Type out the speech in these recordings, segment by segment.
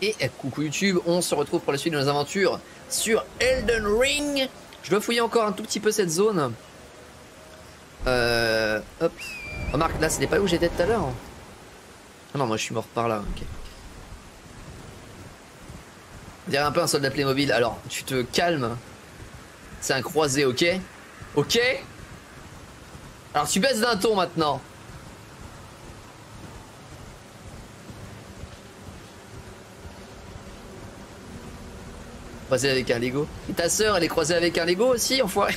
Et eh, coucou YouTube, on se retrouve pour la suite de nos aventures sur Elden Ring. Je dois fouiller encore un tout petit peu cette zone. Euh, hop. Remarque, là, c'était pas où j'étais tout à l'heure. Ah non, moi je suis mort par là. Ok. On un peu un soldat Playmobil. Alors, tu te calmes. C'est un croisé, ok Ok Alors, tu baisses d'un ton maintenant. Croisé avec un Lego. Et ta sœur, elle est croisée avec un Lego aussi, enfoiré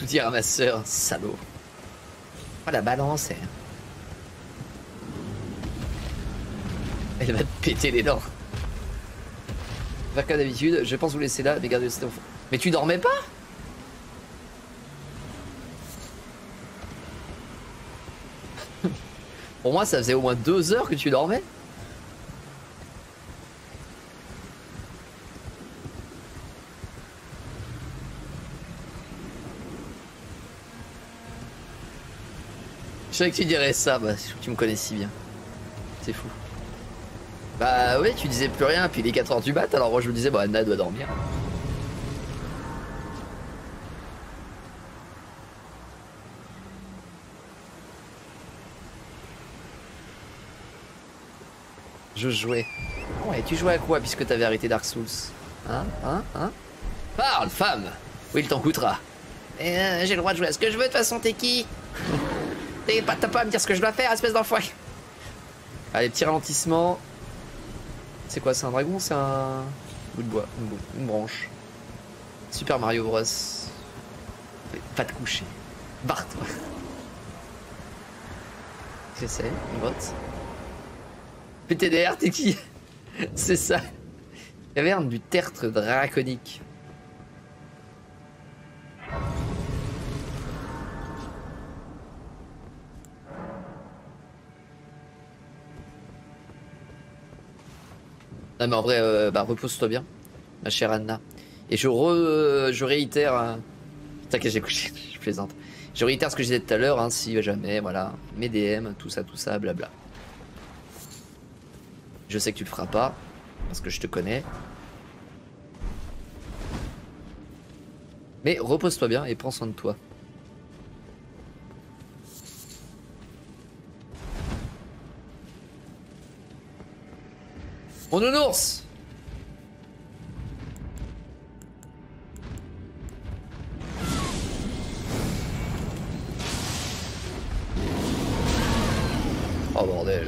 tout dire à ma sœur, salaud. Oh la balance, elle. Elle va te péter les dents. Faire comme d'habitude, je pense vous laisser là, mais gardez le fond. Mais tu dormais pas? Pour moi, ça faisait au moins deux heures que tu dormais. Je savais que tu dirais ça, bah, tu me connais si bien. C'est fou. Bah ouais, tu disais plus rien, puis les 4 heures du mat, alors moi je me disais, bah Anna doit dormir. Je jouais. Ouais, tu jouais à quoi puisque t'avais arrêté Dark Souls? Hein? Hein? Hein? Parle, femme Oui, il t'en coûtera? Euh, J'ai le droit de jouer à ce que je veux, de toute façon, t'es qui? T'as pas à me dire ce que je dois faire, espèce d'enfoiré Allez, petit ralentissement. C'est quoi C'est un dragon C'est un bout de bois, une, branche? Super Mario Bros. Pas de coucher. Barre-toi. J'essaie, une vote. PTDR, t'es qui? C'est ça. Caverne du tertre draconique. Non mais en vrai, euh, bah, repose-toi bien, ma chère Anna. Et je, re, je réitère... Hein. T'inquiète, j'ai couché, je plaisante. Je réitère ce que j'ai dit tout à l'heure, hein, si jamais, voilà, mes DM, tout ça, tout ça, blabla. Je sais que tu le feras pas, parce que je te connais. Mais repose-toi bien et prends soin de toi. Mon nounours Oh bordel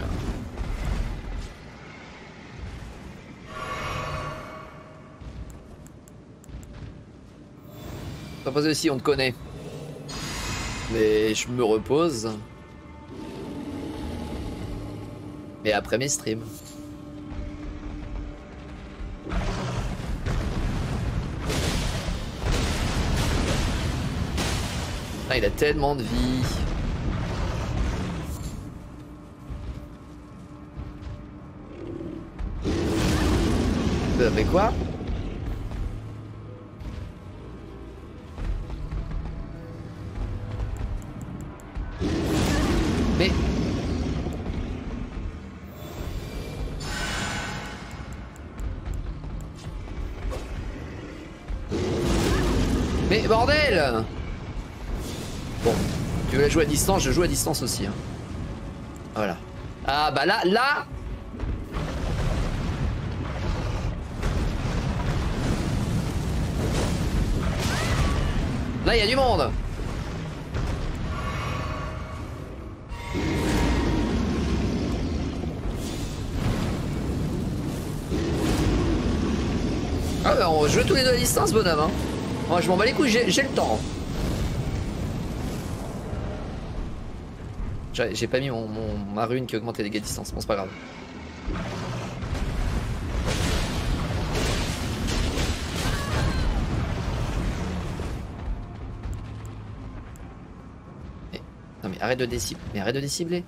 Pas posé aussi, on te connaît. Mais je me repose. Mais après mes streams. Il a tellement de vie. Mais quoi? La jouer à distance, je joue à distance aussi. Hein. Voilà. Ah bah là, là Là, il y a du monde Ah bah on joue tous les deux à distance, bonhomme. Hein. Moi, je m'en bats les couilles, j'ai le temps. J'ai pas mis mon, ma rune qui augmente les dégâts de distance. Bon, c'est pas grave. Non mais arrête de décibler. Mais arrête de décibler.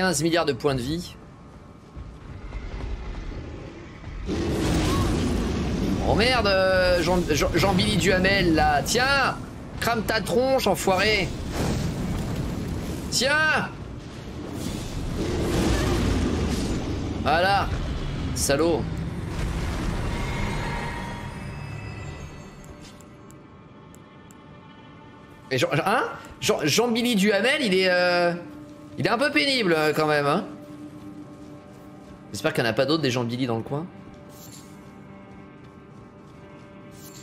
15 milliards de points de vie. Oh merde, euh, Jean, Jean, Duhamel là. Tiens Crame ta tronche, enfoiré Tiens Voilà Salaud Et Jean, hein? Jean, Jean Billy Duhamel, il est euh, il est un peu pénible euh, quand même hein. J'espère qu'il n'y en a pas d'autres des Jean Billy dans le coin.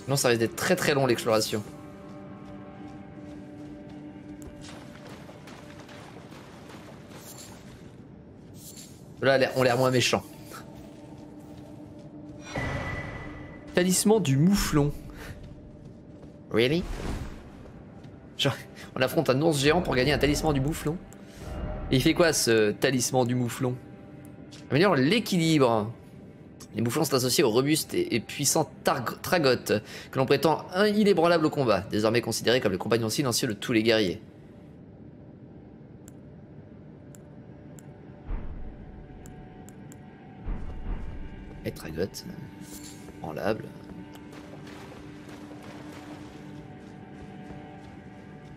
Non, ça risque d'être très très long l'exploration. Là, on l'air moins méchant. Talisman du mouflon. Really? Genre, on affronte un ours géant pour gagner un talisman du mouflon. Il fait quoi ce talisman du mouflon? Améliore l'équilibre. Les mouflons sont associés au robuste et, puissant Tragot, que l'on prétend inébranlable au combat, désormais considéré comme le compagnon silencieux de tous les guerriers. Et Tragot, branlable.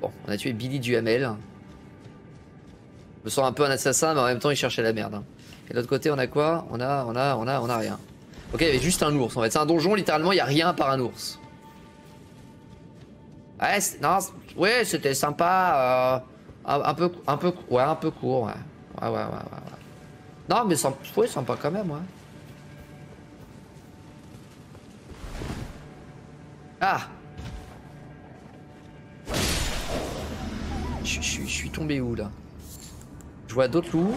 Bon, on a tué Billy Duhamel. Je me sens un peu un assassin, mais en même temps, il cherchait la merde. hein. Et de l'autre côté, on a quoi? On a, on a, on a, on a rien. Ok, il y avait juste un ours en fait. C'est un donjon, littéralement, il n'y a rien par un ours. Ouais, non, ouais, c'était sympa. Euh, un, peu, un peu, ouais, un peu court, ouais. Ouais, ouais, ouais, ouais. Non, mais sympa, ouais, sympa quand même, ouais. Ah Je suis tombé où là? Je vois d'autres loups.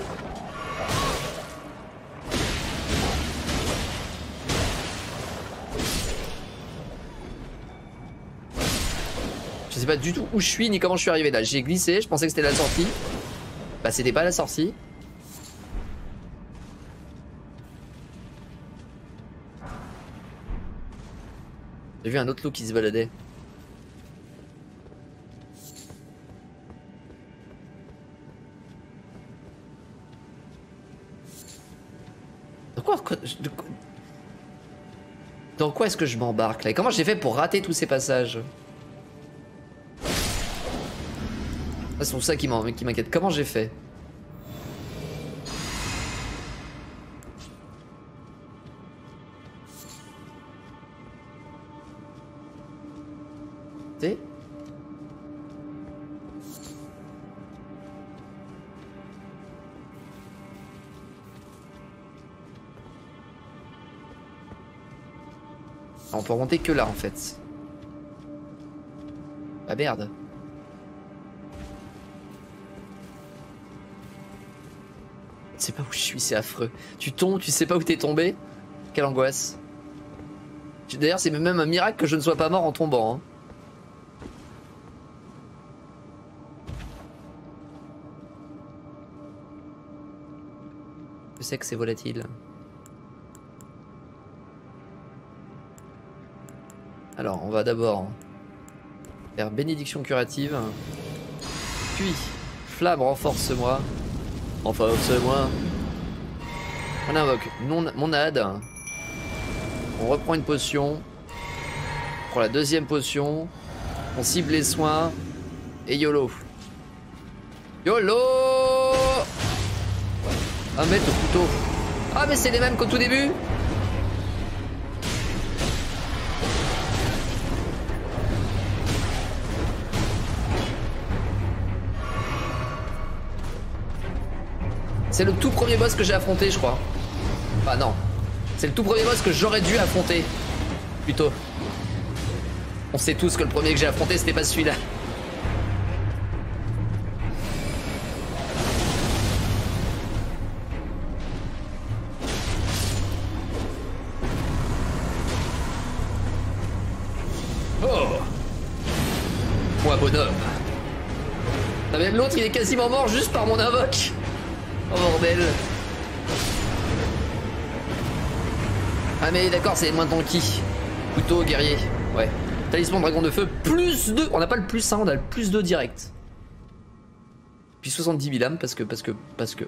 Je sais pas du tout où je suis ni comment je suis arrivé là. J'ai glissé, je pensais que c'était la sortie. Bah c'était pas la sortie. J'ai vu un autre loup qui se baladait. Dans quoi, est-ce que je m'embarque là? Et comment j'ai fait pour rater tous ces passages? C'est pour ça qui m'inquiète. Comment j'ai fait? On peut remonter que là en fait. Ah merde. sais pas où je suis, c'est affreux. Tu tombes, tu sais pas où t'es tombé? Quelle angoisse. D'ailleurs, c'est même un miracle que je ne sois pas mort en tombant. Hein. Je sais que c'est volatile? Alors, on va d'abord faire bénédiction curative. Puis, flamme, renforce-moi. Enfin, c'est moi. On invoque mon ad. On reprend une potion. On prend la deuxième potion. On cible les soins. Et YOLO. YOLO Un mètre au couteau. Ah mais c'est les mêmes qu'au tout début C'est le tout premier boss que j'ai affronté, je crois. Bah non. C'est le tout premier boss que j'aurais dû affronter. Plutôt. On sait tous que le premier que j'ai affronté, c'était pas celui-là. Oh Moi bonhomme. Ah, même l'autre, il est quasiment mort juste par mon invoque. Oh bordel. Ah mais d'accord, c'est moins tanky. Plutôt guerrier. Ouais. Talisman dragon de feu, plus 2. On n'a pas le plus 1, on a le plus 2 direct. Puis 70 000 âmes parce que, parce que, parce que.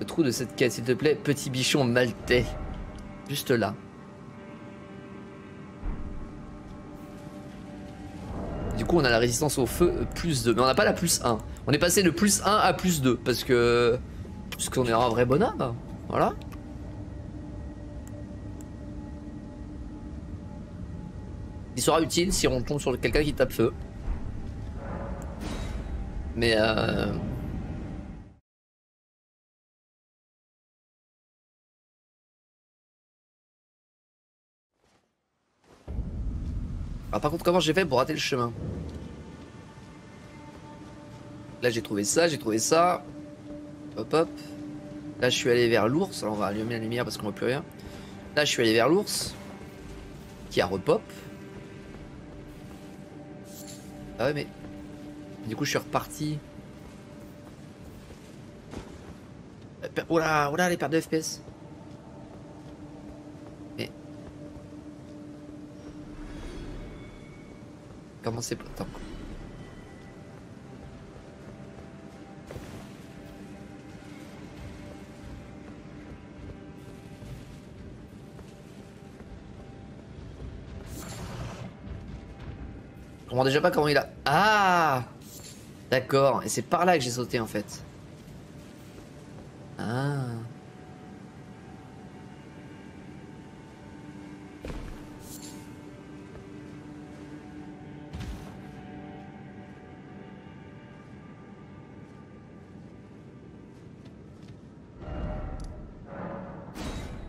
Le trou de cette quête, s'il te plaît, petit bichon maltais. Juste là. Du coup, on a la résistance au feu plus 2. Mais on n'a pas la plus 1. On est passé de plus 1 à plus 2. Parce que. Parce qu'on est un vrai bonhomme. Voilà. Il sera utile si on tombe sur quelqu'un qui tape feu. Mais euh... Alors par contre comment j'ai fait pour rater le chemin? Là j'ai trouvé ça, j'ai trouvé ça. Hop hop. Là je suis allé vers l'ours, alors on va allumer la lumière parce qu'on voit plus rien. Là je suis allé vers l'ours. Qui a repop. Ah ouais mais... Du coup je suis reparti. Oh là, oh là les pertes de FPS. Comment c'est... Attends. Je comprends déjà pas comment il a... Ah D'accord, et c'est par là que j'ai sauté en fait. Ah.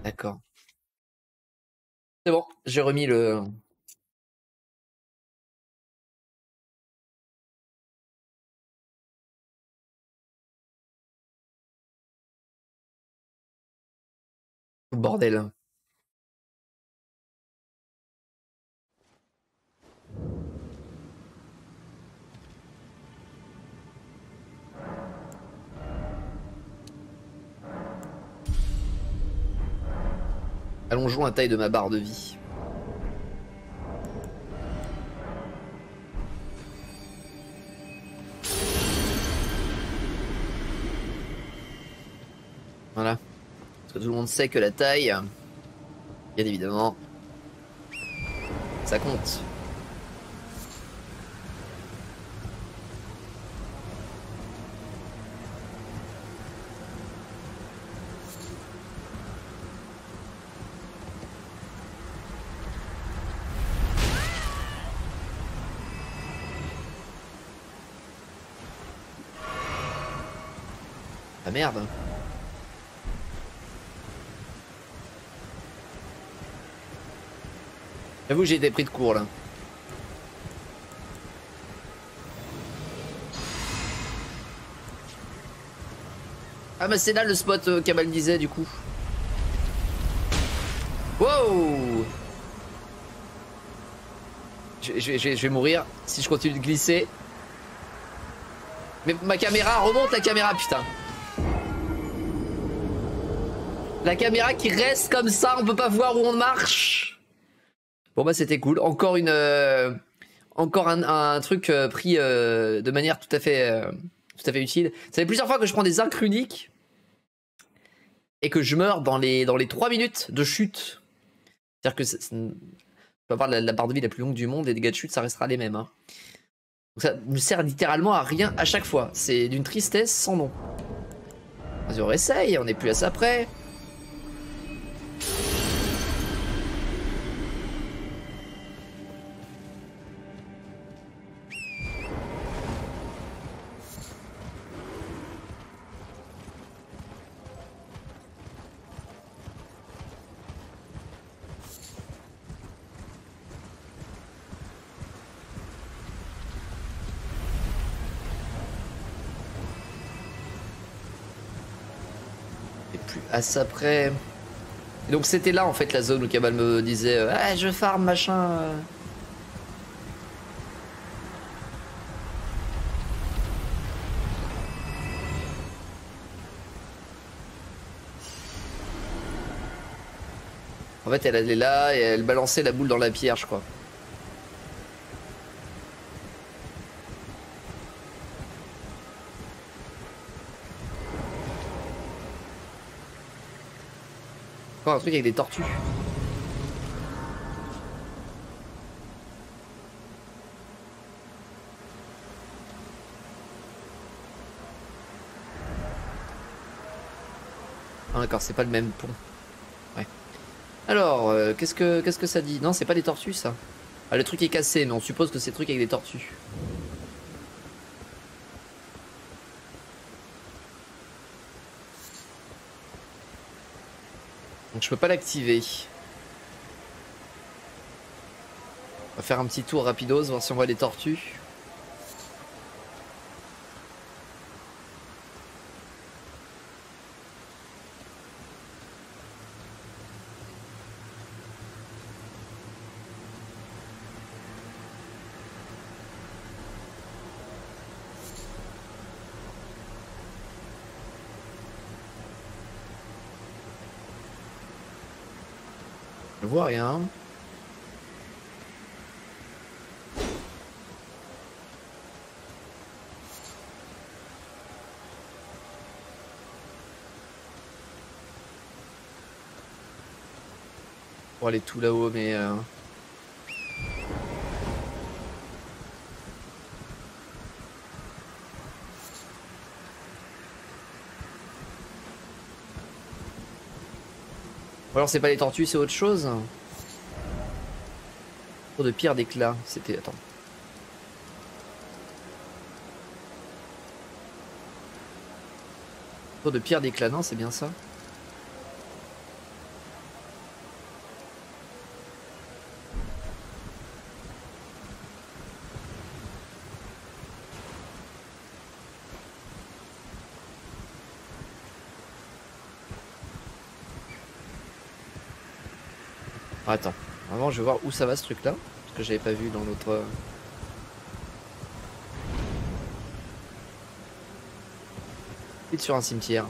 D'accord. C'est bon, j'ai remis le... Bordel. Allongeons la taille de ma barre de vie. Voilà. Tout le monde sait que la taille, bien évidemment, ça compte. Ah merde. J'avoue j'ai été pris de court là. Ah bah c'est là le spot euh, qu'Amal disait du coup. Wow je, je vais mourir si je continue de glisser. Mais ma caméra remonte la caméra putain. La caméra qui reste comme ça, on peut pas voir où on marche. Bon bah c'était cool. Encore une, euh, encore un, truc euh, pris euh, de manière tout à fait, tout à fait utile. Ça fait plusieurs fois que je prends des arcs runiques et que je meurs dans les dans les 3 minutes de chute. C'est-à-dire que c'est- c'est- je peux avoir la, barre de vie la plus longue du monde, les dégâts de chute ça restera les mêmes. hein. Donc ça me sert littéralement à rien à chaque fois. C'est d'une tristesse sans nom. Vas-y on réessaye, on n'est plus à ça près. À donc c'était là en fait la zone où Kabal me disait euh, ah, je farm machin. euh. En fait, elle allait là et elle balançait la boule dans la pierre, je crois. Un truc avec des tortues. Ah d'accord, c'est pas le même pont. Ouais. Alors, euh, qu'est-ce que qu'est-ce que ça dit? Non, c'est pas des tortues ça. Ah, le truc est cassé, mais on suppose que c'est le truc avec des tortues. Donc je peux pas l'activer. On va faire un petit tour rapidos, voir si on voit des tortues. Je vois rien. Pour aller tout là-haut, mais... euh, Ou alors c'est pas les tortues, c'est autre chose. Trop de pierre d'éclat. C'était. Attends. Trop de pierre d'éclat, non, c'est bien ça. Attends, avant je vais voir où ça va ce truc là, parce que j'avais pas vu dans l'autre. euh. Sur un cimetière.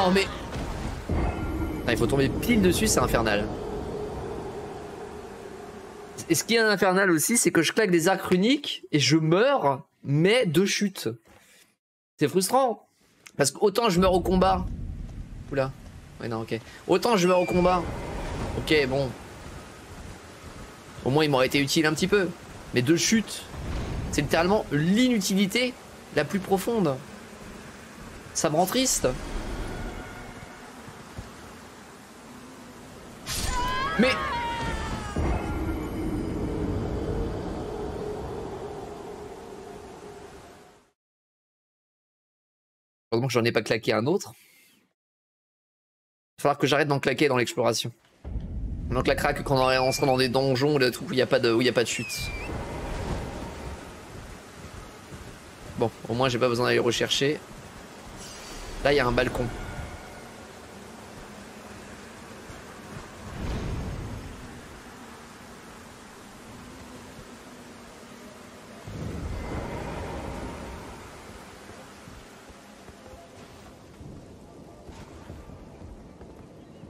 Non mais... Il faut tomber pile dessus, c'est infernal. Et ce qui est infernal aussi, c'est que je claque des arcs runiques et je meurs, mais de chute. C'est frustrant. Parce qu'autant je meurs au combat. Oula. Ouais, non, ok. Autant je meurs au combat. Ok, bon. Au moins, il m'aurait été utile un petit peu. Mais de chute, c'est littéralement l'inutilité la plus profonde. Ça me rend triste. Mais... Heureusement que j'en ai pas claqué un autre. Il va falloir que j'arrête d'en claquer dans l'exploration. On en claquera que quand on sera dans des donjons où il n'y a, a pas de chute. Bon, au moins j'ai pas besoin d'aller rechercher. Là, il y a un balcon.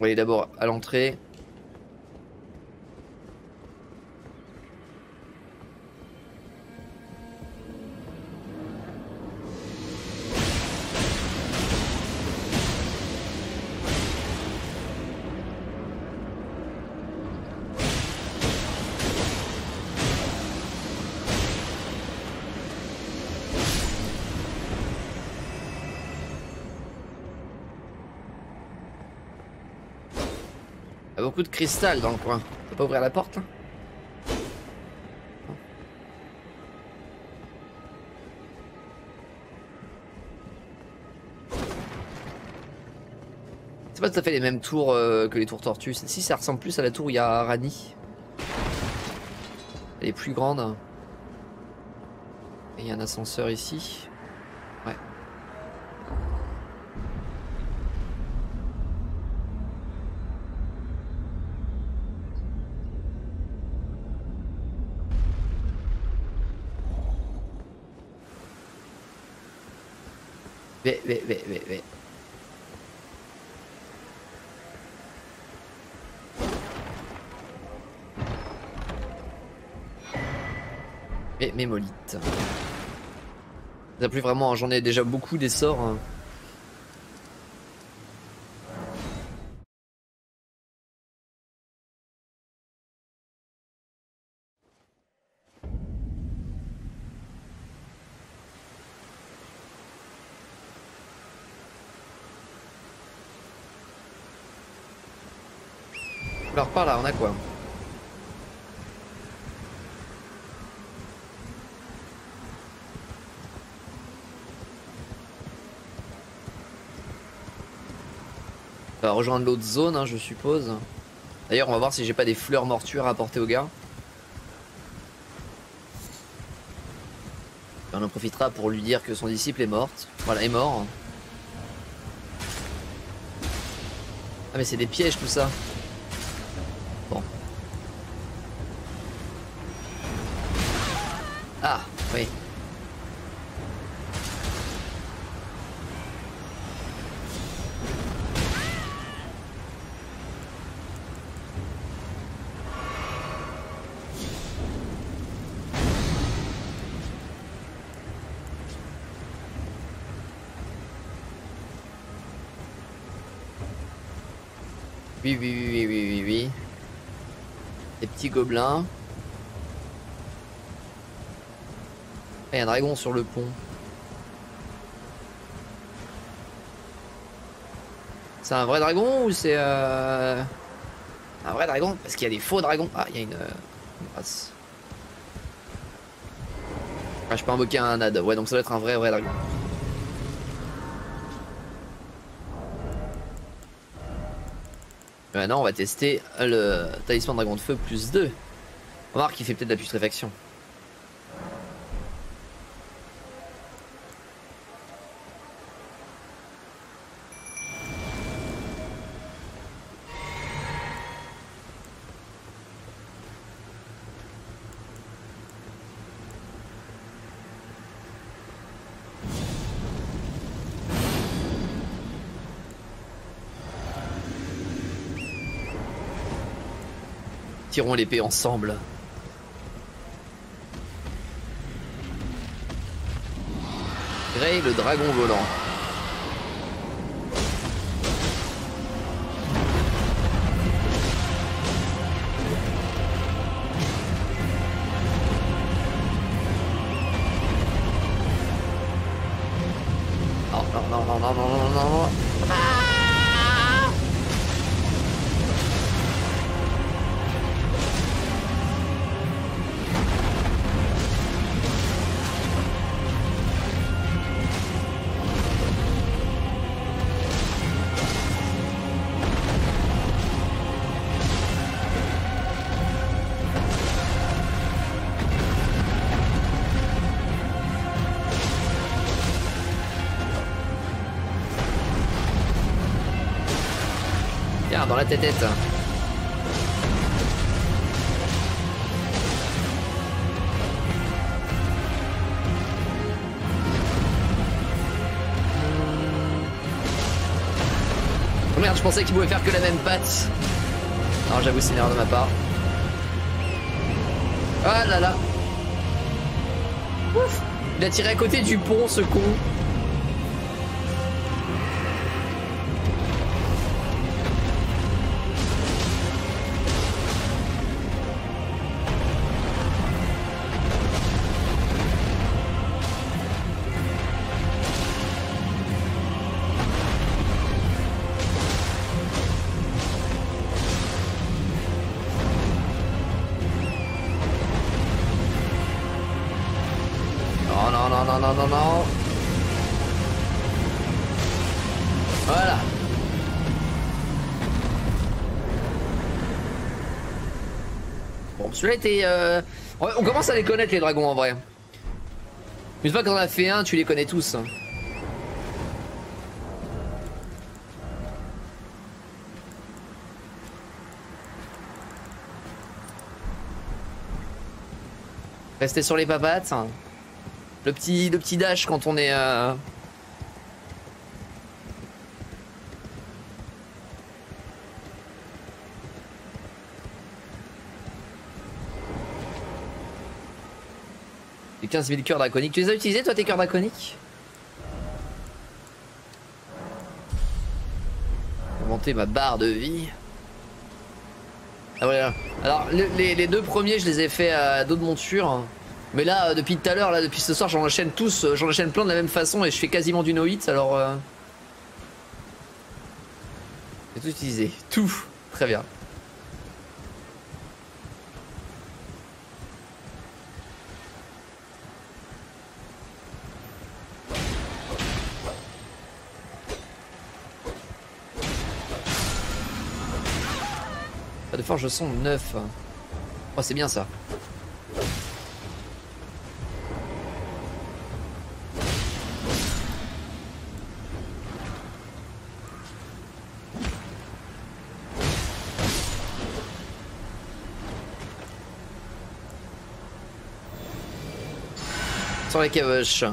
On aller d'abord à l'entrée. Beaucoup de cristal dans le coin. On peut pas ouvrir la porte là C'est pas tout à fait les mêmes tours euh, que les tours tortues. Si ça ressemble plus à la tour où il y a Rani. Elle est plus grande. Et il y a un ascenseur ici. Ouais. Vais, vais, vais, vais, vais. Mais, mais molite. Ça plus vraiment, j'en ai déjà beaucoup des sorts. hein. Alors par là, on a quoi? Rejoindre l'autre zone, hein, je suppose. D'ailleurs, on va voir si j'ai pas des fleurs mortuaires à apporter au gars. On en profitera pour lui dire que son disciple est morte. Voilà, est mort. Ah mais c'est des pièges tout ça. Gobelins. Ah, Il y a un dragon sur le pont. C'est un vrai dragon ou c'est euh... un vrai dragon? Parce qu'il y a des faux dragons. Ah, il y a une, euh, race. Ah, je peux invoquer un nad. Ouais, donc ça doit être un vrai, vrai dragon. Maintenant, on va tester le talisman dragon de feu plus 2. On va voir qu'il fait peut-être la putréfaction. L'épée ensemble. Gray le dragon volant. Tête. Oh merde, je pensais qu'il pouvait faire que la même patte. Non, j'avoue, c'est une erreur de ma part. Ah là là. Ouf Il a tiré à côté du pont, ce con. Celui-là était... Euh... On commence à les connaître les dragons en vrai. Une fois qu'on a fait un, tu les connais tous. Rester sur les papates. Le petit, le petit dash quand on est... euh, 15 000 cœurs draconiques. Tu les as utilisés toi tes cœurs draconiques? Augmenter ma barre de vie. Ah voilà. Alors le- les, les deux premiers je les ai fait à dos de monture. Mais là euh, depuis tout à l'heure, là depuis ce soir j'en enchaîne tous, euh, j'en enchaîne plein de la même façon et je fais quasiment du no-hit alors... Euh... J'ai tout utilisé. Tout. Très bien. Pas de forge son 9. Oh, c'est bien ça. Sur les caboches.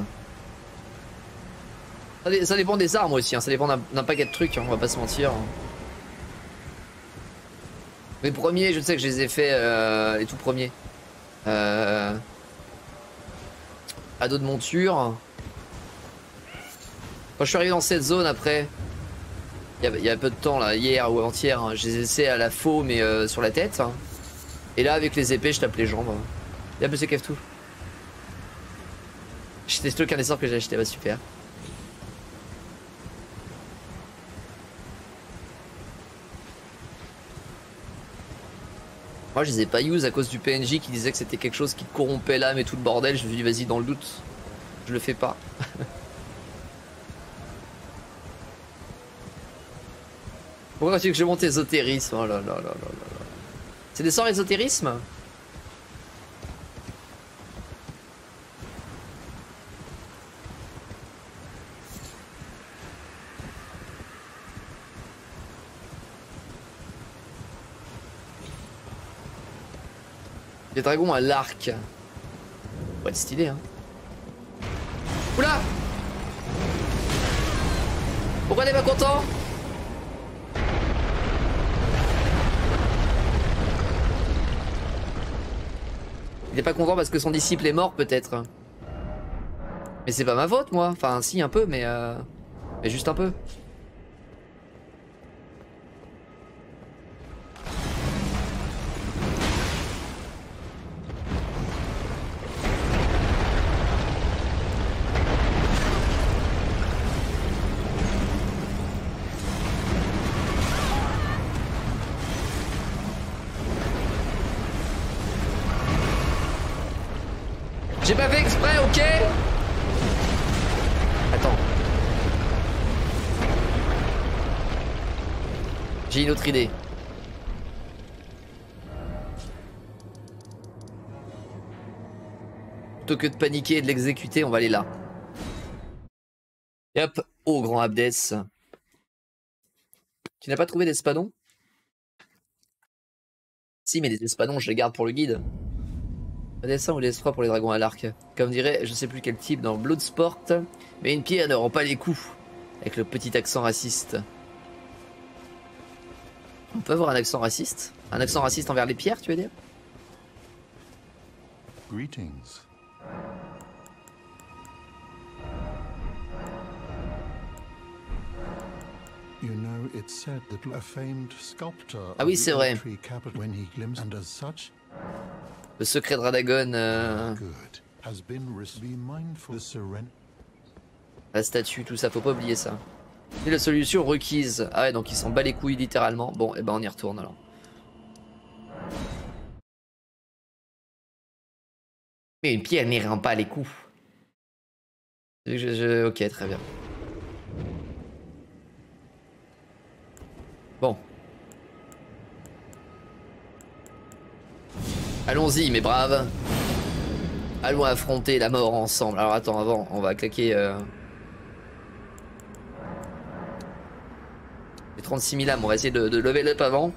Ça, dé- ça dépend des armes aussi, hein. ça dépend d'un d'un paquet de trucs, hein, on va pas se mentir. Les premiers, je sais que je les ai fait, euh, les tout premiers. Euh, à dos de monture. Quand je suis arrivé dans cette zone après, il y a, peu de temps là, hier ou avant-hier, hein, je les ai essayés à la faux mais euh, sur la tête. hein. Et là avec les épées, je tape les jambes. Il y a monsieur tout. J'ai testé aucun des sorts que j'ai acheté, bah super. Moi je les ai pas use à cause du PNJ qui disait que c'était quelque chose qui corrompait l'âme et tout le bordel. Je me suis dit vas-y dans le doute, je le fais pas. Pourquoi tu veux que je monte ésotérisme Oh là là là là là. C'est des sorts ésotérisme Des dragons à l'arc. Ouais, stylé, hein. Oula Pourquoi t'es pas content? Il est pas content parce que son disciple est mort, peut-être. Mais c'est pas ma faute, moi. Enfin, si, un peu, mais... Euh... Mais juste un peu. Plutôt que de paniquer et de l'exécuter, on va aller là. Et hop, oh grand Abdès. Tu n'as pas trouvé d'espadon? Si, mais des espadons, je les garde pour le guide. Pas dessin ou l'effroi pour les dragons à l'arc. Comme dirait, je sais plus quel type dans Bloodsport, mais une pierre ne rend pas les coups. Avec le petit accent raciste. On peut avoir un accent raciste? Un accent raciste envers les pierres, tu veux dire? Greetings. Ah oui, c'est vrai. Le secret de Radagon, euh, la statue, tout ça, faut pas oublier ça. C'est la solution requise. Ah ouais, donc il s'en bat les couilles littéralement. Bon, et ben on y retourne alors. Mais une pierre n'y rend pas les coups. Ok, très bien. Bon. Allons-y, mes braves. Allons affronter la mort ensemble. Alors attends, avant, on va claquer... Euh... Les 36 000 âmes, on va essayer de, de level up avant.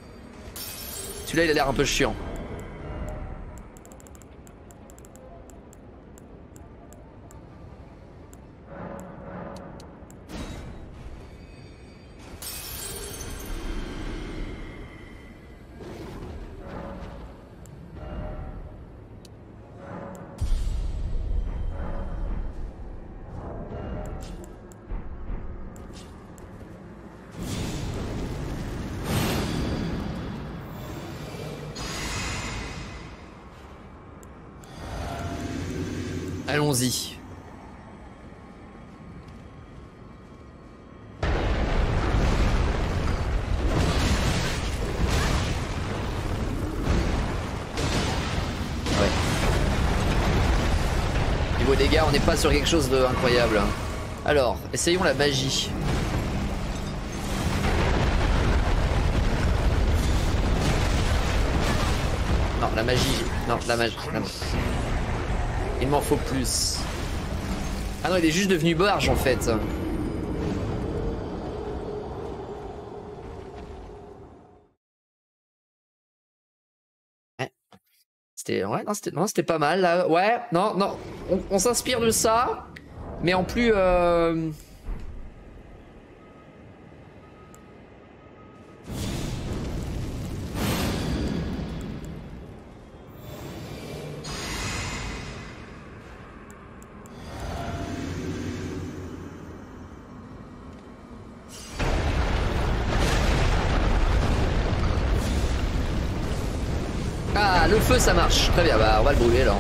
Celui-là, il a l'air un peu chiant. Sur quelque chose d'incroyable. hein. Alors, essayons la magie. Non, la magie. Non, la magie. Il m'en faut plus. Ah non, il est juste devenu barge en fait. C'était ouais, non, c'était pas mal là. Ouais, non, non, on, on s'inspire de ça, mais en plus euh... ça marche. Très bien, bah on va le brûler là.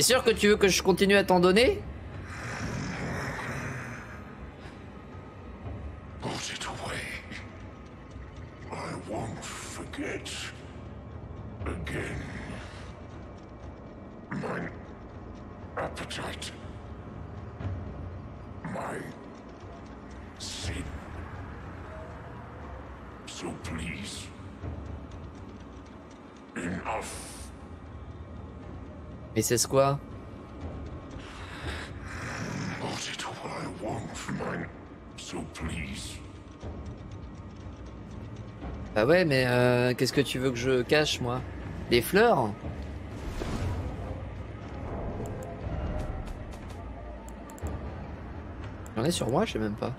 T'es sûr que tu veux que je continue à t'en donner? Mind. So please. Bah ouais, mais euh, qu'est-ce que tu veux que je cache moi Des fleurs J'en ai sur moi, je sais même pas.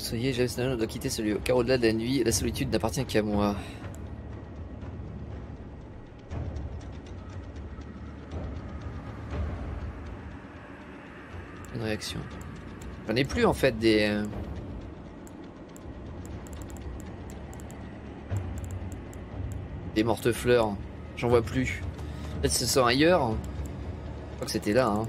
Soyez, James Nolan doit quitter ce lieu. Car au-delà de la nuit, la solitude n'appartient qu'à moi. Une réaction. J'en ai plus en fait des. euh, Des mortes fleurs. J'en vois plus. Peut-être ce sont ailleurs. Je crois que c'était là. Hein.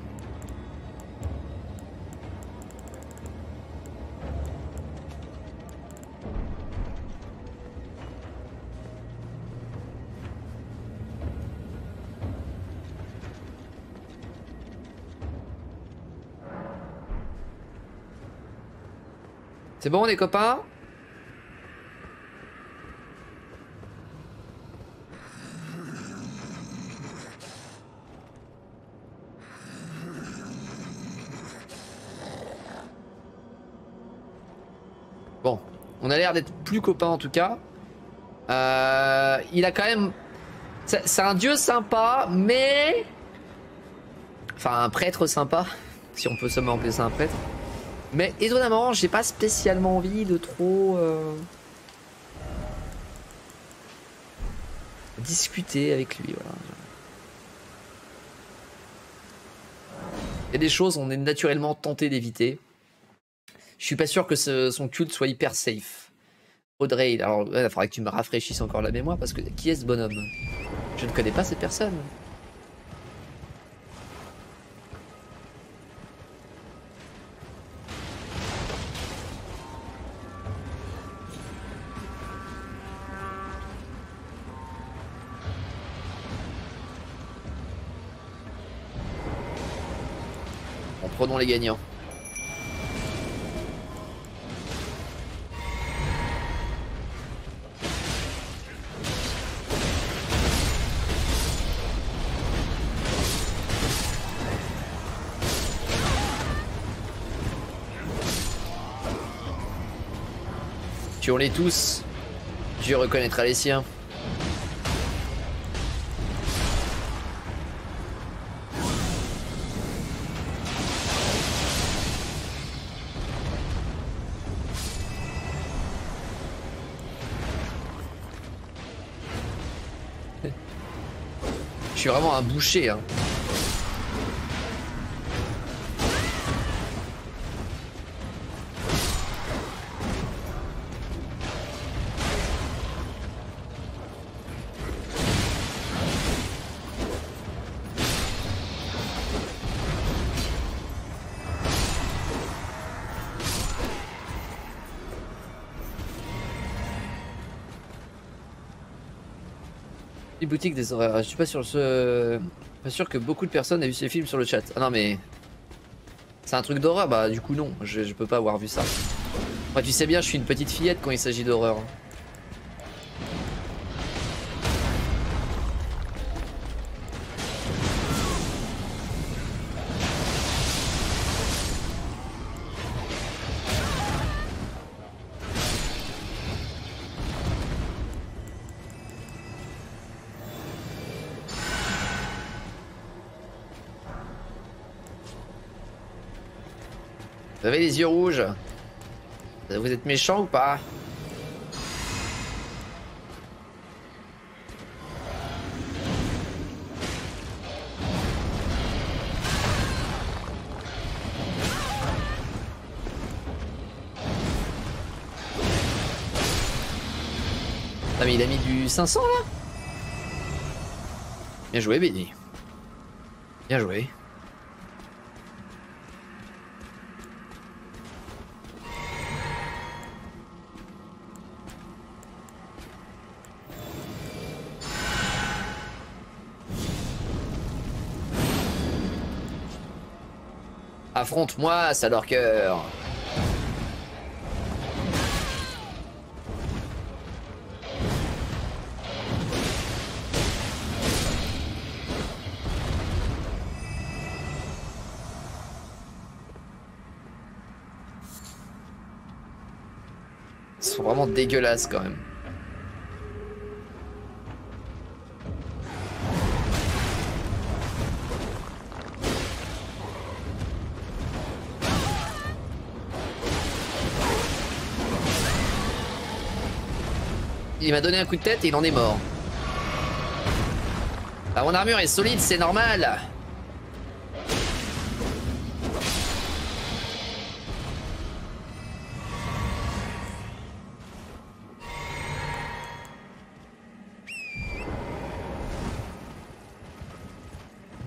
C'est bon les copains? Bon, on a l'air d'être plus copains en tout cas. Euh, il a quand même... C'est un dieu sympa, mais... Enfin, un prêtre sympa, si on peut seulement appeler ça un prêtre. Mais étonnamment, j'ai pas spécialement envie de trop... euh, discuter avec lui, voilà. Il y a des choses, on est naturellement tenté d'éviter. Je suis pas sûr que son culte soit hyper safe. Audrey, alors il faudrait que tu me rafraîchisses encore la mémoire parce que qui est ce bonhomme? Je ne connais pas cette personne. Les gagnants. Tuons-les tous. Dieu reconnaîtra les siens. Vraiment un boucher. Hein. Les boutiques des horreurs. Je suis pas sûr que beaucoup de personnes aient vu ce film sur le chat. Ah non mais c'est un truc d'horreur bah du coup non, je, je peux pas avoir vu ça. Moi tu sais bien, je suis une petite fillette quand il s'agit d'horreur. Les yeux rouges. Vous êtes méchant ou pas? Ah mais il a mis du 500 là? Bien joué Benny. Bien joué. Affronte-moi, Salorcœur Ils sont vraiment dégueulasses quand même. Il m'a donné un coup de tête et il en est mort. Ah, mon armure est solide, c'est normal.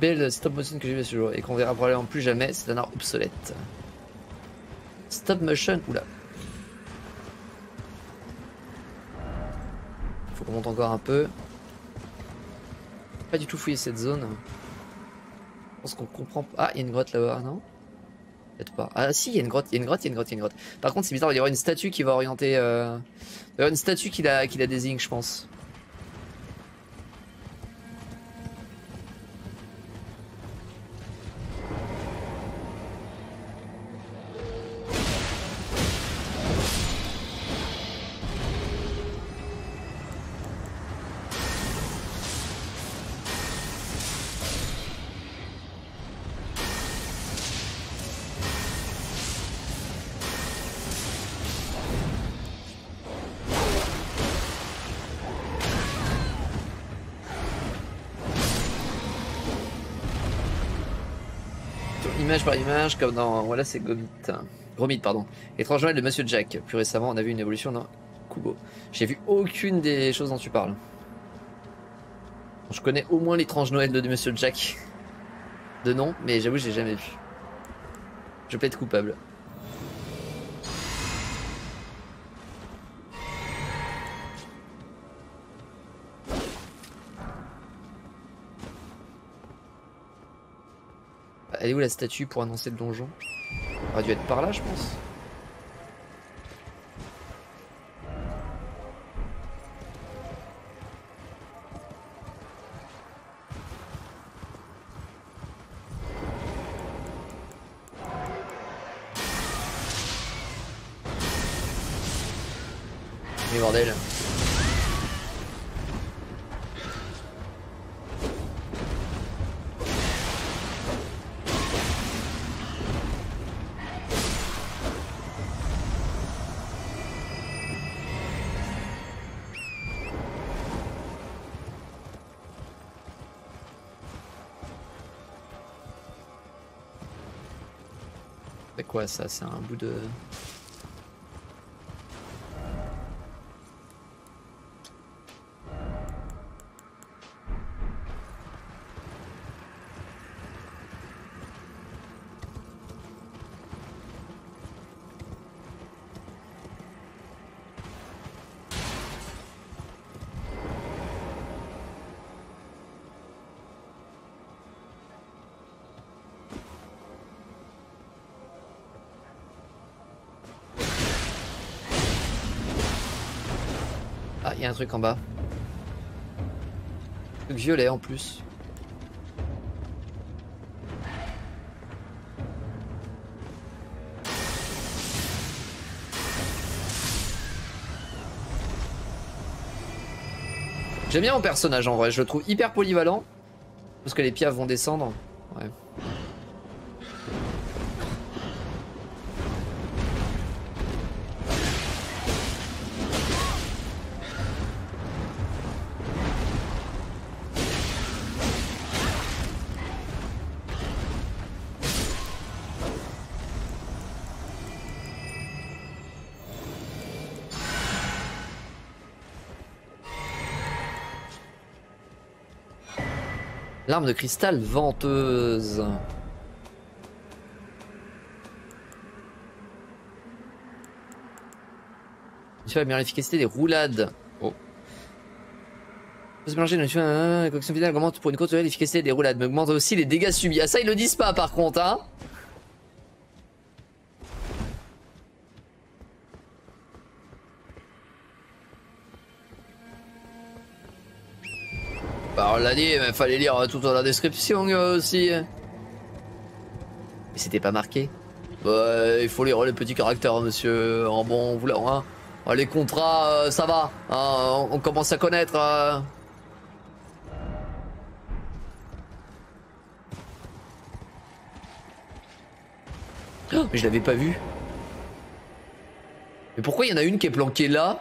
Belle stop motion que j'ai vu ce jour et qu'on verra probablement plus jamais, c'est un art obsolète. Stop motion, oula. Faut qu'on monte encore un peu. Pas du tout fouiller cette zone. Je pense qu'on comprend pas. Ah, il y a une grotte là-bas, non Peut-être pas. Ah si, il y a une grotte, il y a une grotte, il y a une grotte, il y a une grotte. Par contre, c'est bizarre, il y aura une statue qui va orienter... Euh... Il y aura une statue qui la, qui la désigne, je pense. Comme dans. Voilà, c'est Gomit. Gromit, pardon. Étrange Noël de Monsieur Jack. Plus récemment, on a vu une évolution dans Kubo. J'ai vu aucune des choses dont tu parles. Je connais au moins l'étrange Noël de Monsieur Jack. De nom, mais j'avoue, j'ai jamais vu. Je être coupable. Elle est où la statue pour annoncer le donjon? Aurait dû être par là, je pense. Quoi ça C'est un bout de... y a un truc en bas. Truc violet en plus. J'aime bien mon personnage en vrai, je le trouve hyper polyvalent. Parce que les piafs vont descendre. L'arme de cristal venteuse. Tu vas bien l'efficacité des roulades. Oh. Se mélanger une la coction finale augmente pour une durée l'efficacité des roulades, mais augmente aussi les dégâts subis. Ah ça ils le disent pas par contre hein. On l'a dit, mais fallait lire tout dans la description euh, aussi. Mais c'était pas marqué. Bah, il faut lire les petits caractères, monsieur, en bon vouloir. Hein. Ah, Les contrats, euh, ça va. hein, on, commence à connaître. euh. Oh, mais je l'avais pas vu. Mais pourquoi il y en a une qui est planquée là?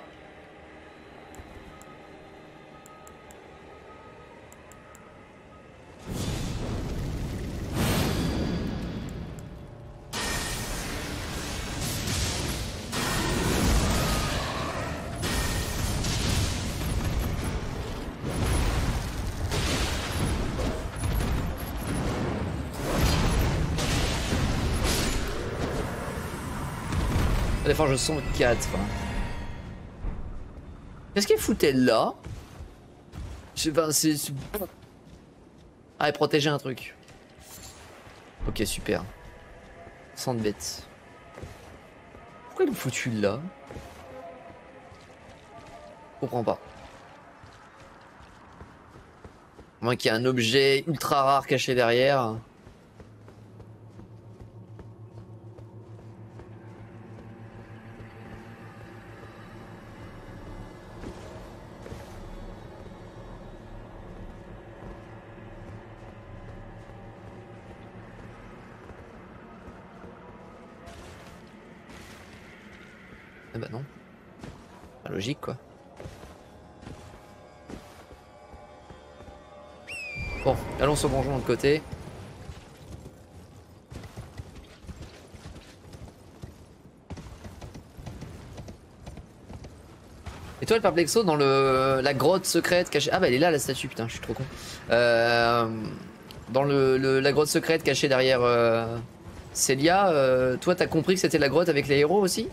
De son 4. Qu'est-ce qu'elle foutait là? Je pas, c'est. Ah, elle protégeait un truc. Ok, super. Sans de bêtes. Pourquoi ils l'ont foutu là? Je comprends pas. Qu'il y ait un objet ultra rare caché derrière. au bonjon de côté. Et toi, le perplexo dans le, la grotte secrète cachée. Ah bah elle est là la statue, putain, je suis trop con. Euh, dans le, la grotte secrète cachée derrière euh, Célia, euh, toi t'as compris que c'était la grotte avec les héros aussi?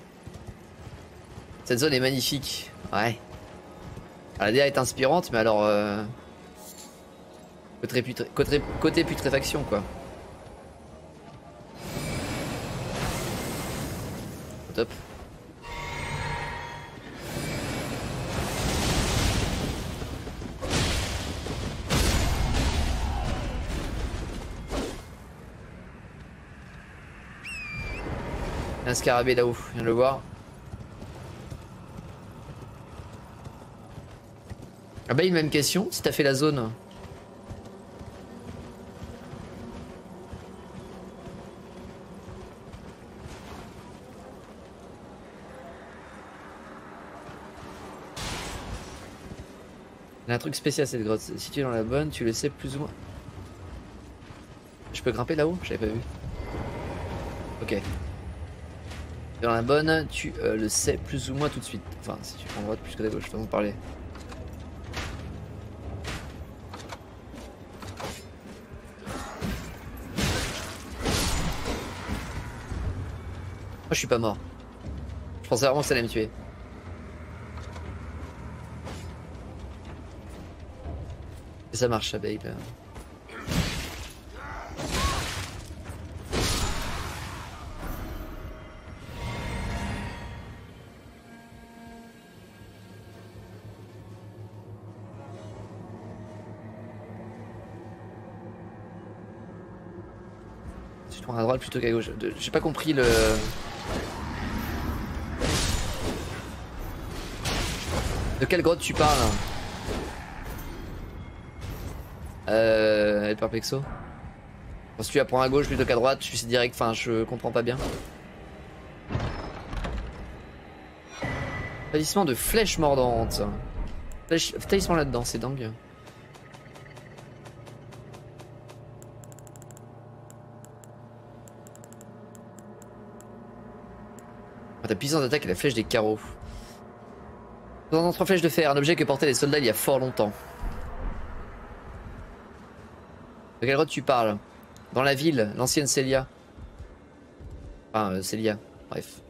Cette zone est magnifique, ouais. La DA est inspirante, mais alors euh, Côté, putré- côté- côté putréfaction, quoi. Top. Un scarabée là-haut, viens le voir. Ah bah une même question, si t'as fait la zone. Il y a un truc spécial cette grotte. Si tu es dans la bonne, tu le sais plus ou moins. Je peux grimper là-haut? J'avais pas vu. Ok. Dans la bonne, tu euh, le sais plus ou moins tout de suite. Enfin, si tu prends droite plus que la gauche, façon de parler. Moi, je suis pas mort. Je pensais vraiment que ça allait me tuer. Ça marche, abeille. Prends à droite plutôt qu'à gauche. J'ai pas compris le. De quelle grotte tu parles Euh. El Perplexo Quand tu la prends à gauche plutôt qu'à droite, je suis direct, enfin je comprends pas bien. Talisman de flèche mordante. Flèche... Talisman là-dedans, c'est dingue. Ah, Ta puissance d'attaque est la flèche des carreaux. Dans flèches de fer, un objet que portaient les soldats il y a fort longtemps. De quelle grotte tu parles? Dans la ville, l'ancienne Célia. Enfin, euh, Célia, bref.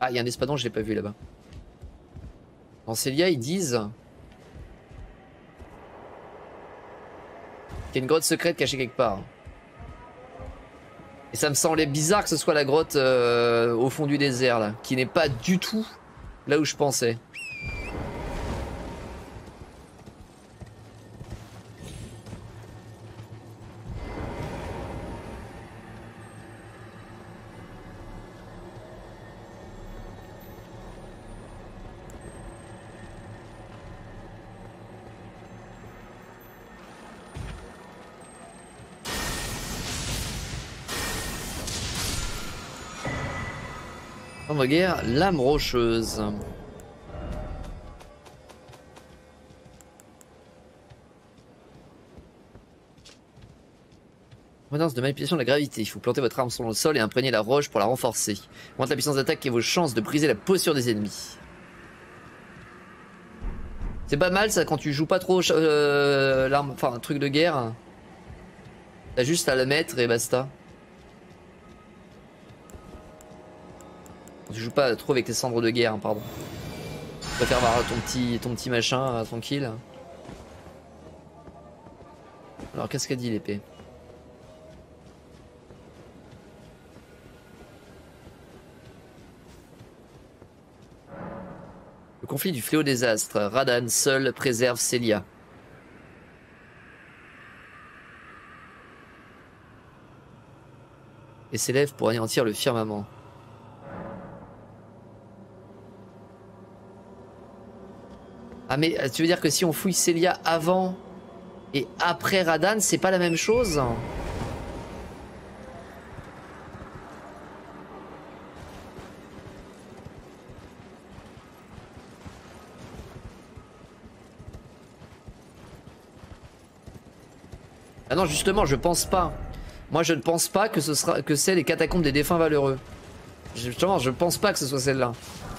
Ah, il y a un espadon, je l'ai pas vu là-bas. Dans Célia, ils disent qu'il y a une grotte secrète cachée quelque part. Et ça me semblait bizarre que ce soit la grotte euh, au fond du désert là, qui n'est pas du tout là où je pensais. Guerre, lame rocheuse. Compétence de manipulation de la gravité. Il faut planter votre arme sur le sol et imprégner la roche pour la renforcer. Augmente la puissance d'attaque et vos chances de briser la posture des ennemis. C'est pas mal ça quand tu joues pas trop euh, l'arme, enfin un truc de guerre. T'as juste à le mettre et basta. Tu joues pas trop avec tes cendres de guerre, hein, pardon. Tu préfères avoir ton petit, ton petit machin euh, tranquille. Alors qu'est-ce qu'a dit l'épée? Le conflit du fléau des astres. Radan seul préserve Célia. Et s'élève pour anéantir le firmament. Ah mais euh, tu veux dire que si on fouille Célia avant et après Radan, c'est pas la même chose Ah non, justement, je pense pas. Moi, je ne pense pas que ce sera que c'est les catacombes des défunts valeureux. Justement, je pense pas que ce soit celle-là.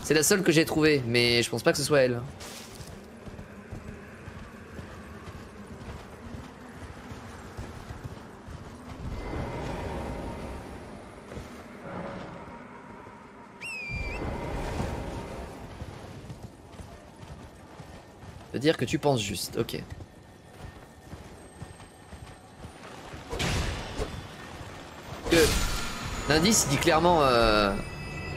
C'est la seule que j'ai trouvée, mais je pense pas que ce soit elle. Dire que tu penses juste, ok. L'indice dit clairement, euh,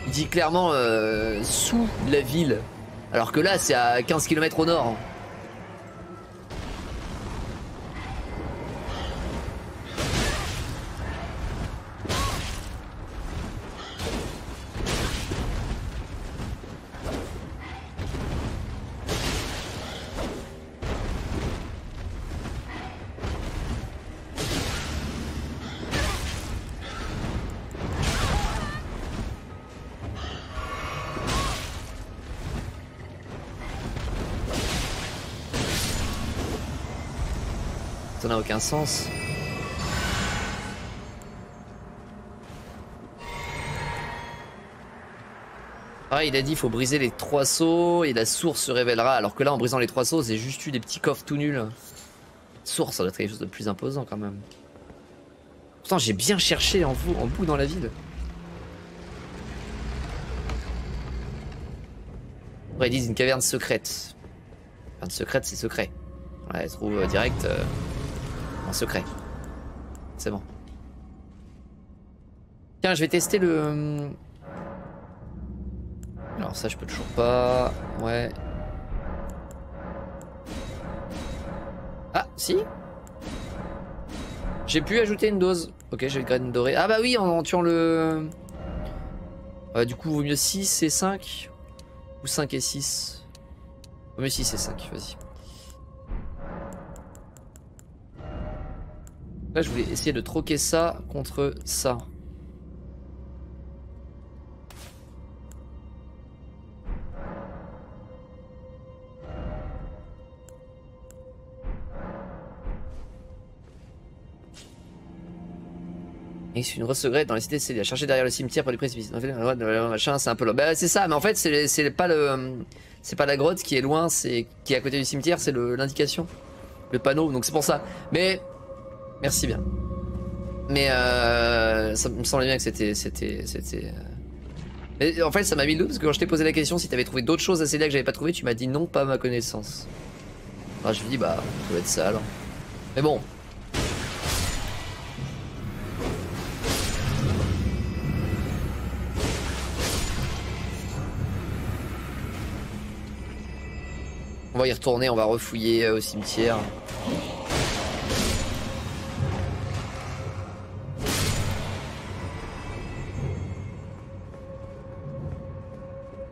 dit clairement euh, sous la ville, alors que là c'est à 15 km au nord. Sens. Pareil, il a dit faut briser les trois sauts et la source se révélera. Alors que là, en brisant les trois sauts, c'est juste eu des petits coffres tout nuls. Source, ça doit être quelque chose de plus imposant quand même. Pourtant, j'ai bien cherché en, vous, en bout dans la ville. Après, ils une caverne secrète. Caverne secrète, c'est secret. Elle se trouve euh, direct euh, en secret. C'est bon. Tiens, je vais tester le... euh, Alors ça, je peux toujours pas... Ouais. Ah, si J'ai pu ajouter une dose. Ok, j'ai le graine doré. Ah bah oui, en, tuant le... Ouais, du coup, vaut mieux 6 et 5 Ou 5 et 6 Vaut mieux 6 et 5, vas-y. Là, je voulais essayer de troquer ça contre ça. Et c'est une secrète dans la cité, c'est à chercher derrière le cimetière pour les précipices. C'est un peu long. Bah, c'est ça, mais en fait, c'est pas le, c'est pas la grotte qui est loin, c'est qui est à côté du cimetière, c'est l'indication, le panneau. Donc c'est pour ça. Mais merci bien. Mais euh, ça me semblait bien que c'était, c'était, c'était. euh, en fait, ça m'a mis le doute parce que quand je t'ai posé la question si t'avais trouvé d'autres choses à Célia que j'avais pas trouvé, tu m'as dit non, pas à ma connaissance. Alors je me dis bah, ça doit être ça alors. Mais bon, On va y retourner, on va refouiller euh, au cimetière.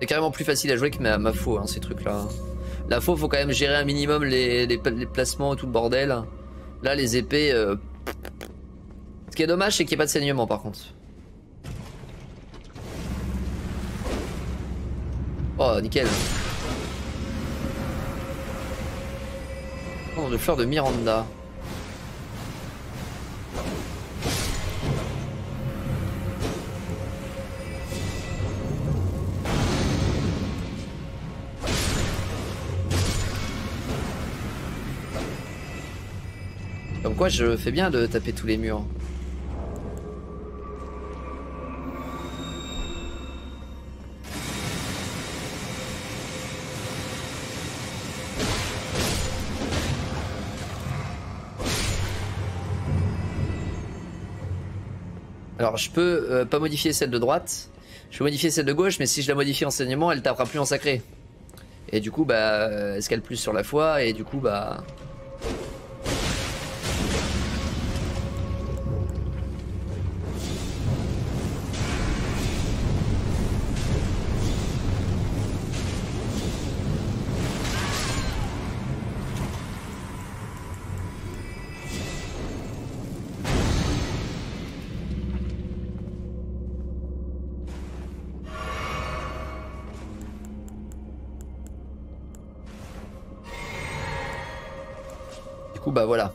C'est carrément plus facile à jouer que ma, ma faux, hein, ces trucs-là. La faux, faut quand même gérer un minimum les, les, les placements et tout le bordel. Là, les épées... euh, Ce qui est dommage, c'est qu'il n'y ait pas de saignement, par contre. Oh, nickel. Oh, de fleurs de Miranda. Je fais bien de taper tous les murs. Alors je peux euh, pas modifier celle de droite, je peux modifier celle de gauche, mais si je la modifie en saignement, elle tapera plus en sacré. Et du coup, bah, euh, elle se cale plus sur la foi, et du coup, bah... bah voilà.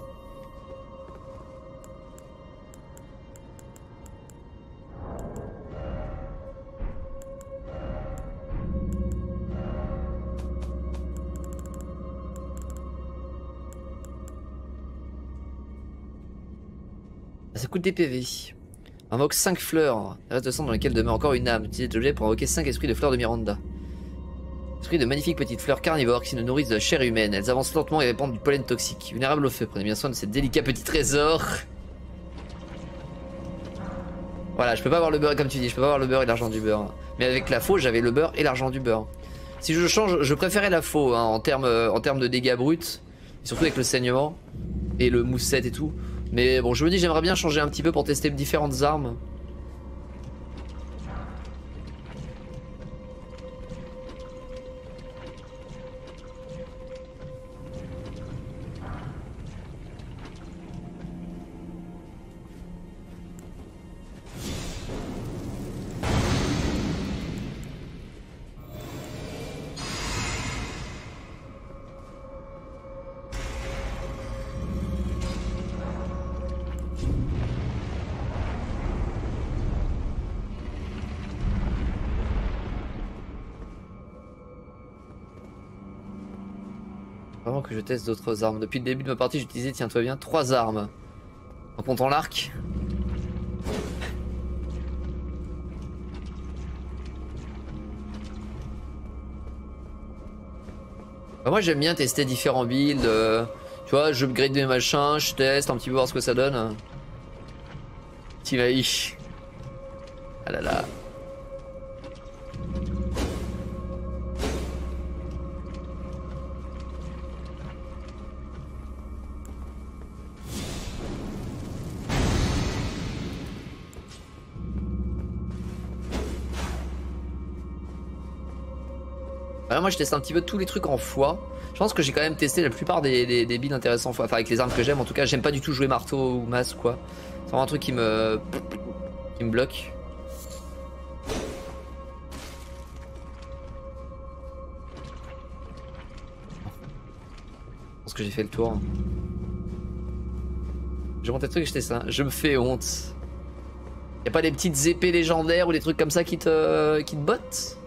Ça coûte des PV. Invoque 5 fleurs. Reste de sang dans lesquelles demeure encore une âme. Utilise l'objet pour invoquer 5 esprits de fleurs de Miranda. Esprits de magnifiques petites fleurs carnivores qui se nourrissent de chair humaine. Elles avancent lentement et répandent du pollen toxique. Vulnérable au feu. Prenez bien soin de ces délicats petits trésors. Voilà, je peux pas avoir le beurre comme tu dis, je peux pas avoir le beurre et l'argent du beurre. Mais avec la faux, j'avais le beurre et l'argent du beurre. Si je change, je préférais la faux hein, en termes en termes de dégâts bruts, surtout avec le saignement et le moussette et tout. Mais bon, je me dis j'aimerais bien changer un petit peu pour tester différentes armes. D'autres armes. Depuis le début de ma partie, j'utilisais, tiens-toi bien, trois armes. En comptant l'arc. Bah, moi j'aime bien tester différents builds. euh, tu vois, je upgrade des machins, je teste un petit peu voir ce que ça donne. Petit maïs. Ah là là. Moi je teste un petit peu tous les trucs en foi. Je pense que j'ai quand même testé la plupart des, des, des intéressants en foi. Enfin avec les armes que j'aime en tout cas. J'aime pas du tout jouer marteau ou masse quoi. C'est vraiment un truc qui me... qui me bloque. Je pense que j'ai fait le tour. J'ai monté le truc je teste ça. Je me fais honte. Y'a pas des petites épées légendaires ou des trucs comme ça qui te, qui te bottent?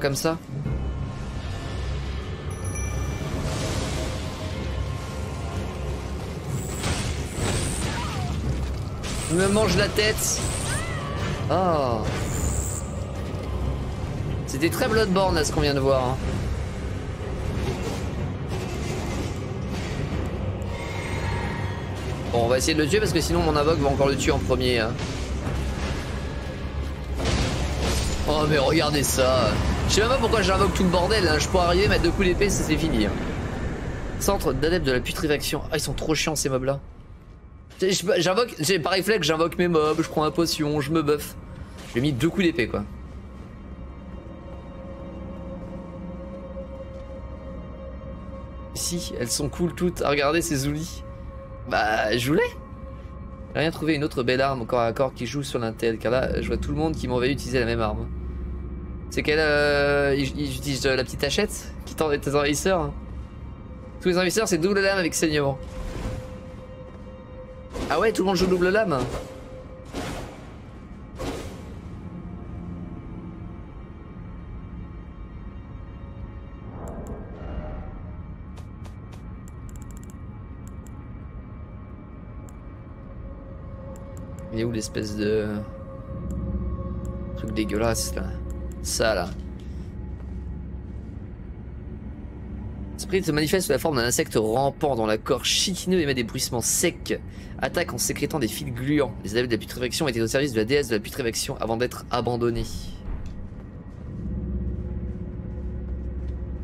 Comme ça Il me mange la tête Oh C'était très Bloodborne à ce qu'on vient de voir. hein. Bon, on va essayer de le tuer parce que sinon mon invoque va encore le tuer en premier. hein. Oh mais regardez ça Je sais même pas pourquoi j'invoque tout le bordel, hein. je pourrais arriver, mettre deux coups d'épée, ça c'est fini. hein. Centre d'adeptes de la putréfaction. Ah ils sont trop chiants ces mobs là. J'invoque, par réflexe j'invoque mes mobs, je prends un potion, je me buff. J'ai mis deux coups d'épée quoi. Si, elles sont cool toutes. Ah, regardez ces zoulis. Bah, je voulais. J'ai rien trouvé une autre belle arme corps à corps qui joue sur l'intel, car là, je vois tout le monde qui m'envoie utiliser la même arme. C'est qu'elle euh, ils- utilisent la petite hachette qui tend tes envahisseurs. hein. Tous les envahisseurs, c'est double lame avec saignement. Ah ouais, tout le monde joue double lame. Il est où l'espèce de truc dégueulasse là? Ça là. Sprint se manifeste sous la forme d'un insecte rampant dont la corps chitineux émet des bruissements secs. Attaque en sécrétant des fils gluants. Les adeptes de la putréfaction étaient au service de la déesse de la putréfaction avant d'être abandonnés.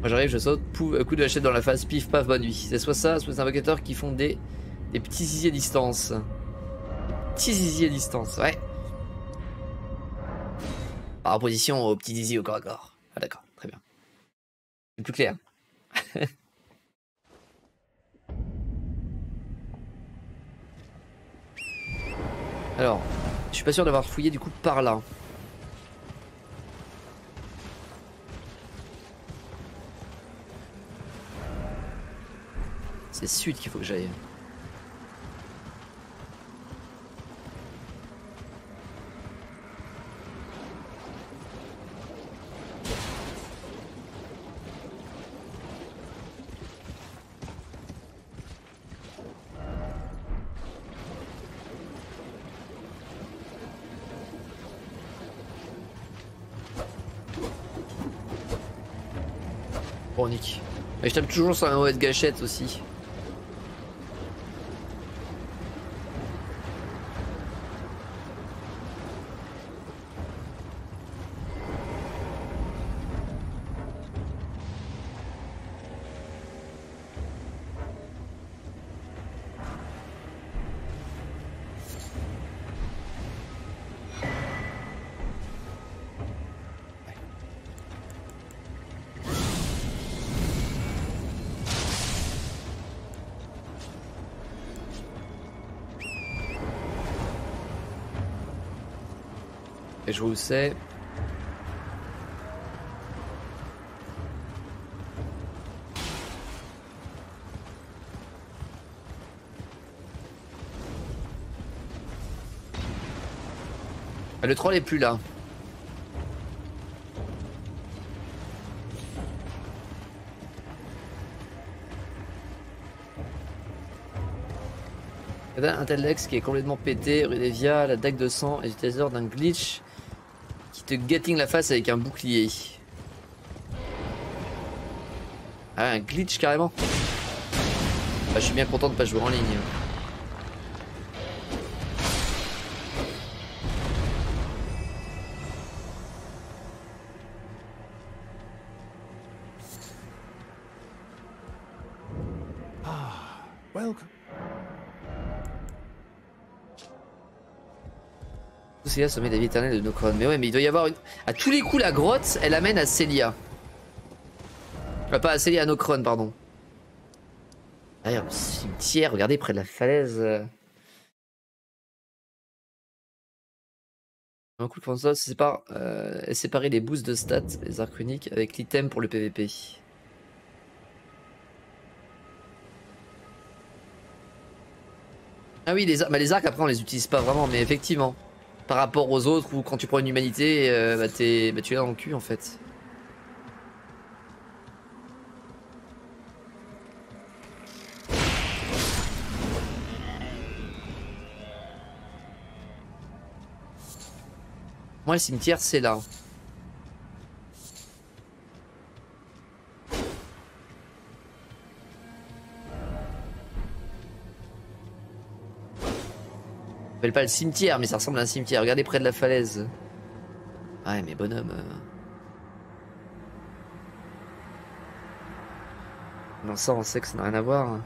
Moi j'arrive, je saute, pouf, coup de hachette dans la face, pif, paf, bonne nuit. C'est soit ça, soit des invocateurs qui font des, des petits zizi à distance. Petit zizi à distance, ouais. Par opposition au petit zizi au corps à corps. Ah d'accord, très bien. C'est plus clair. Alors, je suis pas sûr d'avoir fouillé du coup par là. C'est sud qu'il faut que j'aille. Mais je tape toujours sur un OS gâchette aussi. Vois où c'est. Ah, Le troll est plus là. Un Telex qui est complètement pété, rue des Via, la dague de sang et l'utilisateur d'un glitch te getting la face avec un bouclier. Ah, un glitch carrément. Bah, je suis bien content de pas jouer en ligne. Célia sommet des vies éternelles de Nocron. Mais ouais, mais il doit y avoir une. À tous les coups, la grotte, elle amène à Célia. Enfin, pas à Célia, à Nocron, pardon. D'ailleurs, le cimetière, regardez près de la falaise. euh. Un coup de François sépare, euh, séparer les boosts de stats, les arcs uniques, avec l'item pour le PVP. Ah oui, les, bah, les arcs après on les utilise pas vraiment, mais effectivement, par rapport aux autres ou quand tu prends une humanité, euh, bah, bah, tu es dans le cul en fait. Moi le cimetière c'est là. S'appelle pas le cimetière, mais ça ressemble à un cimetière. Regardez près de la falaise. Ouais, mais bonhomme. euh. Non, ça, on sait que ça n'a rien à voir.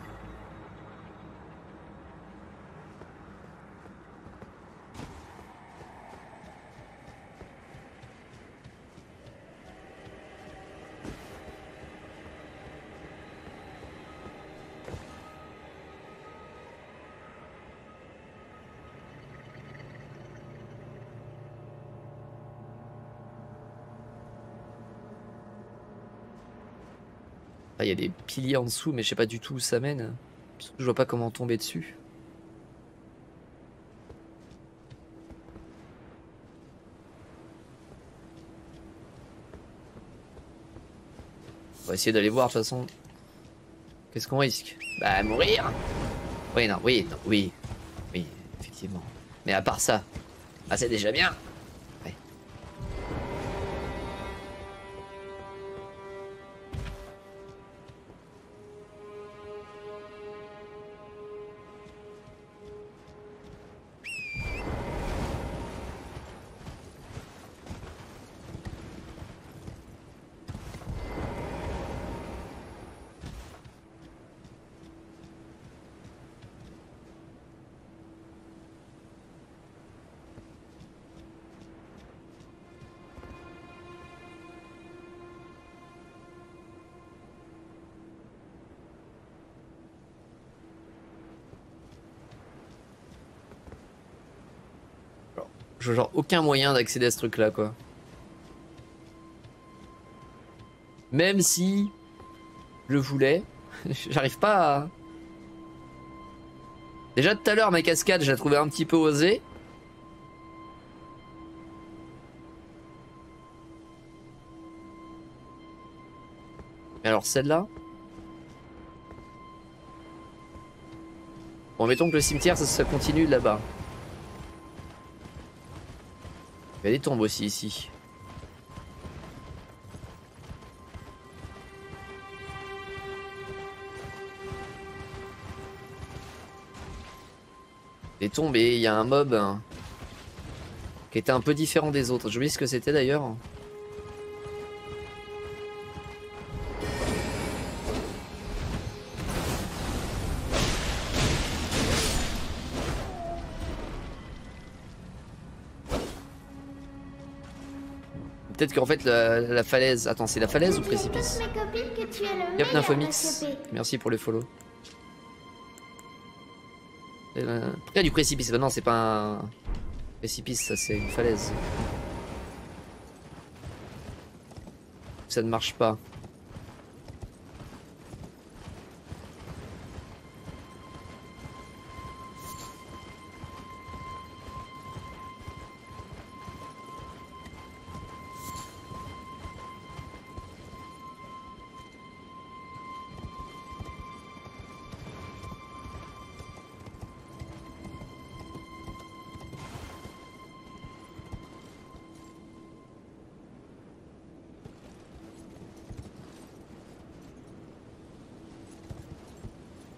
Il y a des piliers en dessous, mais je sais pas du tout où ça mène. Je vois pas comment tomber dessus. On va essayer d'aller voir de toute façon. Qu'est-ce qu'on risque? Bah mourir Oui, non, oui, non, oui. Oui, effectivement. Mais à part ça, ah, c'est déjà bien. Genre aucun moyen d'accéder à ce truc là quoi. Même si je voulais, j'arrive pas à... Déjà tout à l'heure ma cascade je la trouvais un petit peu osée. Alors celle-là? Bon mettons que le cimetière ça, ça continue là-bas. Y a des tombes aussi ici. Des tombes et il y a un mob hein, qui était un peu différent des autres. J'oublie ce que c'était d'ailleurs. Peut-être qu'en fait la, la falaise... Attends, c'est la falaise ou le précipice meilleur Nymphomix. Merci pour le follow. Euh, y a du précipice Bah non, c'est pas un précipice, ça c'est une falaise. Ça ne marche pas.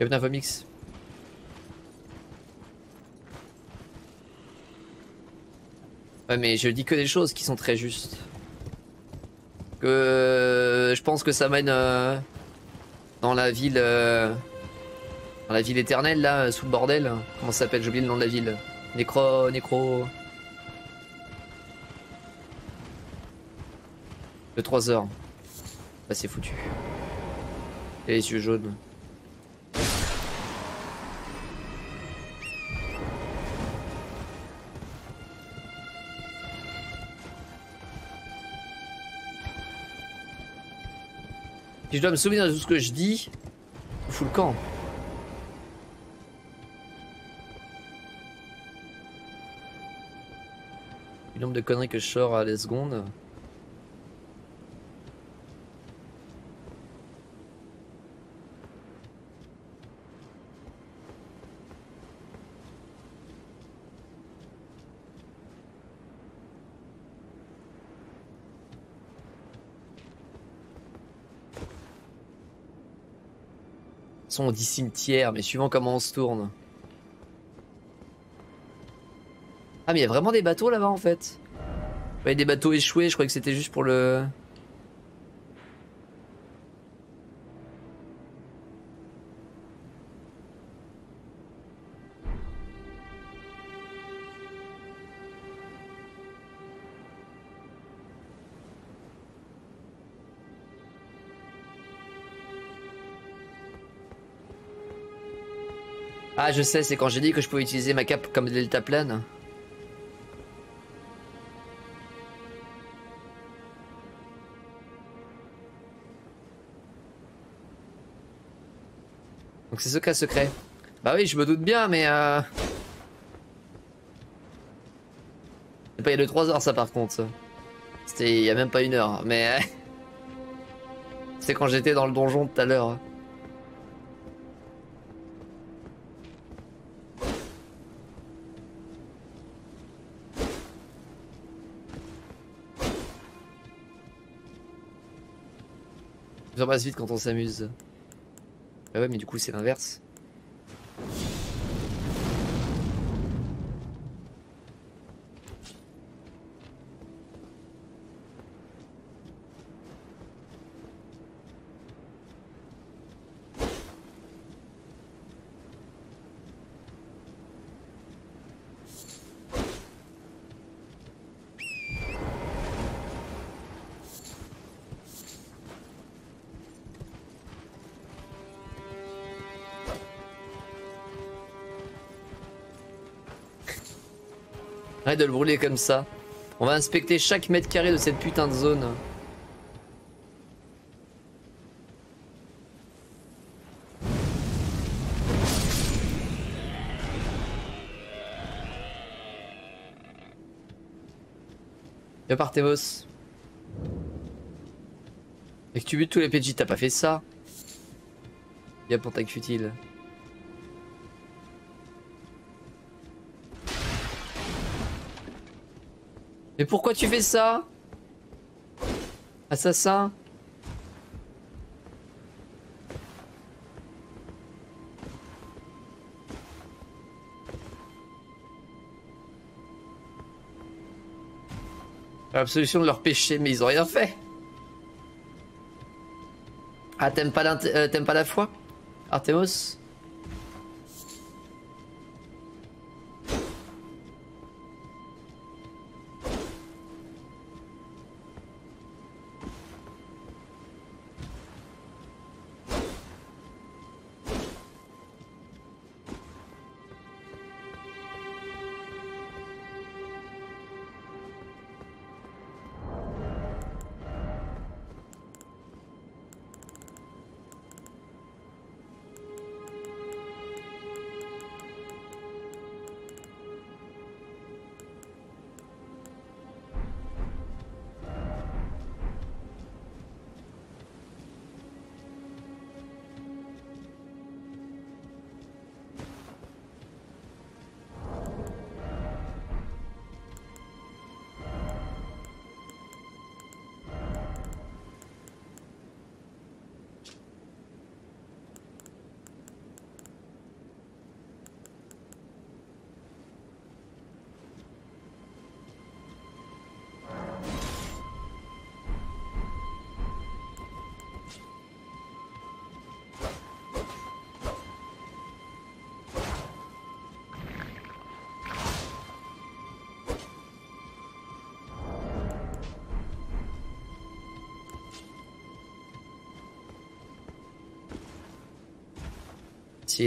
Captain Vomix. Ouais, mais je dis que des choses qui sont très justes. Que euh, je pense que ça mène euh, dans la ville. euh, dans la ville éternelle là, sous le bordel. Comment ça s'appelle? J'ai oublié le nom de la ville. Nécro. Nécro. De 3 heures. Bah, c'est foutu. Et les yeux jaunes. Si je dois me souvenir de tout ce que je dis, fous le camp. Le nombre de conneries que je sors à la seconde. On dit cimetière, mais suivant comment on se tourne. Ah mais il y a vraiment des bateaux là-bas en fait. Ouais, des bateaux échoués, je croyais que c'était juste pour le... Ah je sais, c'est quand j'ai dit que je pouvais utiliser ma cape comme deltaplane. Donc c'est ce cas secret. Bah oui, je me doute bien, mais euh... C'est pas il y a 3 heures ça par contre. C'était il y a même pas une heure, mais... C'est quand j'étais dans le donjon tout à l'heure. Passe vite quand on s'amuse. Ah ouais, mais du coup, c'est l'inverse. De le brûler comme ça. On va inspecter chaque mètre carré de cette putain de zone. Viens par Thémos. Et que tu butes tous les PJ, t'as pas fait ça Y'a pour tag futile. Mais pourquoi tu fais ça? Assassin. L'absolution de leur péché, mais ils ont rien fait. Ah, t'aimes pas, euh, pas la foi? Artemis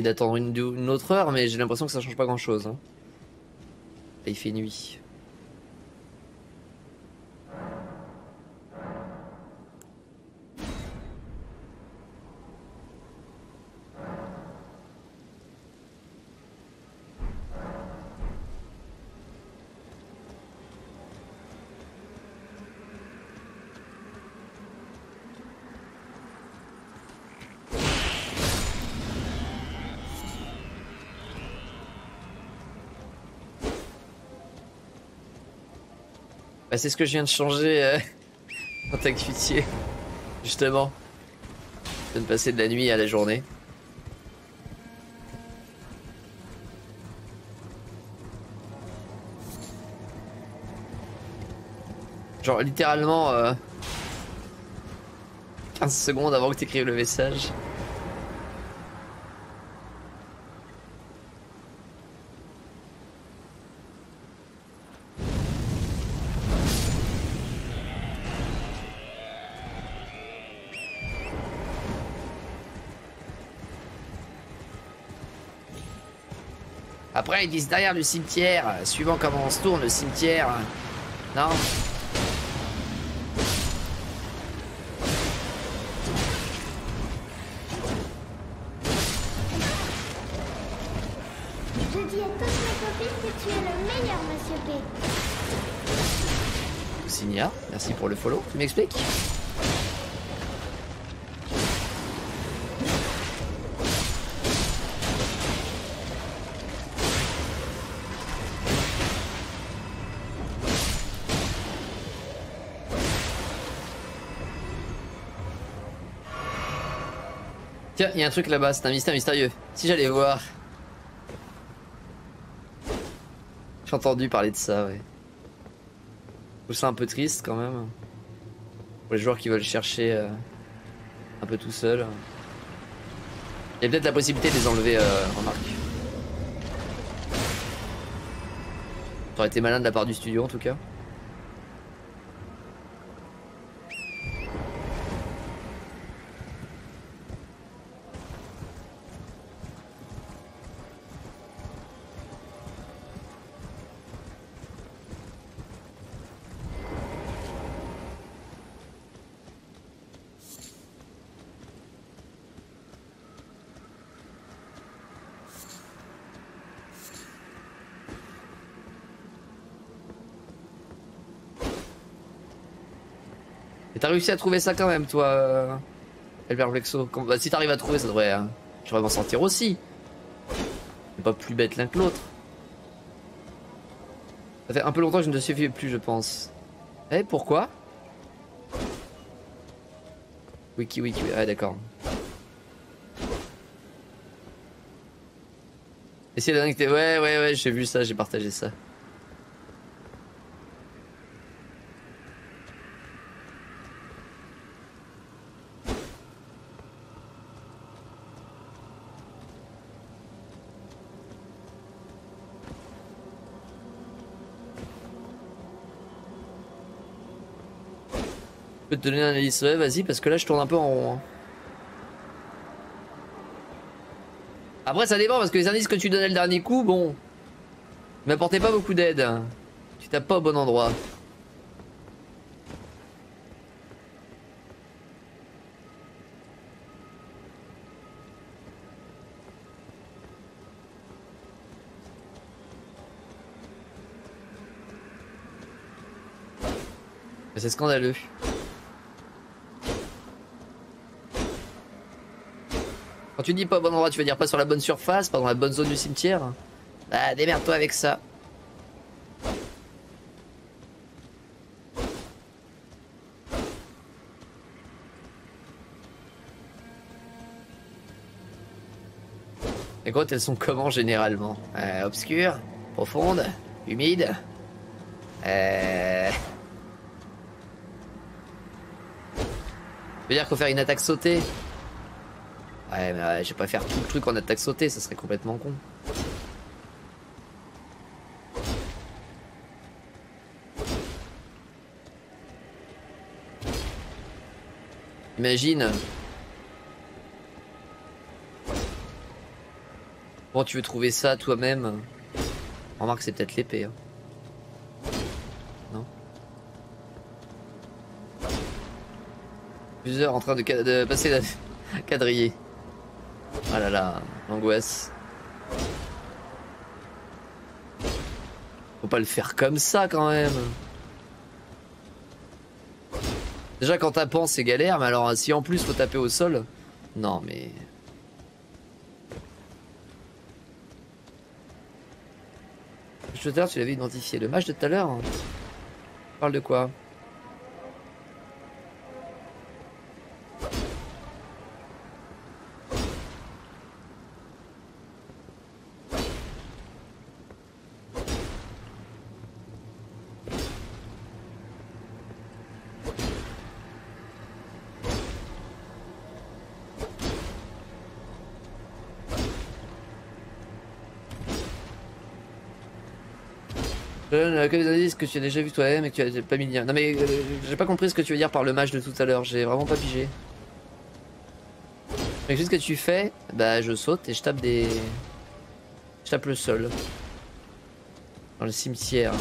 D'attendre une, une autre heure, mais j'ai l'impression que ça change pas grand chose. Hein. Là, il fait nuit. Bah, c'est ce que je viens de changer euh, en tant que. Justement. De passer de la nuit à la journée. Genre littéralement euh, 15 secondes avant que tu écrives le message. Ils disent derrière le cimetière, euh, suivant comment on se tourne, le cimetière. euh, Non Je dis à toutes mes copines que tu es le meilleur, monsieur P. Signia, merci pour le follow. Tu m'expliques? Il y a un truc là-bas, c'est un mystère mystérieux. Si j'allais voir. J'ai entendu parler de ça, ouais. Je trouve ça un peu triste quand même. Pour les joueurs qui veulent chercher euh, un peu tout seul. Il y a peut-être la possibilité de les enlever, euh, remarque. Ça aurait été malin de la part du studio en tout cas. T'as réussi à trouver ça quand même, toi, euh, Albert Comme- bah, Si t'arrives à trouver, ça devrait. Hein, je devrais m'en sortir aussi. C'est pas plus bête l'un que l'autre. Ça fait un peu longtemps que je ne te suffis plus, je pense. Eh, pourquoi? Wiki, wiki, ah d'accord. Et c'est la dernière Ouais, ouais, ouais, j'ai vu ça, j'ai partagé ça. Donner un indice, ouais, vas-y, parce que là je tourne un peu en rond. hein. Après, ça dépend, parce que les indices que tu donnais le dernier coup, bon. ils m'apportaient pas beaucoup d'aide. Tu tapes pas au bon endroit. C'est scandaleux. Tu dis pas au bon endroit, tu veux dire pas sur la bonne surface, pas dans la bonne zone du cimetière? Bah démerde-toi avec ça. Les grottes, elles sont comment généralement? Euh, Obscures Profondes Humides? Euh... dire qu'on faire une attaque sautée? Ouais, mais ouais, je vais pas faire tout le truc en attaque sautée, ça serait complètement con. Imagine. Bon, tu veux trouver ça toi-même? Remarque, c'est peut-être l'épée. hein. Non? Plusieurs en train de, de passer la quadriller. Ah là là, l'angoisse. Faut pas le faire comme ça quand même. Déjà quand tapant c'est galère, mais alors si en plus faut taper au sol, non mais. Tout à l'heure tu l'avais identifié. Le match de tout à l'heure. Parle de quoi? Que tu as déjà vu toi-même et que tu as pas mis de lien. Non mais euh, j'ai pas compris ce que tu veux dire par le match de tout à l'heure, j'ai vraiment pas pigé. Mais juste ce que tu fais, bah je saute et je tape des... Je tape le sol. Dans le cimetière.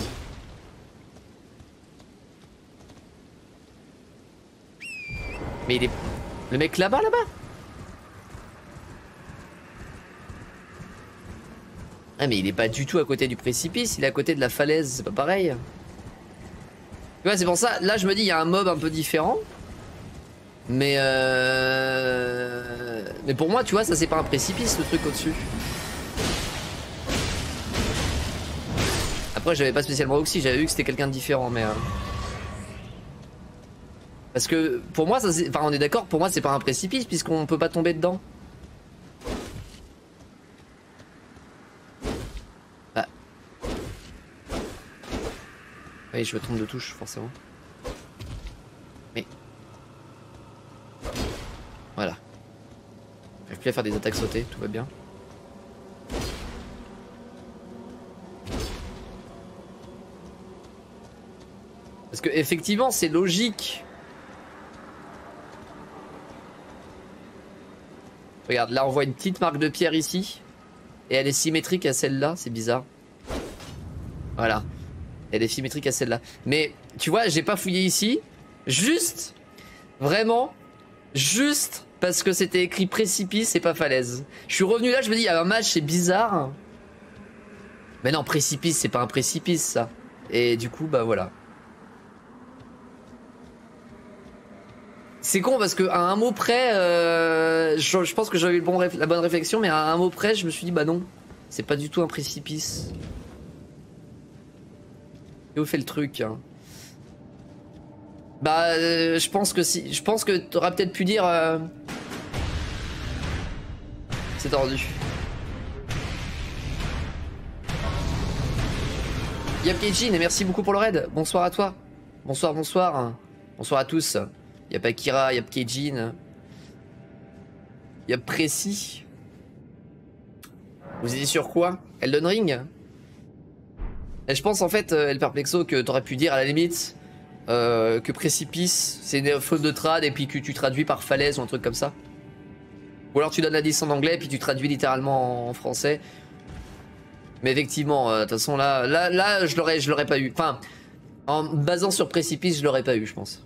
Mais il est... Le mec là-bas, là-bas? Ah mais il est pas du tout à côté du précipice, il est à côté de la falaise, c'est pas pareil. Tu vois, c'est pour ça, là je me dis il y a un mob un peu différent. Mais euh... Mais pour moi, tu vois, ça c'est pas un précipice le truc au-dessus. Après j'avais pas spécialement Oxy, j'avais vu que c'était quelqu'un de différent, mais... euh, Parce que pour moi, ça. Enfin on est d'accord, pour moi c'est pas un précipice puisqu'on peut pas tomber dedans. Je me trompe de touche, forcément. Mais. Voilà. J'arrive plus à faire des attaques sautées, tout va bien. Parce que effectivement, c'est logique. Regarde, là on voit une petite marque de pierre ici. Et elle est symétrique à celle-là, c'est bizarre. Voilà. Elle est symétrique à celle-là. Mais tu vois, j'ai pas fouillé ici. Juste, vraiment, juste parce que c'était écrit précipice et pas falaise. Je suis revenu là, je me dis, il y a un match, c'est bizarre. Mais non, précipice, c'est pas un précipice ça. Et du coup, bah voilà. C'est con parce que à un mot près, euh, je, pense que j'avais bon la bonne réflexion, mais à un mot près, je me suis dit bah non, c'est pas du tout un précipice. Et où fait le truc hein Bah, euh, je pense que si, je pense que t'aurais peut-être pu dire. euh, C'est tordu. Yap Keijin, merci beaucoup pour le raid. Bonsoir à toi. Bonsoir, bonsoir. Bonsoir à tous. Yap Akira, Yap Keijin. Yap Précis. Vous étiez sur quoi? Elden Ring? Et je pense en fait, euh, El Perplexo, que t'aurais pu dire à la limite euh, que Précipice, c'est une faute de trad et puis que tu traduis par falaise ou un truc comme ça. Ou alors tu donnes la 10 en anglais puis tu traduis littéralement en français. Mais effectivement, euh, de toute façon là, là, je l'aurais, je l'aurais pas eu. Enfin, en basant sur précipice, je l'aurais pas eu, je pense.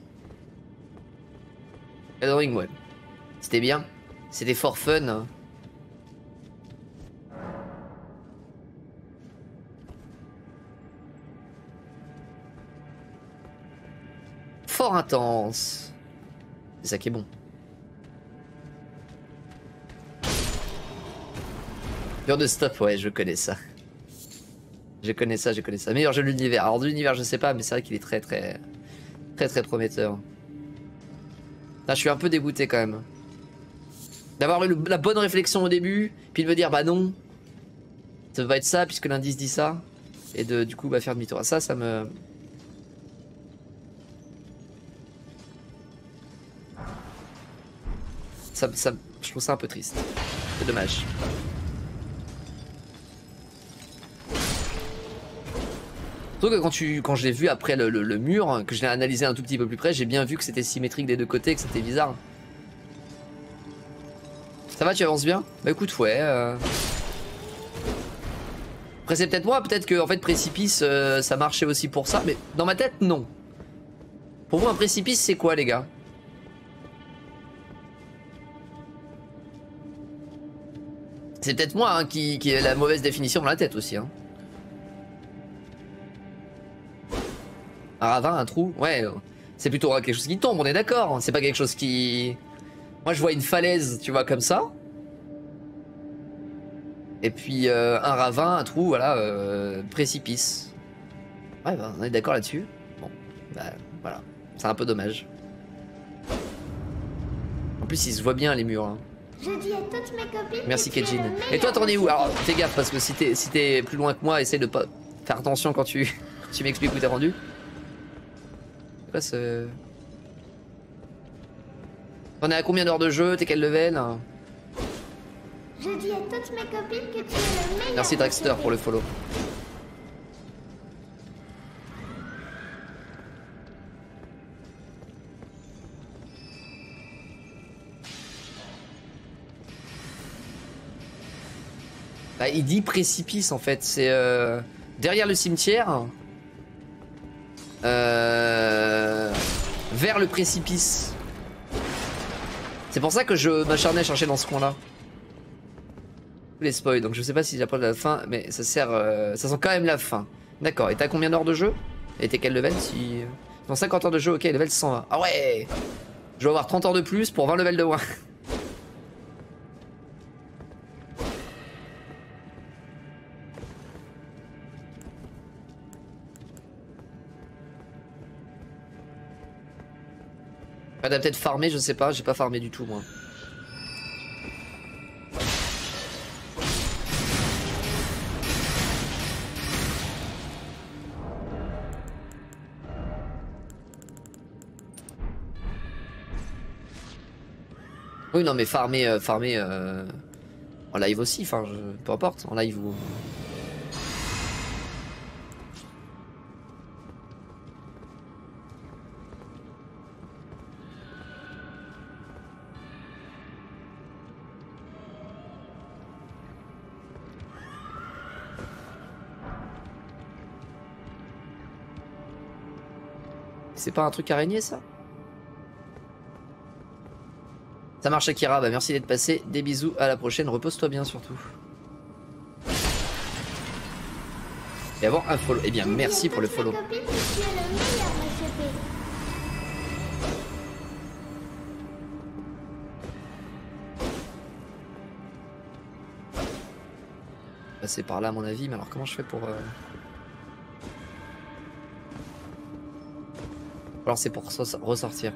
C'était bien. C'était fort fun. Fort intense. C'est ça qui est bon. Peur de stop, ouais, je connais ça. Je connais ça, je connais ça. Meilleur jeu de l'univers. Alors de l'univers, je sais pas, mais c'est vrai qu'il est très très très très prometteur. Là, je suis un peu dégoûté quand même. D'avoir eu la bonne réflexion au début, puis de me dire bah non, ça va être ça puisque l'indice dit ça, et de du coup bah faire demi-tour. Ça, ça me je trouve ça un peu triste. C'est dommage. Surtout que quand, je l'ai vu après le mur, que je l'ai analysé un tout petit peu plus près, j'ai bien vu que c'était symétrique des deux côtés, que c'était bizarre. Ça va, tu avances bien? Bah écoute, ouais. euh. Après c'est peut-être moi, peut-être que en fait précipice, euh, ça marchait aussi pour ça, mais dans ma tête, non. Pour vous, un précipice, c'est quoi, les gars? C'est peut-être moi hein, qui, ai la mauvaise définition dans la tête aussi. Hein. Un ravin, un trou, ouais. euh, C'est plutôt quelque chose qui tombe, on est d'accord. C'est pas quelque chose qui. Moi, je vois une falaise, tu vois, comme ça. Et puis euh, un ravin, un trou, voilà, euh, précipice. Ouais, bah, on est d'accord là-dessus. Bon, bah voilà. C'est un peu dommage. En plus, ils se voient bien les murs. hein. Je dis à toutes mes copines. Merci le Et toi, t'en es où Alors, fais gaffe parce que si t'es si plus loin que moi, essaye de pas faire attention quand tu, tu m'expliques où t'es rendu. C'est quoi ce. T'en es à combien d'heures de jeu T'es quel level Je dis à toutes mes copines que tu es le meilleur. Merci Dragster pour le follow. Bah, il dit précipice en fait, c'est euh, derrière le cimetière, euh, vers le précipice. C'est pour ça que je m'acharnais à chercher dans ce coin-là tous les spoils, donc je sais pas si j'approche de la fin, mais ça sert, euh, ça sent quand même la fin. D'accord, et t'as combien d'heures de jeu? Et t'es quel level si... Dans 50 heures de jeu, ok, level 120. Ah ouais Je dois avoir 30 heures de plus pour 20 levels de moins. Ah, t'as peut-être farmé, je sais pas, j'ai pas farmé du tout moi. Oui, non, mais farmer, euh, farmer euh, en live aussi, enfin, peu importe, en live ou. C'est pas un truc araignée, ça Ça marche, Akira. Bah, merci d'être passé. Des bisous. À la prochaine. Repose-toi bien, surtout. Et avoir un follow. Eh bien, merci pour le follow. Passer par là, à mon avis. Mais alors, comment je fais pour... Euh, Alors c'est pour so- ressortir.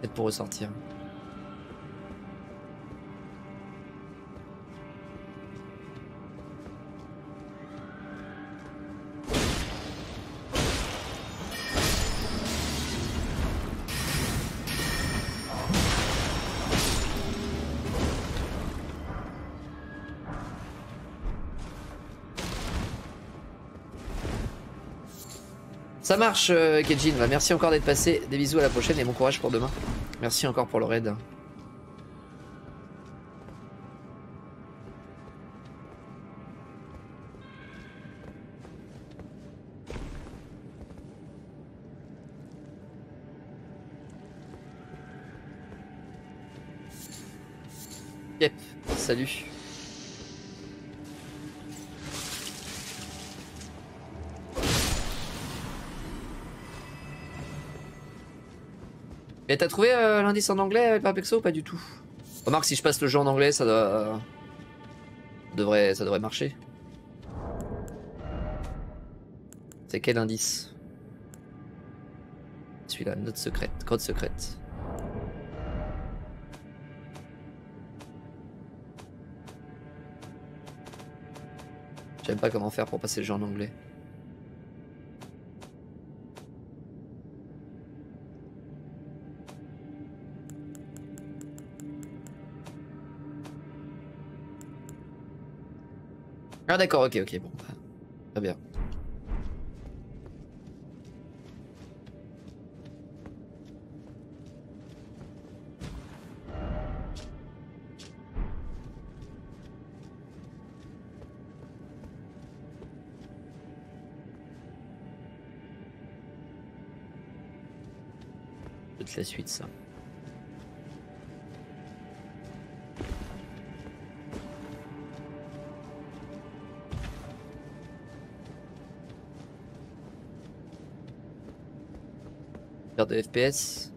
Peut-être pour ressortir. Ça marche, euh, Kejin. Bah, merci encore d'être passé. Des bisous à la prochaine et bon courage pour demain. Merci encore pour le raid. Yep, salut. Et t'as trouvé euh, l'indice en anglais avec Papexo ou pas du tout? Remarque, si je passe le jeu en anglais, ça doit... devrait, ça devrait marcher. C'est quel indice? Celui-là, note secrète, code secrète. Même pas comment faire pour passer le jeu en anglais. Ah d'accord, ok, ok, bon. bah, Très bien. Peut-être la suite ça. De FPS.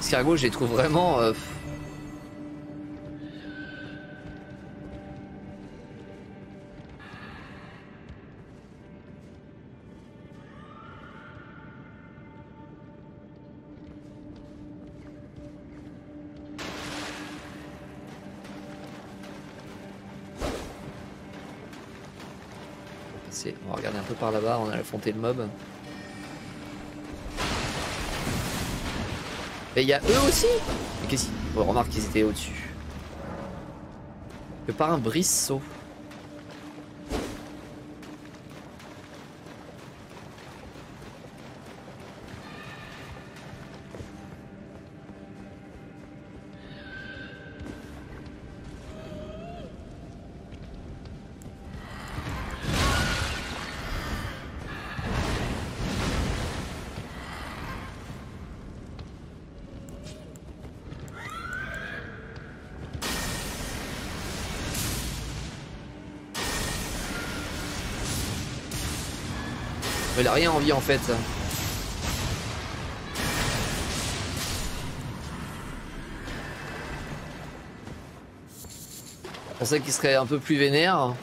Escargot, je les trouve vraiment. euh, on a affronté le mob. Et il y a eux aussi Mais qu'est-ce qu'ils... Oh, remarque qu'ils étaient au-dessus. Que par un brisseau. Il a rien envie en fait. Je pensais qu'il serait un peu plus vénère.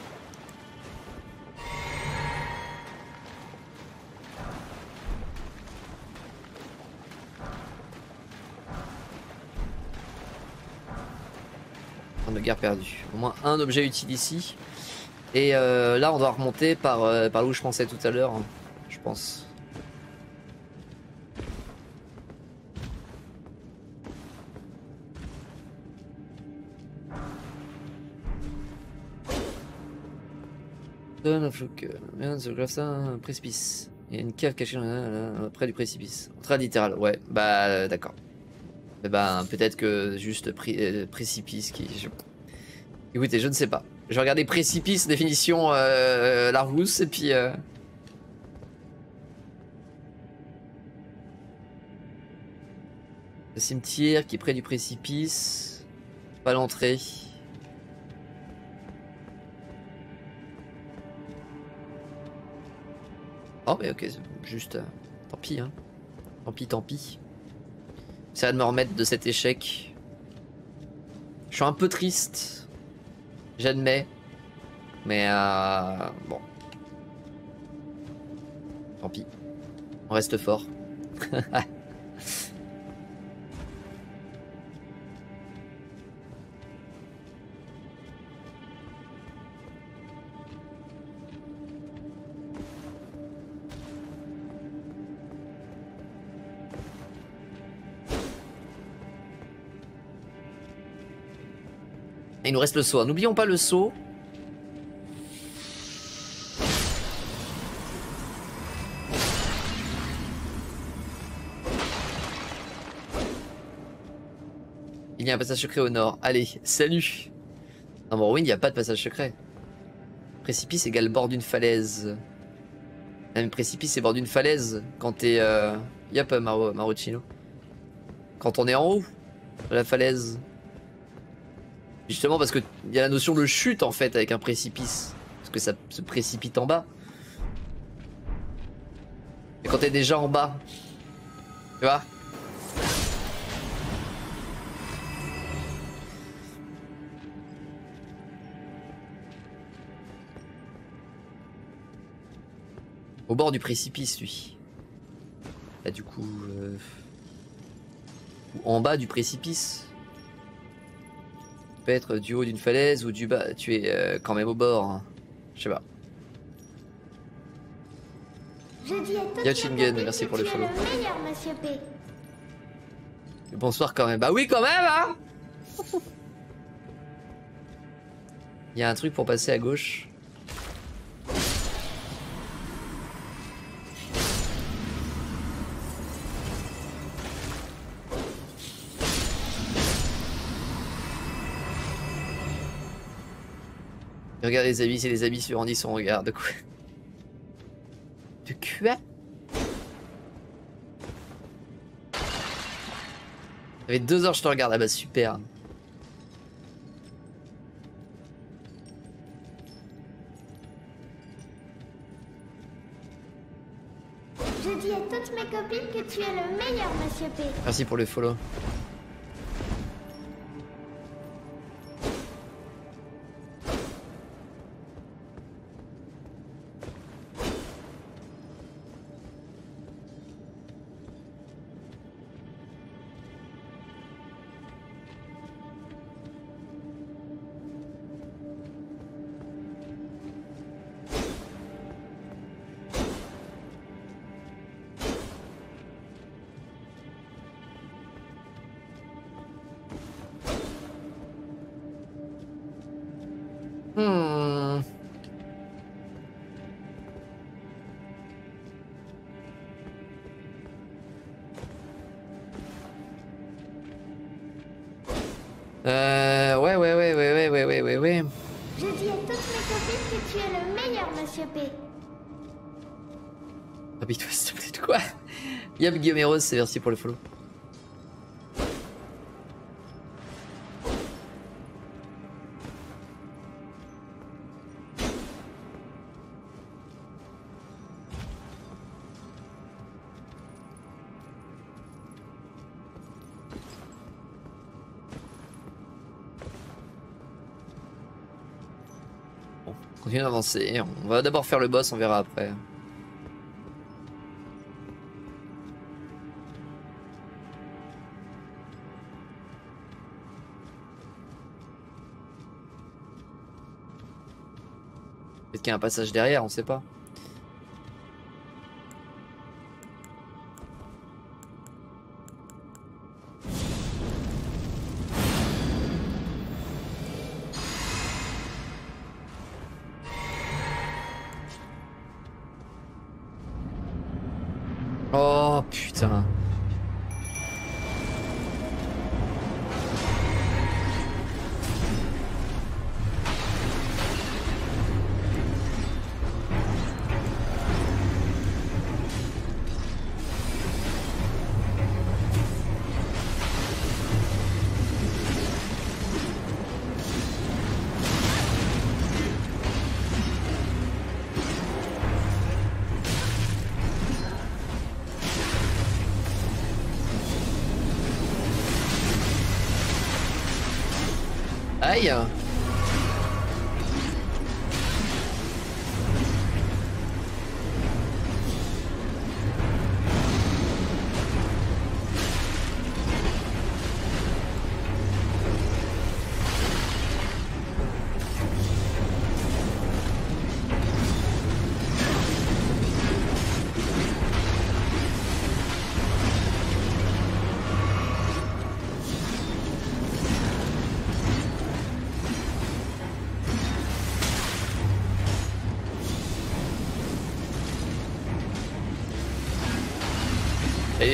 De guerre perdue. Au moins un objet utile ici. Et euh, là, on doit remonter par, euh, par là où je pensais tout à l'heure, pense. Faut que- Merde, je grave ça, un précipice. Il y a une cave cachée près du précipice. Très littéral, ouais. Bah, euh, d'accord. Eh ben, peut-être que juste euh, précipice qui. Écoutez, je ne sais pas. Je regarder précipice, définition euh, Larousse, et puis. euh, cimetière qui est près du précipice. Pas l'entrée. Oh, mais ok, juste. euh, tant pis, hein. Tant pis, tant pis. J'essaierai de me remettre de cet échec. Je suis un peu triste. J'admets. Mais euh, bon. Tant pis. On reste fort. nous reste le saut. N'oublions pas le saut. Il y a un passage secret au nord. Allez, salut bon, oui, il n'y a pas de passage secret. Précipice égale bord d'une falaise. Même précipice et bord d'une falaise quand t'es... Euh... Yep, Maro, Marochino. Quand on est en haut de la falaise. Justement parce que il y a la notion de chute en fait avec un précipice. Parce que ça se précipite en bas. Et quand t'es déjà en bas. Tu vois? Au bord du précipice, lui. Là, du coup... Euh... En bas du précipice. Peut être du haut d'une falaise ou du bas. Tu es euh, quand même au bord. hein. Je sais pas. Yachingen, merci pour le follow. Bonsoir quand même. Bah oui, quand même, hein Il y a un truc pour passer à gauche. Regarde les amis, c'est les amis surendit son regard. De quoi De quoi Ça fait deux heures que je te regarde. Ah bah super. Je dis à toutes mes copines que tu es le meilleur, monsieur P. Merci pour le follow. Guillaume et Rose, c'est merci pour le follow. Bon, continue d'avancer. On va d'abord faire le boss, on verra après. Peut-être qu'il y a un passage derrière, on sait pas.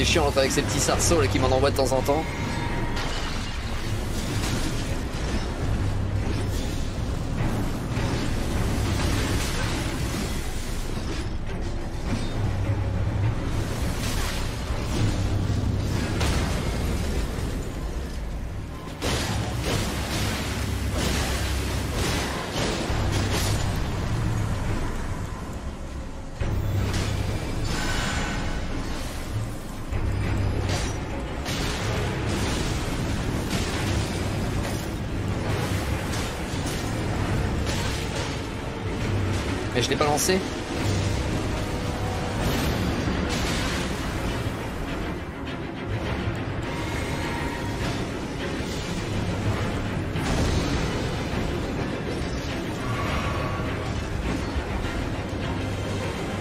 Est chiante avec ses petits sarceaux là, qui m'en envoient de temps en temps. L'ai pas lancé.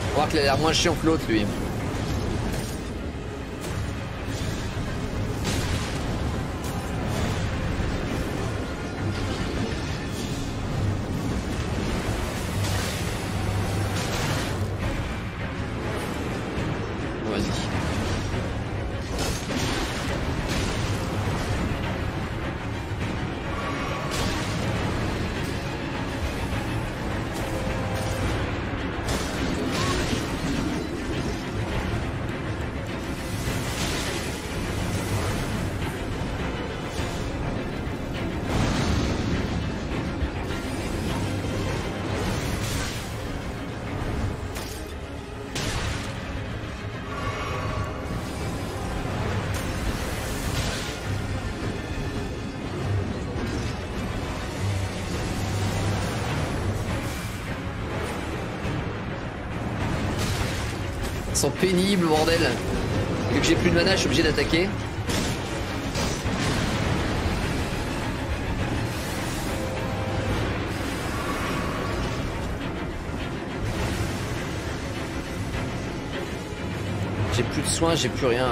On va voir qu'il a l'air moins chiant que l'autre lui. Sont pénibles, bordel. Vu que j'ai plus de mana, je suis obligé d'attaquer. J'ai plus de soins, j'ai plus rien.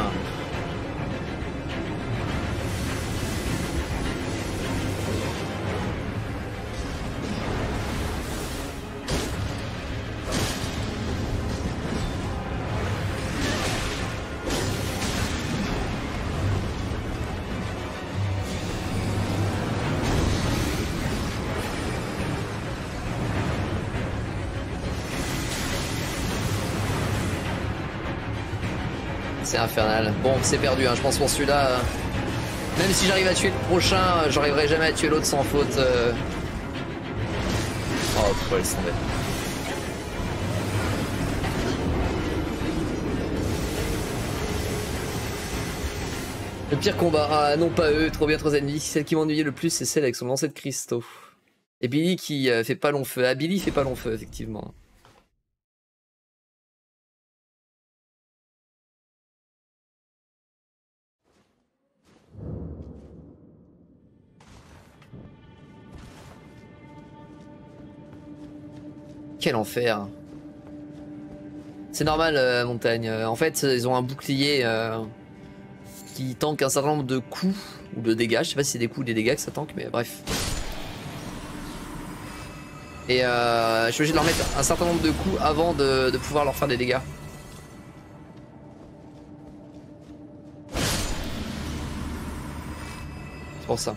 Infernal. Bon, c'est perdu, hein. je pense pour celui-là. euh, Même si j'arrive à tuer le prochain, euh, j'arriverai jamais à tuer l'autre sans faute. euh. Oh, pourquoi tomber. Le pire combat, ah non pas eux, trop bien, trop ennemis. Celle qui m'ennuyait le plus, c'est celle avec son lancer de cristaux. Et Billy qui fait pas long feu. Ah, Billy fait pas long feu, effectivement. Quel enfer. C'est normal, euh, montagne. Euh, En fait, ils ont un bouclier euh, qui tank un certain nombre de coups ou de dégâts. Je sais pas si c'est des coups ou des dégâts que ça tank, mais bref. Et euh, je suis obligé de leur mettre un certain nombre de coups avant de, de pouvoir leur faire des dégâts. C'est pour ça.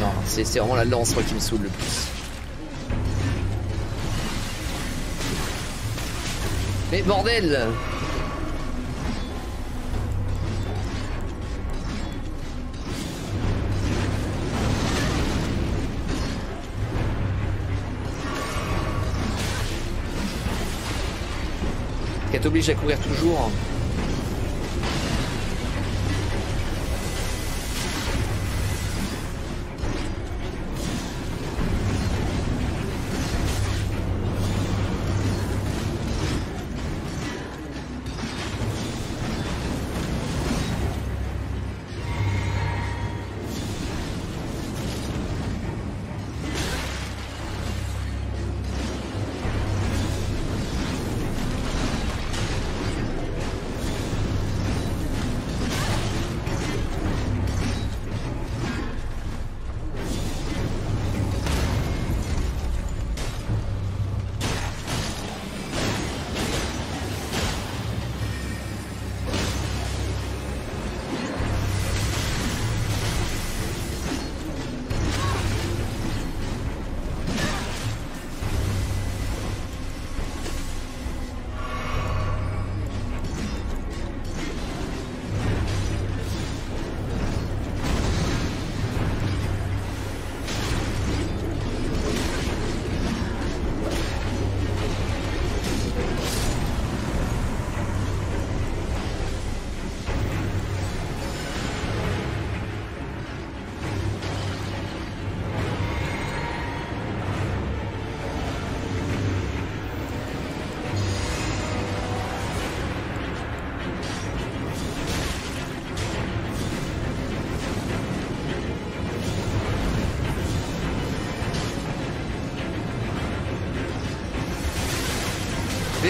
Non, c'est vraiment la lance qui me saoule le plus. Mais bordel Qu'elle t'oblige à courir toujours.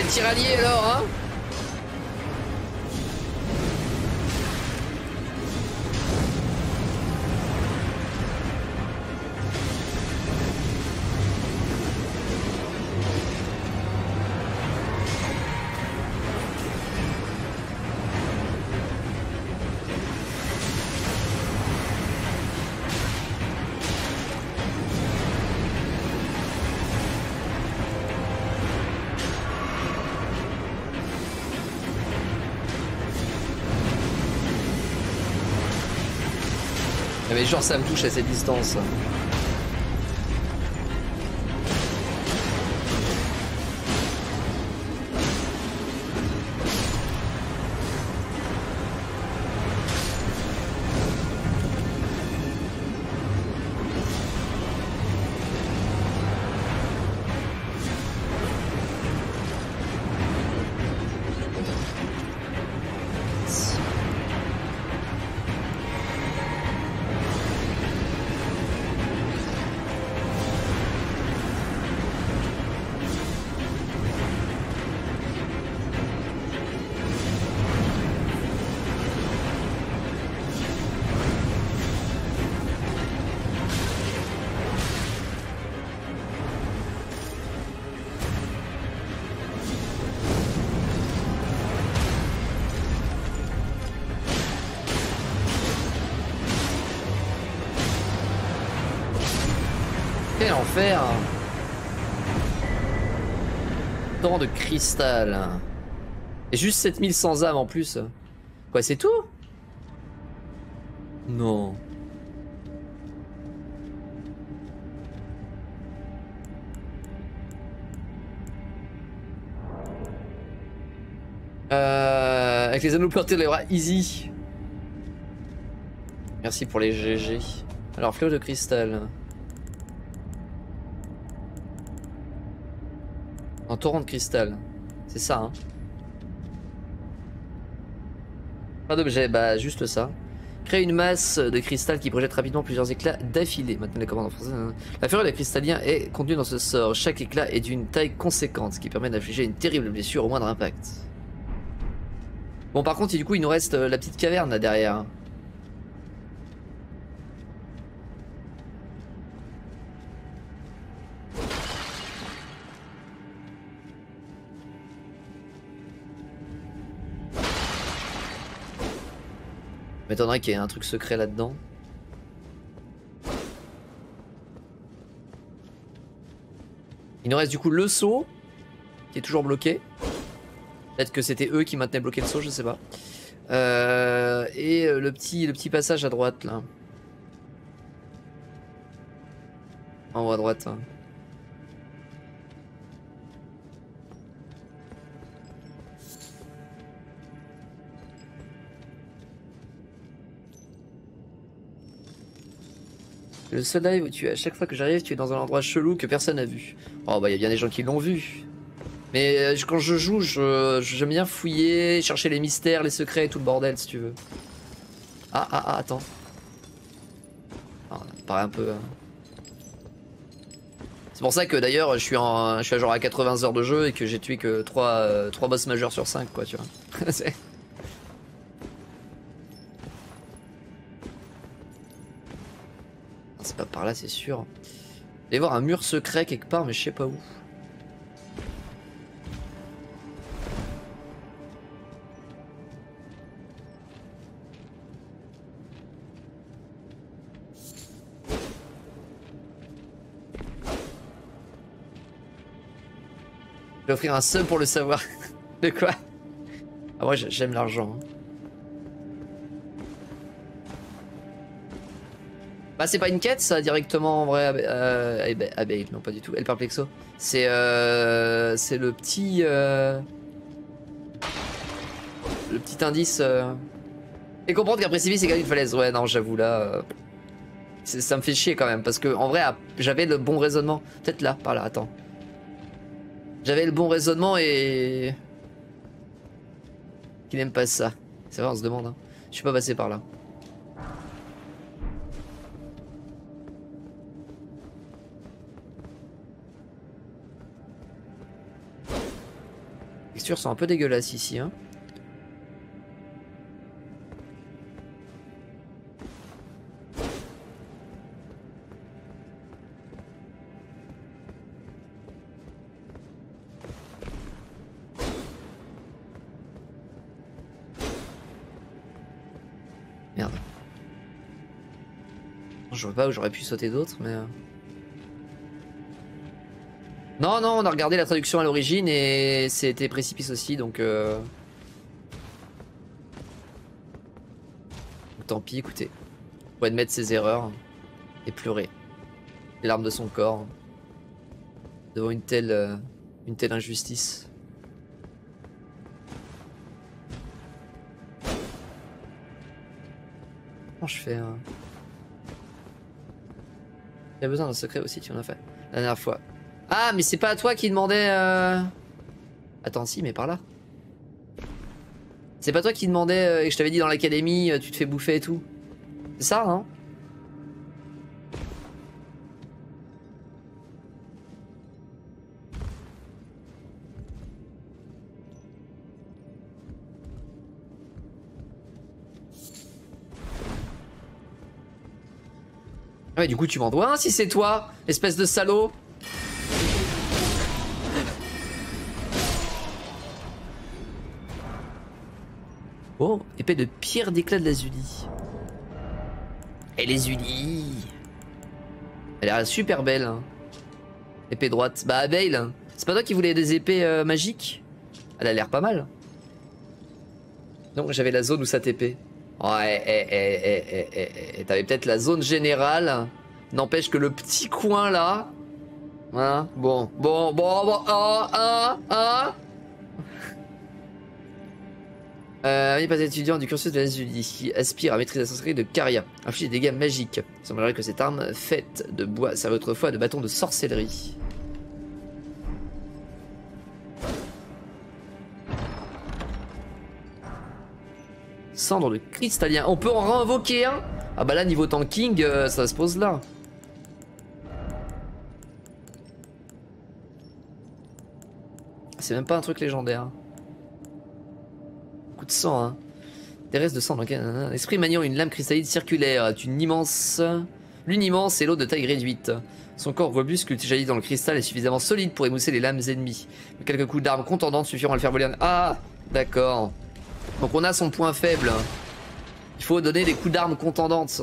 Les tiraliers alors, genre ça me touche à cette distance. Enfer Tant de cristal. Et juste 7100 âmes en plus. Quoi, c'est tout? Non. Euh, avec les anneaux plantés les bras, easy. Merci pour les GG. Alors, flot de cristal. Torrent de cristal. C'est ça, hein. Pas d'objet, bah juste ça. Crée une masse de cristal qui projette rapidement plusieurs éclats d'affilée. Maintenant les commandes en français. hein. La fureur des cristalliens est contenue dans ce sort. Chaque éclat est d'une taille conséquente, ce qui permet d'infliger une terrible blessure au moindre impact. Bon par contre du coup il nous reste euh, la petite caverne là derrière. M'étonnerait qu'il y ait un truc secret là-dedans. Il nous reste du coup le saut qui est toujours bloqué. Peut-être que c'était eux qui maintenaient bloqué le saut, je sais pas. Euh, et euh, le petit, le petit passage à droite là. En haut à droite. hein. Le seul live où tu à chaque fois que j'arrive, tu es dans un endroit chelou que personne n'a vu. Oh bah il y a bien des gens qui l'ont vu. Mais euh, quand je joue, je j'aime bien fouiller, chercher les mystères, les secrets et tout le bordel si tu veux. Ah ah ah attends. Ah, paraît un peu. hein. C'est pour ça que d'ailleurs je suis en je suis à genre à 80 heures de jeu et que j'ai tué que 3, boss majeurs sur 5 quoi tu vois. par là, c'est sûr. Il avoir un mur secret quelque part, mais je sais pas où. Je vais offrir un sub pour le savoir. De quoi? Ah moi j'ai- j'aime l'argent. hein. Bah c'est pas une quête ça directement en vrai euh, Bale, non pas du tout, El Perplexo. C'est euh, c'est le petit euh, le petit indice euh, et comprendre qu'un précipice c'est même une falaise. Ouais non j'avoue là ça me fait chier quand même parce que en vrai j'avais le bon raisonnement. Peut-être là par là attends. J'avais le bon raisonnement et qui n'aime pas ça. C'est vrai on se demande. Hein. Je suis pas passé par là. Textures sont un peu dégueulasses ici. Hein. Merde. Je vois pas où j'aurais pu sauter d'autres, mais... Non, non, on a regardé la traduction à l'origine et c'était précipice aussi, donc... Euh... Tant pis, écoutez. Faut admettre ses erreurs et pleurer. Les larmes de son corps. Devant une telle, euh, une telle injustice. Comment je fais hein? Il y a besoin d'un secret aussi, tu en as fait. La dernière fois. Ah, mais c'est pas à toi qui demandait. Euh... Attends, si, mais par là. C'est pas toi qui demandais euh, et que je t'avais dit dans l'académie, euh, tu te fais bouffer et tout. C'est ça, non Ah Ouais, du coup, tu m'en dois un si c'est toi, espèce de salaud. Oh, épée de pierre d'éclat de l'Azuli. Et les unis. Elle a l'air super belle. hein. Épée droite. Bah, Abeille, c'est pas toi qui voulais des épées euh, magiques? Elle a l'air pas mal. Donc j'avais la zone où ça t'épée. Ouais, eh, eh, eh, eh, t'avais peut-être la zone générale. N'empêche que le petit coin là. Hein Bon, bon, bon, bon, ah, ah, ah. Euh, pas étudiant du cursus de l'Azuli qui aspire à maîtriser la sorcellerie de Caria. Inflige des dégâts magiques. Il semblerait que cette arme faite de bois servait autrefois de bâton de sorcellerie. cendre de cristallien. On peut en réinvoquer un? Ah bah là, niveau tanking, euh, ça se pose là. C'est même pas un truc légendaire. Coup de sang, hein. Des restes de sang, donc, euh, Esprit maniant une lame cristalline circulaire, une immense... L'une immense et l'autre de taille réduite. Son corps robuste jaillit dans le cristal est suffisamment solide pour émousser les lames ennemies. Quelques coups d'armes contendantes suffiront à le faire voler. Ah D'accord. Donc on a son point faible. Il faut donner des coups d'armes contendantes.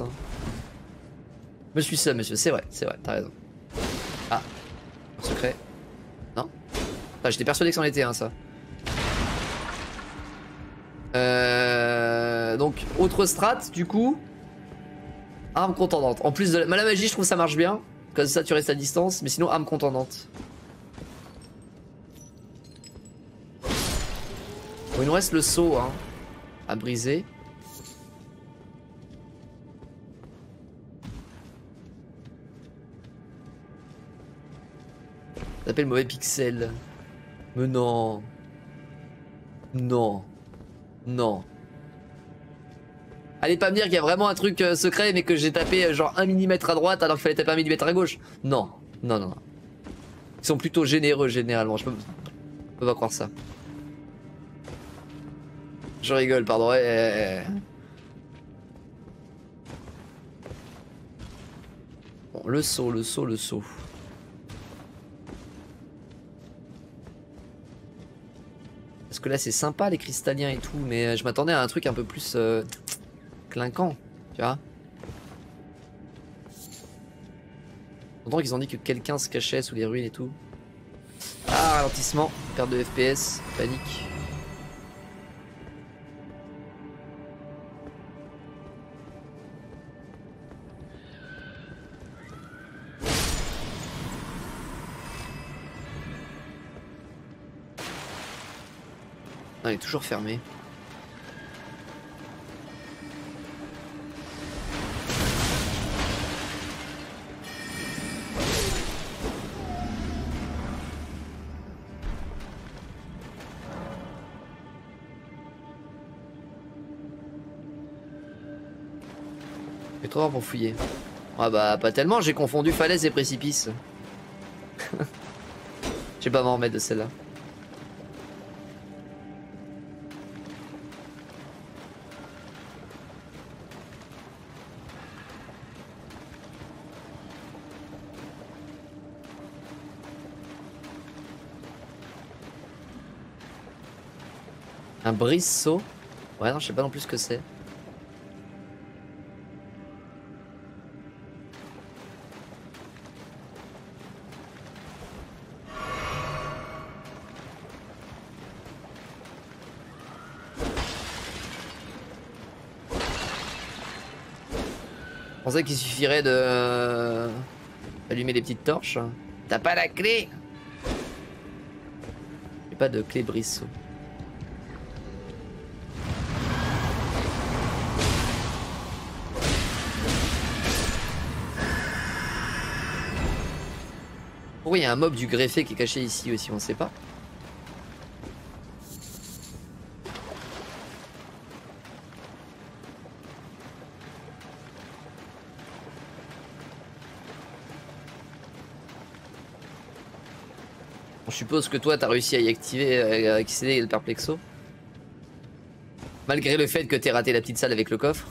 Je suis seul, monsieur. C'est vrai, c'est vrai, t'as raison. Ah. Un secret. Non? Ah, J'étais persuadé que c'en était un, ça. Euh, donc, autre strat, du coup. Arme contendante. En plus de la, la magie, je trouve ça marche bien. Comme ça, tu restes à distance. Mais sinon, arme contendante. Bon, il nous reste le saut hein, à briser. T'appelles mauvais pixel. Mais non. Non. Non. Allez pas me dire qu'il y a vraiment un truc euh, secret mais que j'ai tapé euh, genre un millimètre à droite alors qu'il fallait taper un millimètre à gauche. Non. Non, non. Ils sont plutôt généreux généralement. Je peux, peux pas croire ça. Je rigole, pardon. Bon, le saut, le saut, le saut. Que là c'est sympa les cristalliens et tout, mais euh, je m'attendais à un truc un peu plus clinquant, tu vois. Pendant qu'ils ont dit que quelqu'un se cachait sous les ruines et tout. Ah, ralentissement, perte de FPS, panique. Il est toujours fermé. trop pour fouiller. Ah bah pas tellement, j'ai confondu falaise et précipice. Je vais pas m'en remettre de celle-là. Un brise-saut Ouais non je sais pas non plus ce que c'est. qu'il suffirait de... Euh, allumer des petites torches. T'as pas la clé? J'ai pas de clé brisseau. Il y a un mob du greffé qui est caché ici aussi, on sait pas. je suppose que toi, t'as réussi à y activer, à accéder le perplexo. Malgré le fait que t'aies raté la petite salle avec le coffre.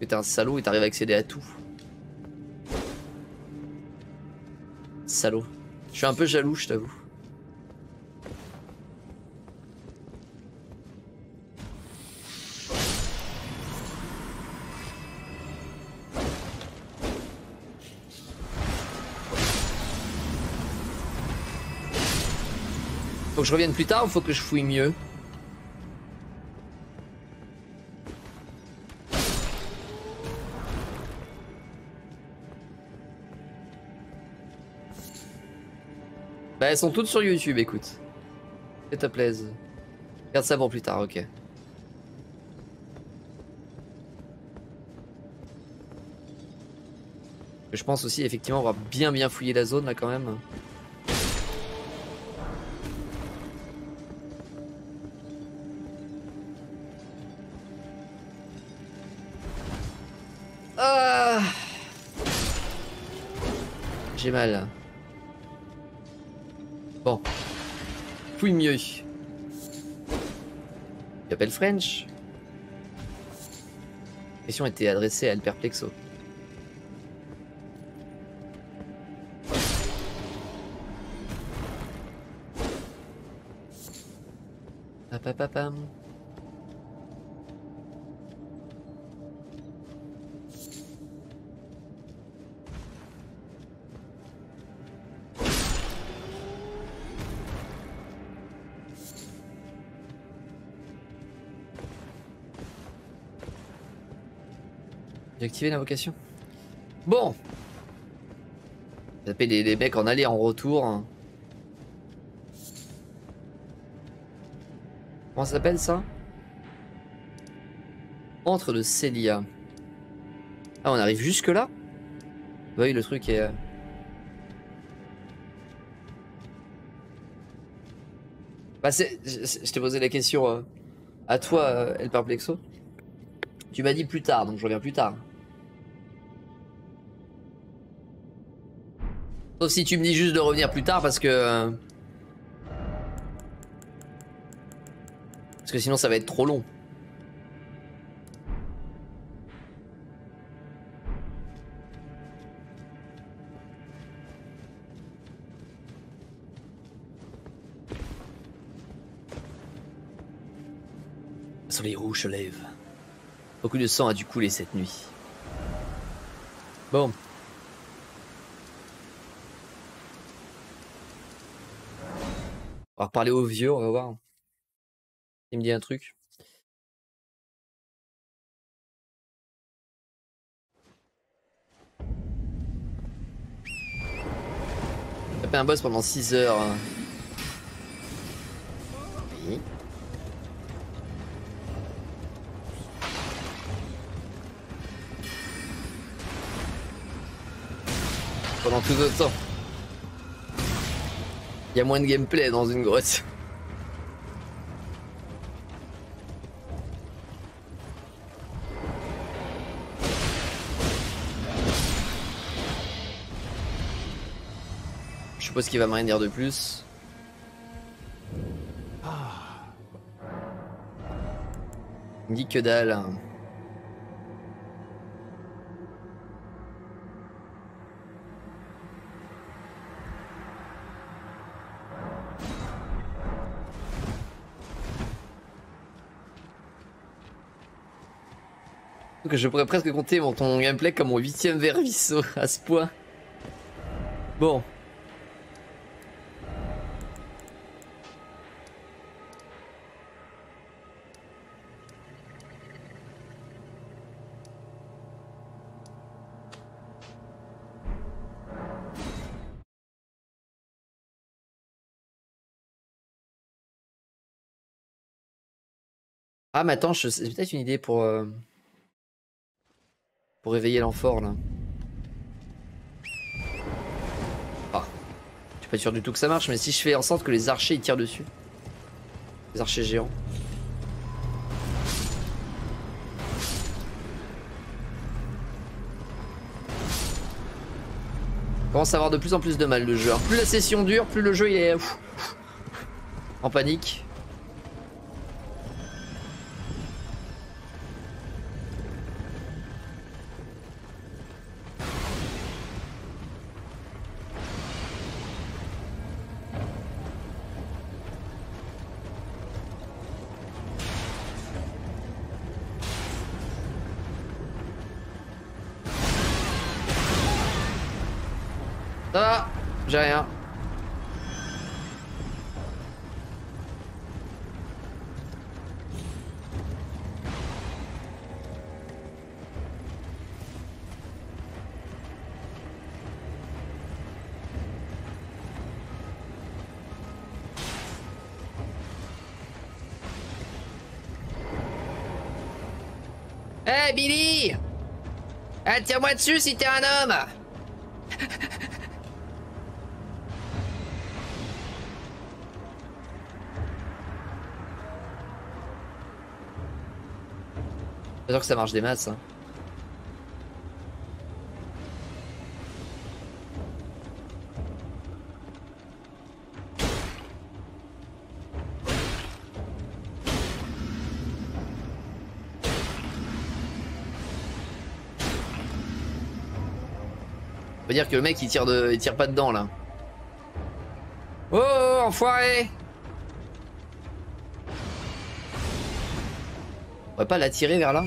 Que t'es un salaud et t'arrives à accéder à tout. Salaud. Je suis un peu jaloux, je t'avoue. Faut que je revienne plus tard ou faut que je fouille mieux? Bah elles sont toutes sur YouTube, écoute. Que te plaise. Regarde ça pour plus tard, ok. Je pense aussi effectivement avoir bien bien fouillé la zone là quand même. Ah J'ai mal. Bon. Mieux. Tu appelles French La question était adressée à El Perplexo. L'invocation. Bon. Taper les, les mecs en aller en retour. hein. Comment ça s'appelle ça? Entre de Célia. Ah, on arrive jusque là? Oui, le truc est. euh, Bah, c'est. Je je t'ai posé la question euh, à toi, euh, El Perplexo. Tu m'as dit plus tard, donc je reviens plus tard. Sauf si tu me dis juste de revenir plus tard parce que. euh, Parce que sinon ça va être trop long. Le soleil rouge se lève. Beaucoup de sang a dû couler cette nuit. Bon. On va reparler au vieux, on va voir. Il me dit un truc. Taper un boss pendant 6 heures. hein. Pendant tout le temps. Il y a moins de gameplay dans une grotte. Je suppose qu'il va me rien dire de plus. Il me dit que dalle. Donc je pourrais presque compter mon ton gameplay comme mon huitième vervisso à ce point. Bon. Ah mais attends, je- c'est peut-être une idée pour... euh, réveiller l'amphore là. Ah. Je suis pas sûr du tout que ça marche, mais si je fais en sorte que les archers ils tirent dessus. Les archers géants. Commence à avoir de plus en plus de mal le jeu. Alors, plus la session dure, plus le jeu il est en panique. Ah, Tire-moi dessus si t'es un homme sûr que ça marche des masses. Hein. Veut dire que le mec il tire, de... il tire pas dedans là. Oh, oh enfoiré On va pas l'attirer vers là?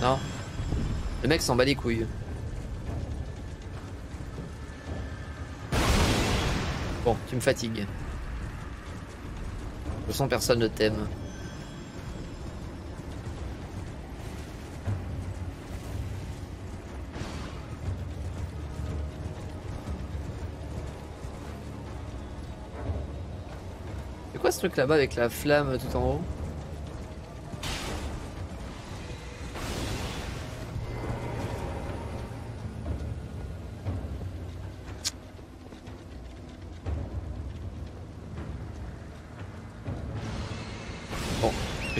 Non. Le mec s'en bat les couilles. Bon, tu me fatigues. Toute façon, personne ne t'aime. C'est quoi ce truc là-bas avec la flamme tout en haut?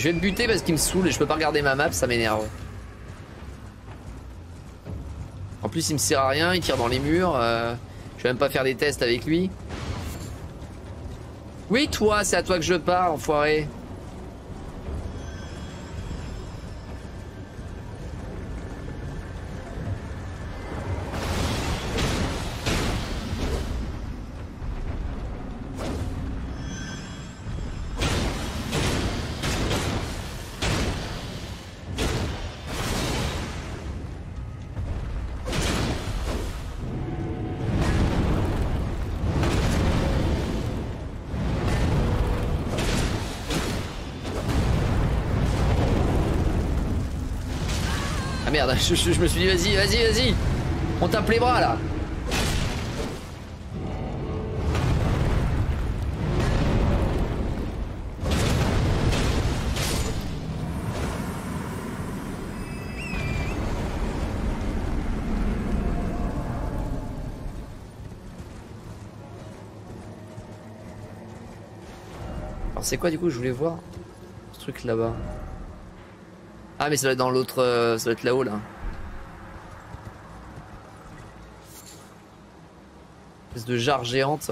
Je vais me buter parce qu'il me saoule et je peux pas regarder ma map, ça m'énerve. En plus, il me sert à rien, il tire dans les murs. euh, je vais même pas faire des tests avec lui. Oui, toi, c'est à toi que je parle, enfoiré. Je, me suis dit vas-y, vas-y, vas-y. On tape les bras là. Alors c'est quoi du coup Je voulais voir ce truc là-bas? Ah mais ça doit être dans l'autre... euh, ça doit être là-haut là. Espèce de jarre géante.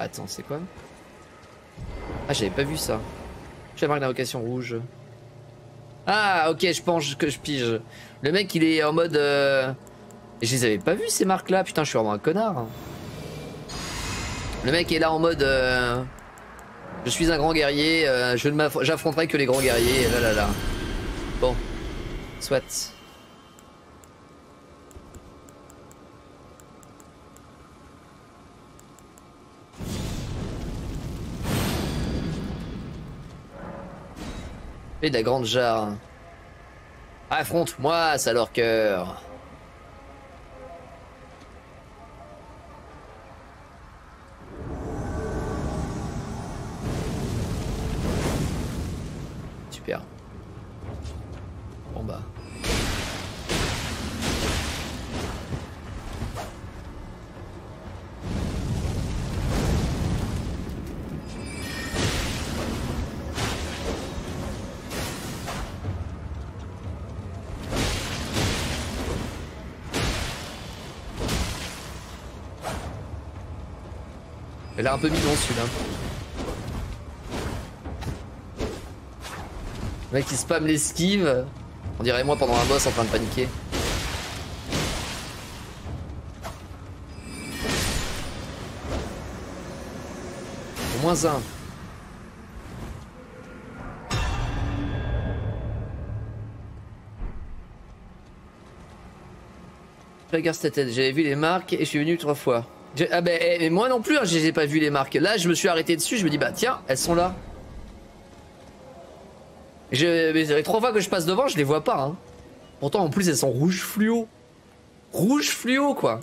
Attends, c'est quoi? Ah j'avais pas vu ça. J'ai la marque rouge. Ah ok je pense que je pige. Le mec il est en mode... euh, Je les avais pas vus ces marques là, putain je suis vraiment un connard. Le mec est là en mode... euh, Je suis un grand guerrier, euh, j'affronterai que les grands guerriers, là là là. Bon, soit. Et de la grande jarre. Affronte-moi, sale cœur. Un peu bidon celui-là. Le mec qui spam l'esquive. On dirait moi pendant un boss en train de paniquer. Au moins un. Regarde cette tête, j'avais vu les marques et je suis venu trois fois. Ah mais moi non plus, hein, je pas vu les marques. Là, je me suis arrêté dessus, je me dis bah tiens, elles sont là. Je, mais les trois fois que je passe devant, je les vois pas. Hein. Pourtant, en plus, elles sont rouges fluo. Rouge fluo, quoi.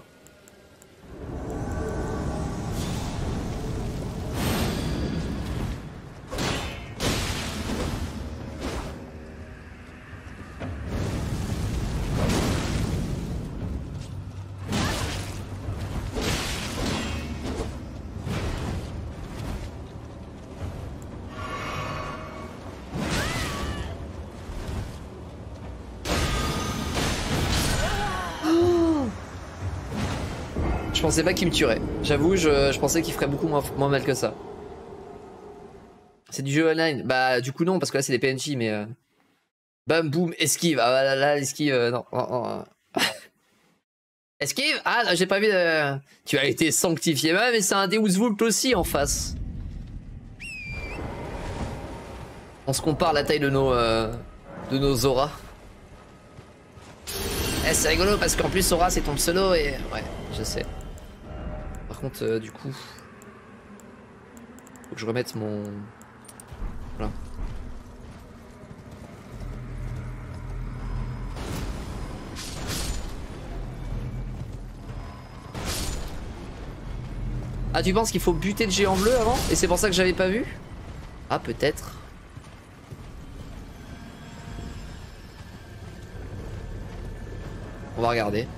Je pensais pas qu'il me tuerait. J'avoue, je, pensais qu'il ferait beaucoup moins, mal que ça. C'est du jeu online. Bah, du coup, non, parce que là, c'est des PNJ, mais. euh, Bam, boum, esquive. Ah, là, là, l'esquive, euh, non. non, non. esquive? Ah, j'ai pas vu de. Tu as été sanctifié. Ouais, mais c'est un Deus Vult aussi en face. On se compare la taille de nos. euh, de nos auras. Eh, c'est rigolo parce qu'en plus, Aura, c'est ton pseudo et. Ouais, je sais. Par contre, euh, du coup. Faut que je remette mon. Voilà. Ah, tu penses qu'il faut buter le géant bleu avant? Et c'est pour ça que j'avais pas vu? Ah, peut-être. On va regarder.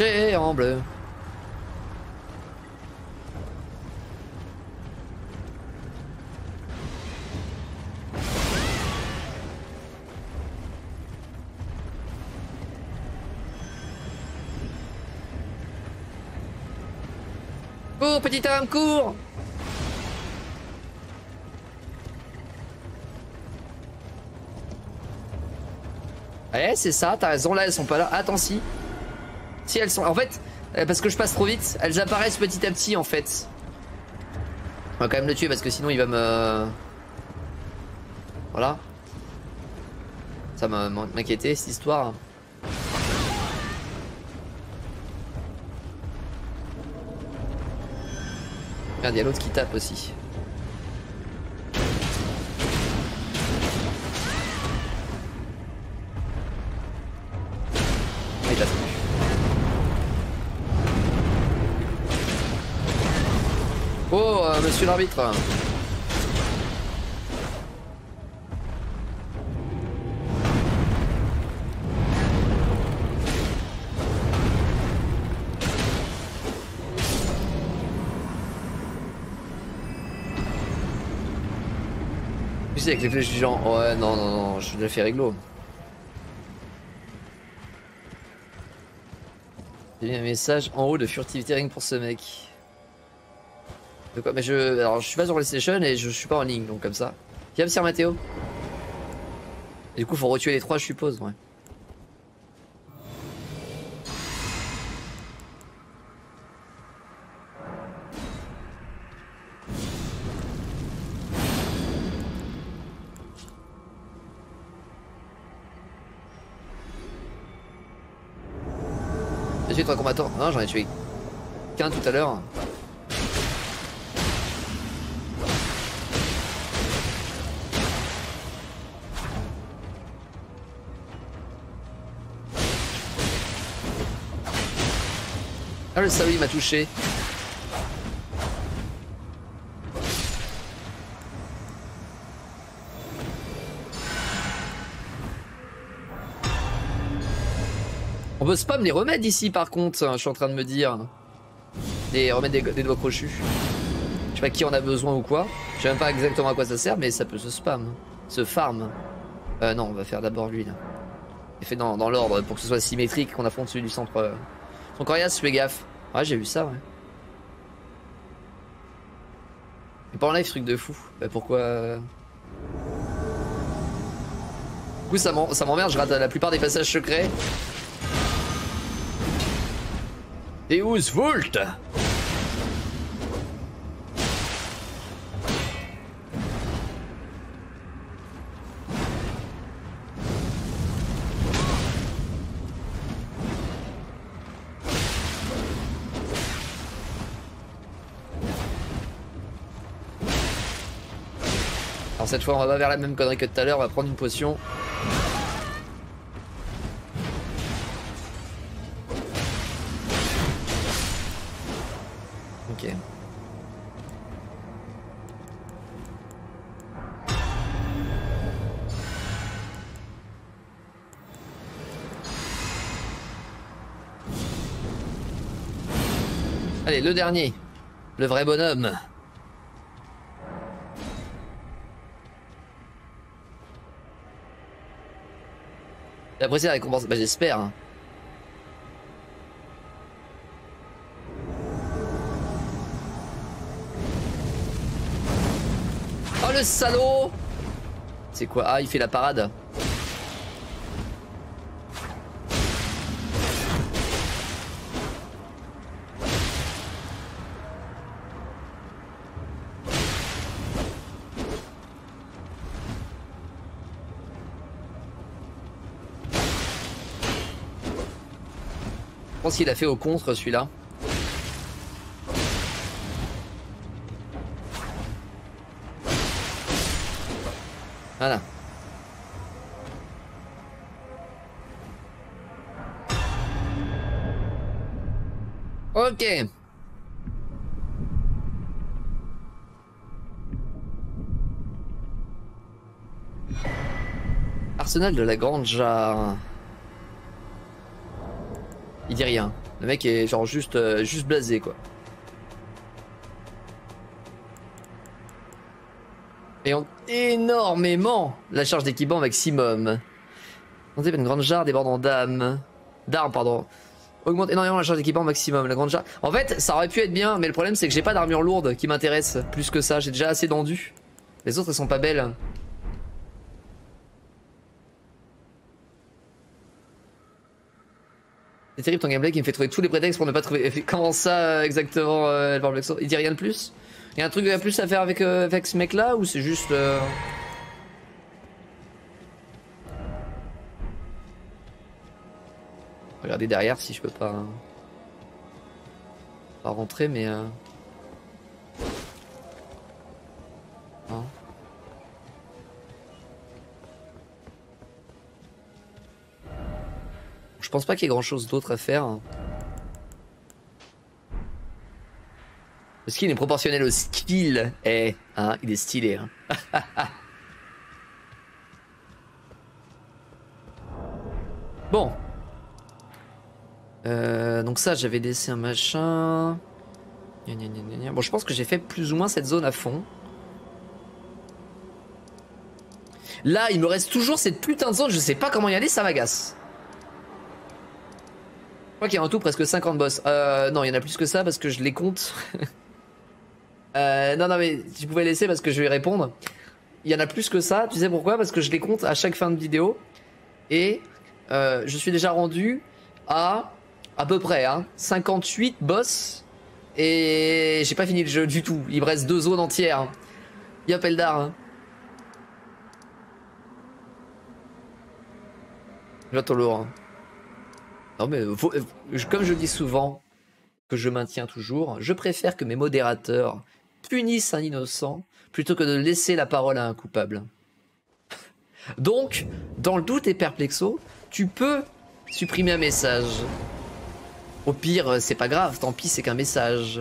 Géant bleu. Cours, petit homme, cours Ouais, c'est ça, t'as raison, là elles sont pas là. Attends, si. Si elles sont. En fait, euh, parce que je passe trop vite, elles apparaissent petit à petit en fait. On va quand même le tuer parce que sinon il va me. Voilà. Ça m'a m'inquiéter cette histoire. Merde, il y a l'autre qui tape aussi. Monsieur l'arbitre. Avec les flèches du genre, ouais, non, non, non, je l'ai fait réglo. J'ai mis un message en haut de que pour ce mec. De quoi Mais je. Alors je suis pas sur PlayStation et je suis pas en ligne donc comme ça. Viens Sir Mathéo. Et du coup faut retuer les trois je suppose, ouais. J'ai tué trois combattants. Non j'en ai tué qu'un tout à l'heure. Ah le il m'a touché. On peut spam les remèdes ici par contre, hein, je suis en train de me dire. Les remèdes des, des doigts crochus. Je sais pas qui en a besoin ou quoi. Je sais même pas exactement à quoi ça sert, mais ça peut se spam. Se farm. Euh, non, on va faire d'abord lui là. Et fait dans, dans l'ordre pour que ce soit symétrique qu'on affronte celui du centre. euh. Son coriace, fais gaffe. Ouais, j'ai vu ça, ouais. Mais pas en live, truc de fou. Bah pourquoi euh Du coup, ça m'emmerde, je rate la plupart des passages secrets. Deus Vult cette fois on va vers la même connerie que tout à l'heure, on va prendre une potion. Ok. Allez, le dernier. Le vrai bonhomme. J'ai apprécié la récompense. Bah j'espère. Oh le salaud C'est quoi? Ah il fait la parade. Qu'il a fait au contre celui-là. Voilà. Ok. Arsenal de la Grande Jarre. Il dit rien. Le mec est genre juste, euh, juste blasé quoi. Et on... énormément la charge d'équipement maximum. On une grande jarre débordant d'âme. D'armes, pardon. Augmente énormément la charge d'équipement maximum. La grande jarre. En fait, ça aurait pu être bien, mais le problème c'est que j'ai pas d'armure lourde qui m'intéresse plus que ça. J'ai déjà assez d'endu. Les autres elles sont pas belles. C'est terrible ton gameplay qui me fait trouver tous les prétextes pour ne pas trouver. Comment ça euh, exactement, euh, Il dit rien de plus? Il y a un truc de plus à faire avec, euh, avec ce mec là ou c'est juste. euh, Regardez derrière si je peux pas. Pas rentrer mais. Je pense pas qu'il y ait grand chose d'autre à faire. Le skin est proportionnel au skill. Eh, hein, il est stylé. Hein. bon. Euh, donc ça, j'avais laissé un machin. Bon, je pense que j'ai fait plus ou moins cette zone à fond. Là, il me reste toujours cette putain de zone. Je sais pas comment y aller, ça m'agace. Je crois qu'il y a en tout presque 50 boss. Euh, non, il y en a plus que ça parce que je les compte. euh, non, non, mais tu pouvais laisser parce que je vais répondre. Il y en a plus que ça. Tu sais pourquoi? Parce que je les compte à chaque fin de vidéo. Et euh, je suis déjà rendu à à peu près hein, 58 boss. Et j'ai pas fini le jeu du tout. Il me reste deux zones entières. Yop Eldar. Hein. J'attends lourd. Non mais faut- comme je dis souvent, que je maintiens toujours, je préfère que mes modérateurs punissent un innocent plutôt que de laisser la parole à un coupable. Donc, dans le doute et perplexo, tu peux supprimer un message. Au pire, c'est pas grave, tant pis, c'est qu'un message.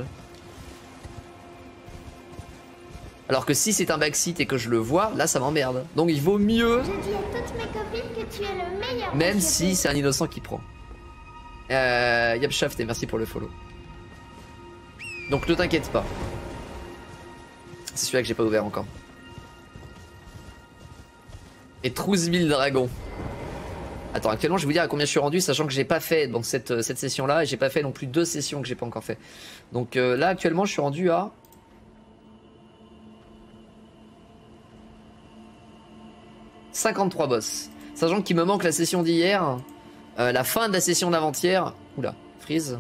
Alors que si c'est un backseat et que je le vois, là ça m'emmerde. Donc il vaut mieux Je dis à toutes mes copines que tu es le meilleur. même si c'est un innocent qui prend. Euh, Yapshaft, et merci pour le follow. Donc ne t'inquiète pas. C'est celui-là que j'ai pas ouvert encore. Et Trousse 1000 dragons. Attends, actuellement je vais vous dire à combien je suis rendu, sachant que j'ai pas fait donc cette, euh, cette session-là, et j'ai pas fait non plus deux sessions que j'ai pas encore fait. Donc euh, là actuellement je suis rendu à... « 53 boss. Sachant qu'il me manque la session d'hier, euh, la fin de la session d'avant-hier, oula, freeze,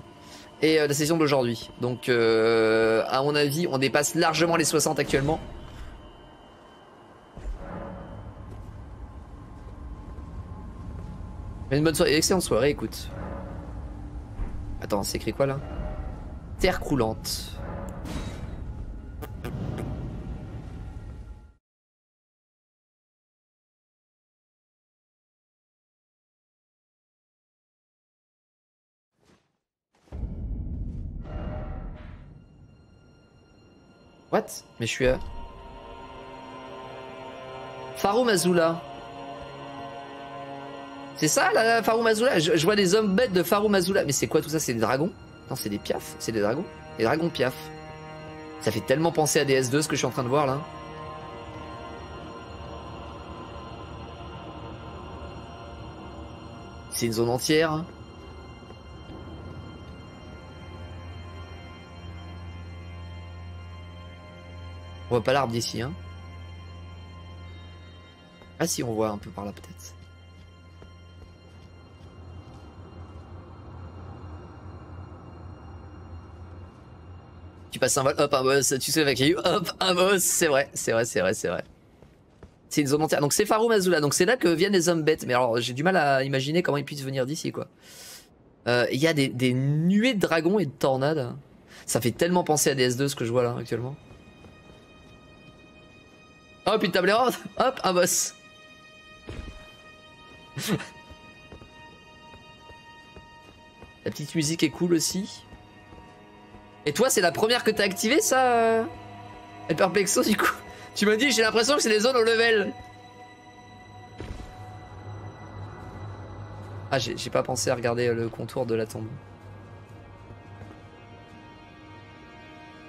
et euh, la session d'aujourd'hui. Donc, euh, à mon avis, on dépasse largement les 60 actuellement. Une bonne soirée, excellente soirée, écoute. Attends, c'est écrit quoi là? Terre croulante. What? Mais je suis à... Faro. C'est ça, là, Faro Mazula je, vois des hommes bêtes de Faro Mazula. Mais c'est quoi tout ça? C'est des dragons? Non, c'est des piafs C'est des dragons Des dragons piaf. Ça fait tellement penser à DS2 ce que je suis en train de voir là. C'est une zone entière. On voit pas l'arbre d'ici, hein. Ah si, on voit un peu par là peut-être. Tu passes un vol, hop, un boss, tu sais avec hop, un boss, c'est vrai, c'est vrai, c'est vrai, c'est vrai. C'est une zone entière. Donc c'est Faru Mazula, donc c'est là que viennent les hommes bêtes. Mais alors j'ai du mal à imaginer comment ils puissent venir d'ici quoi. Euh, Il y a des, des nuées de dragons et de tornades. Ça fait tellement penser à DS2 ce que je vois là actuellement. Hop, une table ronde, hop, un boss. La petite musique est cool aussi. Et toi, c'est la première que t'as activée, ça euh, El Perplexo, du coup? Tu m'as dit, j'ai l'impression que c'est les zones au level. Ah, j'ai pas pensé à regarder euh, le contour de la tombe.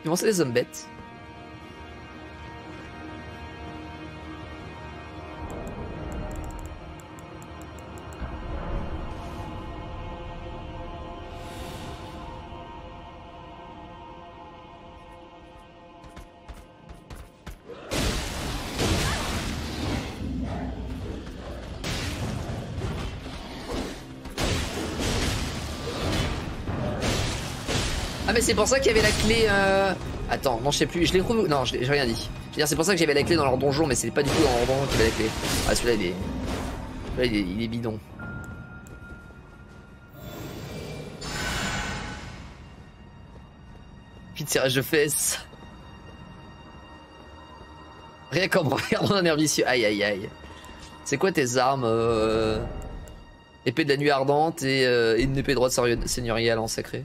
Bon, c'est les hommes bêtes? C'est pour ça qu'il y avait la clé euh... Attends, non je sais plus, je l'ai retrouvé... Non, j'ai rien dit. C'est pour ça que j'avais la clé dans leur donjon, mais c'est pas du tout dans leur donjon qu'il y avait la clé. Ah celui-là il est... Celui-là il est, bidon. Puis de serrage de fesses. Rien qu'en me regardant un air vicieux. Aïe aïe aïe. C'est quoi tes armes euh... Épée de la nuit ardente et, euh, et une épée droite seigneuriale en sacré?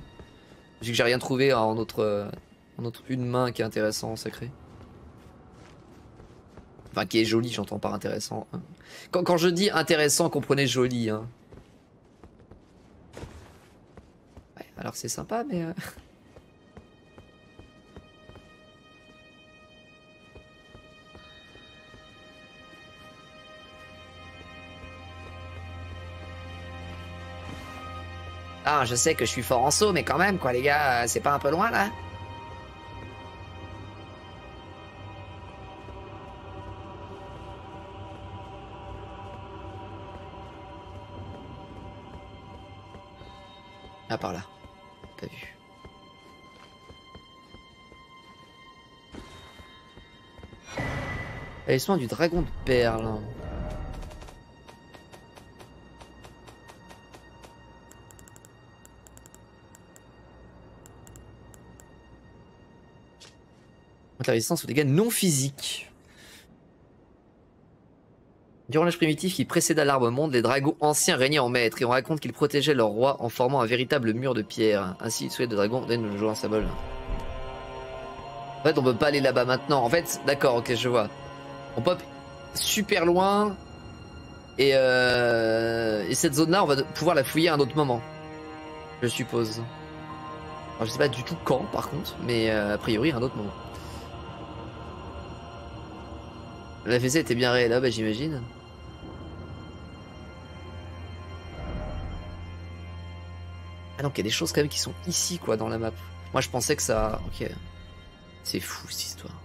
Vu que j'ai rien trouvé en autre, euh, en autre une main qui est intéressant sacré. Enfin, qui est joli, j'entends par intéressant. hein. Quand, quand je dis intéressant, comprenez joli. Hein. Ouais, alors c'est sympa, mais. euh, Ah, je sais que je suis fort en saut, mais quand même, quoi, les gars, euh, c'est pas un peu loin là Ah, par là. Pas vu. Talisman du dragon de perle. La résistance aux dégâts non physiques. Durant l'âge primitif qui précéda l'arbre monde, les dragons anciens régnaient en maître et on raconte qu'ils protégeaient leur roi en formant un véritable mur de pierre. Ainsi, le souhait de dragon donne le jour un symbole. En fait, on peut pas aller là-bas maintenant. En fait, d'accord, ok, je vois. On pop super loin et, euh, et cette zone-là, on va pouvoir la fouiller à un autre moment. Je suppose. Alors, je sais pas du tout quand, par contre, mais euh, a priori, à un autre moment. La fessée était bien réelle là, bah j'imagine. Ah donc il y a des choses quand même qui sont ici quoi dans la map. Moi je pensais que ça... Ok. C'est fou cette histoire.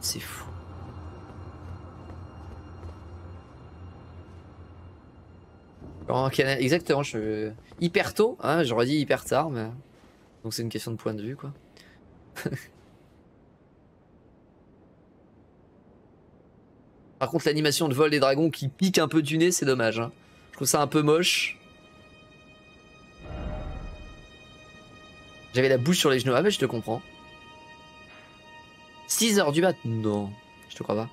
C'est fou. Exactement, je... hyper tôt, hein, j'aurais dit hyper tard, mais... Donc c'est une question de point de vue quoi. Par contre, l'animation de vol des dragons qui pique un peu du nez, c'est dommage. hein. Je trouve ça un peu moche. J'avais la bouche sur les genoux. Ah, mais je te comprends. 6 heures du mat Non, je te crois pas.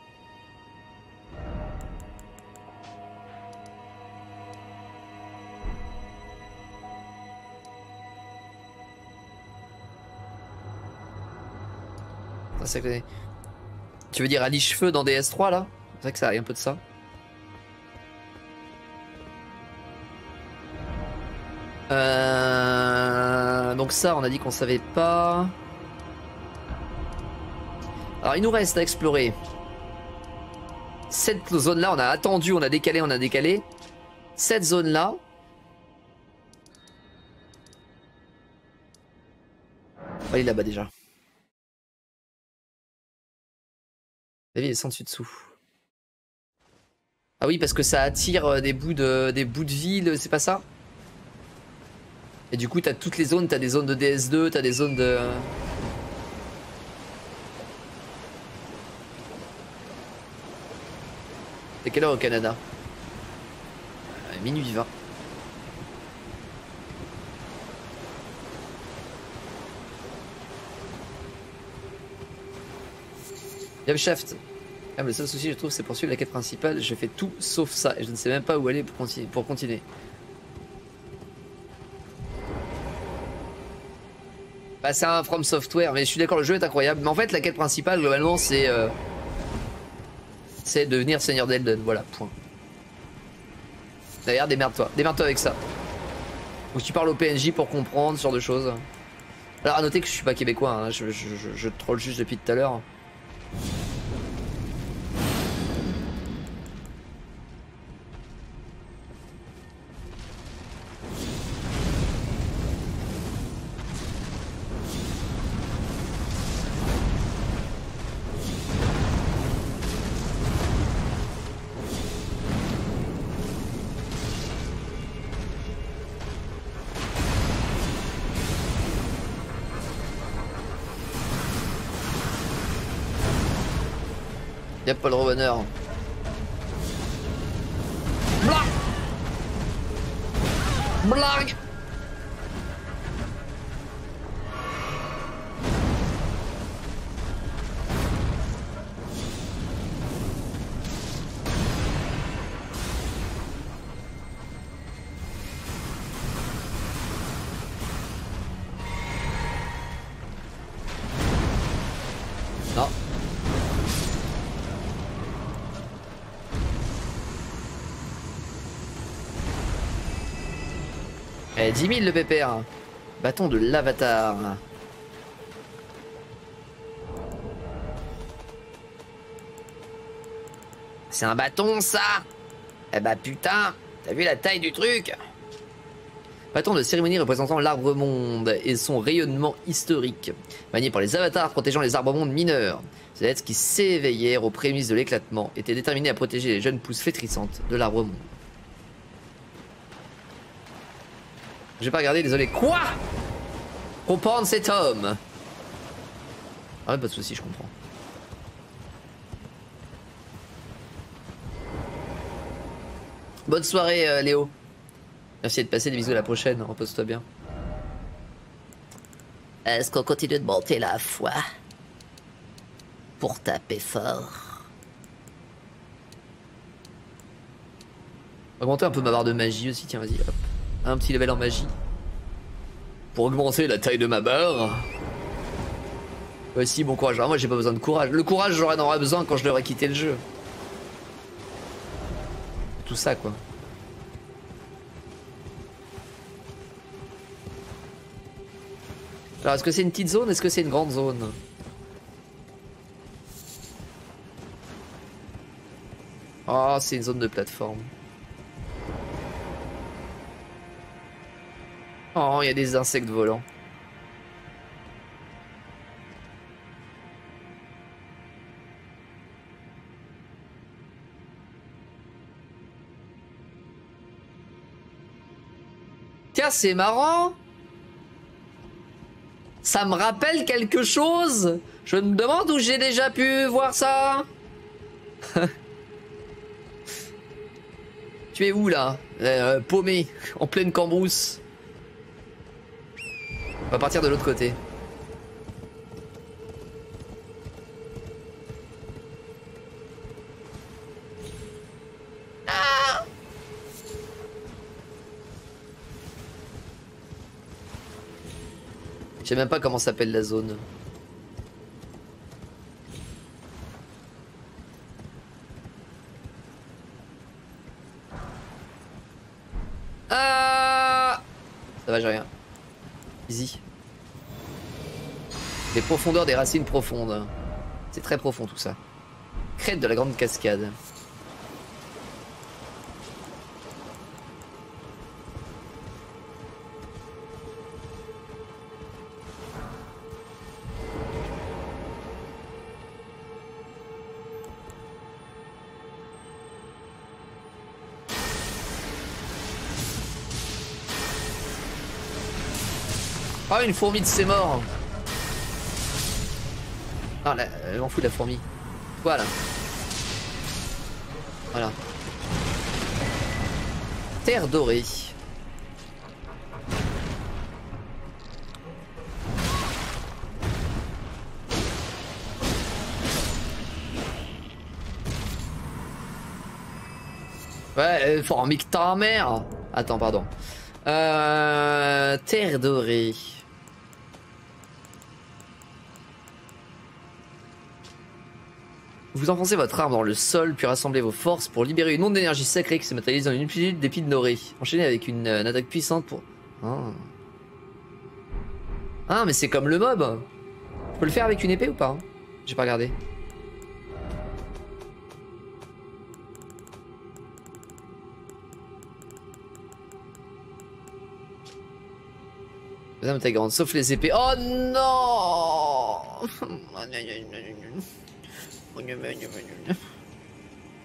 Ça, Tu veux dire à cheveux dans DS3 là? C'est vrai que ça a un peu de ça. Euh, Donc ça, on a dit qu'on savait pas. Alors il nous reste à explorer Cette zone-là, on a attendu, on a décalé, on a décalé. Cette zone-là. On va aller là-bas déjà. La ville est sans dessus dessous. Ah oui, parce que ça attire euh, des bouts de, des bouts de ville, c'est pas ça? Et du coup, t'as toutes les zones, t'as des zones de DS2, t'as des zones de... C'est quelle heure au Canada? Euh, Minuit 20. Yamshaft. Ah, mais le seul souci, je trouve, c'est pour suivre la quête principale. Je fais tout sauf ça et je ne sais même pas où aller pour, continuer. Bah, c'est un From Software, mais je suis d'accord, le jeu est incroyable. Mais en fait, la quête principale, globalement, c'est. euh, c'est devenir Seigneur d'Elden. Voilà, point. D'ailleurs, démerde-toi. Démerde-toi avec ça. Que tu parles au PNJ pour comprendre ce genre de choses. Alors, à noter que je suis pas québécois, hein, je, je troll juste depuis tout à l'heure. 10 000 le pépère. Bâton de l'avatar. C'est un bâton ça Eh bah putain, t'as vu la taille du truc Bâton de cérémonie représentant l'arbre-monde et son rayonnement historique. Manié par les avatars protégeant les arbres-mondes mineurs. Ces êtres qui s'éveillèrent aux prémices de l'éclatement étaient déterminés à protéger les jeunes pousses flétrissantes de l'arbre-monde. J'ai pas regardé, désolé. Quoi? Comprendre cet homme Ah, pas de soucis, je comprends. Bonne soirée, euh, Léo. Merci de passer, des bisous à la prochaine. Repose-toi bien. Est-ce qu'on continue de monter la foi? Pour taper fort. Augmenter un peu ma barre de magie aussi, tiens, vas-y, hop. Un petit level en magie. Pour augmenter la taille de ma barre. Voici bon courage. Alors moi j'ai pas besoin de courage. Le courage j'aurais en aurai besoin quand je devrais quitter le jeu. Tout ça quoi. Alors est-ce que c'est une petite zone Est-ce que c'est une grande zone? Oh c'est une zone de plateforme. Oh, il y a des insectes volants. Tiens, c'est marrant. Ça me rappelle quelque chose. Je me demande où j'ai déjà pu voir ça. tu es où là? Euh, Paumé, en pleine cambrousse. On va partir de l'autre côté. Je sais même pas comment s'appelle la zone. Ah Ça va, j'ai rien. Easy. Les profondeurs des racines profondes. C'est très profond tout ça. Crête de la grande cascade. Une fourmi de ses morts. Ah, là, elle m'en fout de la fourmi. Voilà. Voilà. Terre dorée. Ouais, euh, fourmi que ta mère. Attends, pardon. Euh, terre dorée. Vous enfoncez votre arme dans le sol, puis rassemblez vos forces pour libérer une onde d'énergie sacrée qui se matérialise dans une multitude d'épines dorées. Enchaînez avec une, euh, attaque puissante pour... Ah. Ah, mais c'est comme le mob Je peux le faire avec une épée ou pas J'ai pas regardé. Les armes sauf les épées. Oh non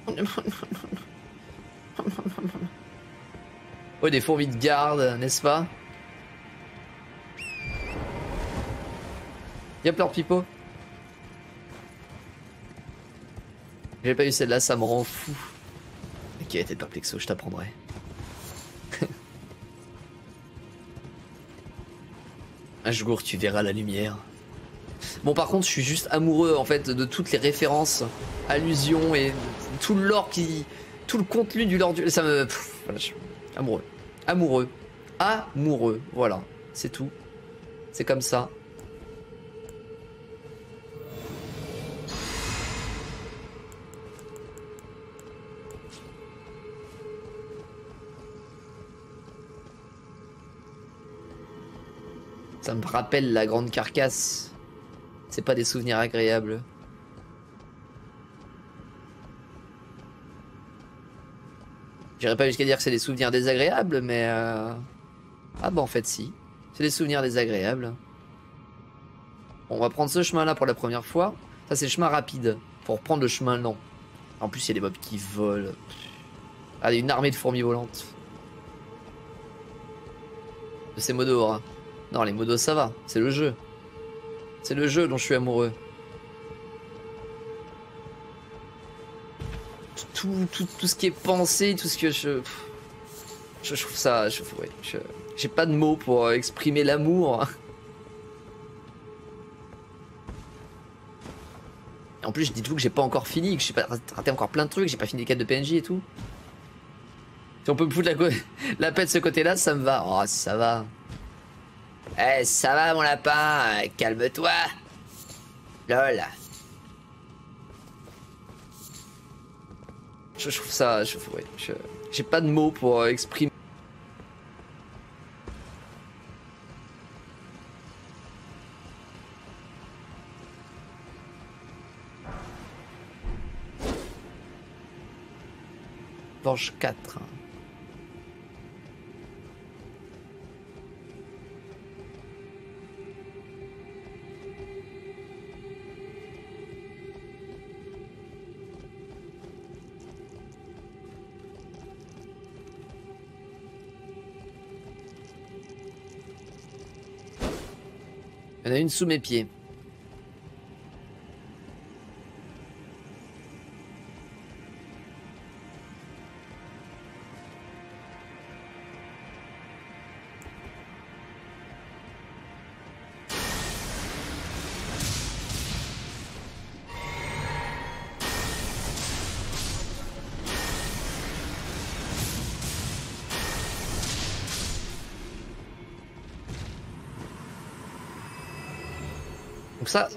Oh, des fourmis de garde, n'est-ce pas? Y'a leur pipeau. J'ai pas eu celle-là, ça me rend fou. Ok, t'es perplexo, je t'apprendrai. Un jour, tu verras la lumière. Bon, par contre, je suis juste amoureux en fait de toutes les références, allusions et tout le lore qui. tout le contenu du lore du. Ça me. pff, voilà, je suis amoureux. Amoureux. Amoureux. Voilà. C'est tout. C'est comme ça. Ça me rappelle la grande carcasse. C'est pas des souvenirs agréables. J'irais pas jusqu'à dire que c'est des souvenirs désagréables, mais... euh, Ah bah en fait si. C'est des souvenirs désagréables. On va prendre ce chemin-là pour la première fois. Ça c'est le chemin rapide. Faut reprendre le chemin lent. En plus il y a des mobs qui volent. Allez, une armée de fourmis volantes. De ces modos, hein. Non, les modos ça va, c'est le jeu. C'est le jeu dont je suis amoureux. Tout, tout, tout ce qui est pensé, tout ce que je. Je, je trouve ça. Je, ouais, je- j'ai pas de mots pour euh, exprimer l'amour. En plus, dites-vous que j'ai pas encore fini, que j'ai pas raté encore plein de trucs, j'ai pas fini les quêtes de PNJ et tout. Si on peut me foutre la, la paix de ce côté-là, ça me va. Oh, ça va. Eh, ça va mon lapin, calme-toi. Lol. Je, trouve ça. Je, j'ai pas de mots pour euh, exprimer. Planche 4. En a une sous mes pieds.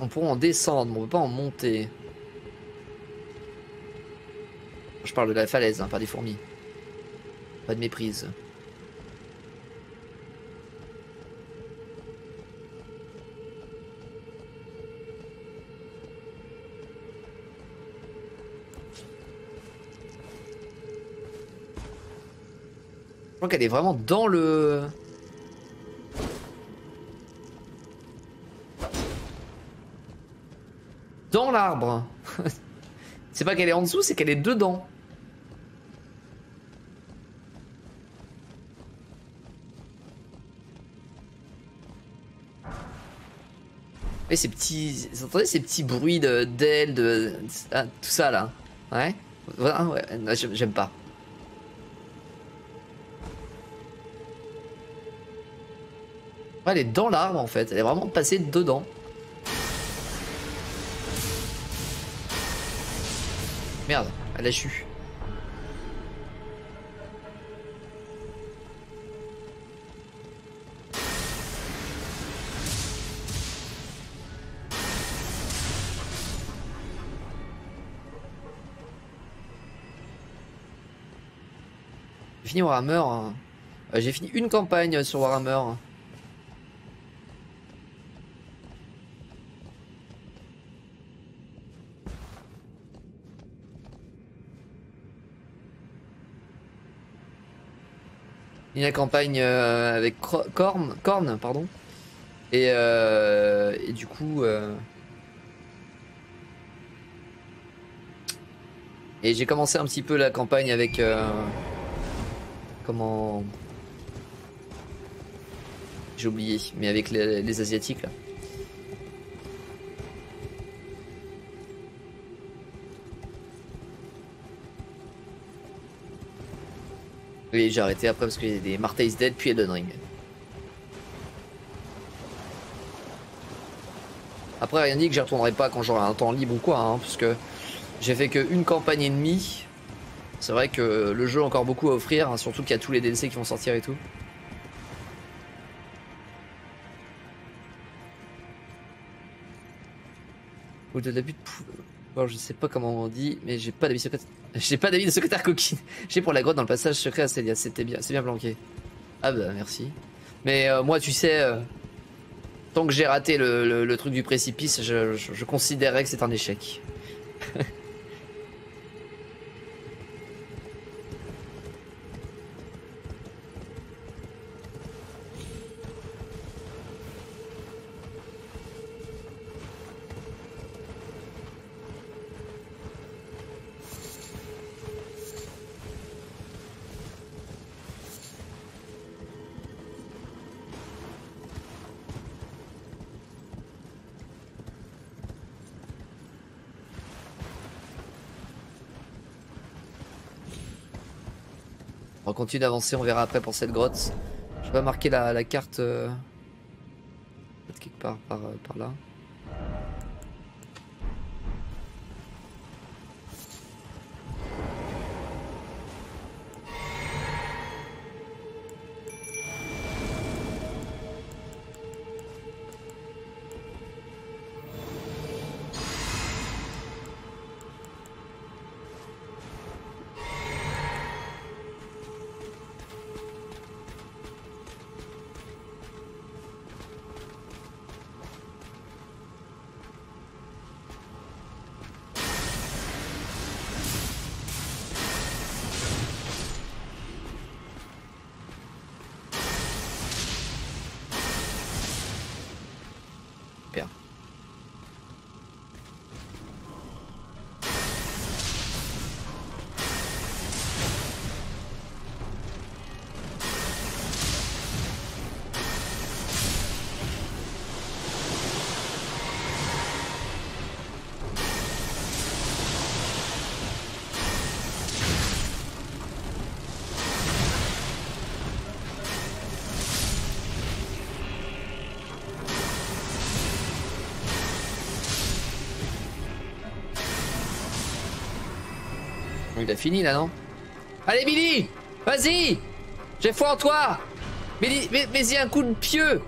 On pourra en descendre, mais on peut pas en monter. Je parle de la falaise, hein, pas des fourmis. Pas de méprise. Je crois qu'elle est vraiment dans le... c'est pas qu'elle est en dessous, c'est qu'elle est dedans. Et ces petits. Vous entendez ces petits bruits de- d'ailes, de, ah, tout ça là Ouais Voilà, ouais, j'aime pas. Ouais, elle est dans l'arbre en fait, elle est vraiment passée dedans. Merde, elle a chu. J'ai fini Warhammer. hein. Euh, J'ai fini une campagne sur Warhammer. La campagne euh, avec Korn, pardon. Et, euh, et du coup. euh, Et j'ai commencé un petit peu la campagne avec. Comment. J'ai oublié, mais avec les, les Asiatiques là. Oui, j'ai arrêté après parce qu'il y a des Martha is Dead puis Elden Ring. Après, rien dit que j'y retournerai pas quand j'aurai un temps libre ou quoi, hein, puisque j'ai fait qu'une campagne et demie. C'est vrai que le jeu a encore beaucoup à offrir, hein, surtout qu'il y a tous les DLC qui vont sortir et tout. Ou de pou- Bon, je sais pas comment on dit, mais j'ai pas d'avis secrétaire. J'ai pas d'avis de secrétaire coquine. J'ai pour la grotte dans le passage secret à Célia. C'était bien, c'est bien planqué. Ah bah merci. Mais euh, moi, tu sais, euh, tant que j'ai raté le, truc du précipice, je, je, que c'est un échec. Continuer d'avancer, on verra après pour cette grotte. Je vais marquer la, carte euh, quelque part par, euh, par là. Fini là, non Allez, Billy Vas-y J'ai foi en toi Billy, mais, mais y a un coup de pieu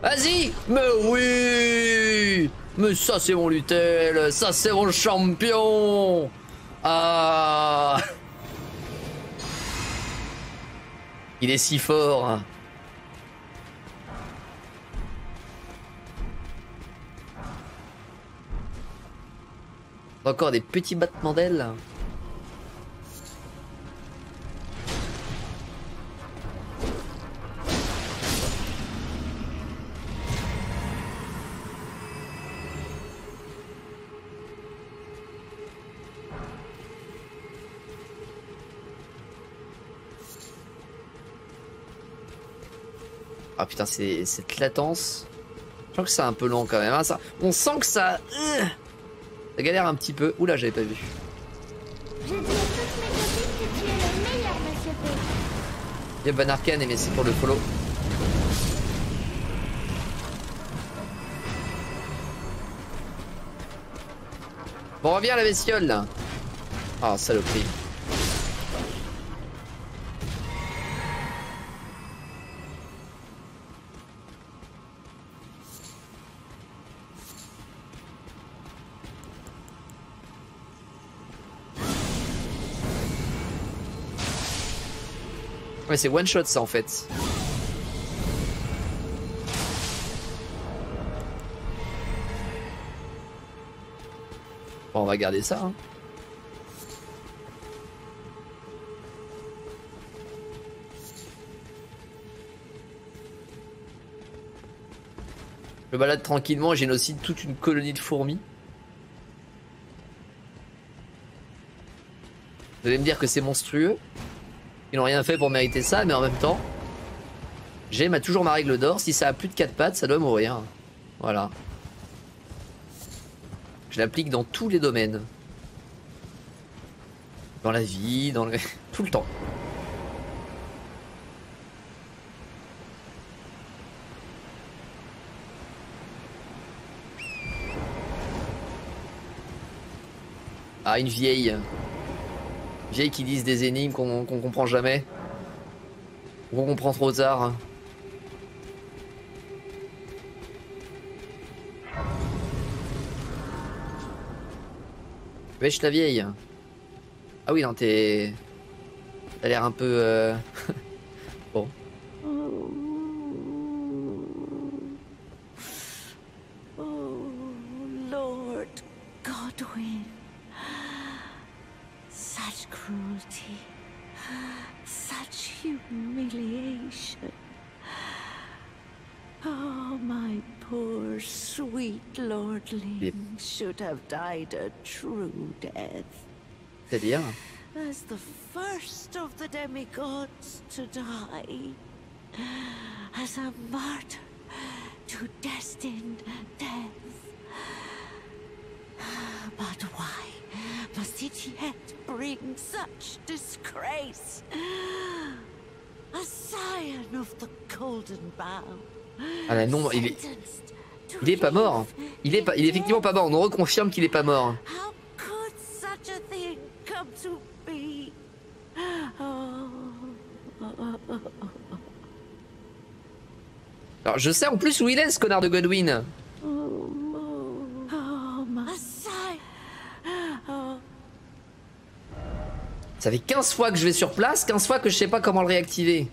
Vas-y Mais oui Mais ça, c'est mon Lutel Ça, c'est mon champion Ah Il est si fort hein. Encore des petits battements d'ailes. Putain, c'est cette latence. Je sens que c'est un peu long quand même. hein. On sent que ça. euh, ça galère un petit peu. Oula, j'avais pas vu. Je dis à le Arcane et merci pour le follow. Bon, reviens à la bestiole là. Ah, saloperie. Ouais, c'est one shot ça en fait. Bon, on va garder ça. hein. Je balade tranquillement, génocide toute une colonie de fourmis. Vous allez me dire que c'est monstrueux. Ils n'ont rien fait pour mériter ça, mais en même temps, j'ai toujours ma règle d'or. Si ça a plus de 4 pattes, ça doit mourir. Voilà. Je l'applique dans tous les domaines. Dans la vie, dans le... tout le temps. Ah, une vieille. Vieille qui disent des énigmes qu'on comprend jamais. Qu'on comprend trop tard. Wesh la vieille. Ah oui, non, t'es. T'as l'air un peu. euh, bon. Have died a true death. C'est-à-dire As the first of the demigods to die. As a martyr to destined death. But why must it yet bring such disgrace? A scion of the golden bough. Ah là, non, il est, il est pas mort. Il est, pas, il est effectivement pas mort. On nous reconfirme qu'il est pas mort. Alors je sais en plus où il est ce connard de Godwin. Ça fait 15 fois que je vais sur place, 15 fois que je sais pas comment le réactiver.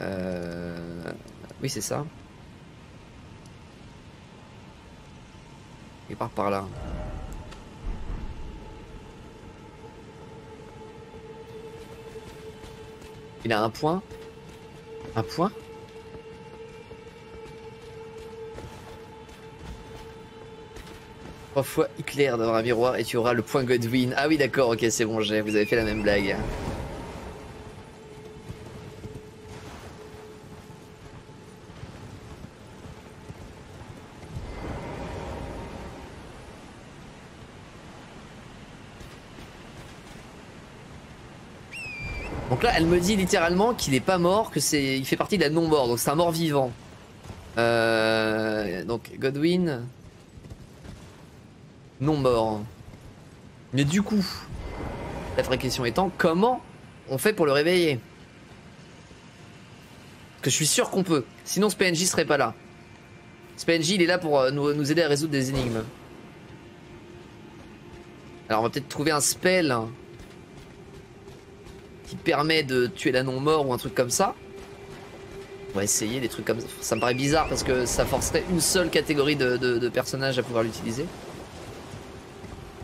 Euh... Oui, c'est ça. Il part par là. Il a un point Un point Trois fois Hitler dans un miroir et tu auras le point Godwin. Ah oui d'accord, ok c'est bon, j'ai, vous avez fait la même blague. Elle me dit littéralement qu'il est pas mort, que c'est, il fait partie de la non-mort, donc c'est un mort vivant. Euh, donc Godwin, non mort. Mais du coup, la vraie question étant, comment on fait pour le réveiller? Parce que je suis sûr qu'on peut. Sinon, ce PNJ serait pas là. Ce PNJ, il est là pour euh, nous, aider à résoudre des énigmes. Alors, on va peut-être trouver un spell qui permet de tuer la non-mort ou un truc comme ça. On va essayer des trucs comme ça. Ça me paraît bizarre parce que ça forcerait une seule catégorie de, de- personnages à pouvoir l'utiliser.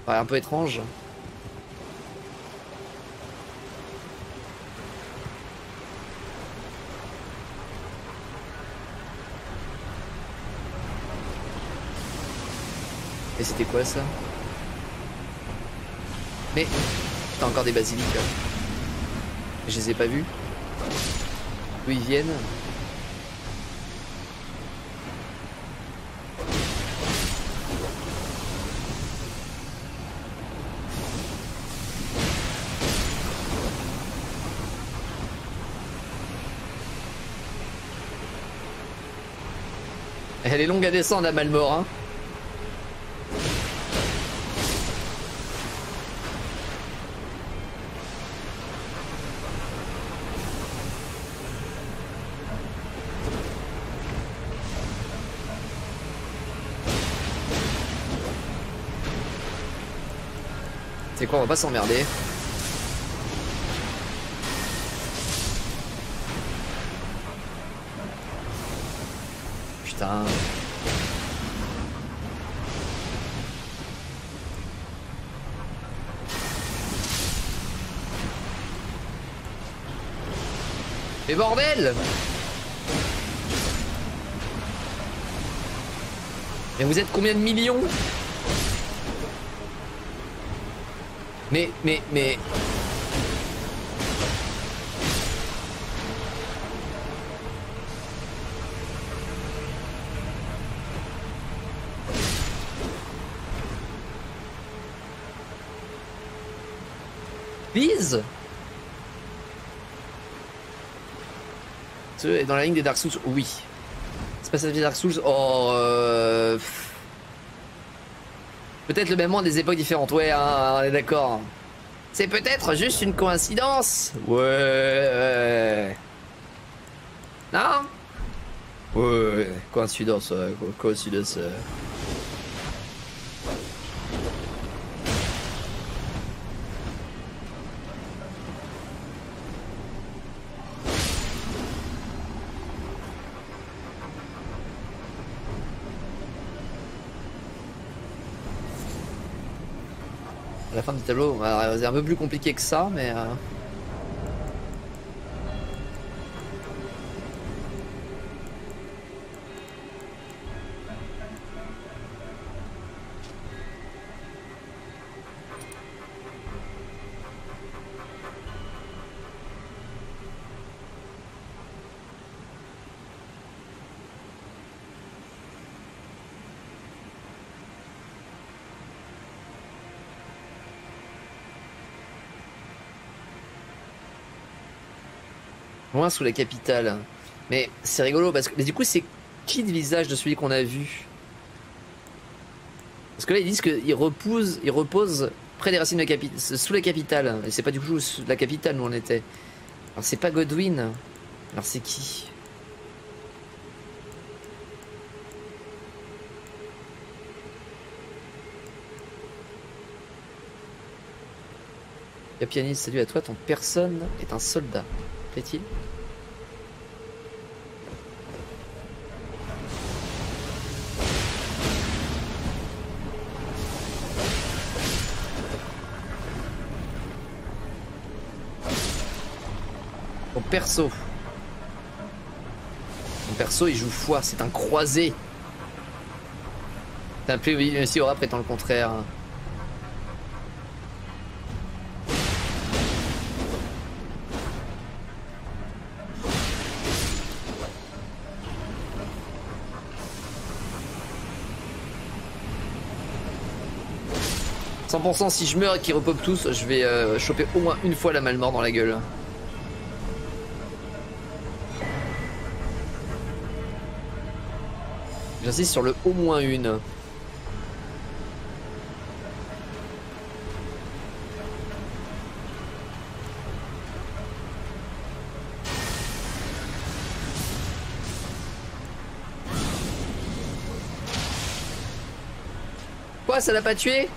Paraît un peu étrange. Et c'était quoi ça? Mais t'as encore des basiliques. Je les ai pas vus. D'où ils viennent Elle est longue à descendre à Malmore. Hein. On va pas s'emmerder. Putain. Mais bordel Mais vous êtes combien de millions? Mais, mais, mais... Ce est dans la ligne des Dark Souls, oui. C'est pas ça des Dark Souls, oh... Peut-être le même monde des époques différentes, ouais, hein, on est d'accord. C'est peut-être juste une coïncidence. Ouais. ouais. Non Ouais, coïncidence, ouais, coïncidence. C'est un peu plus compliqué que ça, mais... Sous la capitale. Mais c'est rigolo parce que. Mais du coup, c'est qui le visage de celui qu'on a vu? Parce que là, ils disent qu'il repose, il repose près des racines de la capitale, sous la capitale. Et c'est pas du coup la capitale où on était. Alors, c'est pas Godwin. Alors, c'est qui? Pianiste, salut à toi, ton personne est un soldat. Plaît-il? Ton perso. Ton perso, il joue foi, c'est un croisé. T'as oui, mais si Aura prétend le contraire. « 100% si je meurs et qu'ils repopent tous, je vais euh, choper au moins une fois la malmort dans la gueule. J'insiste sur le au moins une. Quoi, ça l'a pas tué?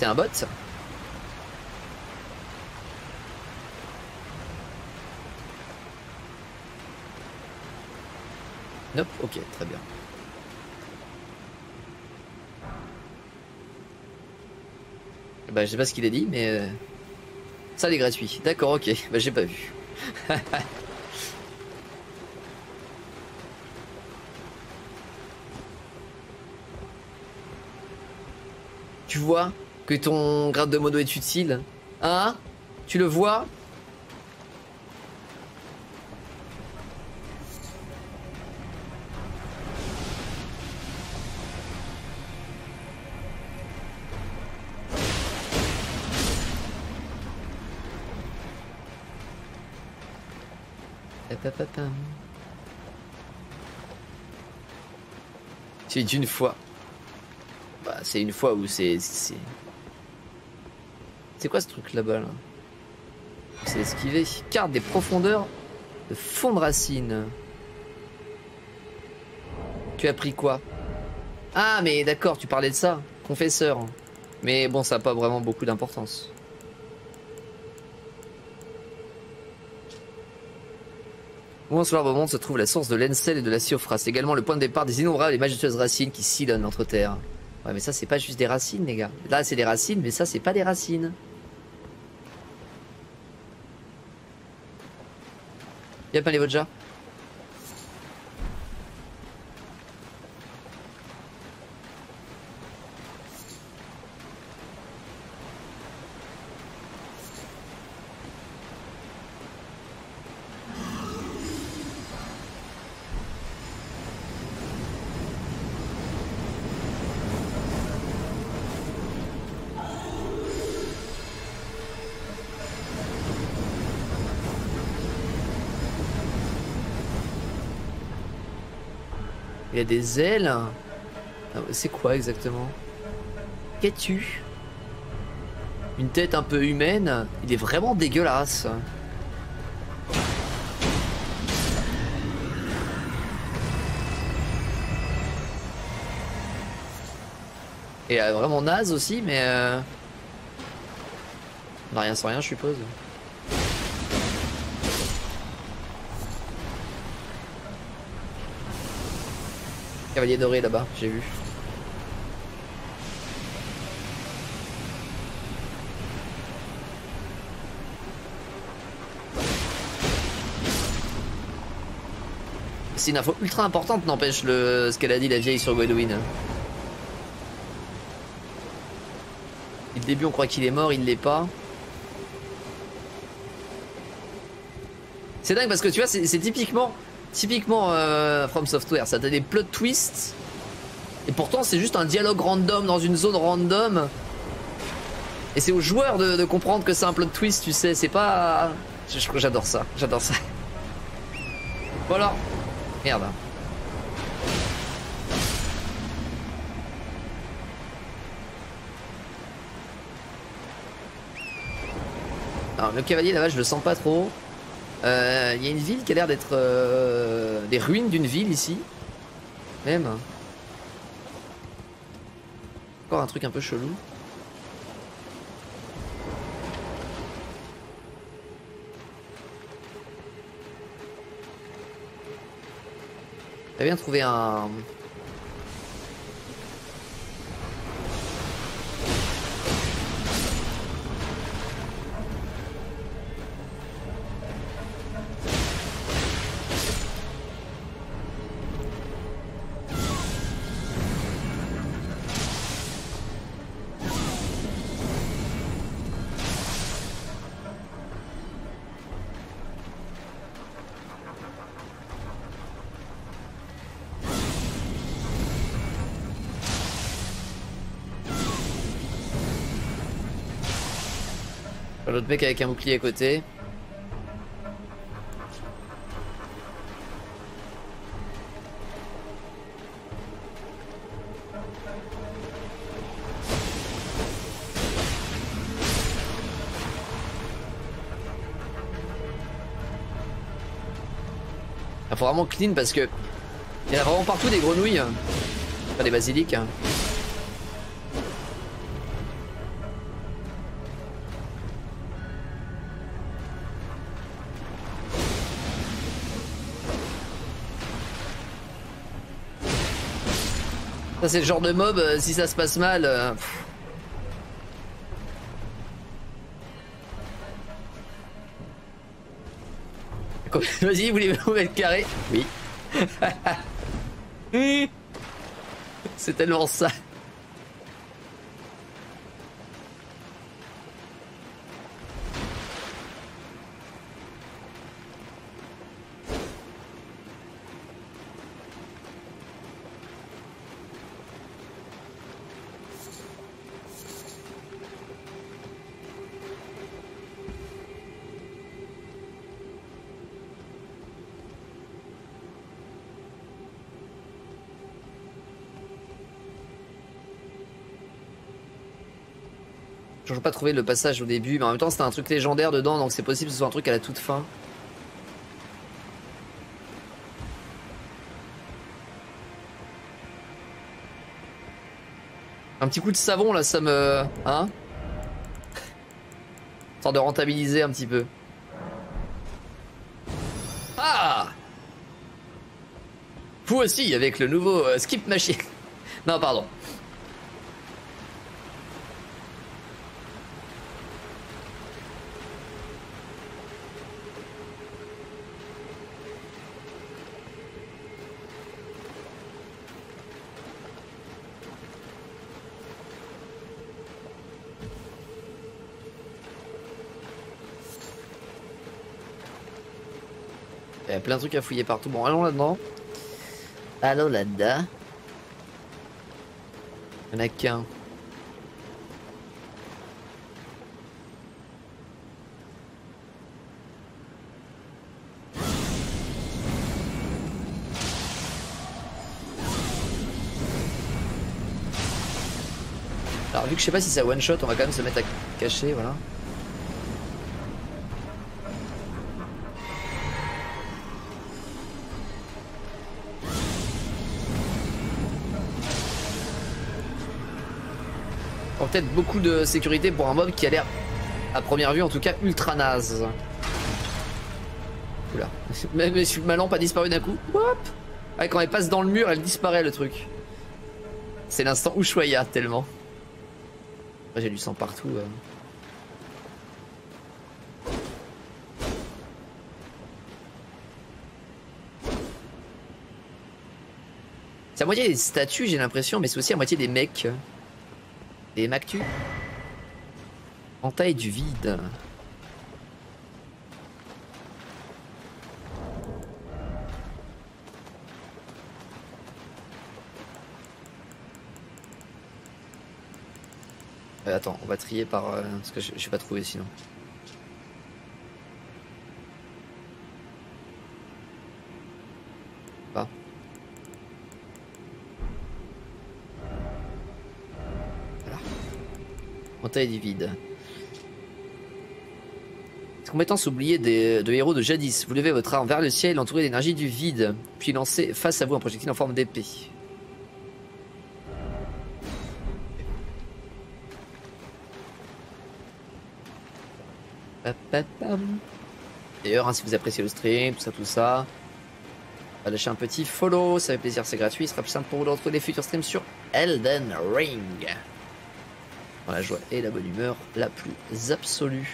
C'était un bot ça Nope, ok, très bien. Bah je sais pas ce qu'il a dit mais... euh, Ça il est gratuit. D'accord, ok. Bah j'ai pas vu. tu vois que ton grade de mono est utile. Hein Tu le vois C'est une fois. Bah, c'est une fois où c'est. C'est quoi ce truc là-bas là, C'est esquivé. Carte des profondeurs de fond de racine. Tu as pris quoi Ah, mais d'accord, tu parlais de ça. Confesseur. Mais bon, ça n'a pas vraiment beaucoup d'importance. Où en ce monde se trouve la source de l'Encel et de la Siofra. Également le point de départ des innombrables et majestueuses racines qui sillonnent entre terre. Ouais, mais ça, c'est pas juste des racines, les gars. Là, c'est des racines, mais ça, c'est pas des racines. Y'a pas les Vodja A des ailes. Ah, C'est quoi exactement? Qu'as-tu? Une tête un peu humaine? Il est vraiment dégueulasse. Et euh, vraiment naze aussi, mais... Euh... Rien sans rien, je suppose. Cavalier doré là-bas, j'ai vu. C'est une info ultra importante, n'empêche ce qu'elle a dit la vieille sur Godwin. Le début on croit qu'il est mort, il l'est pas. C'est dingue parce que tu vois, c'est typiquement Typiquement euh, From Software, ça a des plot twists. Et pourtant c'est juste un dialogue random dans une zone random. Et c'est aux joueurs de, de comprendre que c'est un plot twist, tu sais, c'est pas... J'adore ça, j'adore ça. Voilà. Merde. Alors le cavalier là-bas je le sens pas trop. Euh, Il y a une ville qui a l'air d'être euh, des ruines d'une ville ici. Même. Encore un truc un peu chelou. T'as bien trouvé un... L'autre mec avec un bouclier à côté. Il faut vraiment clean parce que il y en a vraiment partout des grenouilles. hein. Pas des basiliques. Ça c'est le genre de mob, euh, si ça se passe mal. euh, pff. Quoi Vas-y, voulez-vous mettre carré? Oui. c'est tellement ça. Pas trouvé le passage au début, mais en même temps c'était un truc légendaire dedans, donc c'est possible que ce soit un truc à la toute fin. Un petit coup de savon là, ça me... Hein Histoire de rentabiliser un petit peu. Ah Vous aussi avec le nouveau euh, skip machine. non, pardon. A plein de trucs à fouiller partout. Bon, allons là-dedans. Allons là-dedans. Il n'y en a qu'un. Alors vu que je sais pas si ça one shot, on va quand même se mettre à cacher, voilà. Peut-être beaucoup de sécurité pour un mob qui a l'air, à première vue en tout cas, ultra naze. Oula. Mais, ma lampe a disparu d'un coup. Hop ah, quand elle passe dans le mur, elle disparaît le truc. C'est l'instant Ushuaïa tellement. J'ai du sang partout. euh. C'est à moitié des statues, j'ai l'impression, mais c'est aussi à moitié des mecs. Des Mactu Entaille du vide. Euh, attends, on va trier par... euh, parce que je, je pas trouver sinon. Entaille du vide. Compétence oubliée des, de héros de jadis. Vous levez votre arme vers le ciel entouré d'énergie du vide, puis lancez face à vous un projectile en forme d'épée. D'ailleurs, hein, si vous appréciez le stream, tout ça, tout ça, lâcher un petit follow, ça fait plaisir, c'est gratuit, ce sera plus simple pour vous de retrouver des futurs streams sur Elden Ring. Dans la joie et la bonne humeur la plus absolue.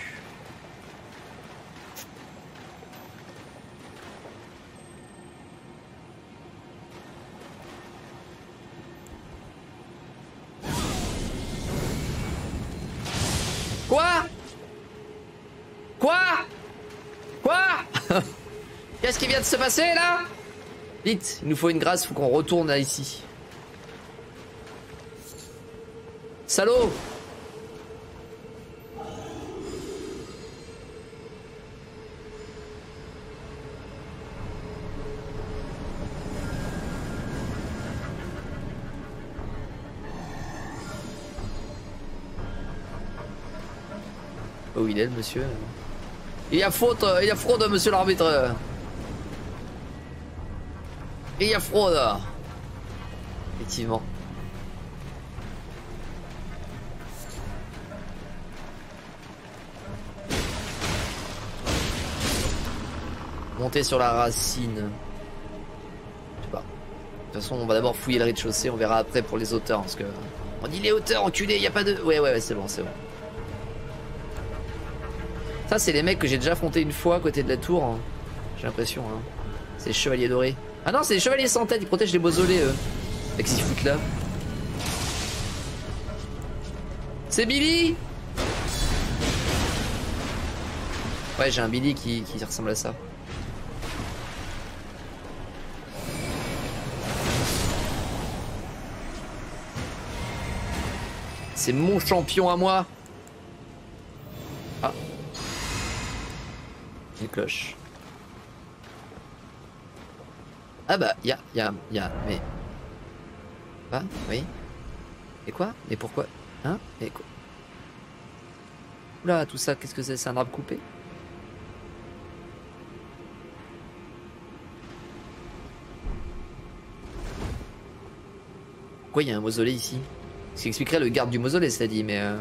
Quoi? Quoi? Quoi? Qu'est-ce qui vient de se passer là? Vite, il nous faut une grâce, faut qu'on retourne là ici. Salaud il monsieur. Il y a faute, euh, il y a fraude, monsieur l'arbitre. Il y a fraude. Effectivement. Monter sur la racine. De toute façon, on va d'abord fouiller le rez-de-chaussée, on verra après pour les auteurs. Parce que. On dit les auteurs, enculé, y a pas de. Ouais, ouais, ouais, c'est bon, c'est bon. Ça, c'est les mecs que j'ai déjà affrontés une fois à côté de la tour. hein. J'ai l'impression. Hein. C'est les chevaliers dorés. Ah non, c'est les chevaliers sans tête, ils protègent les mausolées, eux. Avec qu'ils foutent là? C'est Billy Ouais, j'ai un Billy qui, qui ressemble à ça. C'est mon champion à moi. Ah bah, y a, y a, y a, mais... Quoi Oui. Et quoi? Mais pourquoi? Hein? Mais quoi? Oula, tout ça, qu'est-ce que c'est? C'est un arbre coupé? Pourquoi il y a un mausolée ici? Ce qui expliquerait le garde du mausolée, cela dit, mais... euh,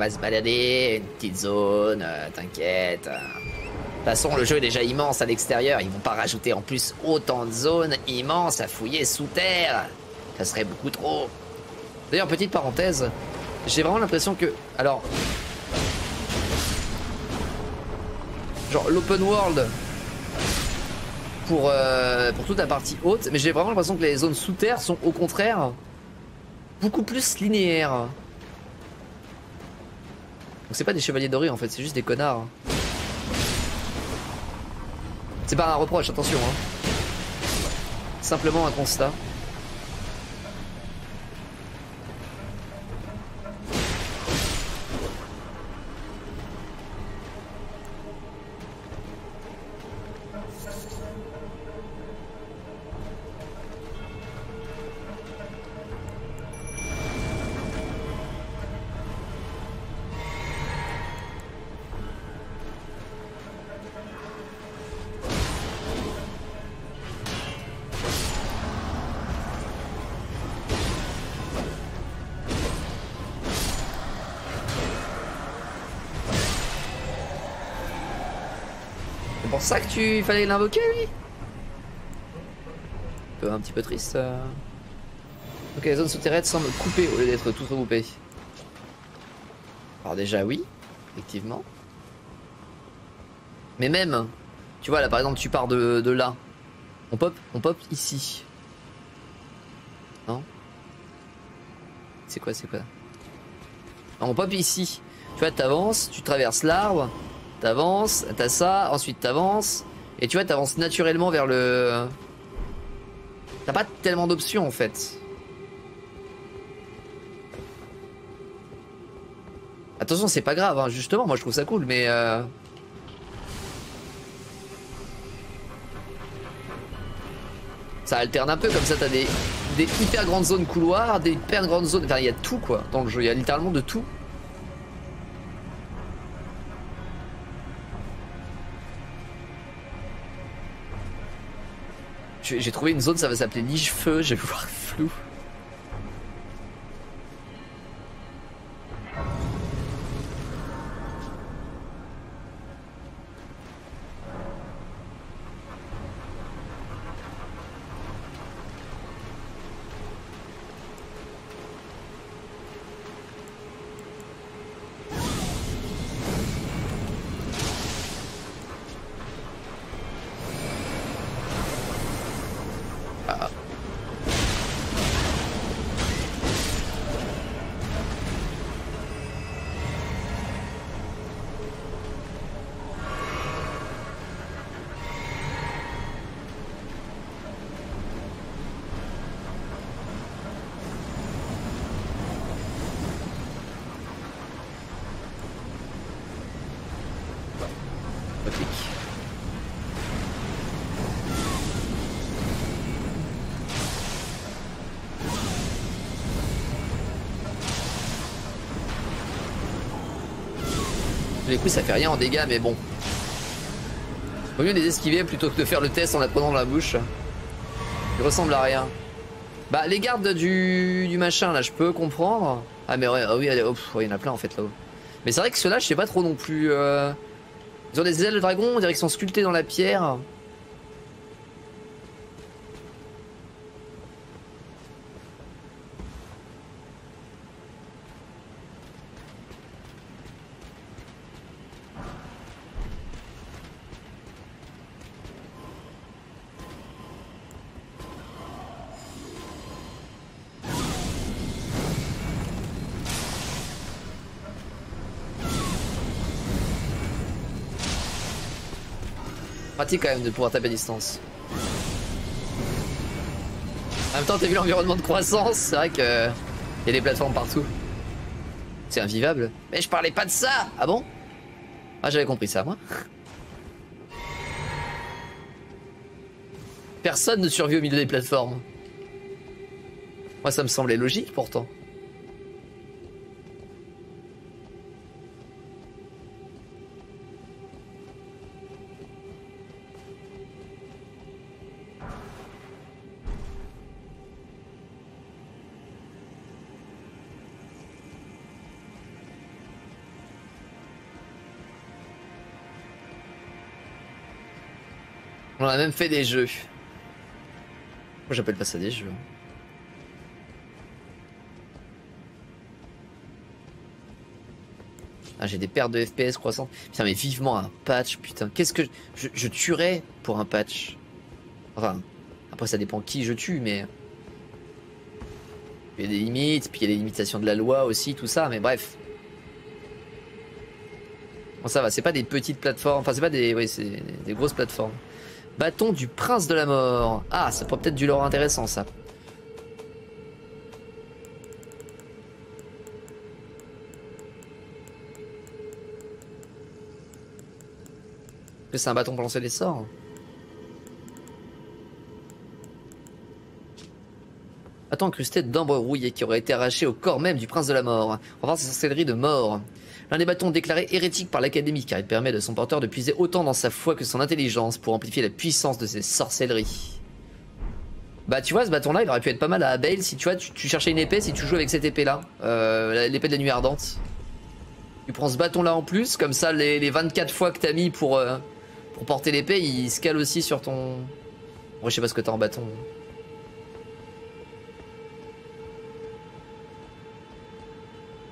va se balader, une petite zone, euh, t'inquiète. De toute façon, le jeu est déjà immense à l'extérieur. Ils vont pas rajouter en plus autant de zones immenses à fouiller sous terre. Ça serait beaucoup trop. D'ailleurs, petite parenthèse, j'ai vraiment l'impression que. Alors. Genre, l'open world. Pour, euh, pour toute la partie haute, mais j'ai vraiment l'impression que les zones sous terre sont au contraire beaucoup plus linéaires. Donc c'est pas des chevaliers dorés en fait, c'est juste des connards. C'est pas un reproche, attention. Hein. Simplement un constat. Pour ça que tu fallait l'invoquer lui un, petit peu triste. euh. Ok, la zone souterraine semble coupée au lieu d'être tout regroupée. Alors déjà oui, effectivement. Mais même, tu vois là par exemple tu pars de, de là. On pop, on pop ici. Non? C'est quoi, c'est quoi? On pop ici. Tu vois, t'avances, tu traverses l'arbre, t'avances, t'as ça, ensuite t'avances, et tu vois, t'avances naturellement vers le... T'as pas tellement d'options en fait. Attention, c'est pas grave, hein, justement, moi je trouve ça cool, mais... Euh... Ça alterne un peu, comme ça t'as des, des hyper grandes zones couloirs, des hyper grandes zones... Enfin, il y a tout quoi dans le jeu, il y a littéralement de tout. J'ai trouvé une zone, ça va s'appeler Lige Feu, je vais voir flou. Les coups ça fait rien en dégâts mais bon. Vaut mieux les esquiver plutôt que de faire le test en la prenant dans la bouche. Il ressemble à rien. Bah les gardes du, du machin là je peux comprendre. Ah mais ouais, ah oui, il y en a plein en fait là-haut. Mais c'est vrai que ceux-là je sais pas trop non plus. euh, Ils ont des ailes de dragon, on dirait qu'ils sont sculptés dans la pierre. Quand même de pouvoir taper à distance. En même temps, t'as vu l'environnement de croissance, c'est vrai que y a des plateformes partout. C'est invivable. Mais je parlais pas de ça Ah bon? Ah j'avais compris ça moi. Personne ne survit au milieu des plateformes. Moi ça me semblait logique pourtant. Même fait des jeux. Moi j'appelle pas ça des jeux. Ah, j'ai des pertes de FPS croissantes. Putain, mais vivement un patch, putain. Qu'est-ce que. Je, tuerais pour un patch? Enfin, après ça dépend qui je tue, mais. Il y a des limites, puis il y a les limitations de la loi aussi, tout ça, mais bref. Bon, ça va, c'est pas des petites plateformes, enfin, c'est pas des. Oui, c'est des grosses plateformes. Bâton du prince de la mort. Ah, ça pourrait peut-être du lore intéressant, ça. c'est un bâton pour lancer des sorts Bâton incrusté d'ambre rouillé qui aurait été arraché au corps même du prince de la mort. On va voir sa sorcellerie de mort. L'un des bâtons déclarés hérétique par l'Académie car il permet de son porteur de puiser autant dans sa foi que son intelligence pour amplifier la puissance de ses sorcelleries. Bah tu vois ce bâton là il aurait pu être pas mal à Abel si tu vois tu, cherchais une épée si tu joues avec cette épée là. Euh, l'épée de la nuit ardente. Tu prends ce bâton là en plus comme ça les, 24 fois que t'as mis pour, euh, pour porter l'épée il se cale aussi sur ton... Moi je sais pas ce que t'as en bâton.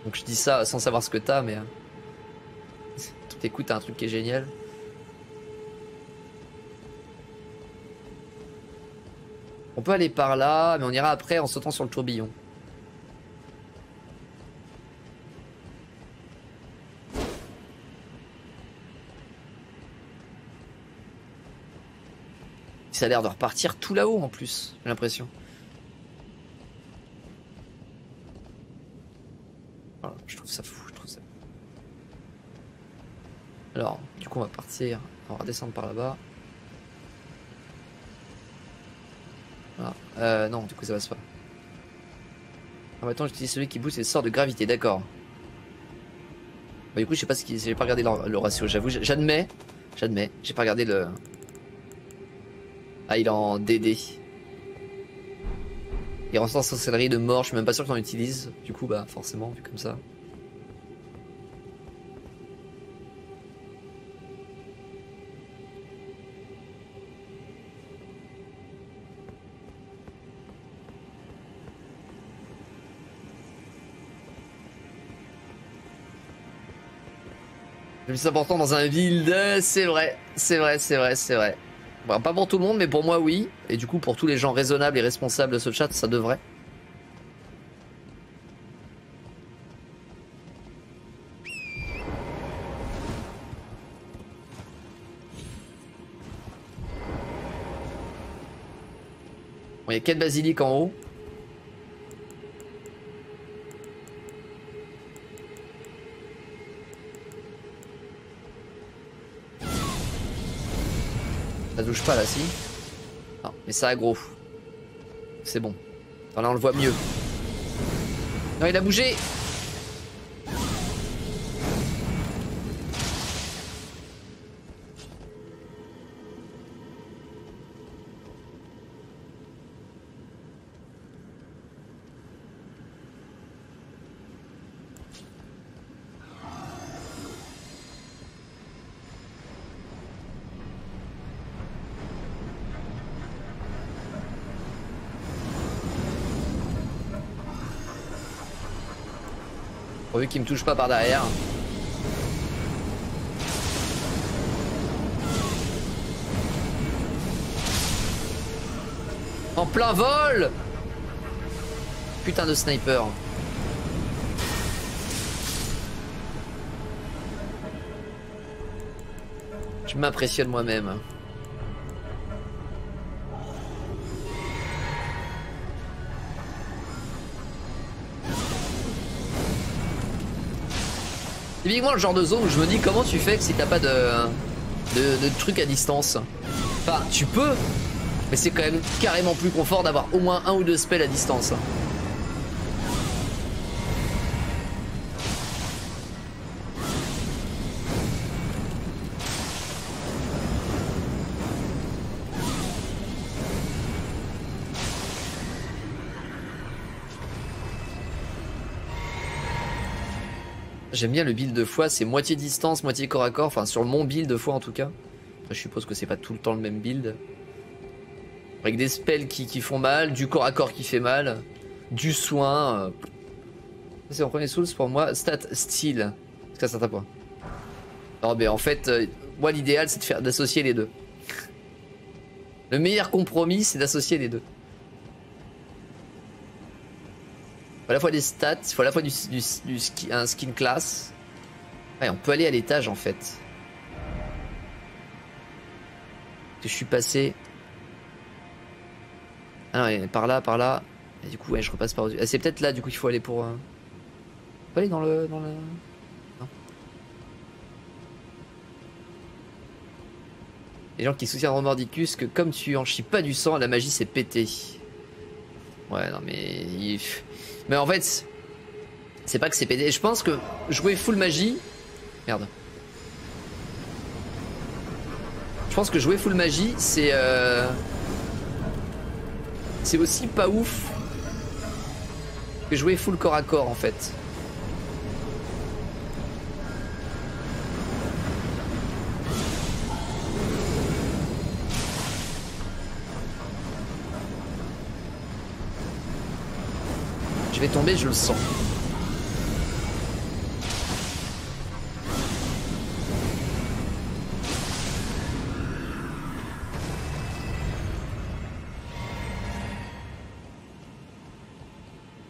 Donc je dis ça sans savoir ce que t'as, mais. T'écoutes, t'as un truc qui est génial. On peut aller par là, mais on ira après en sautant sur le tourbillon. Ça a l'air de repartir tout là-haut en plus, j'ai l'impression. Je trouve ça fou, je trouve ça. Alors, du coup, on va partir, on va redescendre par là-bas. Voilà. Euh, non, du coup, ça passe pas. Ah, maintenant, j'utilise celui qui booste les sorts de gravité, d'accord. Bah, du coup, je sais pas ce qui. J'ai pas regardé le, le ratio, j'avoue. J'admets, j'admets, j'ai pas regardé le. Ah, il est en DD. Il sa sorcellerie de mort, je suis même pas sûr qu'on utilise. Du coup, bah forcément, vu comme ça. Le plus important dans un build, c'est vrai, c'est vrai, c'est vrai, c'est vrai pas pour tout le monde, mais pour moi, oui. Et du coup, pour tous les gens raisonnables et responsables de ce chat, ça devrait. Il y a quel basilic en haut touche pas là, si Non, mais ça a gros. C'est bon. là, on le voit mieux. Non, il a bougé Vu qu'il me touche pas par derrière. En plein vol Putain de sniper. Je m'impressionne moi-même. Typiquement le genre de zone où je me dis comment tu fais si t'as pas de, de, de trucs à distance. Enfin, tu peux, mais c'est quand même carrément plus confort d'avoir au moins un ou deux spells à distance. J'aime bien le build de foi, c'est moitié distance, moitié corps à corps, enfin sur mon build de foi en tout cas. Je suppose que c'est pas tout le temps le même build. Avec des spells qui, qui font mal, du corps à corps qui fait mal, du soin. euh. C'est mon premier Souls pour moi. Stat style. Est-ce que ça t'a pas Non mais en fait, euh, moi l'idéal c'est de faire d'associer les deux. Le meilleur compromis c'est d'associer les deux. Faut à la fois des stats, il faut à la fois du, du, ski- un skin class. Ouais, on peut aller à l'étage en fait. Je suis passé. Ah non, par là, par là. Et du coup, ouais, je repasse par. Ah, c'est peut-être là du coup qu'il faut aller pour. euh, aller dans le. Dans le... Non. Les gens qui soutiennent Romordicus que comme tu en chies pas du sang, la magie c'est pété. Ouais, non mais. Mais en fait, c'est pas que c'est pété. Je pense que jouer full magie. Merde. Je pense que jouer full magie, c'est. euh, C'est aussi pas ouf que jouer full corps à corps en fait. Je vais tomber, je le sens.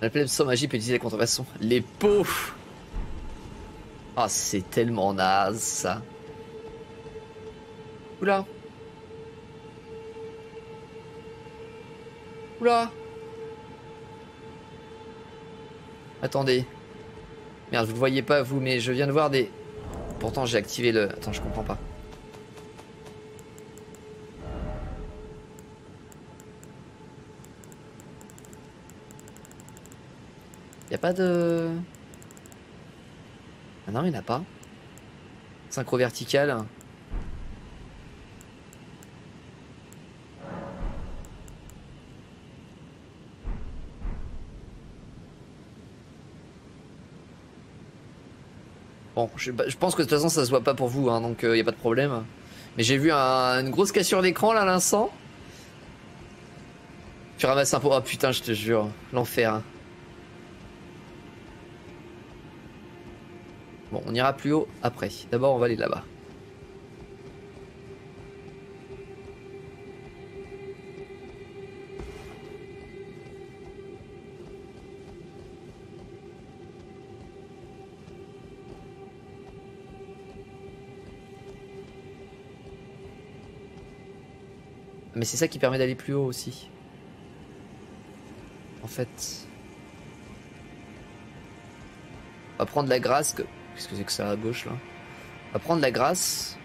La sans magie peut utiliser la contrefaçon. Les pots Ah, c'est tellement naze ça. Oula Oula Attendez. Merde, vous le voyez pas vous, mais je viens de voir des... Pourtant j'ai activé le... Attends, je comprends pas. Y a pas de... Ah non, il n'y en a pas. Synchro vertical. Bon, je, bah, je pense que de toute façon ça se voit pas pour vous, hein, donc il n'y a pas de problème. Mais j'ai vu un- une grosse cassure d'écran là à l'instant. Tu ramasses un pot. Oh putain, je te jure, l'enfer. hein. Bon, on ira plus haut après. D'abord, on va aller là-bas. Mais c'est ça qui permet d'aller plus haut aussi. En fait. On va prendre la grâce. que- Qu'est-ce que c'est que ça à gauche là? On va prendre la grâce.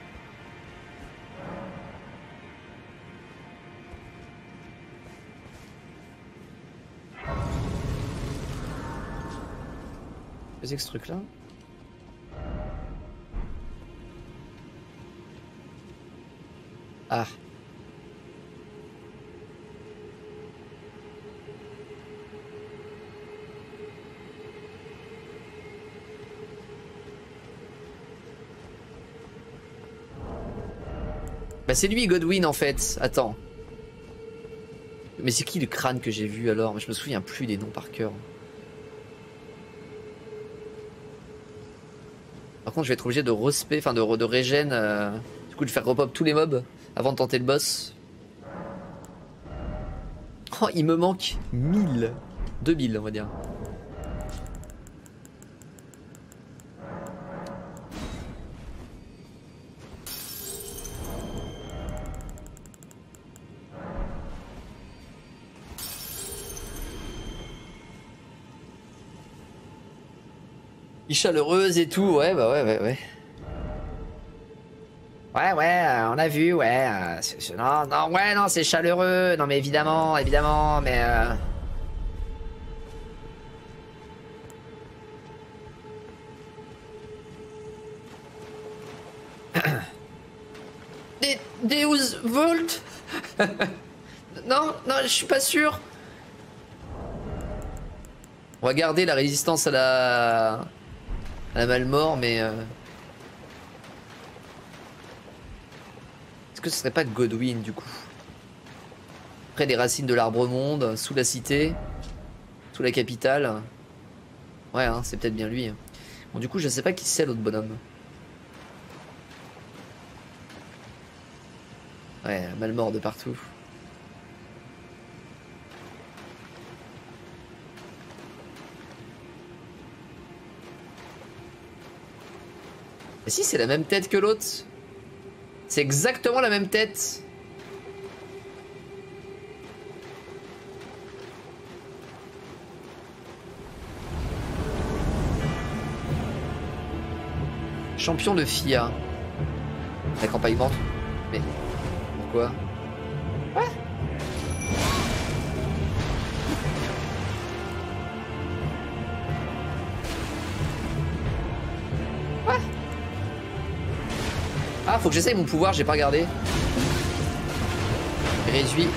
Qu'est-ce que ce truc là Ah. Bah c'est lui Godwin en fait. Attends. Mais c'est qui le crâne que j'ai vu alors? Je me souviens plus des noms par cœur. Par contre, je vais être obligé de respect, enfin de, de régène. euh, Du coup, de faire repop tous les mobs avant de tenter le boss. Oh, il me manque 1000. 2000, on va dire. Chaleureuse et tout, ouais, bah ouais, ouais, ouais. Ouais, ouais, euh, on a vu, ouais. euh, non, non, ouais, non, c'est chaleureux. Non, mais évidemment, évidemment, mais. euh, Des, Deus Volt Non, non, je suis pas sûr. On va garder la résistance à la... à la malmort, mais... euh, Est-ce que ce serait pas Godwin, du coup? Près des racines de l'arbre monde, sous la cité, sous la capitale. Ouais, hein, c'est peut-être bien lui. hein. Bon, du coup, je sais pas qui c'est l'autre bonhomme. Ouais, malmort de partout. Mais si, c'est la même tête que l'autre? C'est exactement la même tête. Champion de FIA. La campagne vente. Mais pourquoi? Faut que j'essaye mon pouvoir, j'ai pas regardé. Il réduit.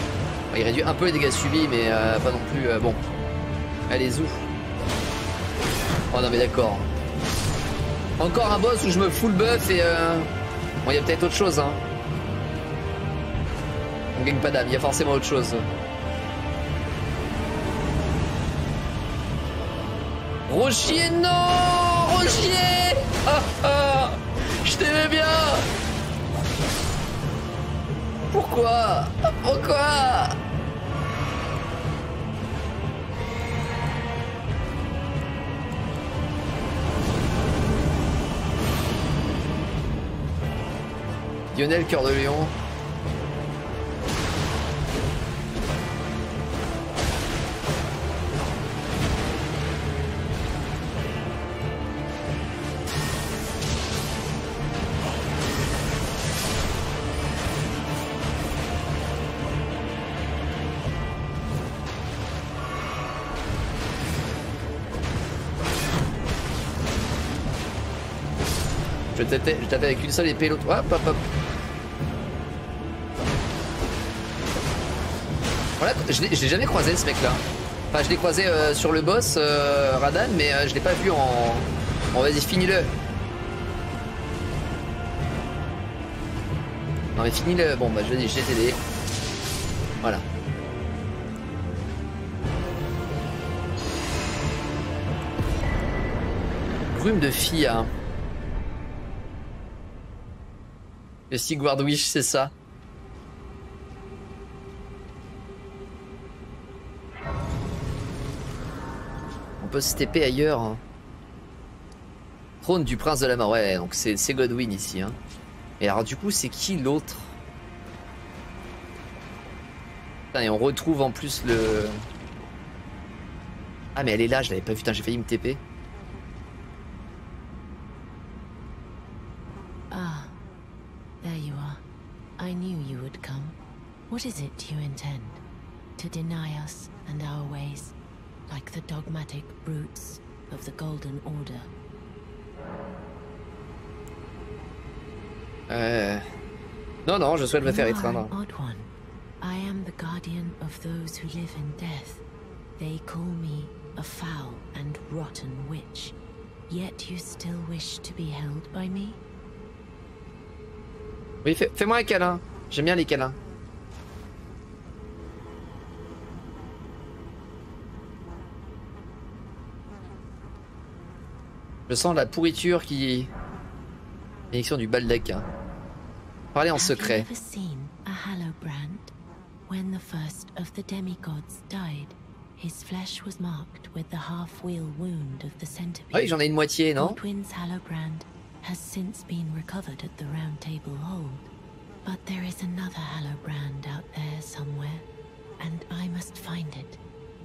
Il réduit un peu les dégâts subis, mais euh, pas non plus. euh, bon. Allez, zou. Oh non, mais d'accord. Encore un boss où je me full buff et. Euh... Bon, il y a peut-être autre chose, hein. On gagne pas d'âme, il y a forcément autre chose. Rochier, non Rochier ah, ah, Je t'aimais bien Pourquoi Pourquoi Lionel Cœur de Lion. Je tapais avec une seule épée, l'autre. Hop, hop, hop. Voilà, je l'ai jamais croisé ce mec là. Enfin, je l'ai croisé euh, sur le boss euh, Radan, mais euh, je l'ai pas vu en. Bon, vas-y, finis-le. Non, mais finis-le. Bon, bah, je vais je vais t'aider. Voilà. Brume de fille, hein. Le Sigward Wish, c'est ça. On peut se TP ailleurs. hein. Trône du prince de la mort. Ouais, donc c'est Godwin ici. Hein. Et alors, du coup, c'est qui l'autre? Et on retrouve en plus le. Ah, mais elle est là, je l'avais pas vu. J'ai failli me TP. What is it you intend? To deny us and our ways, like the dogmatic brutes of the Golden Order. Euh... Non, non, je souhaite me faire étreindre. odd one. I am the guardian of those who live in death. They call me a foul and rotten witch. Yet you still wish to be held by me? Oui, fais- fais-moi un câlin. J'aime bien les câlins. Je sens la pourriture qui... Élection du baldaquin. Parlez en secret. When the first of the demigods died, his flesh was marked with the half-wheel wound of the centipede. Oui, j'en ai une moitié, non? Godwin's Hallowbrand has since been recovered at the Round Table Hold. But there is another Hallowbrand out there somewhere, and I must find it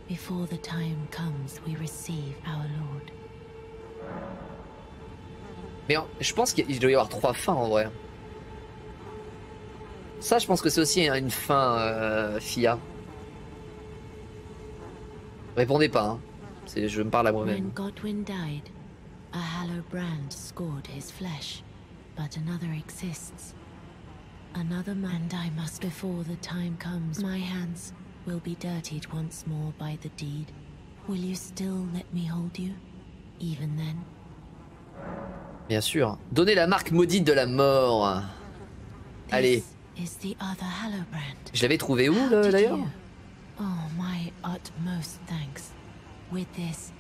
before the time comes we receive our Lord. Mais je pense qu'il doit y avoir trois fins en vrai. Ça, je pense que c'est aussi une fin, euh, FIA. Répondez pas, hein. Je me parle à moi-même. Godwin died, a hallow brand scored his flesh, but another exists. Another man, I must, before the time comes, my hands will be dirtied once more by the deed. Will you still let me hold you? Bien sûr. Donnez la marque maudite de la mort. Allez. Is the other Hallowbrand. Je l'avais trouvé où How là, did d'ailleurs Oh, my utmost thanks. With this,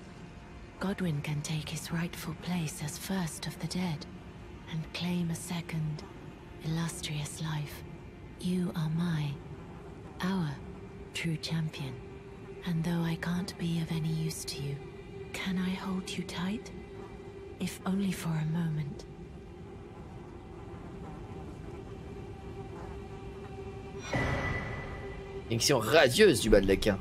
Godwin can take his rightful place as first of the dead and claim a second, illustrious life. You are my, our true champion. And though I can't be of any use to you, can I hold you tight? If only for a moment. Connexion radieuse du bas de Baldaquin.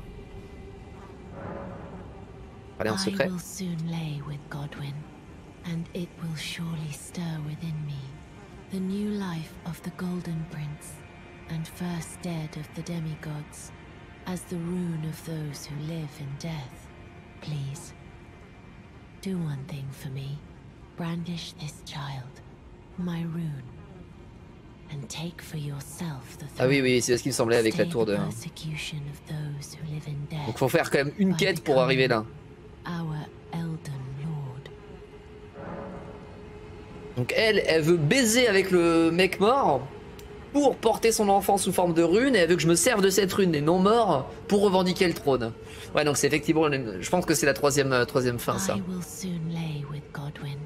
Allez en secret. I will soon lay with Godwin, and it will surely stir within me the new life of the Golden Prince, and first dead of the demigods, as the rune of those who live in death. Please, do one thing for me. Brandish this child, my rune, and take for yourself the Ah oui, oui, c'est ce qui me semblait avec la tour de. Donc faut faire quand même une quête pour arriver là. Donc elle, elle veut baiser avec le mec mort pour porter son enfant sous forme de rune et elle veut que je me serve de cette rune des non morts pour revendiquer le trône. Ouais, donc c'est effectivement, je pense que c'est la troisième, euh, troisième fin ça. I will soon lay with Godwin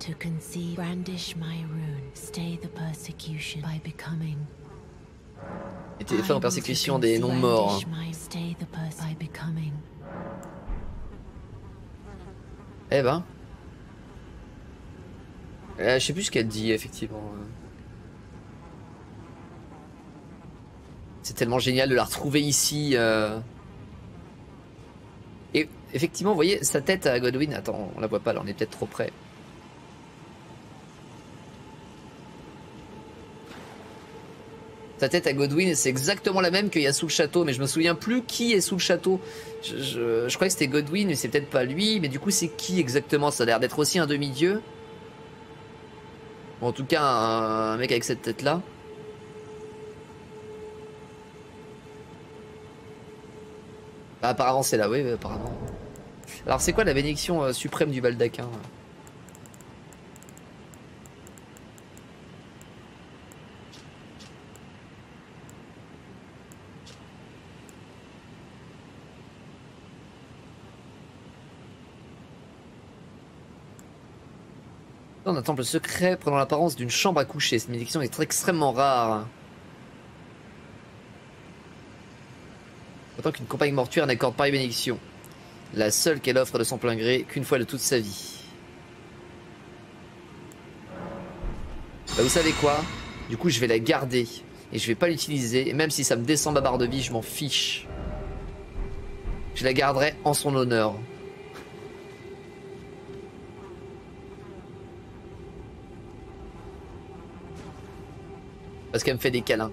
to conceive, brandish my rune, stay the persecution by becoming. Et téléphone en persécution des non conceive, morts. brandish my- stay the pers- by becoming. Eh ben. Euh, je sais plus ce qu'elle dit effectivement. C'est tellement génial de la retrouver ici. euh. Et effectivement, vous voyez, sa tête à Godwin. Attends, on la voit pas là, on est peut-être trop près. Sa tête à Godwin, c'est exactement la même qu'il y a sous le château, mais je me souviens plus qui est sous le château. Je, je, je crois que c'était Godwin, mais c'est peut-être pas lui. Mais du coup, c'est qui exactement? Ça a l'air d'être aussi un demi-dieu. En tout cas, un mec avec cette tête-là. Bah, apparemment, c'est là, oui, apparemment. Alors, c'est quoi la bénédiction euh, suprême du baldaquin euh Dans un temple secret prenant l'apparence d'une chambre à coucher. Cette bénédiction est extrêmement rare. Qu'une compagnie mortuaire n'accorde pas une bénédiction. La seule qu'elle offre de son plein gré qu'une fois de toute sa vie. Bah vous savez quoi? Du coup je vais la garder. Et je vais pas l'utiliser. Et même si ça me descend ma barre de vie, je m'en fiche. Je la garderai en son honneur. Parce qu'elle me fait des câlins.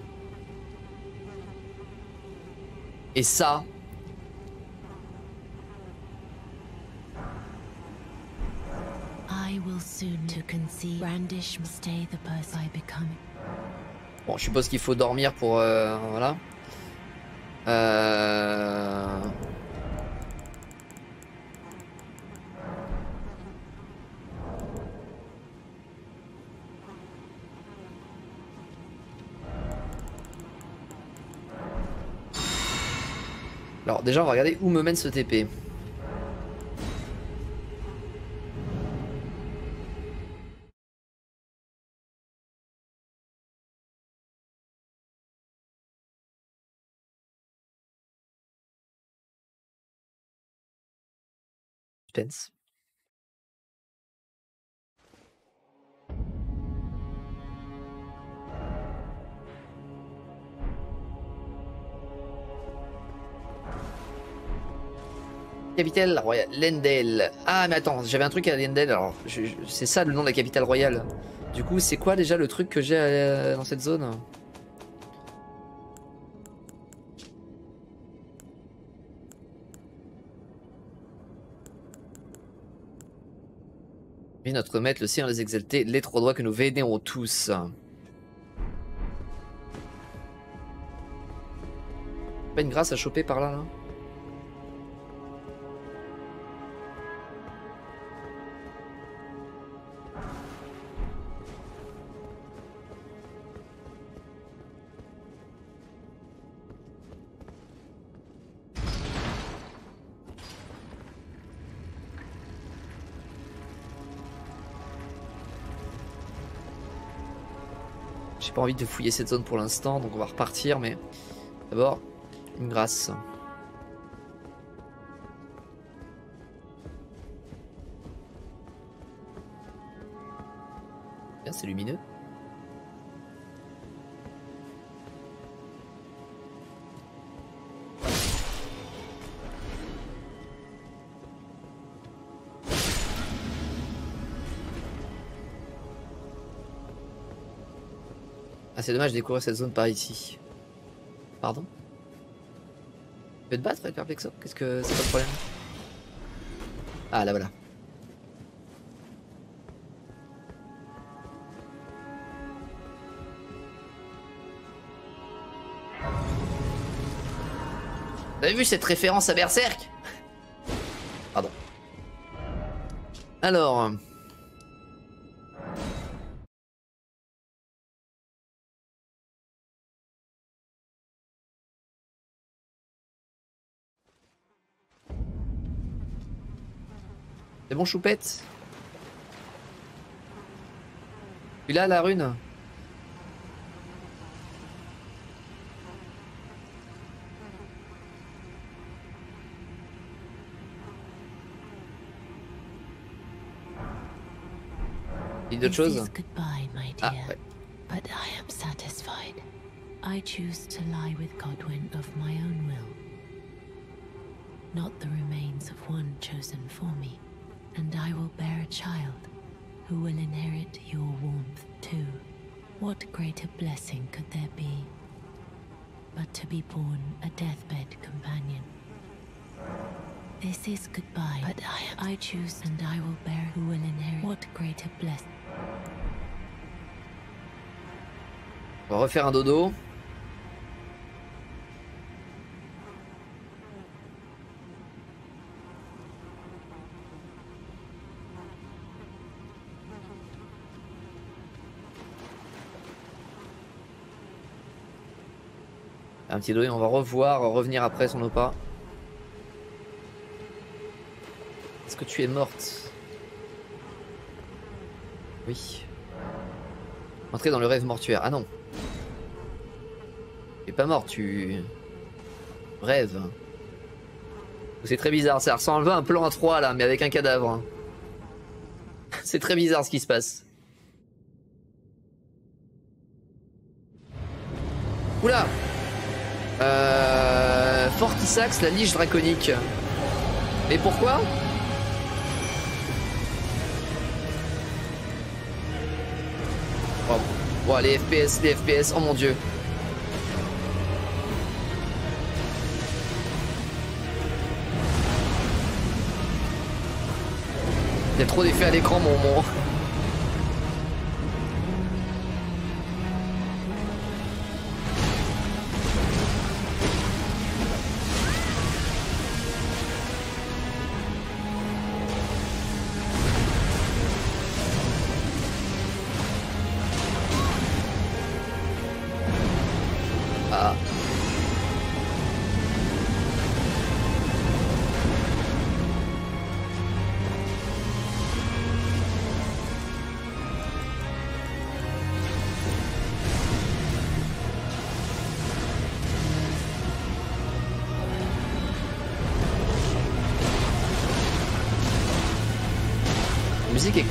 By becoming. bon, je suppose qu'il faut dormir pour... euh, voilà. Euh... Déjà on va regarder où me mène ce TP. Capitale royale, Lendel. Ah, mais attends, j'avais un truc à Lendel. Alors, c'est ça le nom de la capitale royale. Du coup, c'est quoi déjà le truc que j'ai euh, dans cette zone? Oui, notre maître, le Seigneur des Exaltés, les trois droits que nous vénérons tous. Pas une grâce à choper par là, là? J'ai pas envie de fouiller cette zone pour l'instant, donc on va repartir, mais d'abord, une grâce. Ah, c'est dommage de découvrir cette zone par ici. Pardon Tu veux te battre avec Perplexo Qu'est-ce que c'est pas le problème Ah, là voilà. Vous avez vu cette référence à Berserk? Pardon. Alors... C'est bon, choupette Tu l'as, la rune Il d'autres choses is goodbye, my Ah, ouais. But I am satisfied. I choose to lie with Godwin of my own will. Not the remains of one chosen for me. And I will bear a child who will inherit your warmth too. What greater blessing could there be but to be born a deathbed companion? This is goodbye, but I I choose and I will bear who will inherit what greater blessing. On va refaire un dodo. Un petit dodo et on va revoir, revenir après son pas. Est-ce que tu es morte? Oui. Entrer dans le rêve mortuaire. Ah non. Tu pas mort, tu rêves. C'est très bizarre, ça ressemble à un plan à 3 là, mais avec un cadavre. C'est très bizarre ce qui se passe. Fortisax, la lige draconique. Mais pourquoi Oh, bon, les FPS, les FPS, oh mon dieu. Il y a trop d'effets à l'écran, mon, mon.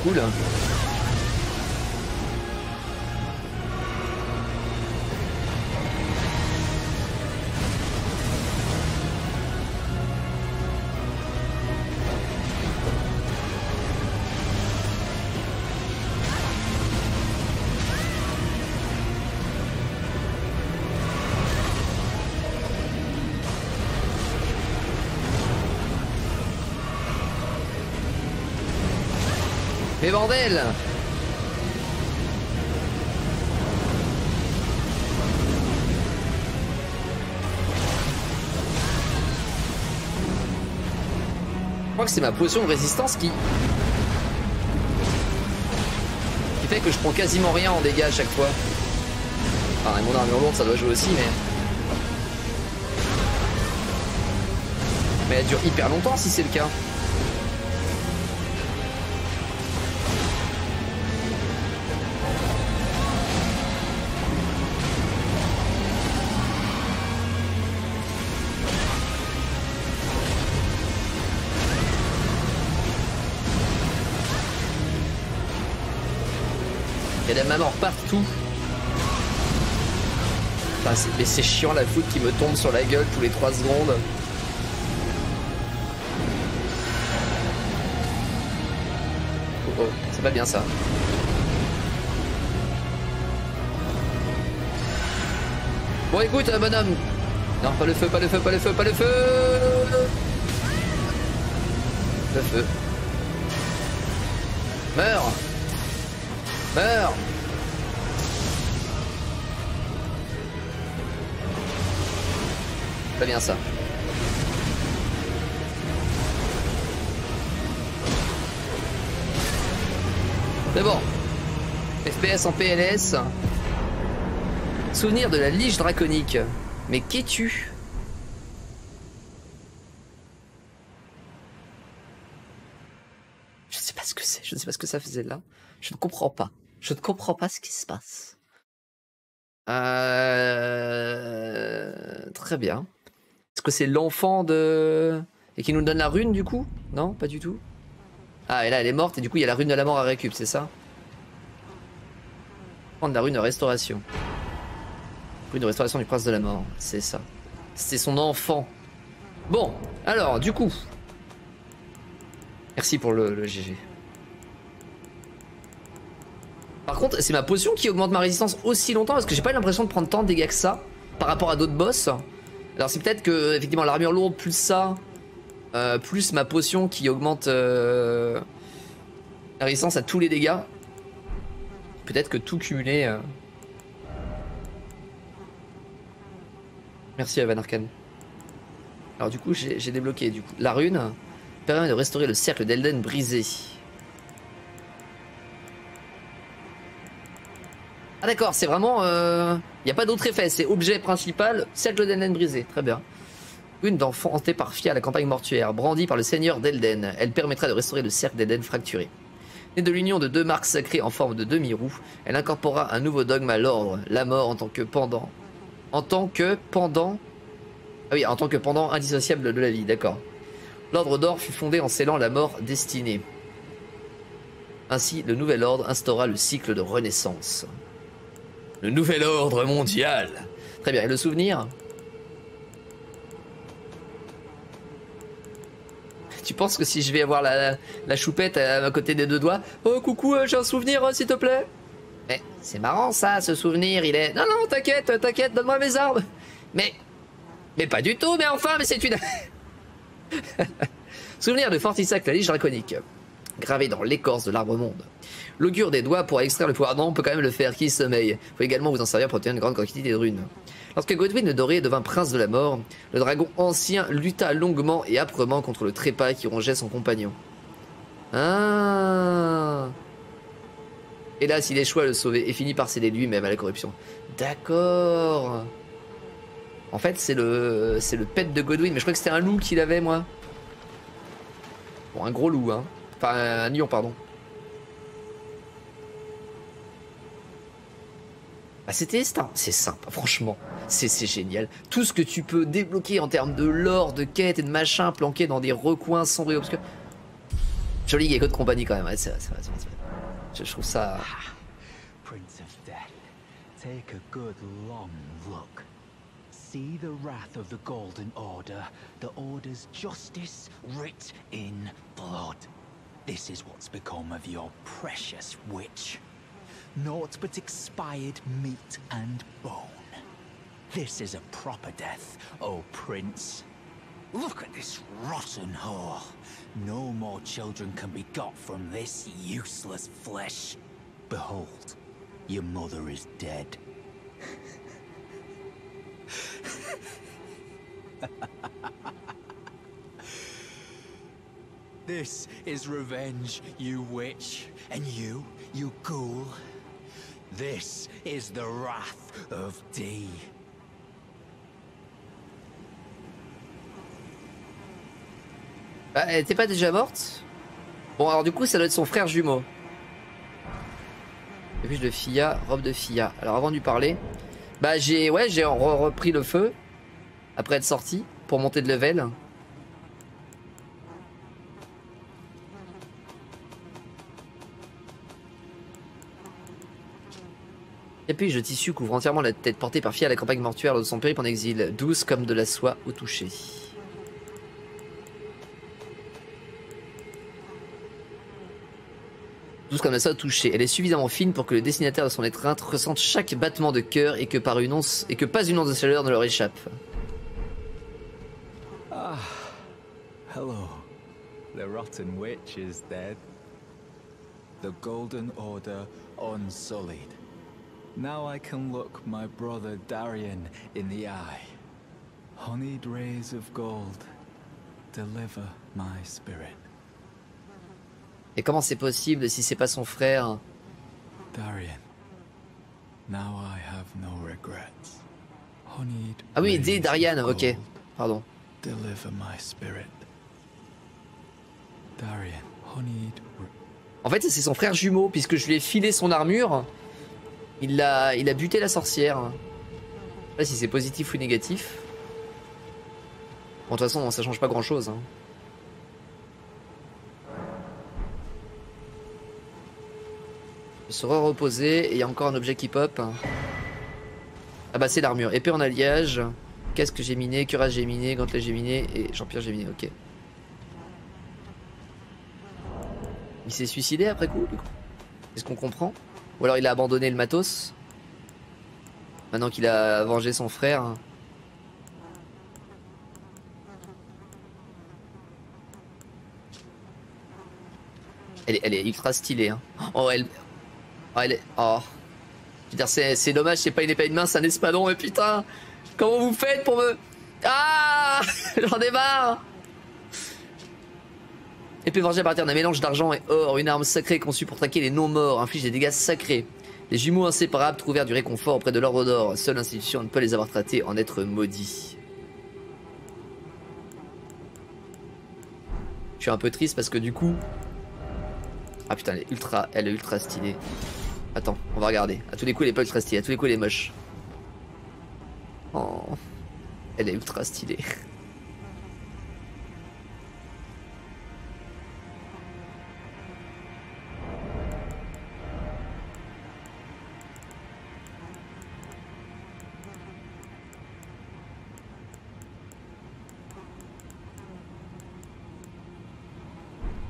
Cool. Je crois que c'est ma potion de résistance qui... qui fait que je prends quasiment rien en dégâts à chaque fois. Enfin, et mon armure lourde, ça doit jouer aussi, mais... Mais elle dure hyper longtemps si c'est le cas. A des mamans partout. Enfin, mais c'est chiant la foudre qui me tombe sur la gueule tous les 3 secondes. Oh oh, c'est pas bien ça. Bon écoute euh, bonhomme. Non pas le feu, pas le feu, pas le feu, pas le feu. Le feu. Meurs. Meurs. Pas bien ça. C'est bon. FPS en PLS. Souvenir de la lige draconique. Mais qu'es-tu? Je ne sais pas ce que c'est. Je ne sais pas ce que ça faisait là. Je ne comprends pas. Je ne comprends pas ce qui se passe. Euh... Très bien. Est-ce que c'est l'enfant de... Et qui nous donne la rune du coup? Non, pas du tout. Ah, et là elle est morte et du coup il y a la rune de la mort à récup, c'est ça? Prendre la rune de restauration. Rune de restauration du prince de la mort, c'est ça. C'est son enfant. Bon, alors du coup... Merci pour le, le GG. Par contre, c'est ma potion qui augmente ma résistance aussi longtemps parce que j'ai pas l'impression de prendre tant de dégâts que ça par rapport à d'autres boss. Alors c'est peut-être que effectivement l'armure lourde plus ça, euh, plus ma potion qui augmente euh, la résistance à tous les dégâts. Peut-être que tout cumulé. euh. Merci Evan Arcane. Alors du coup j'ai débloqué du coup la rune permet de restaurer le cercle d'Elden brisé. Ah d'accord, c'est vraiment... Il n'y a pas d'autre effet, c'est objet principal, cercle d'Elden brisé, très bien. Une d'enfant hantée par Fia à la campagne mortuaire, brandie par le seigneur d'Elden. Elle permettra de restaurer le cercle d'Elden fracturé. Née de l'union de deux marques sacrées en forme de demi-roue, elle incorpora un nouveau dogme à l'ordre, la mort en tant que pendant. En tant que pendant... Ah oui, en tant que pendant indissociable de la vie, d'accord. L'ordre d'or fut fondé en scellant la mort destinée. Ainsi, le nouvel ordre instaura le cycle de renaissance. Le nouvel ordre mondial. Très bien, et le souvenir? Tu penses que si je vais avoir la, choupette à, côté des deux doigts Oh coucou, euh, j'ai un souvenir euh, s'il te plaît? Mais c'est marrant ça, ce souvenir, il est... Non, non, t'inquiète, t'inquiète, donne-moi mes armes Mais... Mais pas du tout, mais enfin, mais c'est une... souvenir de Fortisac, la lige draconique. Gravé dans l'écorce de l'arbre monde. L'augure des doigts pour extraire le pouvoir. Non, on peut quand même le faire, qui sommeille? Faut également vous en servir pour obtenir une grande quantité de runes. Lorsque Godwyn le Doré devint prince de la mort, le dragon ancien lutta longuement et âprement contre le trépas qui rongeait son compagnon. Ah Hélas, il échoua à le sauver et finit par céder lui-même à la corruption. D'accord. En fait, c'est le c'est le pet de Godwyn, mais je crois que c'était un loup qu'il avait, moi. Bon, un gros loup, hein. Enfin, un lion, pardon. Bah, c'était. C'est sympa, franchement. C'est génial. Tout ce que tu peux débloquer en termes de lore, de quête et de machin planqué dans des recoins sombres et obscurs. Joli gecko de compagnie quand même. Ouais, c'est vrai, c'est vrai. Je, trouve ça. Prince of Death, take a good long look. See the wrath of the Golden Order, the Order's justice writ in blood. This is what's become of your precious witch. Naught but expired meat and bone. This is a proper death, O Prince. Look at this rotten whore. No more children can be got from this useless flesh. Behold, your mother is dead. this is revenge, you witch. And you, you ghoul. This is the wrath of D. Bah, elle était pas déjà morte? Bon, alors du coup, ça doit être son frère jumeau. Fiche de Fia, robe de Fia. Alors avant lui parler, bah j'ai ouais, j'ai re- repris le feu après être sorti pour monter de level. Puis, de tissu couvre entièrement la tête portée par Fia à la campagne mortuaire lors de son périple en exil, douce comme de la soie au toucher. Douce comme la soie au toucher. Elle est suffisamment fine pour que le destinataire de son étreinte ressente chaque battement de cœur et que par une once et que pas une once de chaleur ne leur échappe. Hello. The rotten witch is dead. The Golden Order unsullied. Now I can look my brother Darian in the eye. Honeyed rays of gold, deliver my spirit. Et comment c'est possible si c'est pas son frère? Darian, now I have no regrets. Honeyed Ah oui, dit of Darian, ok. Pardon. Deliver my spirit. Darian, honeyed En fait, c'est son frère jumeau, puisque je lui ai filé son armure. Il a, il a buté la sorcière. Je sais pas si c'est positif ou négatif. Bon, de toute façon, ça change pas grand chose. Je se reposer et il y a encore un objet qui pop. Ah bah c'est l'armure. Épée en alliage. Casque j'ai miné, cuirasse j'ai miné, gantelet j'ai miné et Jean-Pierre j'ai miné, ok. Il s'est suicidé après coup, du coup? Est-ce qu'on comprend? Ou alors il a abandonné le matos Maintenant qu'il a vengé son frère. Elle est, elle est ultra stylée. Hein. Oh, elle. Oh, elle est. Oh. C'est dommage, c'est pas une épée de main, c'est un espadon, mais putain Comment vous faites pour me. Ah J'en ai marre Épée forgée à partir d'un mélange d'argent et or, une arme sacrée conçue pour traquer les non-morts, inflige des dégâts sacrés. Les jumeaux inséparables trouvèrent du réconfort auprès de l'ordre d'or. Seule institution ne peut les avoir traités en être maudits. Je suis un peu triste parce que du coup... Ah putain, elle est ultra, elle est ultra stylée. Attends, on va regarder. À tous les coups, elle est pas ultra stylée. À tous les coups, elle est moche. Oh. Elle est ultra stylée.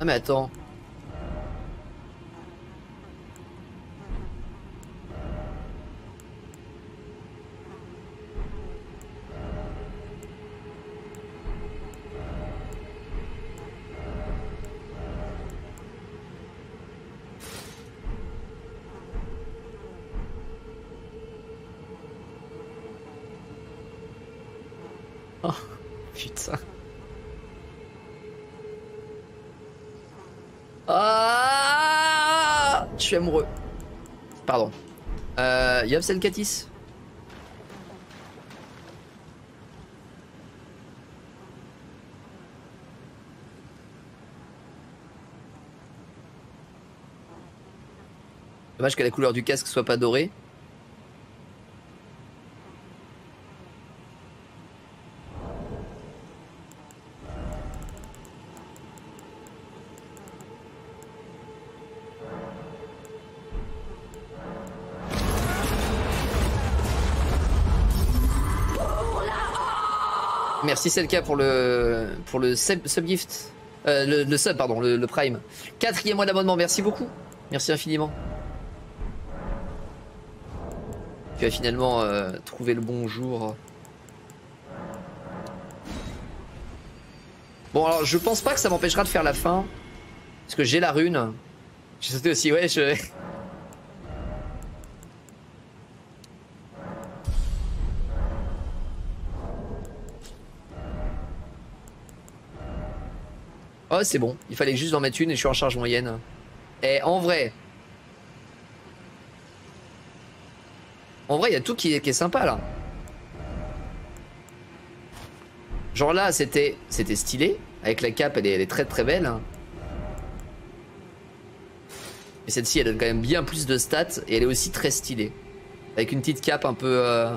Ah mais attends. Amoureux. Pardon. Euh, Yop Selkatis Dommage que la couleur du casque soit pas dorée. Merci Selka pour le pour le sub, subgift. Euh, le, le sub pardon, le, le prime. Quatrième mois d'abonnement, merci beaucoup. Merci infiniment. Tu as finalement euh, trouvé le bon jour. Bon, alors je pense pas que ça m'empêchera de faire la fin. Parce que j'ai la rune. J'ai sauté aussi, ouais, je. Oh, c'est bon. Il fallait juste en mettre une et je suis en charge moyenne. Et en vrai. En vrai, il y a tout qui est, sympa là. Genre là, c'était c'était stylé. Avec la cape, elle est, elle est très très belle. Mais celle-ci, elle donne quand même bien plus de stats et elle est aussi très stylée. Avec une petite cape un peu... euh,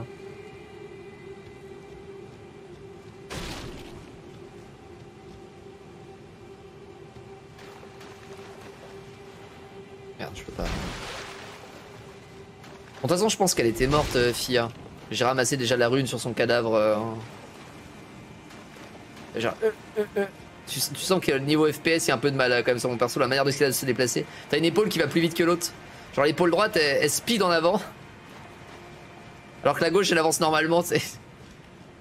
toute façon, je pense qu'elle était morte, euh, Fia. J'ai ramassé déjà la rune sur son cadavre. euh, en- Genre, euh. Tu, sens que le niveau FPS, il y a un peu de mal quand même sur mon perso, la manière de se déplacer. T'as une épaule qui va plus vite que l'autre. Genre l'épaule droite, elle, speed en avant. Alors que la gauche, elle avance normalement.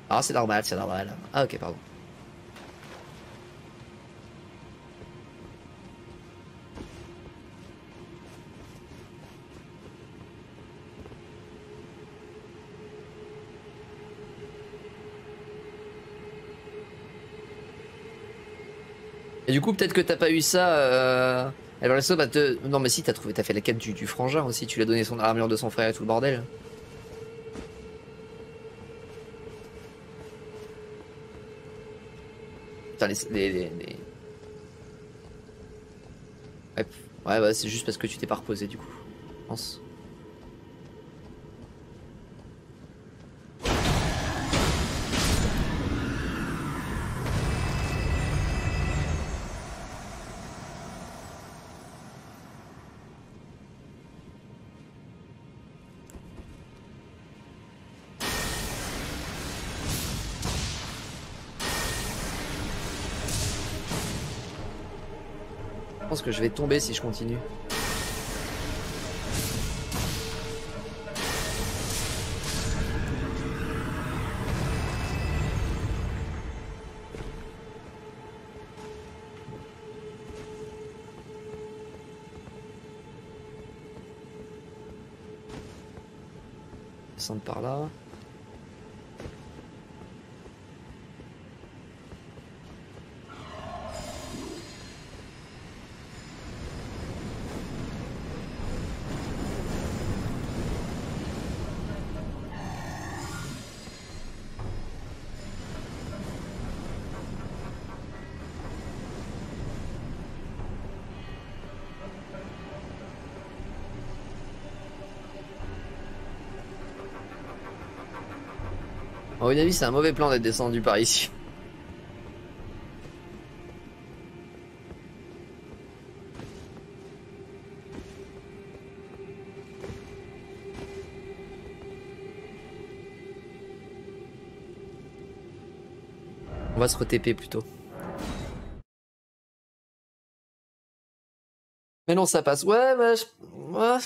Ah, c'est normal, c'est normal. Ah, ok, pardon. Et du coup, peut-être que t'as pas eu ça. Euh... Alors, ça va te. Non, mais si, t'as trouvé, t'as fait la quête du, frangin aussi. Tu lui as donné son armure de son frère et tout le bordel. Putain, les. les, les, les- Ouais, ouais, ouais, c'est juste parce que tu t'es pas reposé du coup. Je pense. Que je vais tomber si je continue. Descendre par là. Avis, c'est un mauvais plan d'être descendu par ici. On va se re-TP plutôt. Mais non, ça passe. Ouais, bah, je... ouais,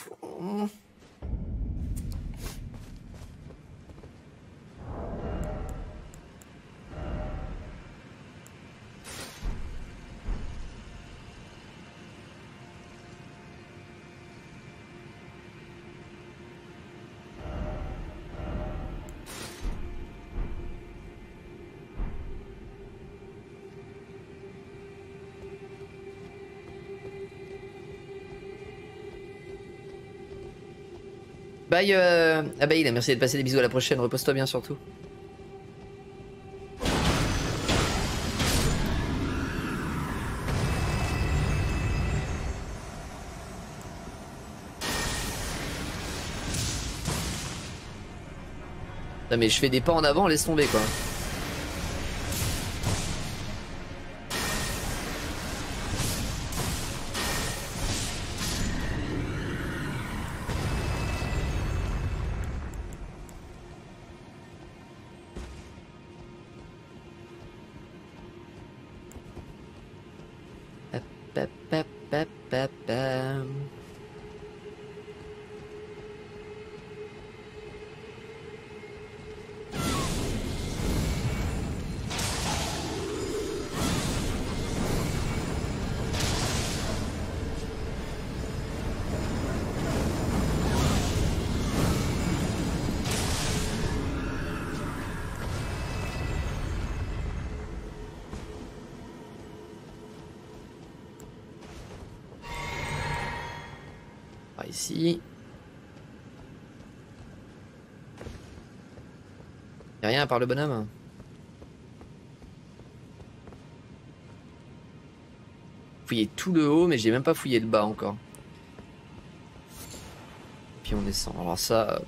Bye, euh... ah bah il merci d'être passé des bisous à la prochaine, repose-toi bien surtout. Non mais je fais des pas en avant, laisse tomber quoi. Part le bonhomme Fouiller tout le haut, mais j'ai même pas fouillé le bas encore. Puis on descend. Alors ça... euh,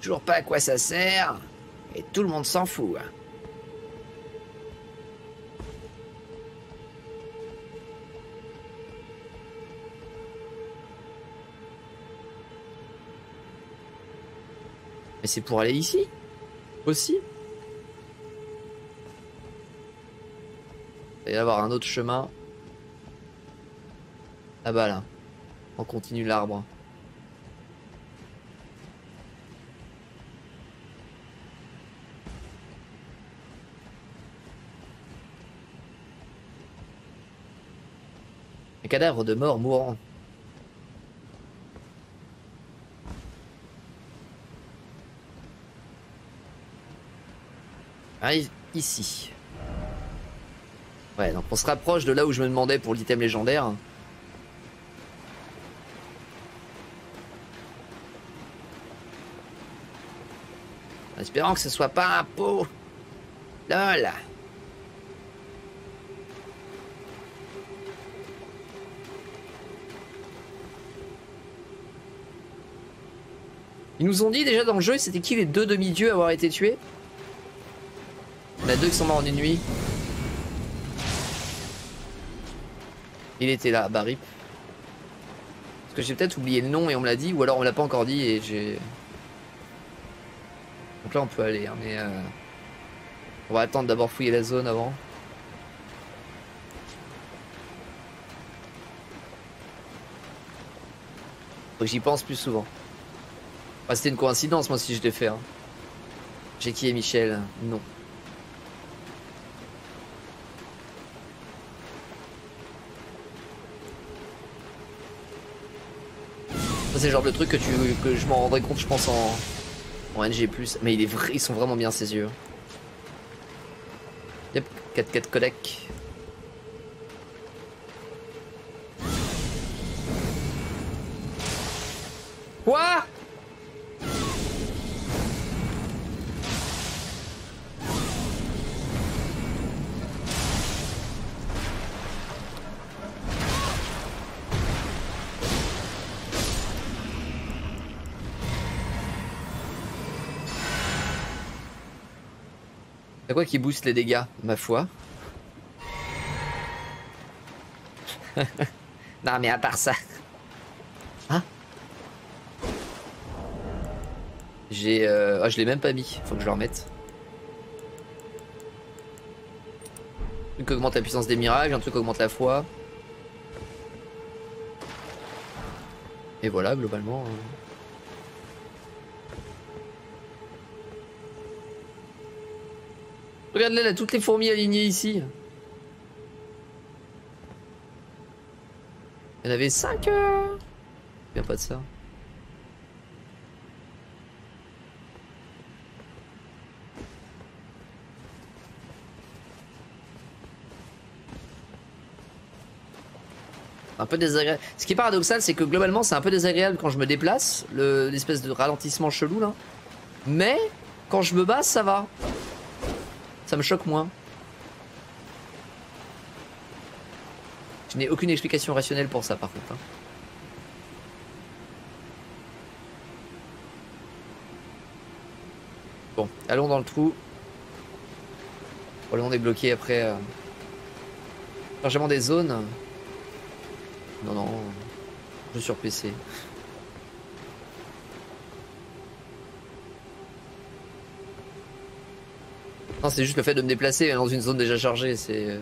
Toujours pas à quoi ça sert. Et tout le monde s'en fout. hein. Mais c'est pour aller ici Aussi Il va y avoir un autre chemin. Là-bas, là. On continue l'arbre. Un cadavre de mort mourant. Arrive ici. Ouais, donc on se rapproche de là où je me demandais pour l'item légendaire. En espérant que ce soit pas un pot. Lol. Ils nous ont dit déjà dans le jeu, c'était qui les deux demi-dieux à avoir été tués? Deux qui sont morts en une nuit. Il était là, bah rip. Parce que j'ai peut-être oublié le nom et on me l'a dit, ou alors on l'a pas encore dit et j'ai... Donc là on peut aller, hein, mais... euh, On va attendre d'abord fouiller la zone avant. Faut que j'y pense plus souvent. C'était une coïncidence moi si je l'ai fait. Hein. Jackie et Michel, non. C'est le genre de truc que, tu, que je m'en rendrais compte, je pense, en, en NG+. Mais il est vrai, ils sont vraiment bien ces yeux. Yep, 4-4 codec. Y'a quoi qui booste les dégâts, ma foi Non mais à part ça. Hein J'ai... Euh... Ah je l'ai même pas mis, faut que je le remette. Un truc augmente la puissance des miracles, un truc augmente la foi. Et voilà, globalement... euh. Regarde là, toutes les fourmis alignées ici. Il y en avait 5 euh... Il a pas de ça. Un peu désagréable. Ce qui est paradoxal, c'est que globalement, c'est un peu désagréable quand je me déplace, le- l'espèce de ralentissement chelou là. Mais quand je me bats, ça va. Ça me choque moins. Je n'ai aucune explication rationnelle pour ça par contre. hein. Bon, allons dans le trou. On est bloqué après. Euh... Chargement des zones. Non, non. Je suis sur PC. Non, c'est juste le fait de me déplacer dans une zone déjà chargée, c'est... euh,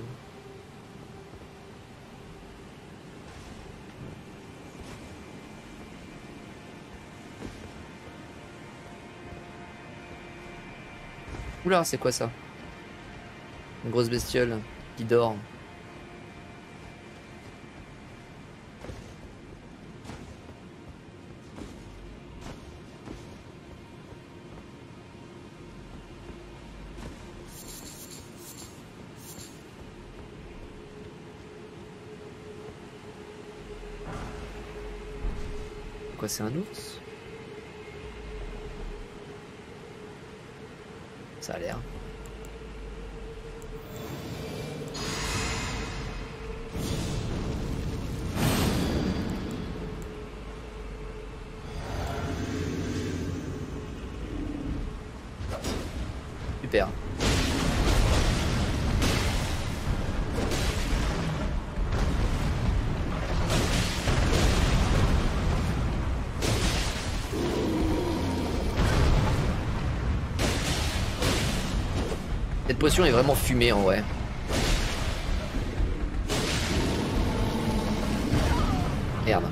Oula, c'est quoi ça? Une grosse bestiole qui dort. C'est un ours Potion est vraiment fumée en vrai. Merde.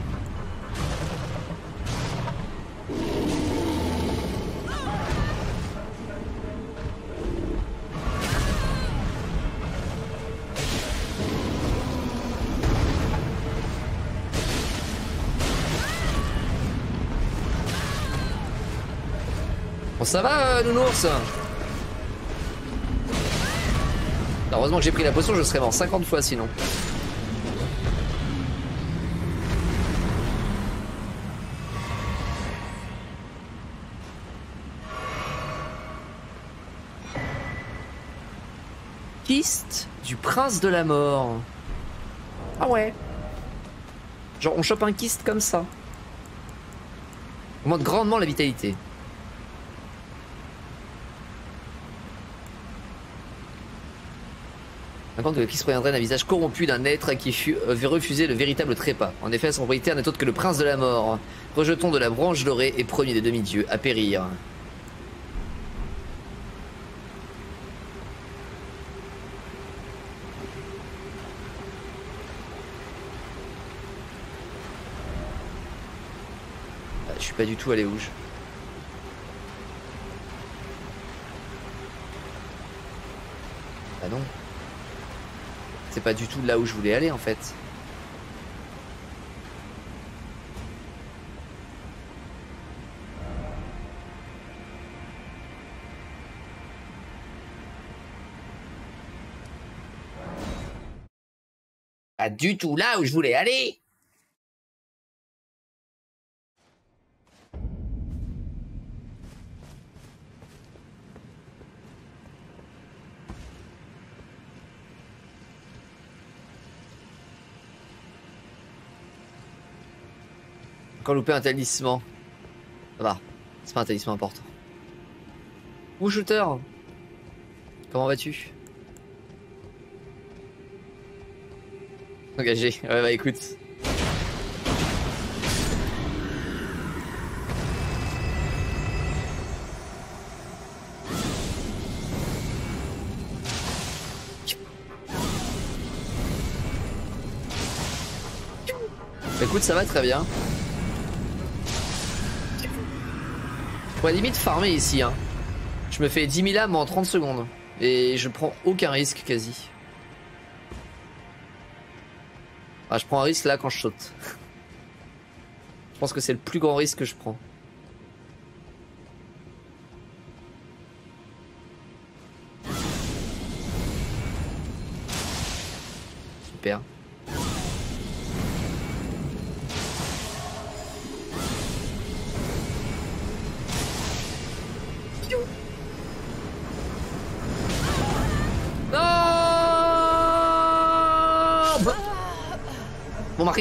Bon ça va euh, nounours? Heureusement que j'ai pris la potion, je serais mort 50 fois sinon. Kiste du prince de la mort. Ah ouais. Genre on chope un kiste comme ça. Augmente grandement la vitalité. Que le Christ proviendrait d'un visage corrompu d'un être qui fut euh, refusé le véritable trépas. En effet, son propriétaire n'est autre que le prince de la mort, rejeton de la branche dorée et premier des demi-dieux à périr. Ah, Je suis pas du tout allé où je... Ah non. Pas du tout là où je voulais aller en fait. Pas du tout là où je voulais aller. Encore loupé un talisman. Ça va. C'est pas un talisman important. Ouh, shooter? Comment vas-tu? Engagé. Ouais, bah écoute. Bah, écoute, ça va très bien. Pourrais limite farmer ici. Hein. Je me fais 10 000 âmes en 30 secondes. Et je prends aucun risque quasi. Ah, je prends un risque là quand je saute. je pense que c'est le plus grand risque que je prends.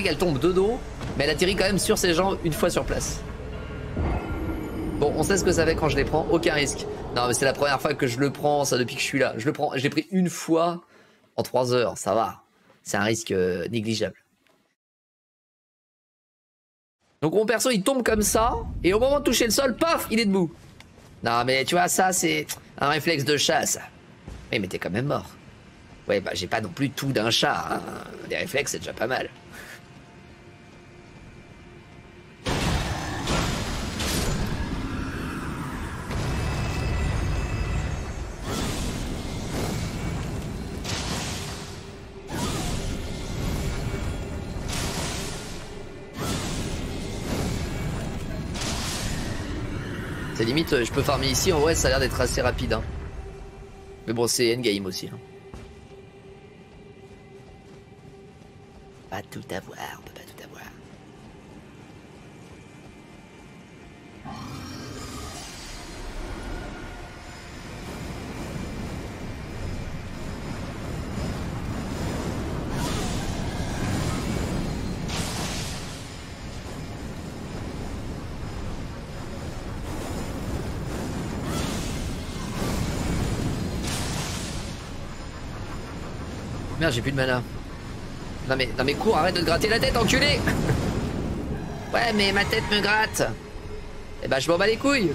Qu'elle tombe de dos, mais elle atterrit quand même sur ses jambes une fois sur place. Bon, on sait ce que ça fait quand je les prends, aucun risque. Non, mais c'est la première fois que je le prends, ça, depuis que je suis là. Je le prends, je l'ai pris une fois en 3 heures, ça va. C'est un risque euh, négligeable. Donc mon perso il tombe comme ça, et au moment de toucher le sol, paf, il est debout. Non mais tu vois, ça c'est un réflexe de chasse. Oui mais t'es quand même mort. Ouais bah j'ai pas non plus tout d'un chat, hein. Des réflexes c'est déjà pas mal. Euh, je peux farmer ici, en vrai ça a l'air d'être assez rapide. hein. Mais bon, c'est endgame aussi. hein. Pas tout avoir, on peut Merde, j'ai plus de mana. Non mais, non mais cours, arrête de te gratter la tête, enculé Ouais, mais ma tête me gratte. Eh ben, je m'en bats les couilles.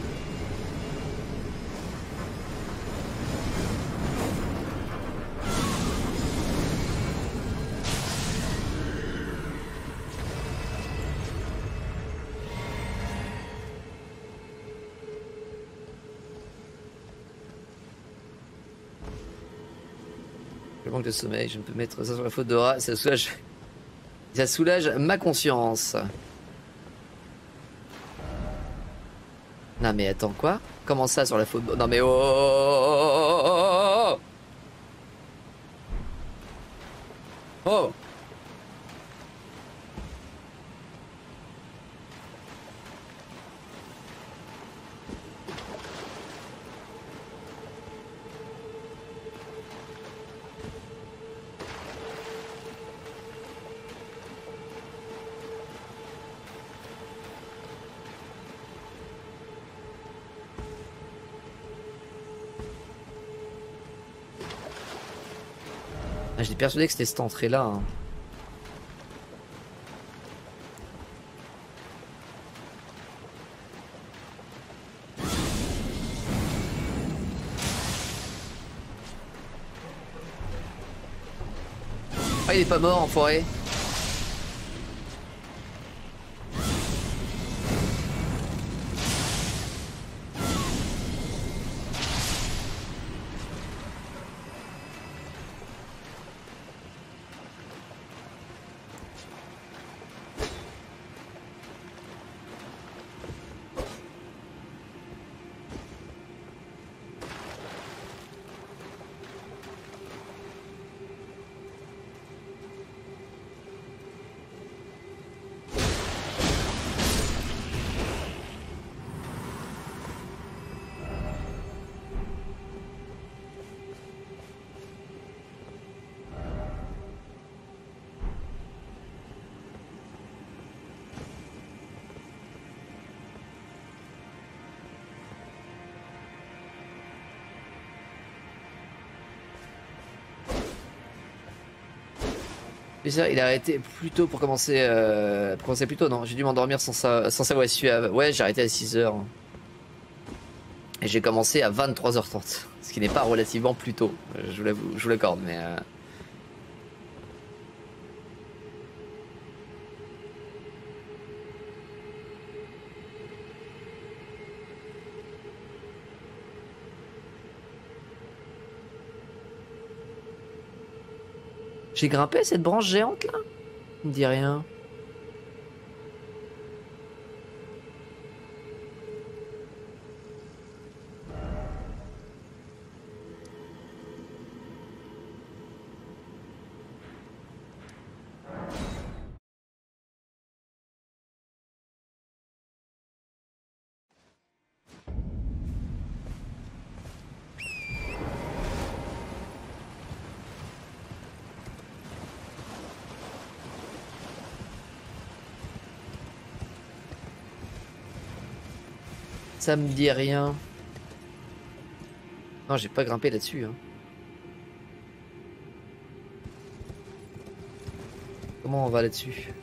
De sommeil, je peux mettre ça sur la faute d'aura, ça soulage... Ça soulage ma conscience. Non mais attends quoi Comment ça sur la faute Non mais oh, oh, J'étais persuadé que c'était cette entrée là. hein. Ah il est pas mort enfoiré. Mais ça, il a arrêté plus tôt pour commencer, euh, pour commencer plus tôt, non J'ai dû m'endormir sans, sa- sans savoir euh, Ouais, j'ai arrêté à 6h. Et j'ai commencé à 23h30. Ce qui n'est pas relativement plus tôt, euh, je vous l'accorde, mais... euh, J'ai grimpé cette branche géante là Il me dit rien. Ça me dit rien. Non, j'ai pas grimpé là-dessus. hein. Comment on va là-dessus?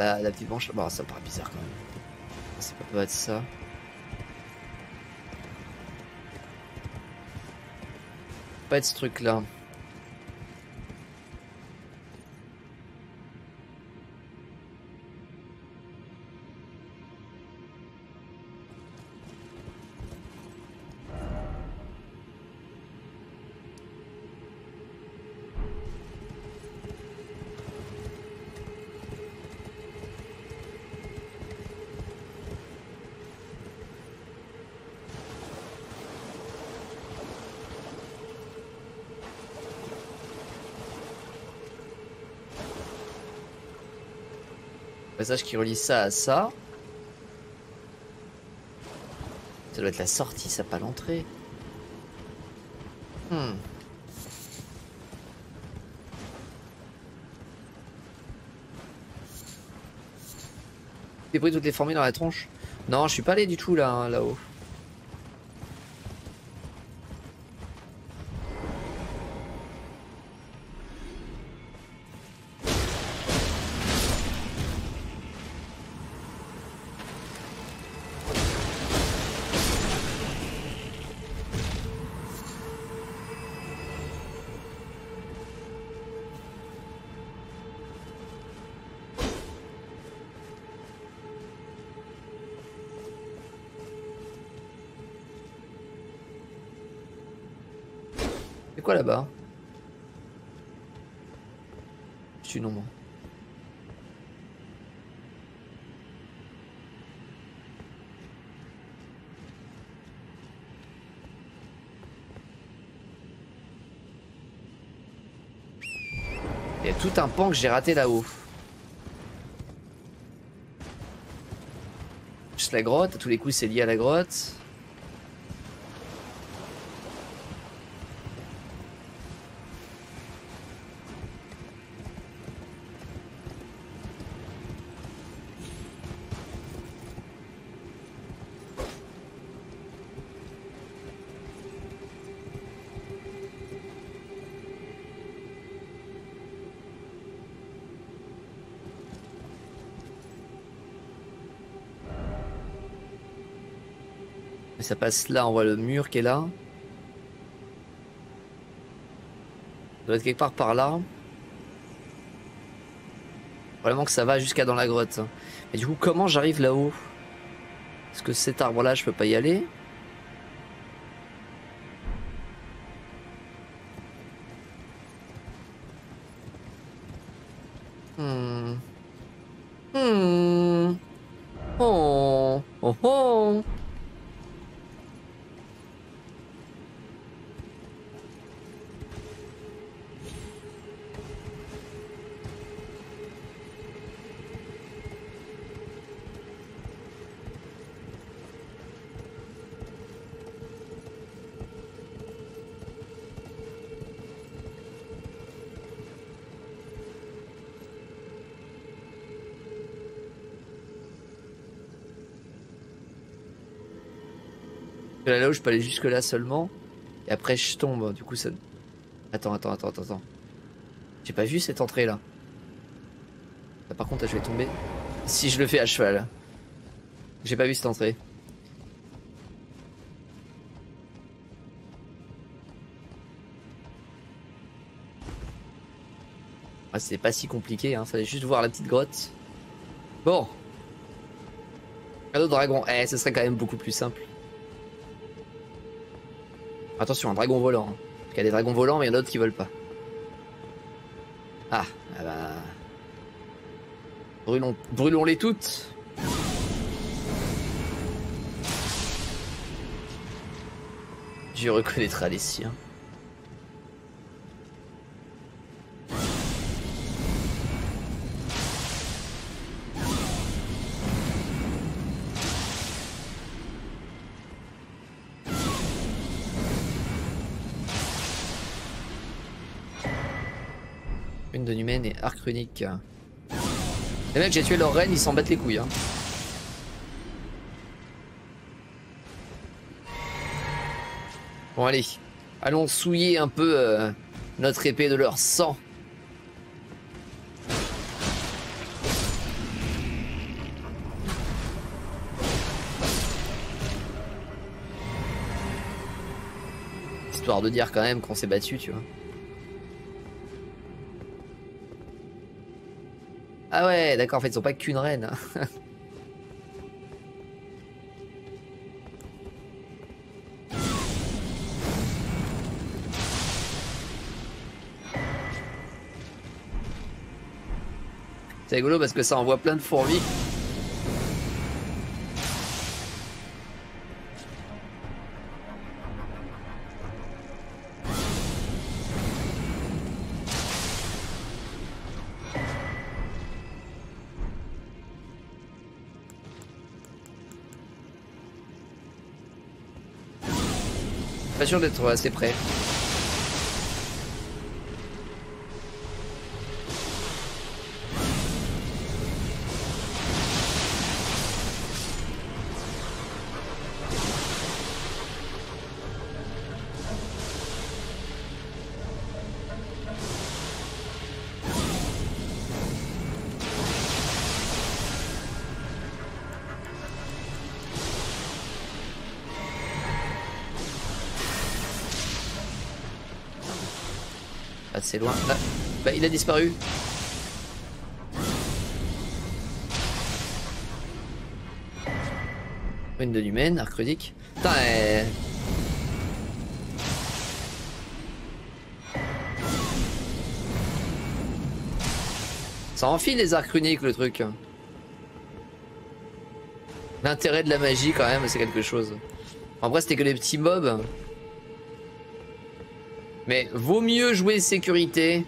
La, la petite branche Bah, ça me paraît bizarre quand même. Ça peut pas être ça. Pas être ce truc là. Qui relie ça à ça. Ça doit être la sortie, ça pas l'entrée. Hmm. J'ai toutes les formules dans la tronche Non, je suis pas allé du tout là, hein, là-haut. Un pan que j'ai raté là-haut. Juste la grotte, à tous les coups c'est lié à la grotte. Ça passe là, on voit le mur qui est là. Ça doit être quelque part par là. Vraiment que ça va jusqu'à dans la grotte. Mais du coup, comment j'arrive là-haut? Est-ce que cet arbre-là, je peux pas y aller? Là, où je peux aller jusque là seulement. Et après je tombe. Du coup ça. Attends, attends, attends, attends, attends. J'ai pas vu cette entrée là. Là, par contre là, je vais tomber. Si je le fais à cheval. J'ai pas vu cette entrée. Ah, c'est pas si compliqué, hein. fallait juste voir la petite grotte. Bon. Autre dragon, eh, ce serait quand même beaucoup plus simple. Attention, un dragon volant. hein. Qu'il y a des dragons volants, mais il y en a d'autres qui volent pas. Ah, ah bah... Brûlons, brûlons-les toutes. Dieu reconnaîtra les siens. Runique. Les mecs, j'ai tué leur reine, ils s'en battent les couilles. Hein. Bon, allez. Allons souiller un peu euh, notre épée de leur sang. Histoire de dire quand même qu'on s'est battu, tu vois. Ah ouais, d'accord, en fait, ils sont pas qu'une reine. hein. C'est rigolo parce que ça envoie plein de fourmis. D'être assez près. C'est loin. Ah, bah, il a disparu. Une de l'humaine, arc rudique. Putain. Ça enfile les arcs runiques le truc. L'intérêt de la magie quand même, c'est quelque chose. En vrai c'était que les petits mobs. Mais vaut mieux jouer sécurité.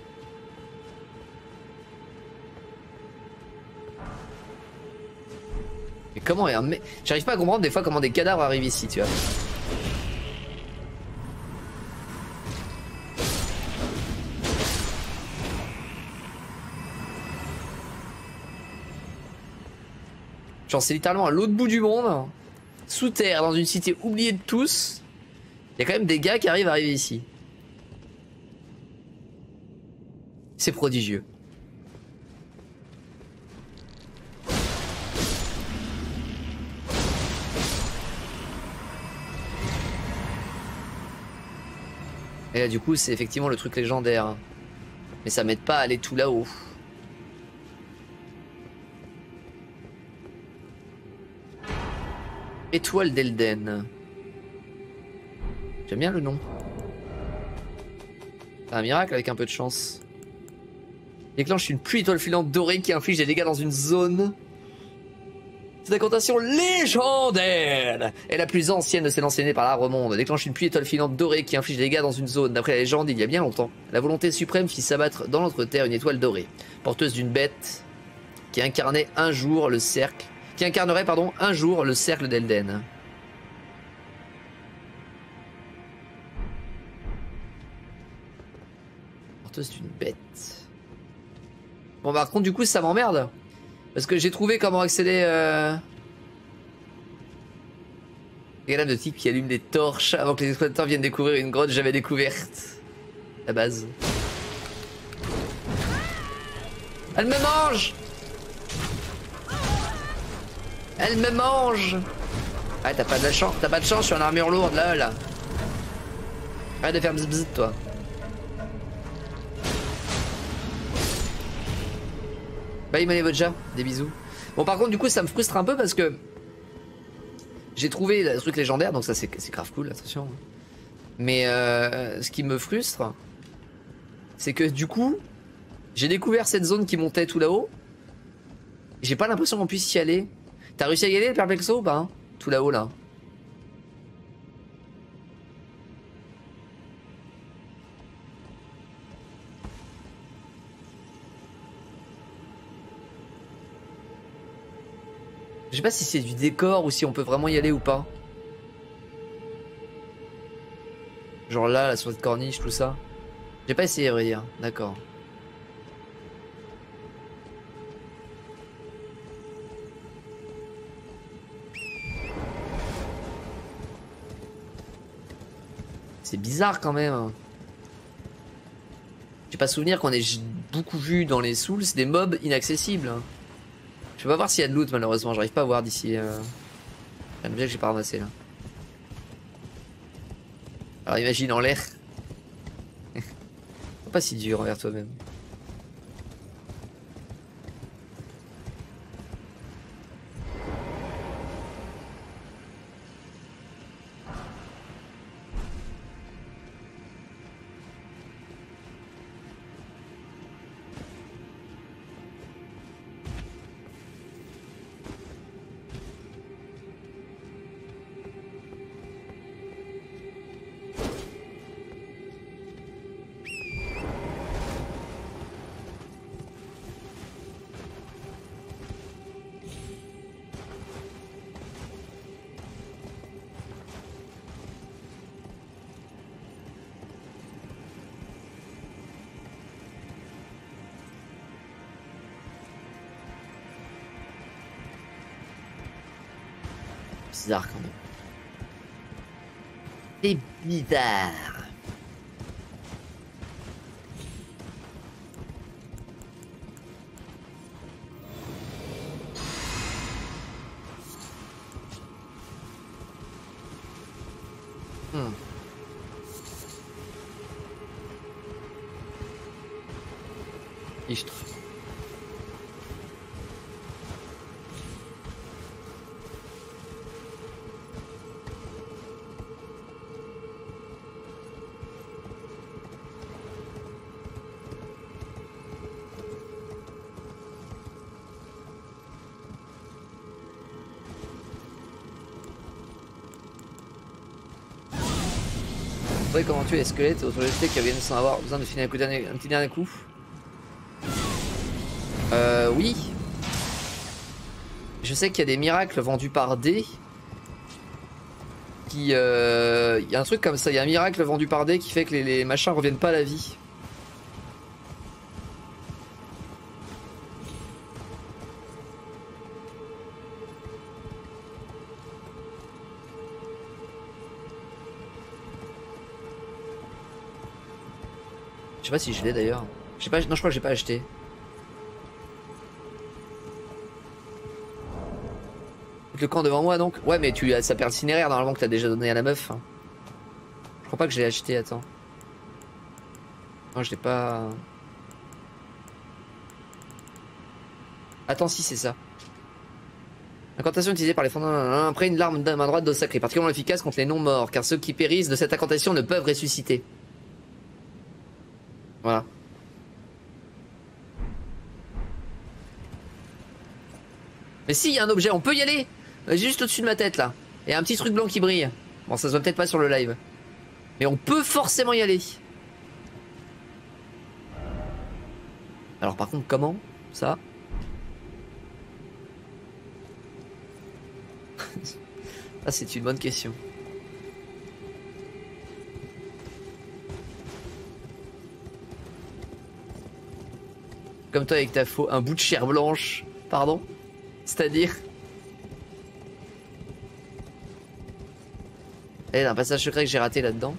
Mais comment J'arrive pas à comprendre des fois comment des cadavres arrivent ici, tu vois. Genre c'est littéralement à l'autre bout du monde, sous terre, dans une cité oubliée de tous. Il y a quand même des gars qui arrivent à arriver ici. C'est prodigieux. Et là du coup c'est effectivement le truc légendaire. Mais ça m'aide pas à aller tout là-haut. Étoile d'Elden. J'aime bien le nom. C'est un miracle avec un peu de chance. Déclenche une pluie étoile filante dorée qui inflige des dégâts dans une zone. Cette incantation légendaire est la plus ancienne de celles enseignées par l'arbre monde. Déclenche une pluie étoile filante dorée qui inflige des dégâts dans une zone. D'après la légende, il y a bien longtemps, la volonté suprême fit s'abattre dans l'entre-terre une étoile dorée, porteuse d'une bête qui incarnait un jour le cercle, qui incarnerait pardon un jour le cercle d'Elden. Porteuse d'une bête. Bon, par contre, du coup, ça m'emmerde. Parce que j'ai trouvé comment accéder. Euh... A de type qui allume des torches avant que les exploitateurs viennent découvrir une grotte j'avais découverte. La base. Elle me mange Elle me mange Ah, t'as pas de chance, t'as pas de chance, je suis en armure lourde, là, là. Arrête de faire bzz toi. Bye Manevoja, des bisous. Bon par contre du coup ça me frustre un peu parce que j'ai trouvé le truc légendaire donc ça c'est grave cool attention. Mais euh, ce qui me frustre c'est que du coup j'ai découvert cette zone qui montait tout là-haut. J'ai pas l'impression qu'on puisse y aller. T'as réussi à y aller le Perplexo ou pas hein Tout là-haut là? Je sais pas si c'est du décor ou si on peut vraiment y aller ou pas. Genre là, la sur cette corniche, tout ça. J'ai pas essayé à vrai dire, d'accord. C'est bizarre quand même. J'ai pas souvenir qu'on ait beaucoup vu dans les Souls des mobs inaccessibles. Je vais pas voir s'il y a de loot malheureusement, j'arrive pas à voir d'ici. Euh... J'aime bien que j'ai pas ramassé là. Alors imagine en l'air. pas si dur envers toi-même. Bizarre quand même. C'est bizarre. Comment tuer les squelettes autour des qui viennent sans avoir besoin de finir un, dernier- petit dernier coup Euh, oui. Je sais qu'il y a des miracles vendus par D. Qui, euh, il y a un truc comme ça, il y a un miracle vendu par D qui fait que les, les machins reviennent pas à la vie. Pas si je l'ai d'ailleurs. Je sais pas, non je crois que j'ai pas acheté. Le camp devant moi donc Ouais mais tu as sa perle cinéraire normalement que t'as déjà donné à la meuf. hein. Je crois pas que je l'ai acheté, attends. Non je l'ai pas... Attends si c'est ça. Incantation utilisée par les fondants après une larme de main droite d'eau sacrée, particulièrement efficace contre les non-morts, car ceux qui périssent de cette incantation ne peuvent ressusciter. Voilà. Mais si, il y a un objet, on peut y aller Euh, Juste au-dessus de ma tête, là. Il un petit truc blanc qui brille. Bon, ça se voit peut-être pas sur le live. Mais on peut forcément y aller. Alors par contre, comment Ça Ah, c'est une bonne question. Comme toi avec ta faux, un bout de chair blanche. Pardon? C'est-à-dire Eh, il un passage secret que j'ai raté là-dedans.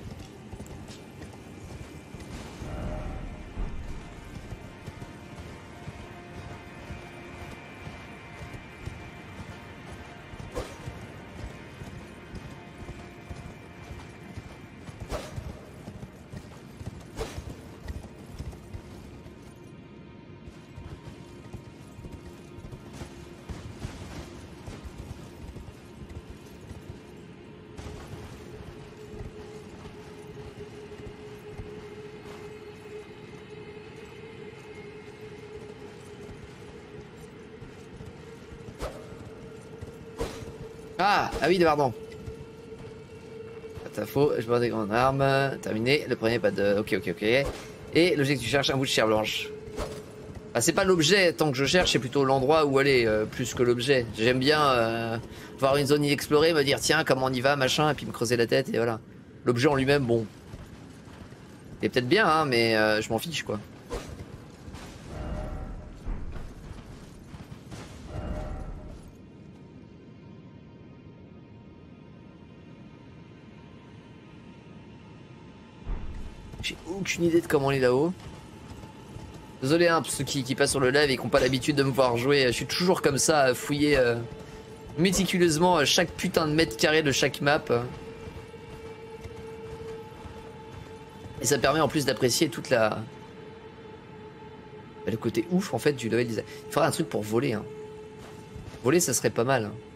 Ah, oui, pardon. Pas ta faux, je des grandes armes. Terminé. Le premier, pas de. Ok, ok, ok. Et l'objet que tu cherches, un bout de chair blanche. Ah, c'est pas l'objet tant que je cherche, c'est plutôt l'endroit où aller, euh, plus que l'objet. J'aime bien euh, voir une zone inexplorée, me dire tiens, comment on y va, machin, et puis me creuser la tête, et voilà. L'objet en lui-même, bon. Il est peut-être bien, hein, mais euh, je m'en fiche, quoi. Aucune idée de comment on est là-haut. Désolé hein, pour ceux qui, passent sur le live et qui n'ont pas l'habitude de me voir jouer. Je suis toujours comme ça à fouiller euh, méticuleusement euh, chaque putain de mètre carré de chaque map. Et ça permet en plus d'apprécier toute la... bah, le côté ouf en fait du level design. Il faudra un truc pour voler. Hein. Voler ça serait pas mal. hein.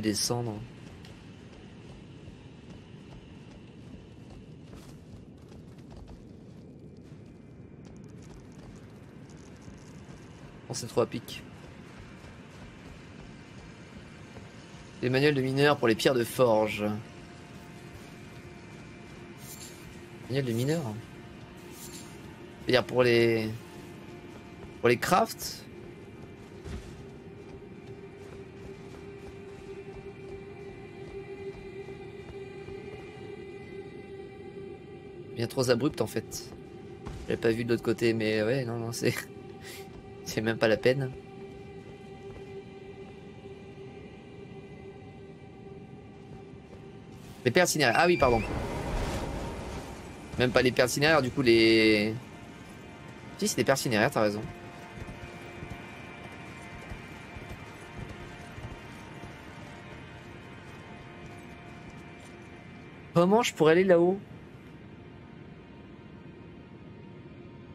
Descendre Non, c'est trop à pic. Les manuels de mineurs pour les pierres de forge. Manuel de mineurs C'est-à-dire pour les... Pour les crafts Bien trop abrupt en fait. J'avais pas vu de l'autre côté, mais ouais, non, non, c'est. c'est même pas la peine. Les perles. Ah oui, pardon. Même pas les perles du coup, les. Si, c'est des perles t'as raison. Comment je pourrais aller là-haut?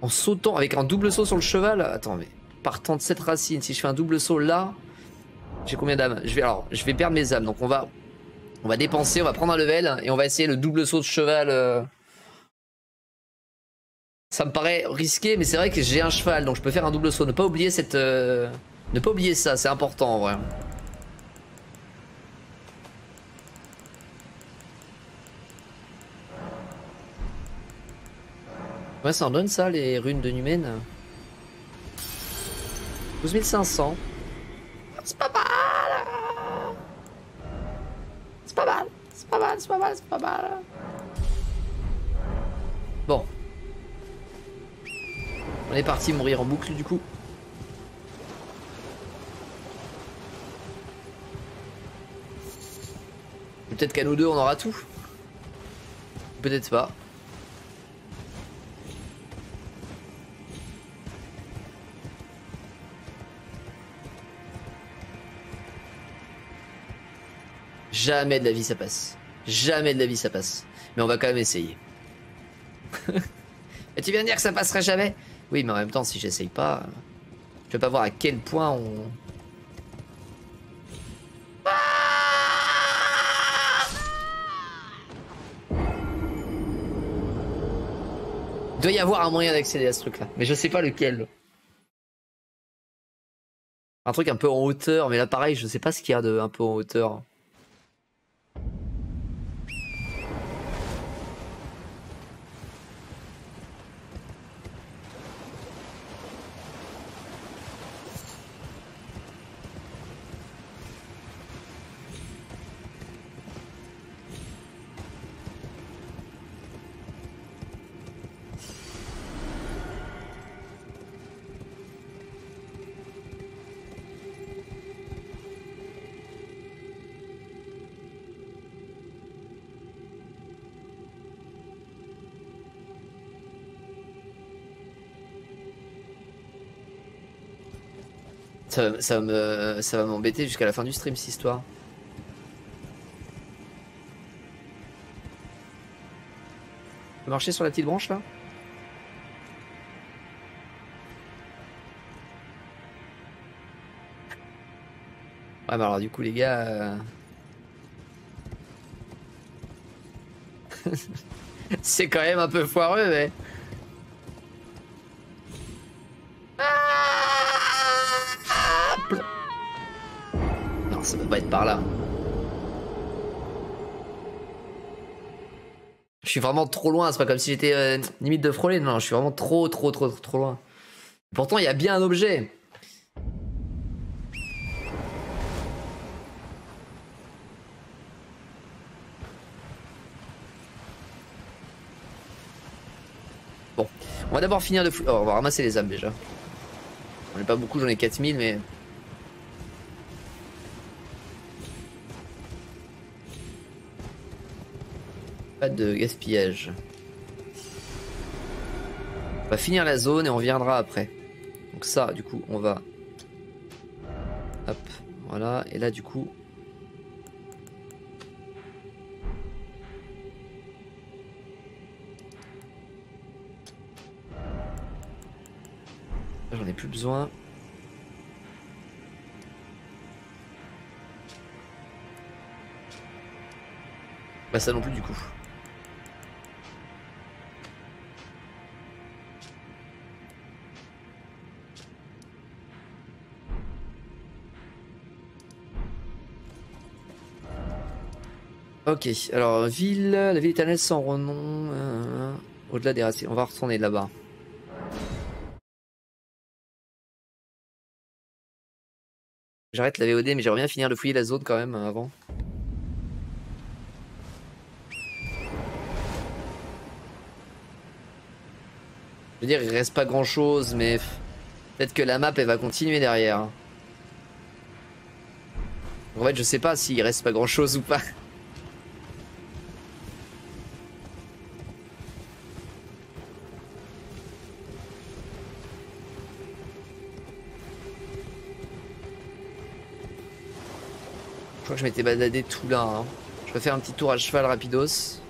Sautant avec un double saut sur le cheval Attends, mais partant de cette racine, si je fais un double saut là, j'ai combien d'âmes? Je vais alors, je vais perdre mes âmes. Donc on va, on va dépenser, on va prendre un level et on va essayer le double saut de cheval. euh. Ça me paraît risqué, mais c'est vrai que j'ai un cheval, donc je peux faire un double saut. Ne pas oublier cette, euh, ne pas oublier ça, c'est important en vrai. Ouais, ça en donne ça, les runes de Numen 12 500. C'est pas mal C'est pas mal C'est pas mal, c'est pas mal, c'est pas mal Bon. On est parti mourir en boucle du coup. Peut-être qu'à nous deux on aura tout. Peut-être pas. Jamais de la vie ça passe. Jamais de la vie ça passe. Mais on va quand même essayer. Et tu viens de dire que ça passerait jamais? Oui, mais en même temps, si j'essaye pas, je vais pas voir à quel point on. Il doit y avoir un moyen d'accéder à ce truc-là, mais je sais pas lequel. Un truc un peu en hauteur, mais là pareil, je sais pas ce qu'il y a de un peu en hauteur. Ça, me, ça va m'embêter jusqu'à la fin du stream, cette histoire. Marcher sur la petite branche là? Ouais, bah alors du coup, les gars. euh, C'est quand même un peu foireux, mais. Là. Je suis vraiment trop loin, c'est pas comme si j'étais euh, limite de frôler, non, je suis vraiment trop, trop, trop, trop loin. Pourtant, il y a bien un objet. Bon, on va d'abord finir de oh, on va ramasser les âmes déjà. J'en ai pas beaucoup, j'en ai 4000, mais. Pas de gaspillage. On va finir la zone et on viendra après. Donc ça, du coup, on va... Hop, voilà. Et là, du coup... J'en ai plus besoin. Bah ça non plus du coup. Ok, alors ville, la ville éternelle sans renom, euh, au-delà des racines. On va retourner là-bas. J'arrête la VOD, mais j'aimerais bien finir de fouiller la zone quand même euh, avant. Je veux dire, il reste pas grand chose, mais peut-être que la map elle va continuer derrière. En fait, je sais pas s'il reste pas grand chose ou pas. Je m'étais baladé tout là. hein. Je vais faire un petit tour à cheval rapidos.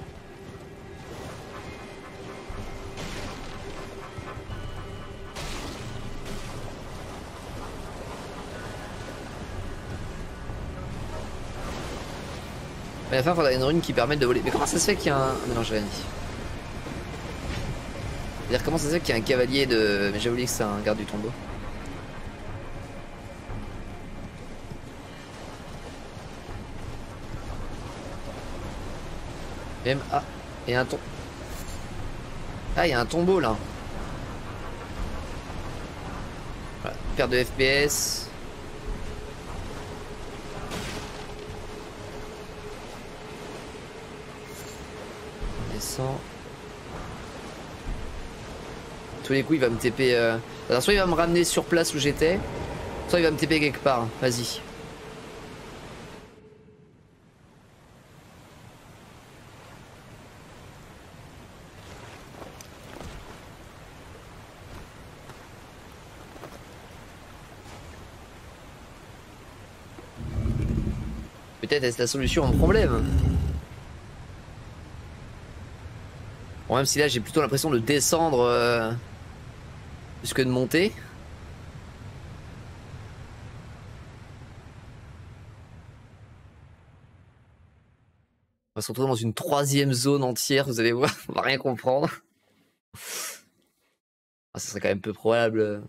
Mais à la fin, il faudra une rune qui permette de voler. Mais comment ça se fait qu'il y a un. Ah, non, j'ai rien dit. C'est-à-dire, comment ça se fait qu'il y a un cavalier de. Mais j'ai oublié que c'est un garde du tombeau. Ah, et un. Ah, il y a un tombeau là. Voilà, perte de FPS. On descend. Tous les coups, il va me TP. euh, Alors, soit il va me ramener sur place où j'étais, soit il va me TP quelque part. Vas-y. Peut-être est-ce la solution à problème. Même si là j'ai plutôt l'impression de descendre euh, plus que de monter. On va se retrouver dans une troisième zone entière, vous allez voir, on va rien comprendre. Ah, ça serait quand même peu probable.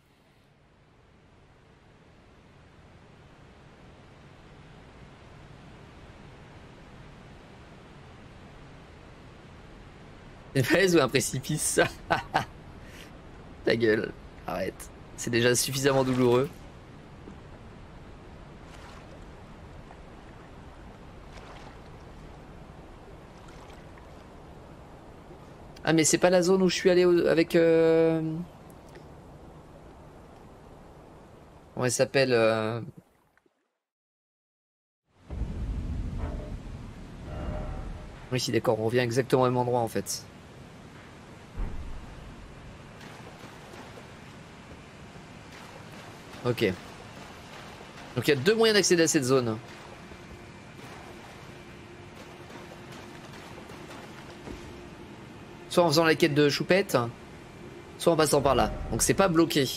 Une falaise ou un précipice? Ta gueule, arrête. C'est déjà suffisamment douloureux. Ah mais c'est pas la zone où je suis allé avec... Euh... Comment elle s'appelle euh, Oui, si, d'accord, on revient exactement au même endroit en fait. Ok. Donc il y a deux moyens d'accéder à cette zone. Soit en faisant la quête de choupette, soit en passant par là. Donc c'est pas bloqué.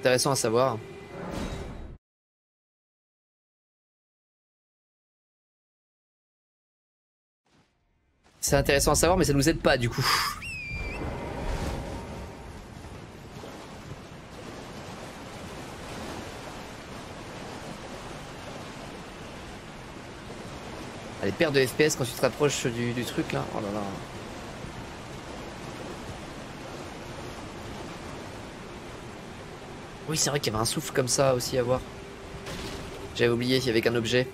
Intéressant à savoir. C'est intéressant à savoir, mais ça nous aide pas du coup. Allez, perte de FPS quand tu te rapproches du, truc là. Oh là là. Oui, c'est vrai qu'il y avait un souffle comme ça aussi à voir. J'avais oublié, il y avait qu'un objet.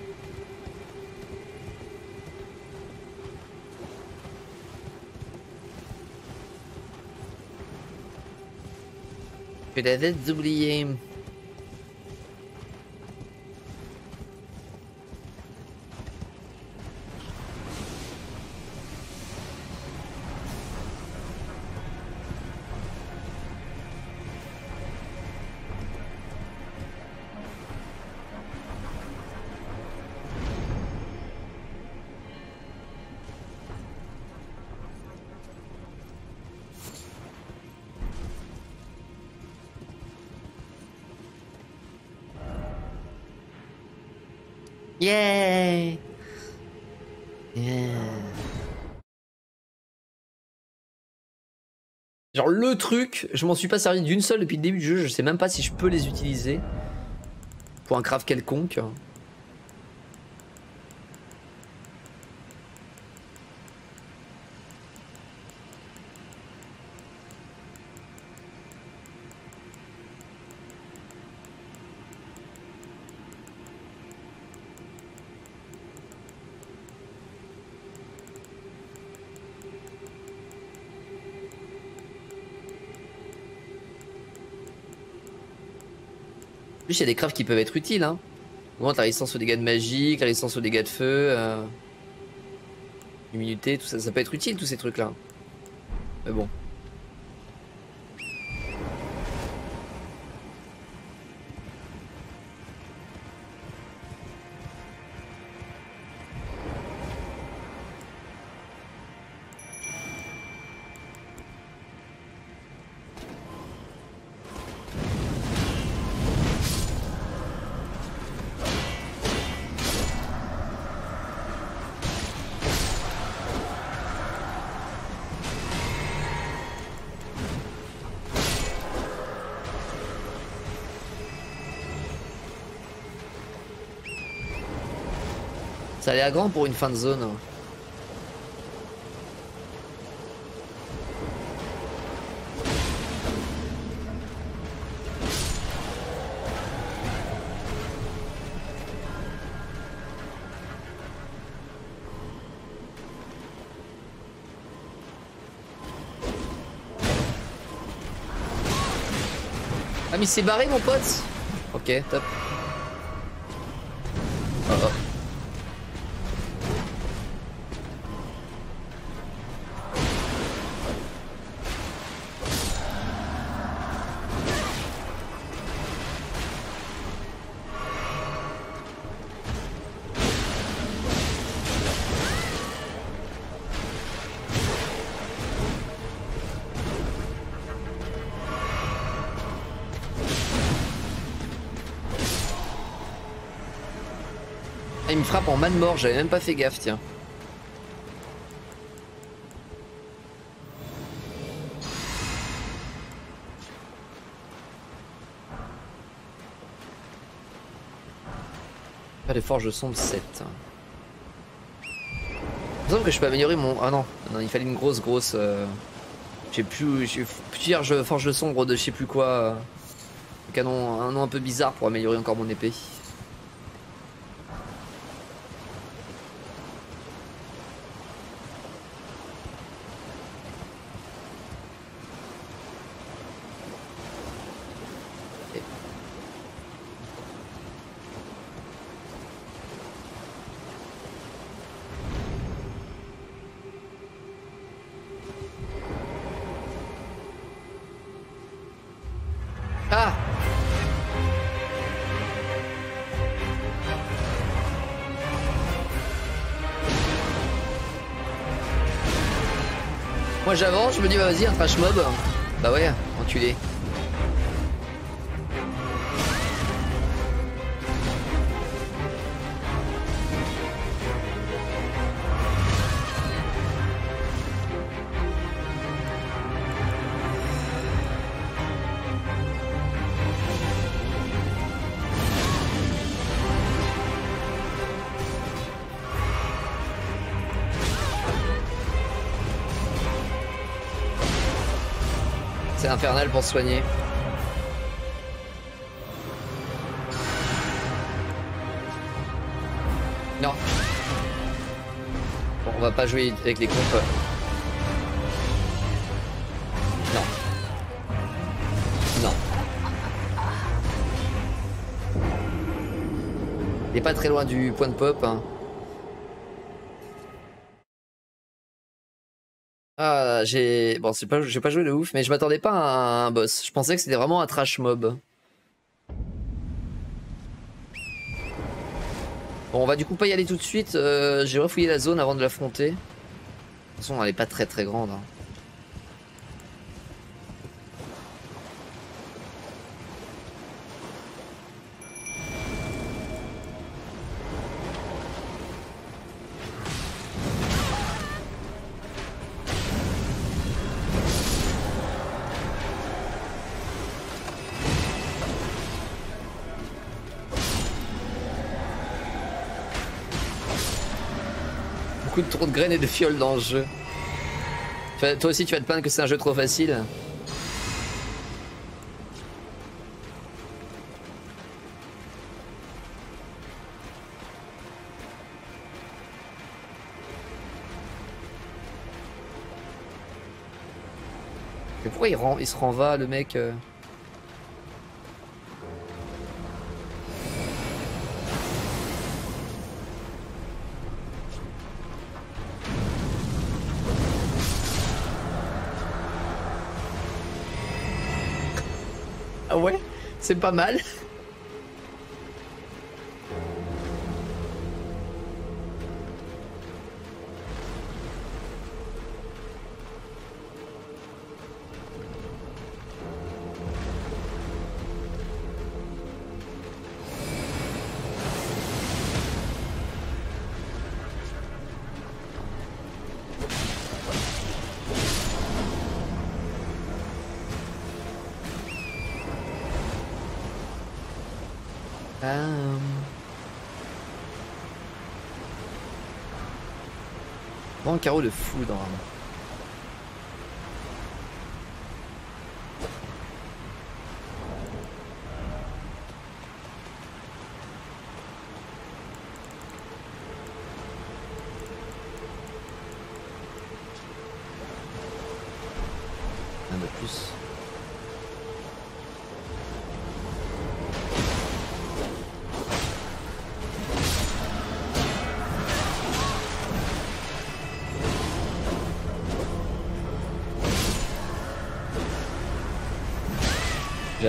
Je l'avais oublié. Genre le truc, je m'en suis pas servi d'une seule depuis le début du jeu, je sais même pas si je peux les utiliser pour un craft quelconque. Plus, il y a des crafts qui peuvent être utiles. Hein. Augmente la résistance aux dégâts de magie, la résistance aux dégâts de feu, euh... tout ça. Ça peut être utile, tous ces trucs-là. Mais bon. Ça a l'air grand pour une fin de zone. Ah mais il s'est barré mon pote Ok, top. Frappe en man mort, j'avais même pas fait gaffe, tiens. Pas les forges sombres 7. Il semble que je peux améliorer mon. Ah non, non il fallait une grosse, grosse. Euh... J'ai plus. J'ai plusieurs forges sombres de je sais plus quoi. euh, Canon, un nom un peu bizarre pour améliorer encore mon épée. Moi j'avance, je me dis bah vas-y un trash mob. Bah ouais, enculé. Infernal pour soigner. Non. Bon, on va pas jouer avec les comptes. Non. Non. Il est pas très loin du point de pop. hein. J'ai. Bon, c'est pas... j'ai pas joué de ouf, mais je m'attendais pas à un boss. Je pensais que c'était vraiment un trash mob. Bon, on va du coup pas y aller tout de suite. euh, j'ai refouillé la zone avant de l'affronter. De toute façon, elle est pas très très grande. hein. Trop de graines et de fioles dans le jeu. Toi aussi, tu vas te plaindre que c'est un jeu trop facile. Mais pourquoi il, rend, il se renva le mec euh C'est pas mal. Bon carreau de foudre.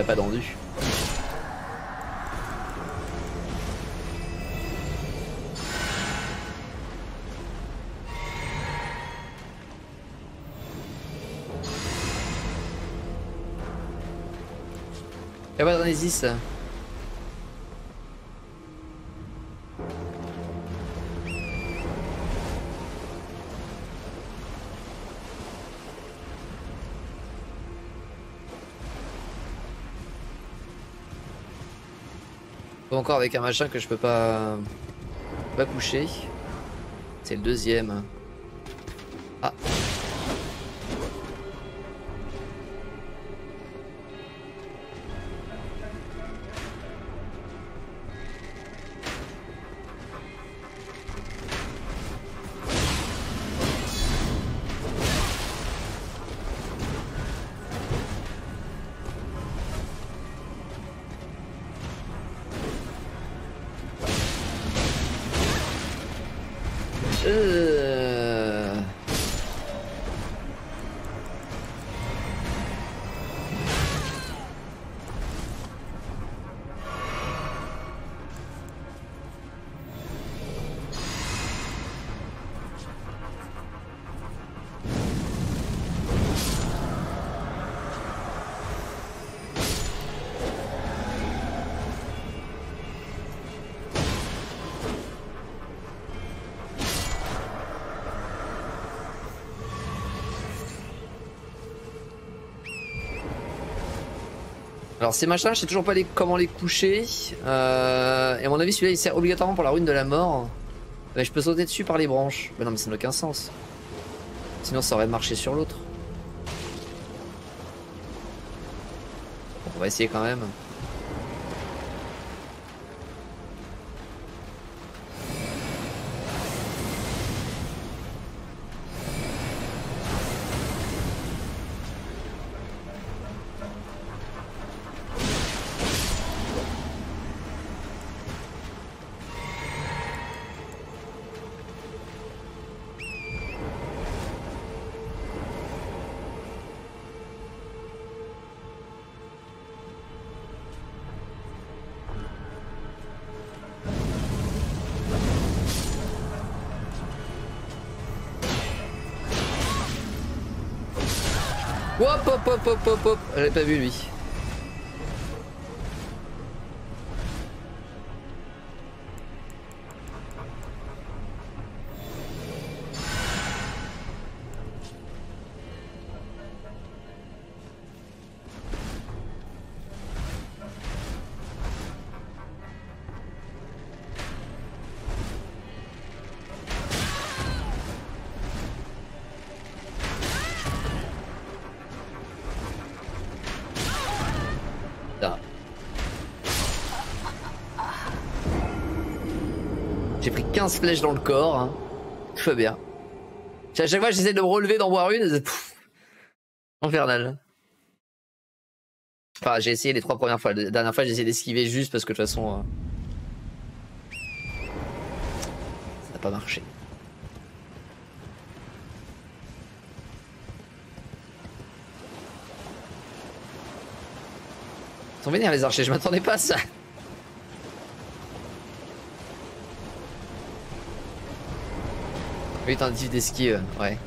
J'avais pas tendu. Y'a pas d'Anésis Encore avec un machin que je peux pas, pas coucher. C'est le deuxième. Alors ces machins, je sais toujours pas comment les coucher. Euh, et à mon avis, celui-là, il sert obligatoirement pour la rune de la mort. Mais je peux sauter dessus par les branches. Mais non, mais ça n'a aucun sens. Sinon, ça aurait marché sur l'autre. On va essayer quand même. Hop hop hop hop hop J'avais pas vu lui. 15 flèches dans le corps. Hein. Tout bien. À chaque fois j'essaie de me relever d'en boire une. Infernal. Enfin j'ai essayé les trois premières fois. La dernière fois j'ai essayé d'esquiver juste parce que de toute façon... euh, Ça n'a pas marché. Ils sont vénères les archers, je m'attendais pas à ça. Oui, tentative d'esquive, ouais.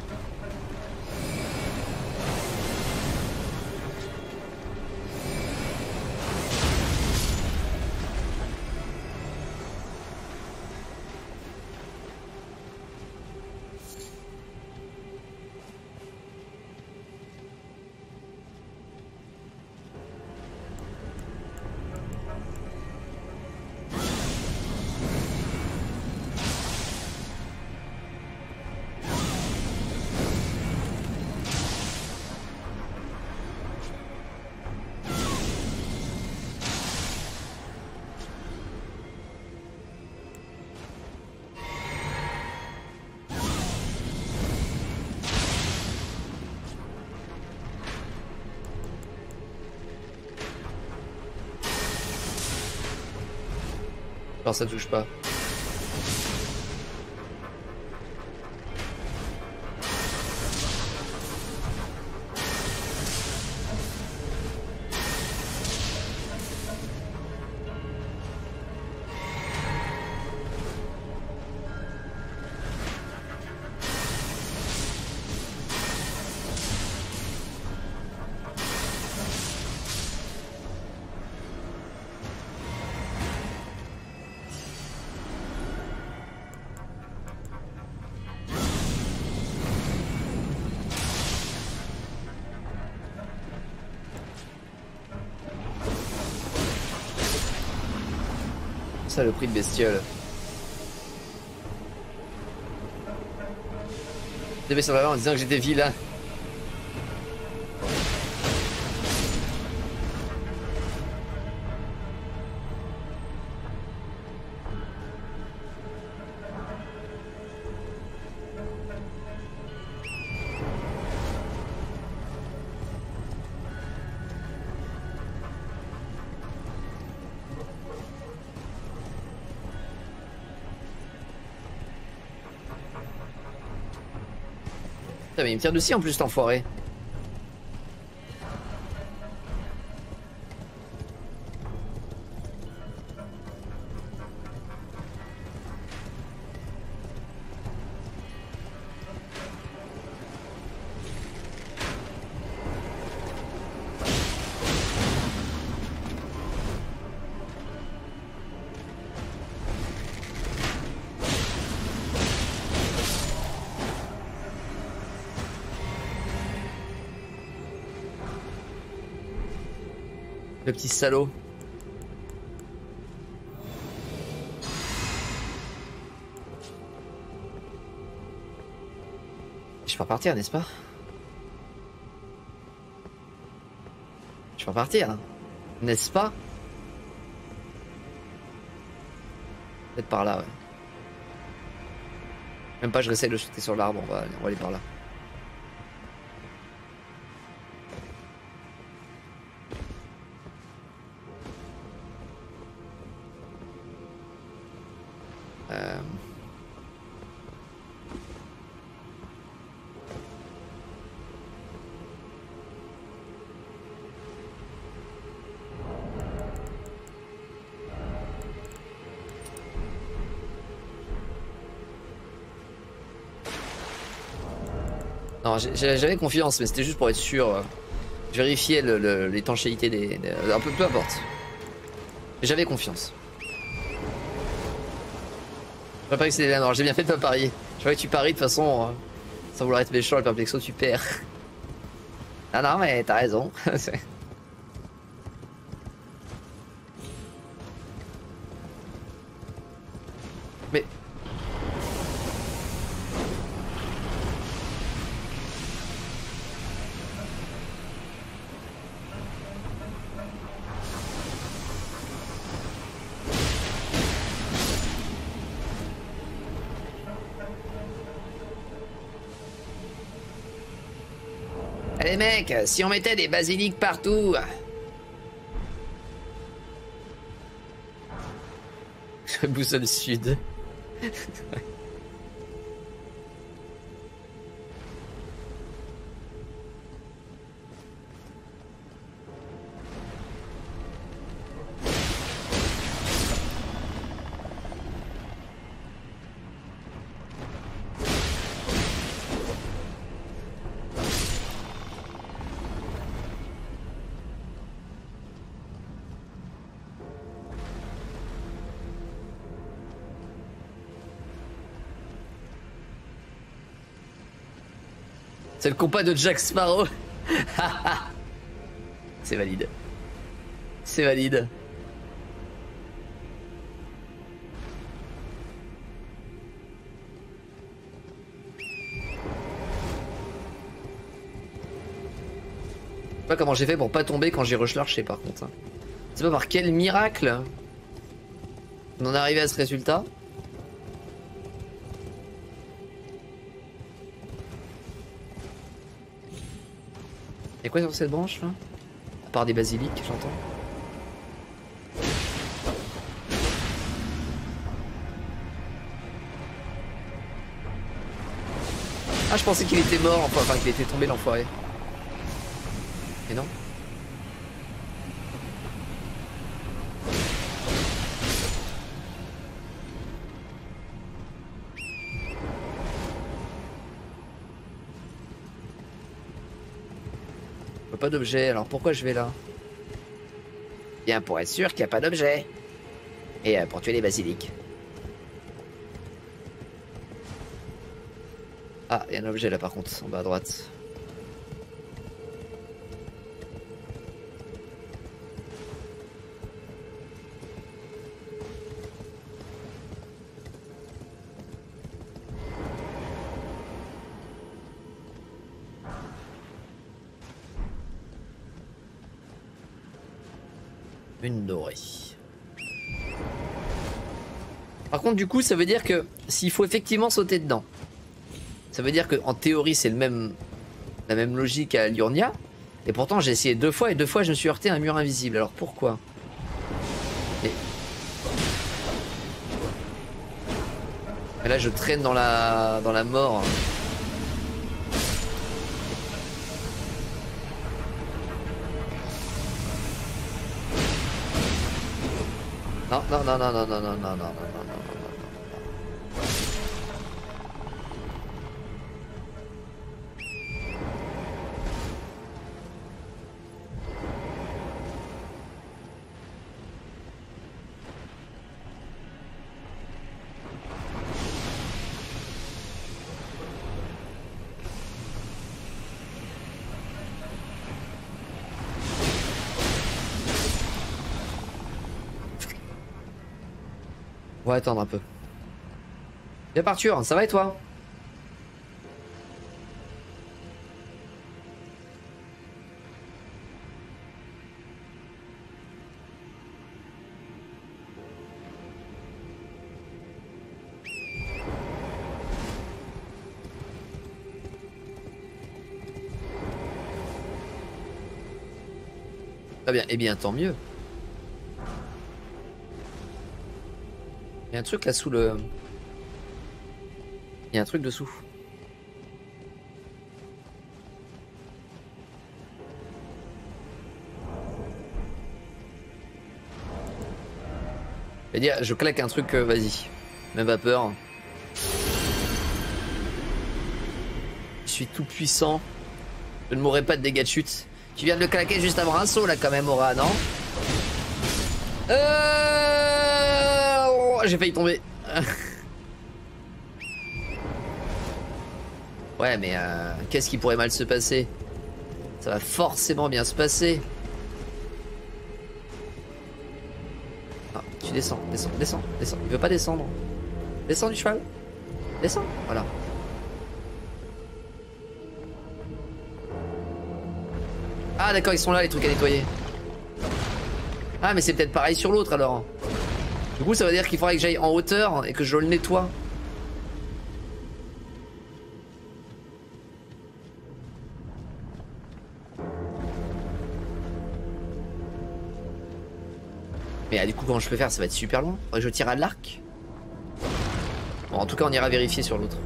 Non, ça touche pas. Le prix de bestiole. J'ai sur la en disant que j'étais vilain. Il me tire dessus en plus, cet enfoiré. Le petit salaud. Je peux repartir, n'est-ce pas? Je peux repartir, n'est-ce pas? Peut-être par là, ouais. Même pas, je réessaye de sauter sur l'arbre, on va, on va aller par là. J'avais confiance, mais c'était juste pour être sûr. euh, Vérifier l'étanchéité des, des- Un peu, peu importe. J'avais confiance. Je pas que c'était non, j'ai bien fait de pas parier. Je croyais que tu paries de toute façon, euh, sans vouloir être méchant, le perplexo, tu perds. Ah non, mais t'as raison. Mec, si on mettait des basiliques partout. Boussole sud. C'est le compas de Jack Sparrow. C'est valide. C'est valide. Je sais pas comment j'ai fait pour pas tomber quand j'ai rush par contre. hein. C'est pas par quel miracle on en est arrivé à ce résultat. Quoi sur cette branche là? À part des basiliques, j'entends. Ah, je pensais qu'il était mort, enfin, enfin qu'il était tombé l'enfoiré. Pas d'objet, alors pourquoi je vais là? Bien pour être sûr qu'il n'y a pas d'objet. Et euh, pour tuer les basiliques. Ah, il y a un objet là par contre, en bas à droite. Du coup, ça veut dire que s'il faut effectivement sauter dedans, ça veut dire que en théorie, c'est le même, la même logique à Liurnia. Et pourtant, j'ai essayé deux fois et deux fois, je me suis heurté à un mur invisible. Alors pourquoi? Et... et là, je traîne dans la, dans la mort. Non, non, non, non, non, non, non, non, non, non, non. Attendre un peu. Bien Arthur, ça va et toi? Très bien, eh bien tant mieux. Il y a un truc là sous le... Il y a un truc dessous. Je je claque un truc, euh, vas-y. Même pas peur. Je suis tout puissant. Je ne mourrai pas de dégâts de chute. Tu viens de le claquer juste avant un saut là quand même, Aura, non? Euh... oh, J'ai failli tomber. ouais, mais euh, qu'est-ce qui pourrait mal se passer? Ça va forcément bien se passer. Ah, tu descends, descends, descends, descends. Il veut pas descendre. Descends du cheval. Descends, voilà. Ah d'accord, ils sont là les trucs à nettoyer. Ah mais c'est peut-être pareil sur l'autre alors. Du coup ça veut dire qu'il faudrait que j'aille en hauteur et que je le nettoie. Mais ah, du coup comment je peux faire? Ça va être super loin. Je tire à l'arc. Bon en tout cas on ira vérifier sur l'autre.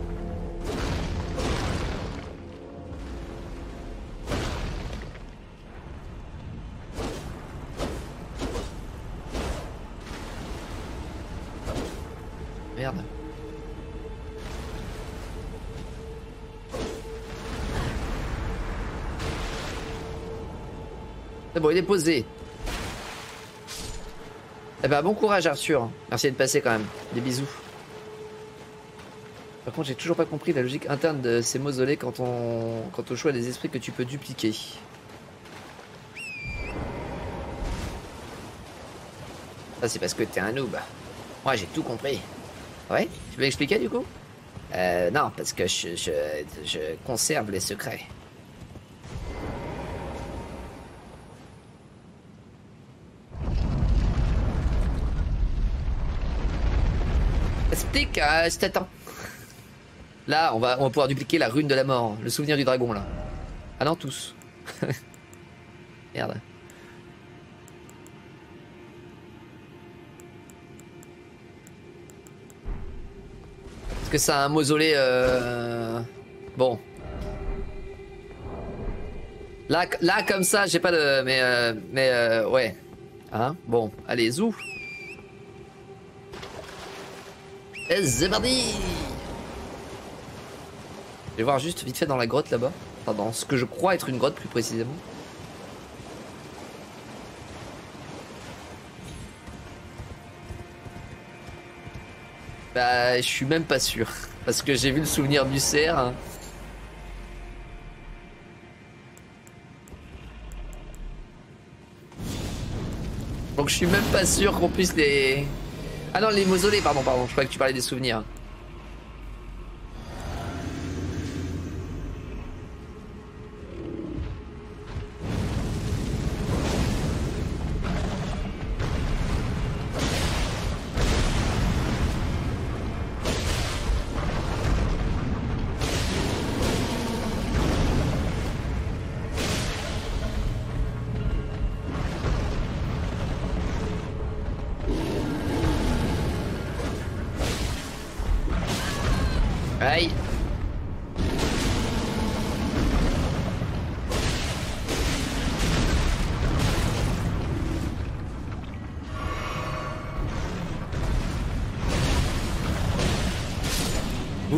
C'est bon, il est posé. Eh ben, bon courage, Arthur. Merci d'être passé quand même. Des bisous. Par contre, j'ai toujours pas compris la logique interne de ces mausolées quand on, quand on choix des esprits que tu peux dupliquer. Ça, c'est parce que t'es un noob. Moi, j'ai tout compris. Ouais Tu veux expliquer du coup? Euh, non, parce que je, je, je conserve les secrets. Explique, euh, t'attends. Là, on va, on va pouvoir dupliquer la rune de la mort, le souvenir du dragon, là. Non, tous. Merde. Est-ce que c'est un mausolée euh... Bon. Là, là comme ça, j'ai pas de... Mais, euh, mais euh, ouais. Hein Bon, allez, zou. C'est Je vais voir juste vite fait dans la grotte là-bas. Enfin, dans ce que je crois être une grotte plus précisément. Bah, je suis même pas sûr. Parce que j'ai vu le souvenir du cerf. Donc je suis même pas sûr qu'on puisse les... Ah non, les mausolées, pardon, pardon. Je croyais que tu parlais des souvenirs.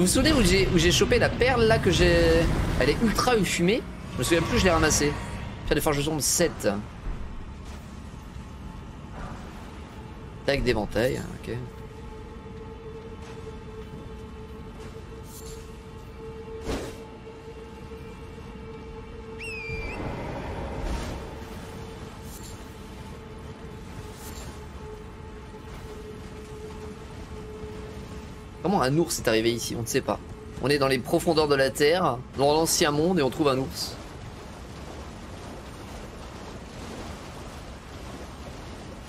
Vous vous souvenez où j'ai chopé la perle là que j'ai... Elle est ultra fumée Je me souviens plus, je l'ai ramassée. Faire des forges sombres 7. Tac d'éventail, ok. Un ours est arrivé ici On ne sait pas. On est dans les profondeurs de la Terre, dans l'ancien monde, et on trouve un ours.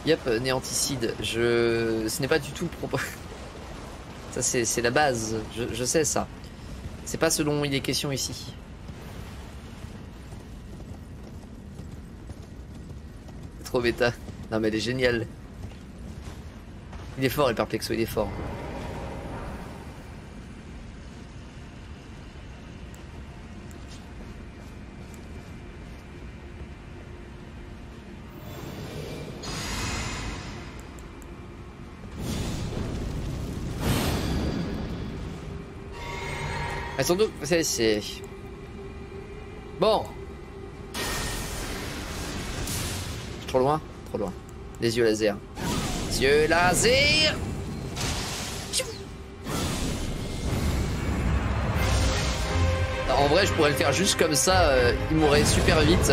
Yep, néanticide. Je... Ce n'est pas du tout le propos. Ça, c'est la base. Je, sais ça. C'est pas ce dont il est question ici. Trop bêta. Non mais elle est géniale. Il est fort, el Perplexo, il est fort. Elles sont deux. C'est. c'est- Bon. Trop loin Trop loin. Les yeux laser. Les yeux laser. En vrai, je pourrais le faire juste comme ça. euh, il mourrait super vite.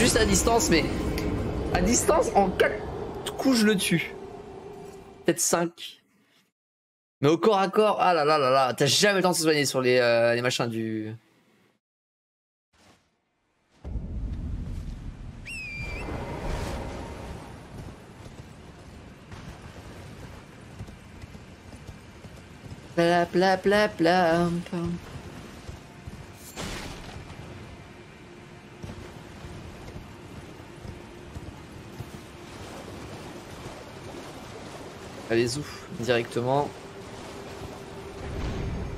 Juste à distance, mais à distance, en 4 coups, je le tue. Peut-être 5. Mais au corps à corps, ah là là là là, t'as jamais le temps de se soigner sur les, euh, les machins du. Pla pla pla pla. Allez, où directement.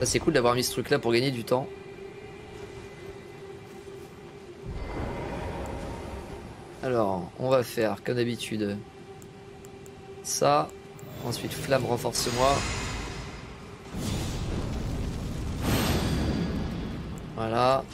Ça c'est cool d'avoir mis ce truc là pour gagner du temps. Alors, on va faire comme d'habitude ça. Ensuite, flamme, renforce-moi. Voilà.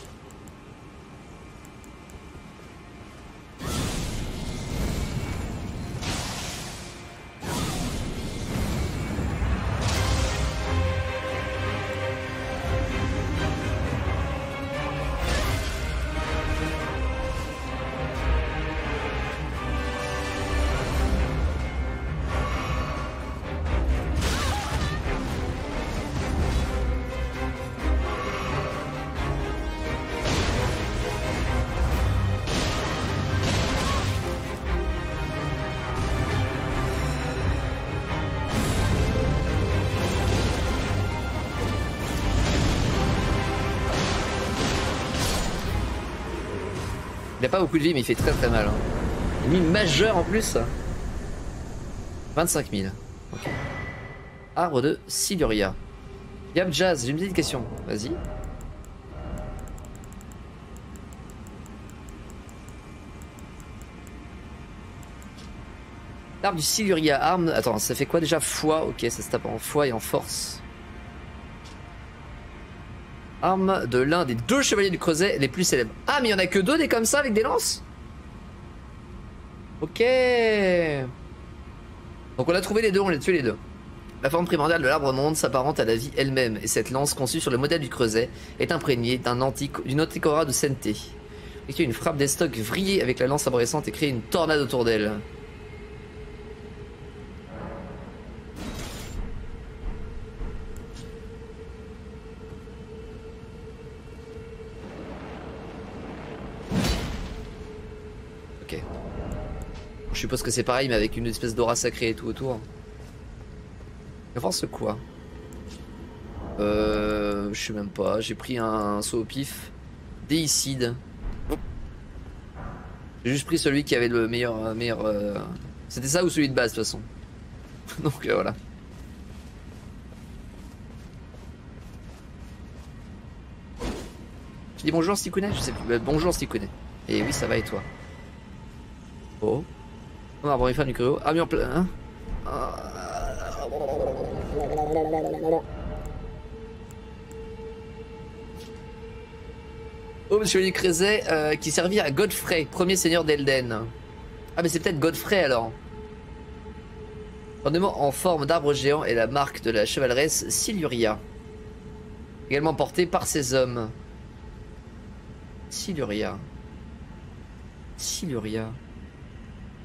Pas beaucoup de vie, mais il fait très très mal. Hein. Il a mis majeur en plus. 25 000. Ok. Arbre de Siluria. Yam Jazz, j'ai une petite question. Vas-y. L'arbre du Siluria, arme. Attends, ça fait quoi déjà? Foi, ok, ça se tape en foi et en force. Arme de l'un des deux chevaliers du creuset les plus célèbres. Ah, mais il y en a que deux des comme ça avec des lances? Ok. Donc on a trouvé les deux, on les tué les deux. La forme primordiale de l'arbre monde s'apparente à la vie elle-même, et cette lance, conçue sur le modèle du creuset, est imprégnée d'un antique, d'une antique aura de sainteté. Et une frappe d'estoc vriller avec la lance abrasante et créer une tornade autour d'elle. Je suppose que c'est pareil, mais avec une espèce d'aura sacrée et tout autour. Avance quoi Euh. Je sais même pas. J'ai pris un saut au pif. Déicide. J'ai juste pris celui qui avait le meilleur. euh, meilleur euh, C'était ça ou celui de base de toute façon. Donc euh, voilà. Je dis bonjour Stikune Je sais plus. Bonjour Stikune. Et oui, ça va et toi? Oh. On va avoir une fan du cryo. Ah, mis en plein. Oh, monsieur du Creuset, euh, qui servit à Godfrey, premier seigneur d'Elden. Ah, mais c'est peut-être Godfrey alors. Ornement en forme d'arbre géant est la marque de la chevaleresse Siluria. Également portée par ses hommes. Siluria. Siluria.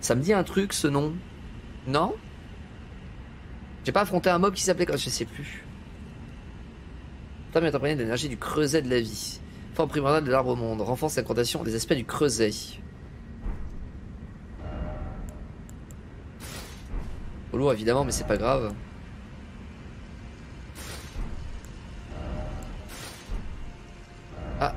Ça me dit un truc ce nom Non? J'ai pas affronté un mob qui s'appelait comme je sais plus. Tom est imprégné de l'énergie du creuset de la vie. Forme primordiale de l'arbre au monde. Renforce l'incantation des aspects du creuset. Au lourd évidemment, mais c'est pas grave. Ah.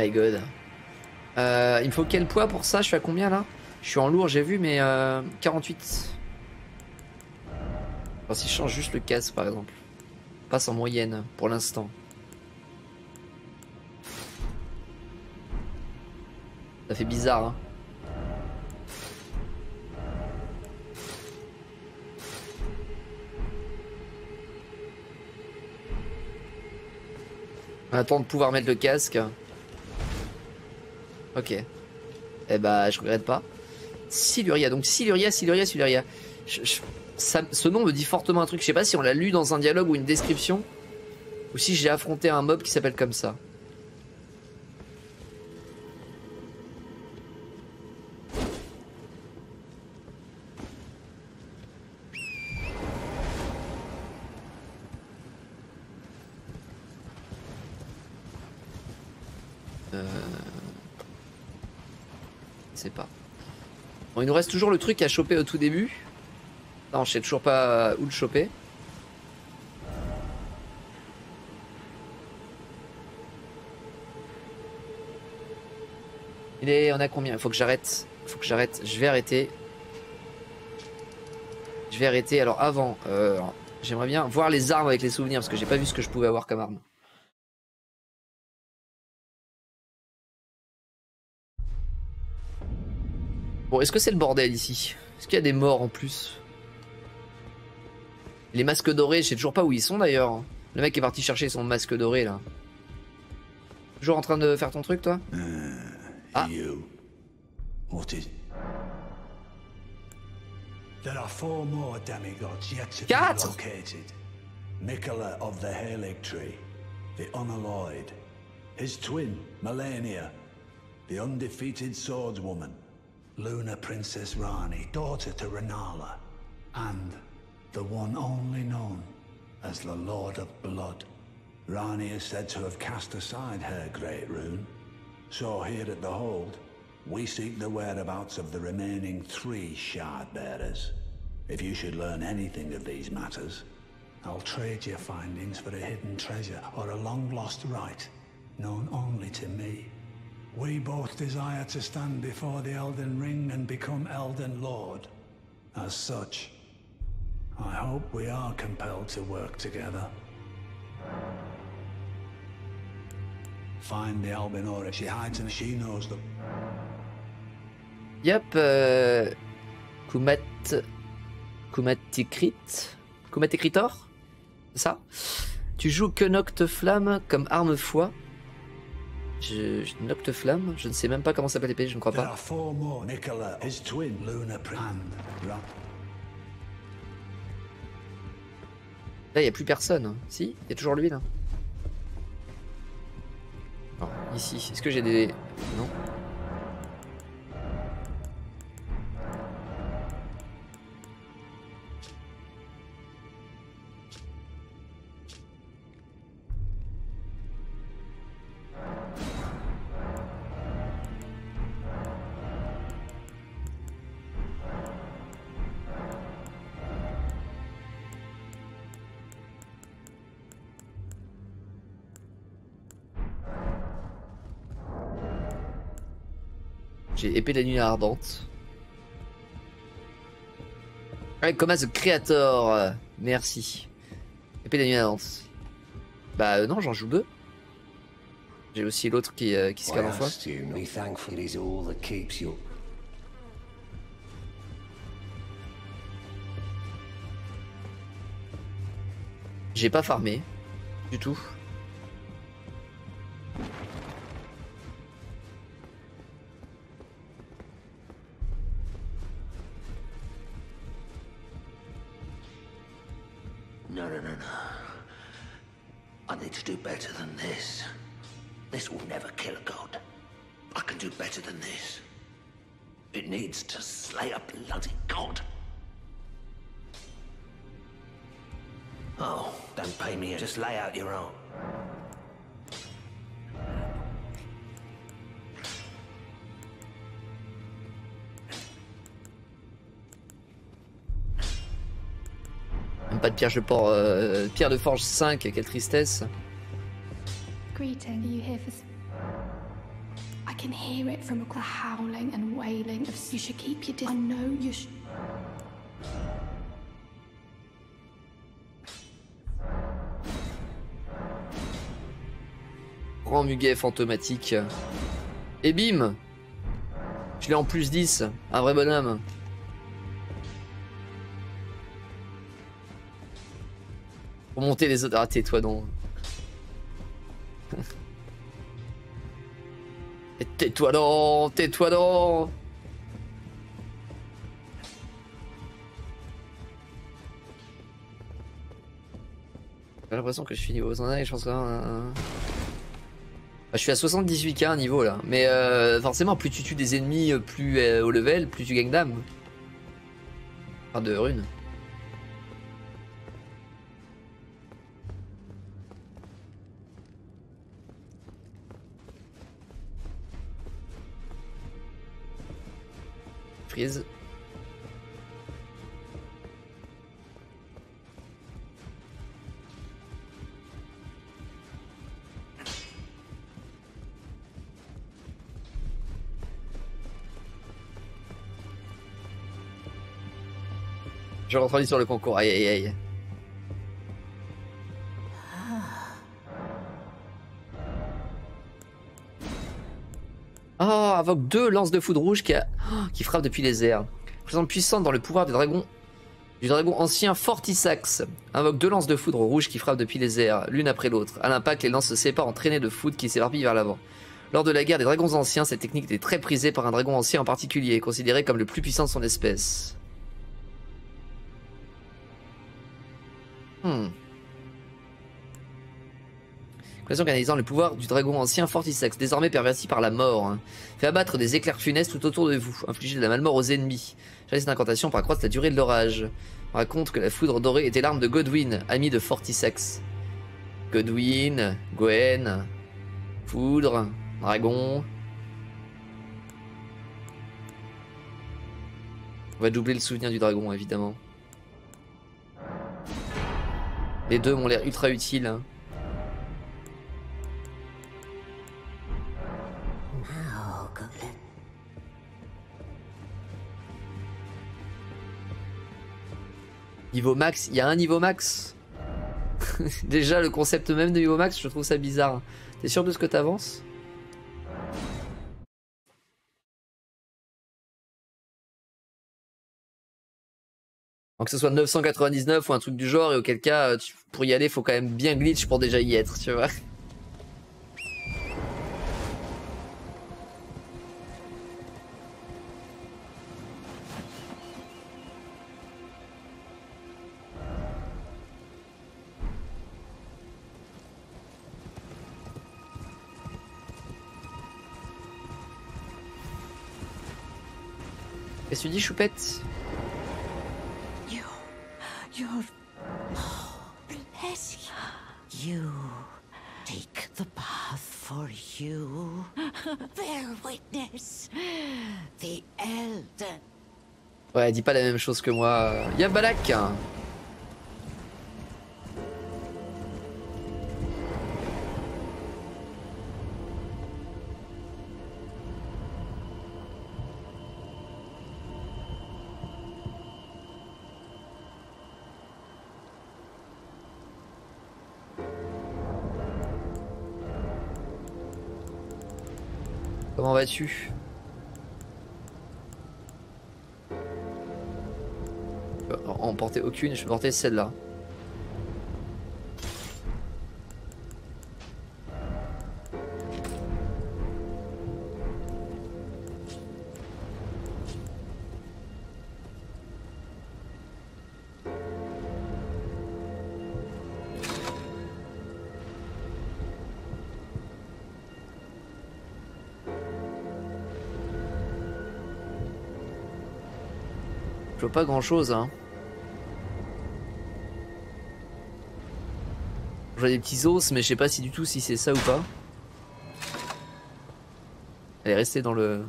My god. Euh, il me faut quel poids pour ça? Je suis à combien là? Je suis en lourd, j'ai vu, mais euh, 48. Alors, si je change juste le casque par exemple. Passe en moyenne pour l'instant. Ça fait bizarre, hein. On attend de pouvoir mettre le casque. Ok. Eh bah, je regrette pas. Siluria, donc Siluria, Siluria, Siluria. Ce nom me dit fortement un truc. Je sais pas si on l'a lu dans un dialogue ou une description. Ou si j'ai affronté un mob qui s'appelle comme ça. Il nous reste toujours le truc à choper au tout début. Non, je sais toujours pas où le choper. Il est, on a combien? Il faut que j'arrête. Il faut que j'arrête. Je vais arrêter. Je vais arrêter. Alors avant, euh, j'aimerais bien voir les armes avec les souvenirs parce que j'ai pas vu ce que je pouvais avoir comme arme. Bon, est-ce que c'est le bordel ici? Est-ce qu'il y a des morts en plus? Les masques dorés, je sais toujours pas où ils sont d'ailleurs. Le mec est parti chercher son masque doré là. Toujours en train de faire ton truc toi? Ah. You. What is. There are four more demigods yet to Quatre. be located. Mikola of the Halig Tree, the Unalloyed, his twin, Melania, the undefeated swordswoman, Luna Princess Rani, daughter to Renala, and the one only known as the Lord of Blood. Rani is said to have cast aside her great rune, so here at the Hold, we seek the whereabouts of the remaining three shard bearers. If you should learn anything of these matters, I'll trade your findings for a hidden treasure or a long-lost right, known only to me. We both desire to stand before the Elden Ring and become Elden Lord. As such, I hope we are compelled to work together. Find the Albinora. She hides and she knows them. Yep. Euh... Kumat. Kumatikrit. Kumatekritor C'est ça Tu joues que Nocteflamme comme arme foi je, je- Nocteflamme Je ne sais même pas comment s'appelle l'épée, je ne crois pas. Ra- Là, il n'y a plus personne. hein. Si Il y a toujours lui là. Non, ici. Est-ce que j'ai des. Non épée de la nuit ardente. Ouais, comme The Creator. euh, Merci. Épée de la nuit ardente. Bah euh, non, j'en joue deux. J'ai aussi l'autre qui, euh, qui se calme en fois. J'ai pas farmé. Du tout. Pierre, de port, euh, pierre de forge 5, quelle tristesse. Greeting, are you here for... s- I can hear it from across the howling and wailing of... You should keep your distance. I know you should... Grand muguet fantomatique. Et bim Je l'ai en plus 10. Un vrai bonhomme. Les autres. Ah, tais-toi donc. Tais-toi donc Tais-toi donc J'ai l'impression que je suis niveau 101 et je pense que... euh, bah, je suis à 78k niveau là, mais euh, forcément plus tu tues des ennemis euh, plus euh, haut level, plus tu gagnes d'âme. Enfin de runes. Je rentre sur le concours, aïe aïe aïe. Oh, invoque deux lances de foudre rouge oh, qui frappent depuis les airs. Présente puissante dans le pouvoir du dragon, du dragon ancien Fortisax. Invoque deux lances de foudre rouge qui frappent depuis les airs, l'une après l'autre. À l'impact, les lances se séparent en traînées de foudre qui s'éparpillent vers l'avant. Lors de la guerre des dragons anciens, cette technique était très prisée par un dragon ancien en particulier, considéré comme le plus puissant de son espèce. Collection canalisant le pouvoir du dragon ancien Fortisax, désormais perverti par la mort. hein. Fait abattre des éclairs funestes tout autour de vous, infliger de la malmort aux ennemis. Chaque cette incantation pour accroître la durée de l'orage. On raconte que la foudre dorée était l'arme de Godwyn, ami de Fortisax. Godwyn, Gwen, foudre, dragon. On va doubler le souvenir du dragon, évidemment. Les deux m'ont l'air ultra utiles. hein. Niveau max, il y a un niveau max Déjà, le concept même de niveau max, je trouve ça bizarre. T'es sûr de ce que t'avances? Que ce soit 999 ou un truc du genre, et auquel cas, euh, pour y aller, faut quand même bien glitch pour déjà y être, tu vois. Tu dis, choupette You, you're. Oh, bless you. You take the path for you. Bear witness. The elder. Ouais, dis pas la même chose que moi. Y'a Balak Je peux en porter aucune, je porter celle-là. Pas grand chose hein. Je vois des petits os mais je sais pas si du tout si c'est ça ou pas. Elle est restée dans le...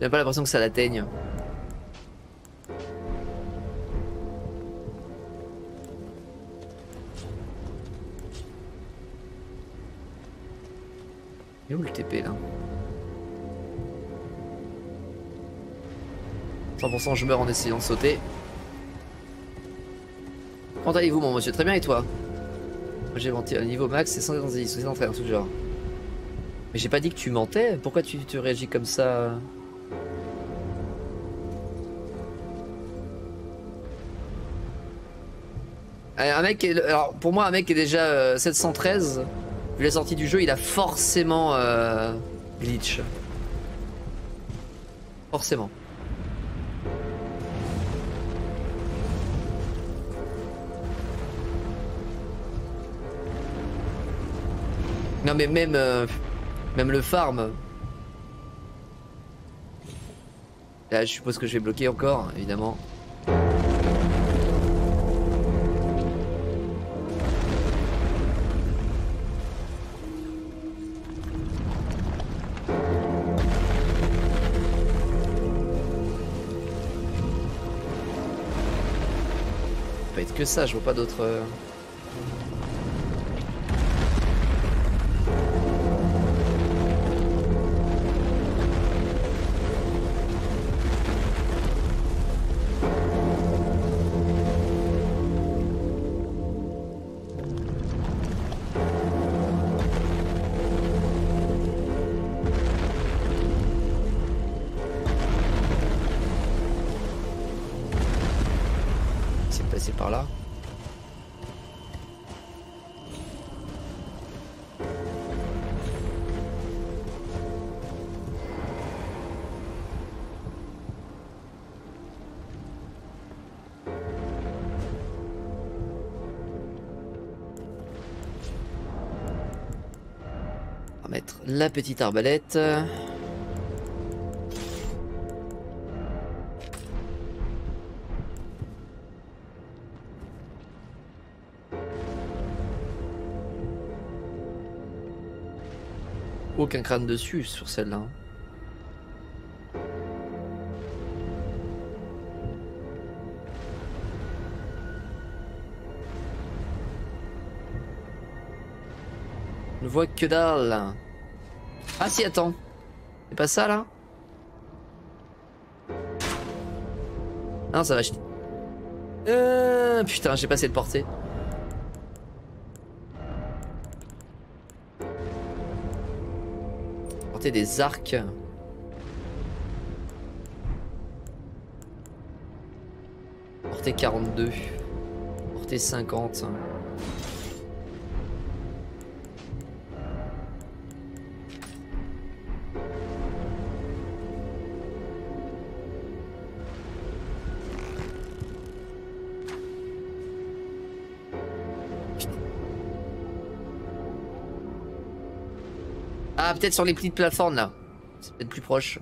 J'ai pas l'impression que ça l'atteigne. 100% je meurs en essayant de sauter. Comment allez-vous mon monsieur? Très bien et toi? J'ai monté un niveau max, c'est sans c'est entrée en tout genre. Mais j'ai pas dit que tu mentais, pourquoi tu, tu réagis comme ça? Euh, Un mec, est- alors pour moi un mec est déjà euh, 713, vu la sortie du jeu, il a forcément euh, glitch. Forcément. Mais même... Euh, même le farm. Là je suppose que je vais bloquer encore, évidemment. Pas être que ça, je vois pas d'autres... Euh, la petite arbalète. Aucun crâne dessus sur celle-là. ne vois que dalle. Ah si, attends. C'est pas ça là Non, ça va. je- Euh, putain, j'ai pas assez de portée. Porter des arcs. Porter 42. Porter 50. Ah, peut-être sur les petites plateformes là. C'est peut-être plus proche.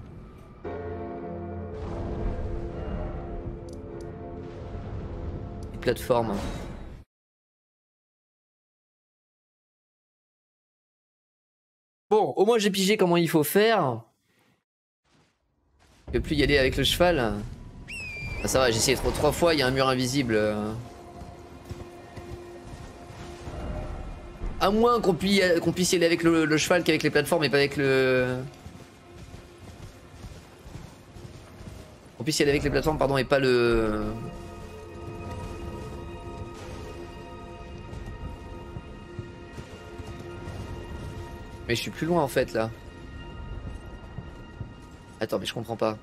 Les plateformes. Bon, au moins j'ai pigé comment il faut faire. Je peux plus y aller avec le cheval. Ah, ça va, j'ai essayé trop trois fois, il y a un mur invisible. À moins qu'on puisse, qu'on puisse y aller avec le, le cheval qu'avec les plateformes et pas avec le... On puisse y aller avec les plateformes, pardon, et pas le... Mais je suis plus loin en fait là. Attends, mais je comprends pas.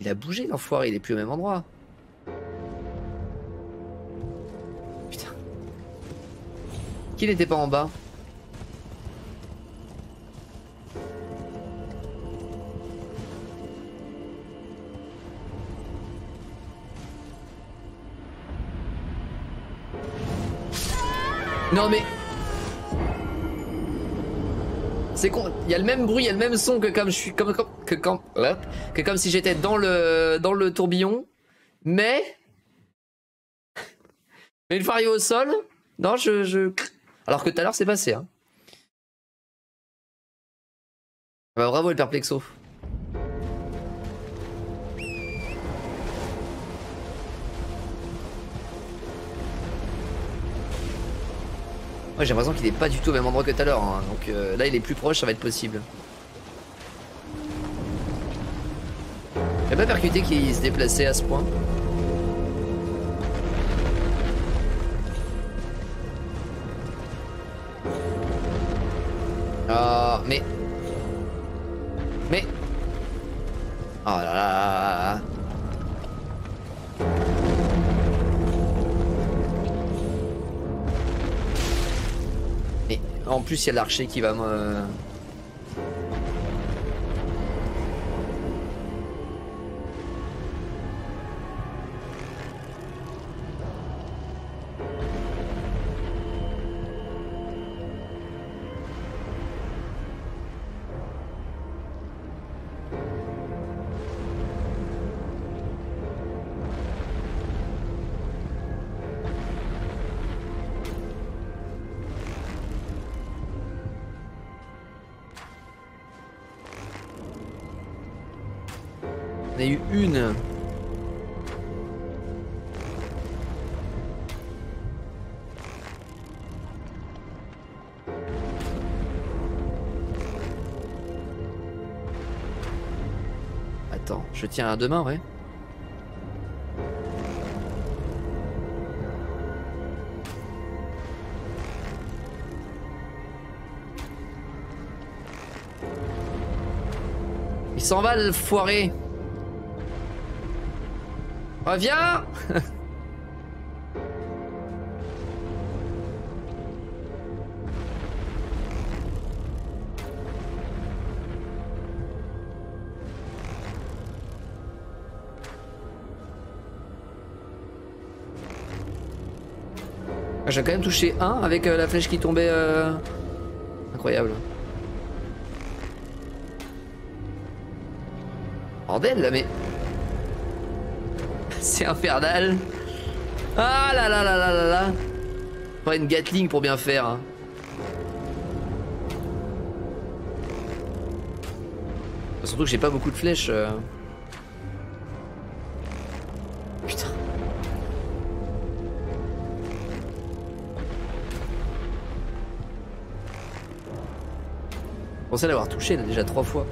Il a bougé l'enfoiré, il est plus au même endroit. Qu'il n'était pas en bas. Non mais... C'est con, il y a le même bruit, il y a le même son que comme je suis comme, comme- que hop, que comme si j'étais dans le dans le tourbillon, mais mais une fois arrivé au sol, non, je je alors que tout à l'heure c'est passé hein. Bah, bravo le perplexo. J'ai l'impression qu'il est pas du tout au même endroit que tout à l'heure, hein. donc euh, là il est plus proche, ça va être possible. J'ai pas percuté qu'il se déplaçait à ce point. Mais. Mais. Oh là là. Mais en plus, il y a l'archer qui va me. Je tiens à deux mains, ouais. Il s'en va le foiré. Reviens J'ai quand même touché un avec euh, la flèche qui tombait. euh, Incroyable. Bordel là, mais. C'est infernal. Ah là là là là là là. Pas une Gatling pour bien faire. hein. Surtout que j'ai pas beaucoup de flèches. euh. Pensais l'avoir touché là, déjà trois fois.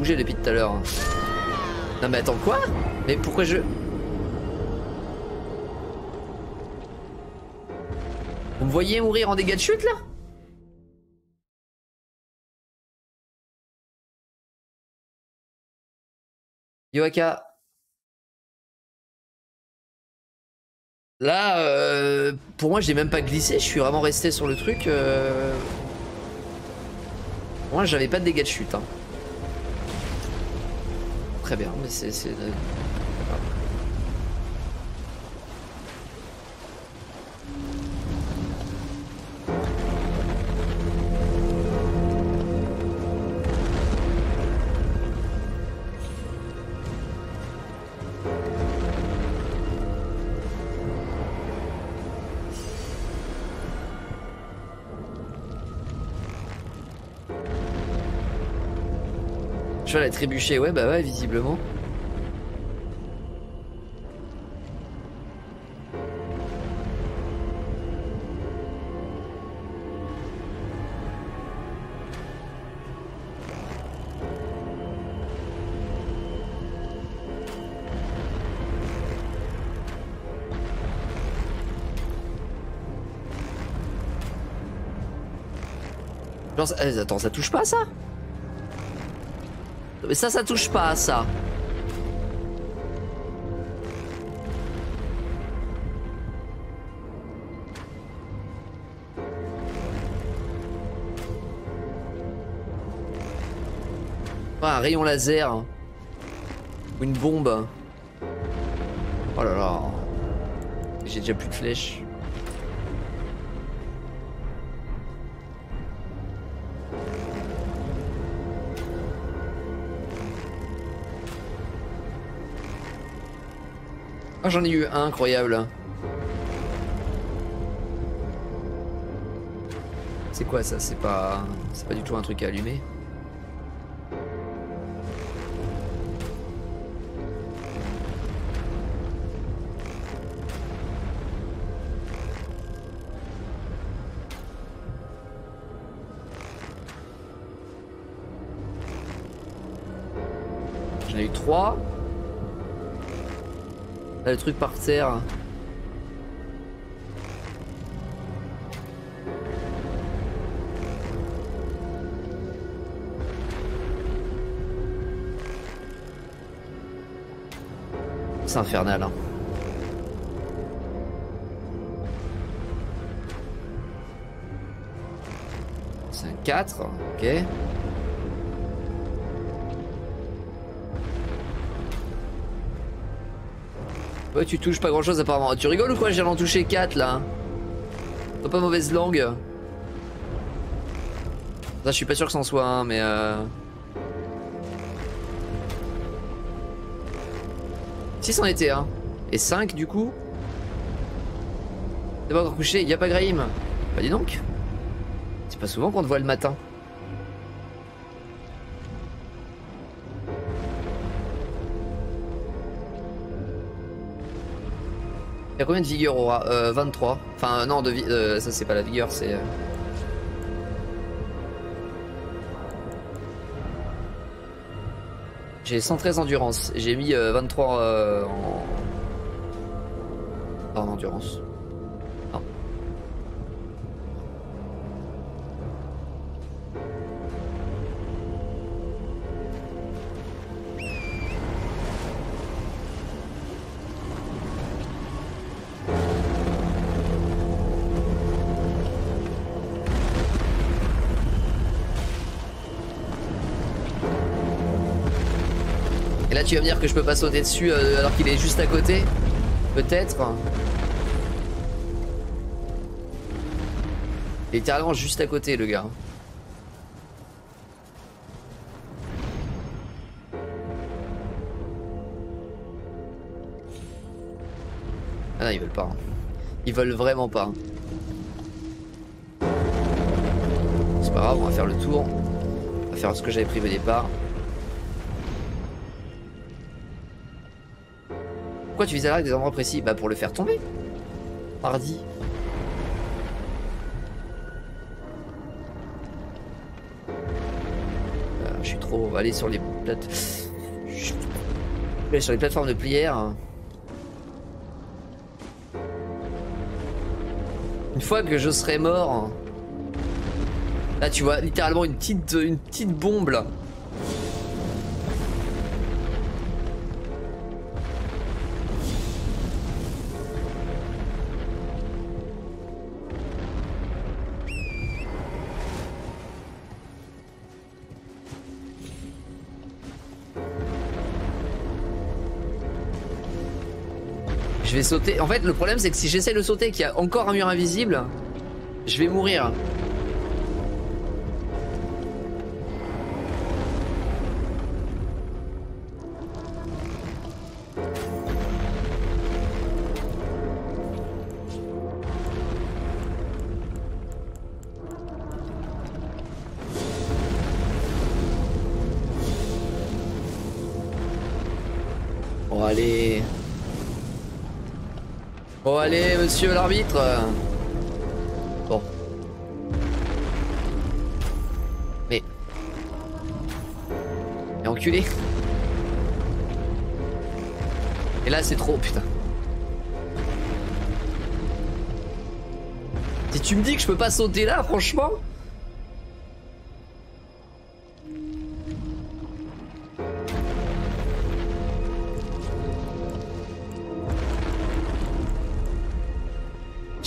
Depuis tout à l'heure. Non mais attends quoi? Mais pourquoi je... Vous me voyez mourir en dégâts de chute là? Yoaka. Là, euh, pour moi, j'ai même pas glissé. Je suis vraiment resté sur le truc. euh. Moi, j'avais pas de dégâts de chute. hein. Très bien, mais c'est. Je vais la trébucher, ouais, bah ouais, visiblement. Eh, attends, ça touche pas ça? Mais ça, ça touche pas à ça. Ah, un rayon laser. Ou une bombe. Oh là là. J'ai déjà plus de flèches. Ah, j'en ai eu un, incroyable. C'est quoi ça? C'est pas, c'est pas du tout un truc à allumer? Le truc par terre. C'est infernal. Hein. C'est un 4, ok. Ouais, tu touches pas grand chose apparemment. Tu rigoles ou quoi? J'ai en touché 4 là. Sois pas mauvaise langue. Là, je suis pas sûr que c'en soit un, hein, mais. Euh... 6 en était un. Hein. Et 5 du coup? C'est pas encore couché, y a pas Grahim. Bah dis donc. C'est pas souvent qu'on te voit le matin. Combien de vigueur aura euh, 23. Enfin non, de euh, ça c'est pas la vigueur, c'est... euh, J'ai 113 endurance. J'ai mis euh, 23 euh, en... en endurance. Tu vas me dire que je peux pas sauter dessus euh, alors qu'il est juste à côté Peut-être. Littéralement juste à côté le gars. Ah non ils veulent pas. hein. Ils veulent vraiment pas. C'est pas grave, on va faire le tour. On va faire ce que j'avais prévu au départ. Pourquoi tu vises à l'arc des endroits précis Bah pour le faire tomber. Hardy. Euh, je suis trop allé sur les plate... Chut. Je vais aller sur les plateformes de prière. Une fois que je serai mort. Là tu vois littéralement une petite une petite bombe là. En fait, le problème, c'est que si j'essaie de sauter qu'il y a encore un mur invisible, je vais mourir. Monsieur l'arbitre. Bon. Mais. Et enculé. Et là, c'est trop, putain. Si tu me dis que je peux pas sauter là, franchement.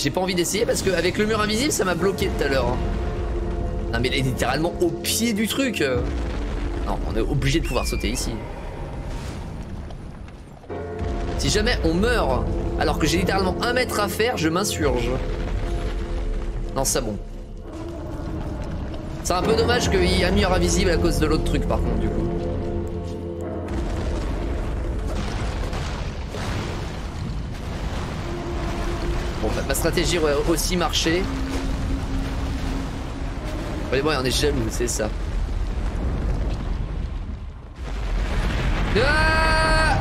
J'ai pas envie d'essayer parce qu'avec le mur invisible, ça m'a bloqué tout à l'heure. hein. Non, mais est littéralement au pied du truc. euh. Non, on est obligé de pouvoir sauter ici. Si jamais on meurt alors que j'ai littéralement un mètre à faire, je m'insurge. Non, ça bon. C'est un peu dommage qu'il y ait un mur invisible à cause de l'autre truc par contre du coup. Stratégie aurait aussi marché. Bon, on est jaloux, c'est ça. Ah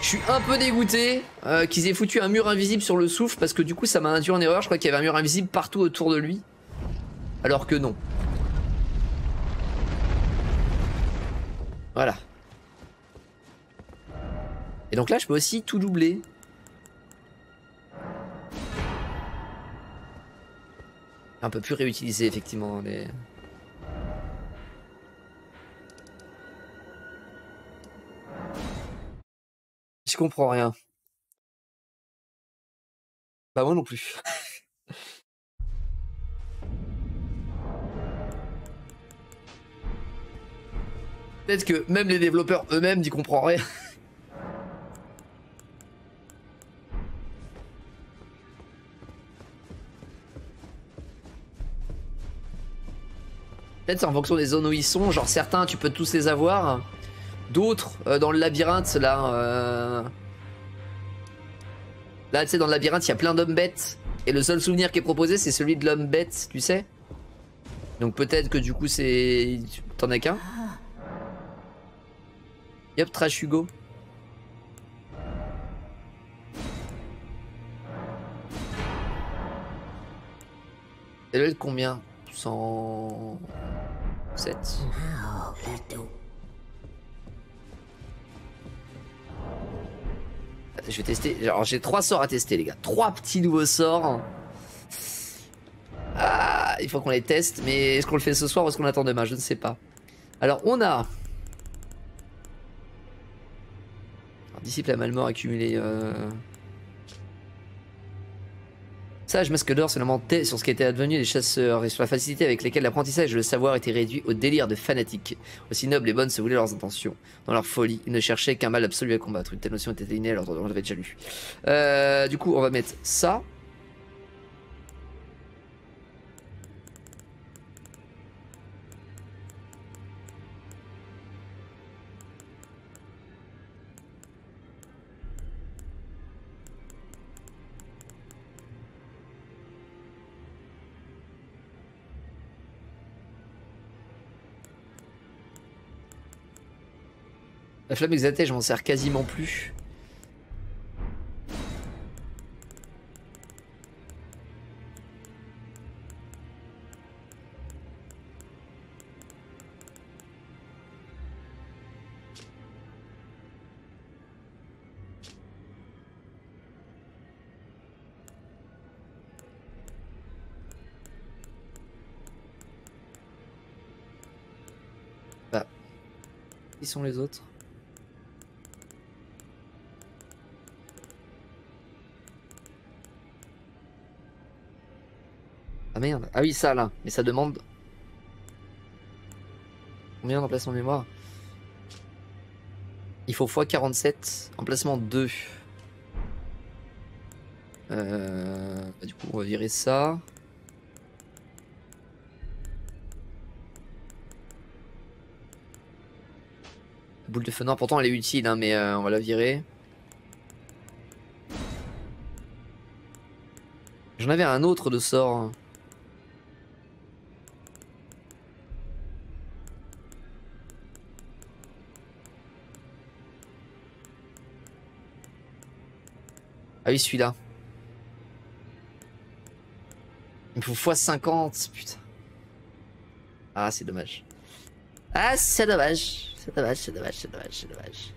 Je suis un peu dégoûté euh, qu'ils aient foutu un mur invisible sur le souffle parce que du coup ça m'a induit en erreur. Je crois qu'il y avait un mur invisible partout autour de lui. Alors que non. Voilà. Donc là je peux aussi tout doubler. Un peu plus réutiliser effectivement les... Je comprends rien. Bah moi non plus. Peut-être que même les développeurs eux-mêmes n'y comprennent rien. En fonction des zones où ils sont. Genre certains, tu peux tous les avoir. D'autres, euh, dans le labyrinthe, là. euh, Là, tu sais, dans le labyrinthe, il y a plein d'hommes bêtes. Et le seul souvenir qui est proposé, c'est celui de l'homme bête, tu sais. Donc peut-être que du coup, c'est. T'en as qu'un Yep, trash Hugo. Et là, combien? 107 Je vais tester. Alors j'ai trois sorts à tester les gars. Trois petits nouveaux sorts. Ah, il faut qu'on les teste. Mais est-ce qu'on le fait ce soir ou est-ce qu'on attend demain? Je ne sais pas. Alors on a. Alors, disciple à Malmort accumulé. Euh... Sage, masque d'or se lamentait sur ce qui était advenu des chasseurs et sur la facilité avec laquelle l'apprentissage et le savoir étaient réduits au délire de fanatiques. Aussi nobles et bonnes se voulaient leurs intentions. Dans leur folie, ils ne cherchaient qu'un mal absolu à combattre. Une telle notion était innée, alors on l'avait déjà lu. Euh, du coup, on va mettre ça. La flamme exaltée, je m'en sers quasiment plus. Bah. Qui sont les autres? Ah merde. Ah oui, ça là. Mais ça demande. Combien d'emplacements mémoire? Il faut x47. Emplacement 2. Euh... bah, du coup, on va virer ça. La boule de feu pourtant elle est utile, hein, mais euh, on va la virer. J'en avais un autre de sort. Ah oui, celui-là. Il me faut x50, putain. Ah, c'est dommage. Ah, c'est dommage. C'est dommage, c'est dommage, c'est dommage, c'est dommage.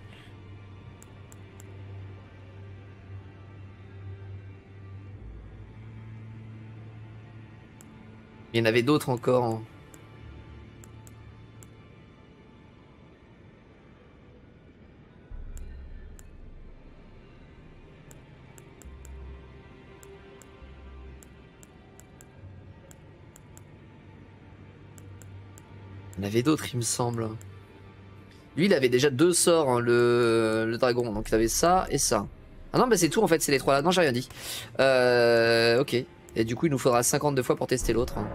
Il y en avait d'autres encore. hein. En avait d'autres, il me semble. Lui, il avait déjà deux sorts, hein, le... dragon. Donc, il avait ça et ça. Ah non, bah c'est tout en fait, c'est les trois là. Non, j'ai rien dit. Euh, ok. Et du coup, il nous faudra 52 fois pour tester l'autre. hein.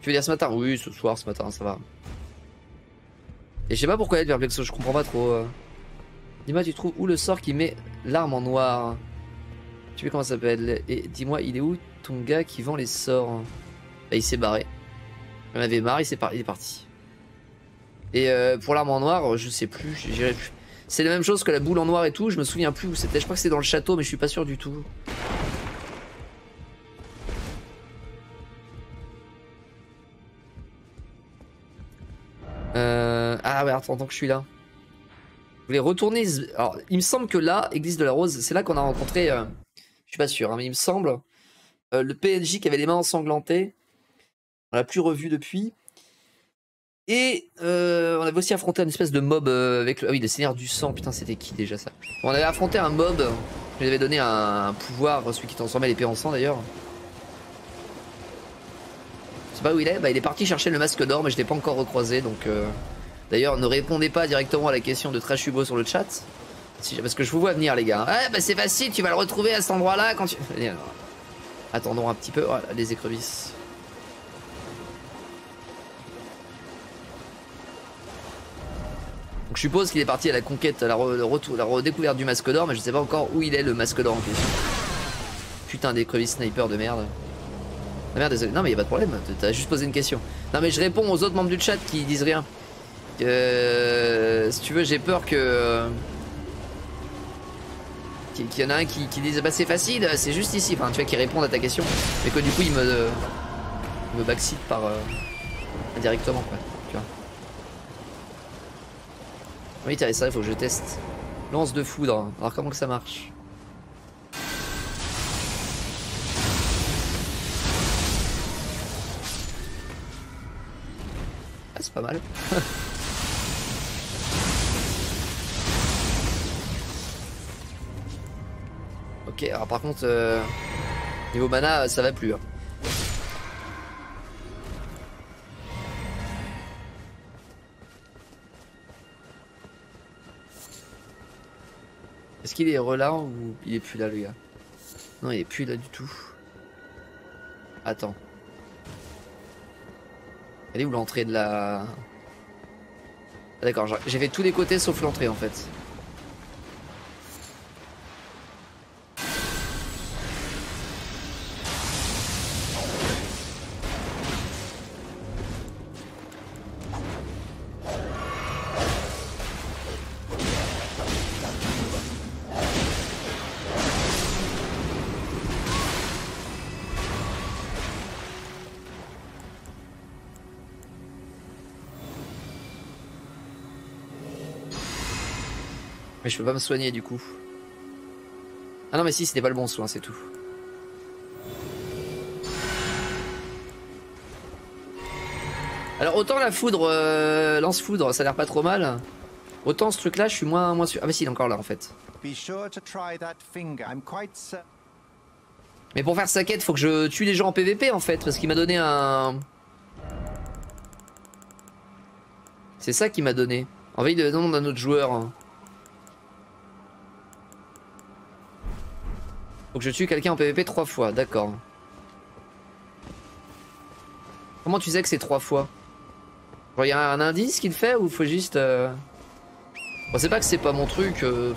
Tu veux dire ce matin? Oui, ce soir, ce matin, ça va. Et je sais pas pourquoi être perplexe, je comprends pas trop. euh. Dis-moi, tu trouves où le sort qui met l'arme en noir? Tu sais comment ça s'appelle? Et dis-moi, il est où? Ton gars qui vend les sorts Bah, il s'est barré. En avait marre, il, s'est est parti. Et euh, pour l'arme en noir, je sais plus, j'irai plus. C'est la même chose que la boule en noir et tout, je me souviens plus où c'était. Je crois que c'est dans le château, mais je suis pas sûr du tout. Euh... Ah ouais, attends, tant que je suis là. Je voulais retourner. Alors, il me semble que là, Église de la Rose, c'est là qu'on a rencontré. euh, Je suis pas sûr, hein, mais il me semble. Euh, le PNJ qui avait les mains ensanglantées. On l'a plus revu depuis. Et euh, on avait aussi affronté une espèce de mob euh, avec le. Ah oui, le Seigneur du Sang, putain, c'était qui déjà ça? On avait affronté un mob. Je lui avais donné un, un pouvoir, celui qui transformait l'épée en sang d'ailleurs. Je sais pas où il est, bah il est parti chercher le masque d'or, mais je l'ai pas encore recroisé donc. D'ailleurs, ne répondez pas directement à la question de Trash Hugo sur le chat. Parce que je vous vois venir, les gars. Ouais, bah c'est facile, tu vas le retrouver à cet endroit-là quand tu. Attendons un petit peu. Voilà, les écrevisses. Donc je suppose qu'il est parti à la conquête, à la, redécouverte du masque d'or, mais je sais pas encore où il est le masque d'or en question. Putain d'écrevisses sniper de merde. Ah merde, désolé. Non mais y a pas de problème, t'as juste posé une question. Non mais je réponds aux autres membres du chat qui disent rien. Euh, si tu veux, j'ai peur que... qu'il y en a un qui, qui dise bah c'est facile, c'est juste ici, enfin tu vois, qui répondent à ta question, mais que du coup il me, euh, me backseat par euh, quoi, tu vois. Oui t'as ça, il faut que je teste. Lance de foudre, alors comment que ça marche Ah c'est pas mal. Ok, alors par contre, euh, niveau mana, ça va plus. hein. Est-ce qu'il est relâ ou il est plus là, le gars? Non, il est plus là du tout. Attends. Elle est où l'entrée de la... Ah, D'accord, j'ai fait tous les côtés sauf l'entrée en fait. Mais je peux pas me soigner du coup. Ah non mais si c'était pas le bon soin c'est tout. Alors autant la foudre, euh, lance foudre, ça a l'air pas trop mal. Autant ce truc là je suis moins, moins sûr. Ah mais si il est encore là en fait. Mais pour faire sa quête faut que je tue les gens en PVP en fait parce qu'il m'a donné un... C'est ça qu'il m'a donné. Envie de nom d'un autre joueur. Faut que je tue quelqu'un en PVP trois fois, d'accord. Comment tu sais que c'est trois fois? Genre y a un indice qu'il fait ou faut juste... Euh... Bon, pas que c'est pas mon truc. euh,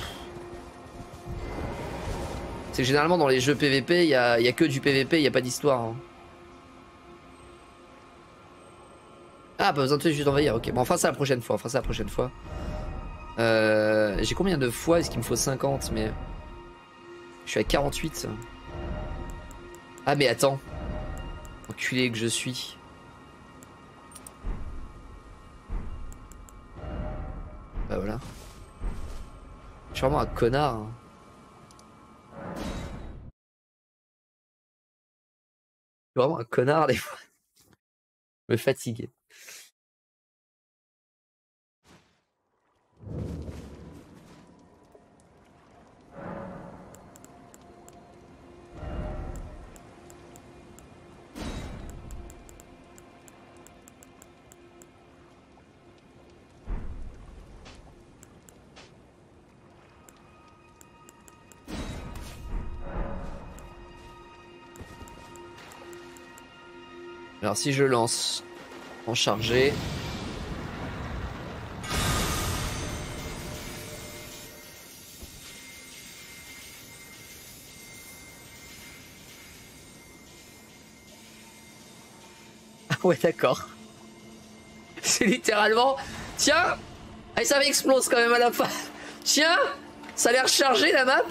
C'est généralement dans les jeux PVP, il y a, y a que du PVP, il y a pas d'histoire. hein. Ah, pas besoin de juste d'envahir, ok. Bon, on fera ça la prochaine fois, on ça la prochaine fois. Euh, J'ai combien de fois? Est-ce qu'il me faut 50 Mais... Je suis à 48. Ah mais attends. Enculé que je suis. Bah voilà. Je suis vraiment un connard. hein. Je suis vraiment un connard des fois. Me fatiguer. Si je lance en chargé. Ah ouais d'accord. C'est littéralement... Tiens Ah ça m'explose quand même à la fin. Tiens Ça a l'air chargé la map.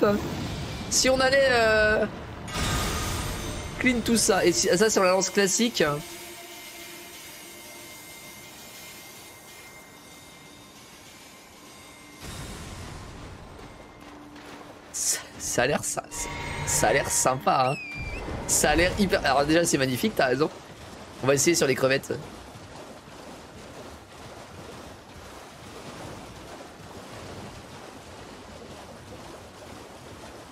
Si on allait... euh, clean tout ça. Et ça sur la lance classique. Ça, a l'air ça a l'air sympa. Hein. Ça a l'air hyper. Alors déjà c'est magnifique, t'as raison. On va essayer sur les crevettes.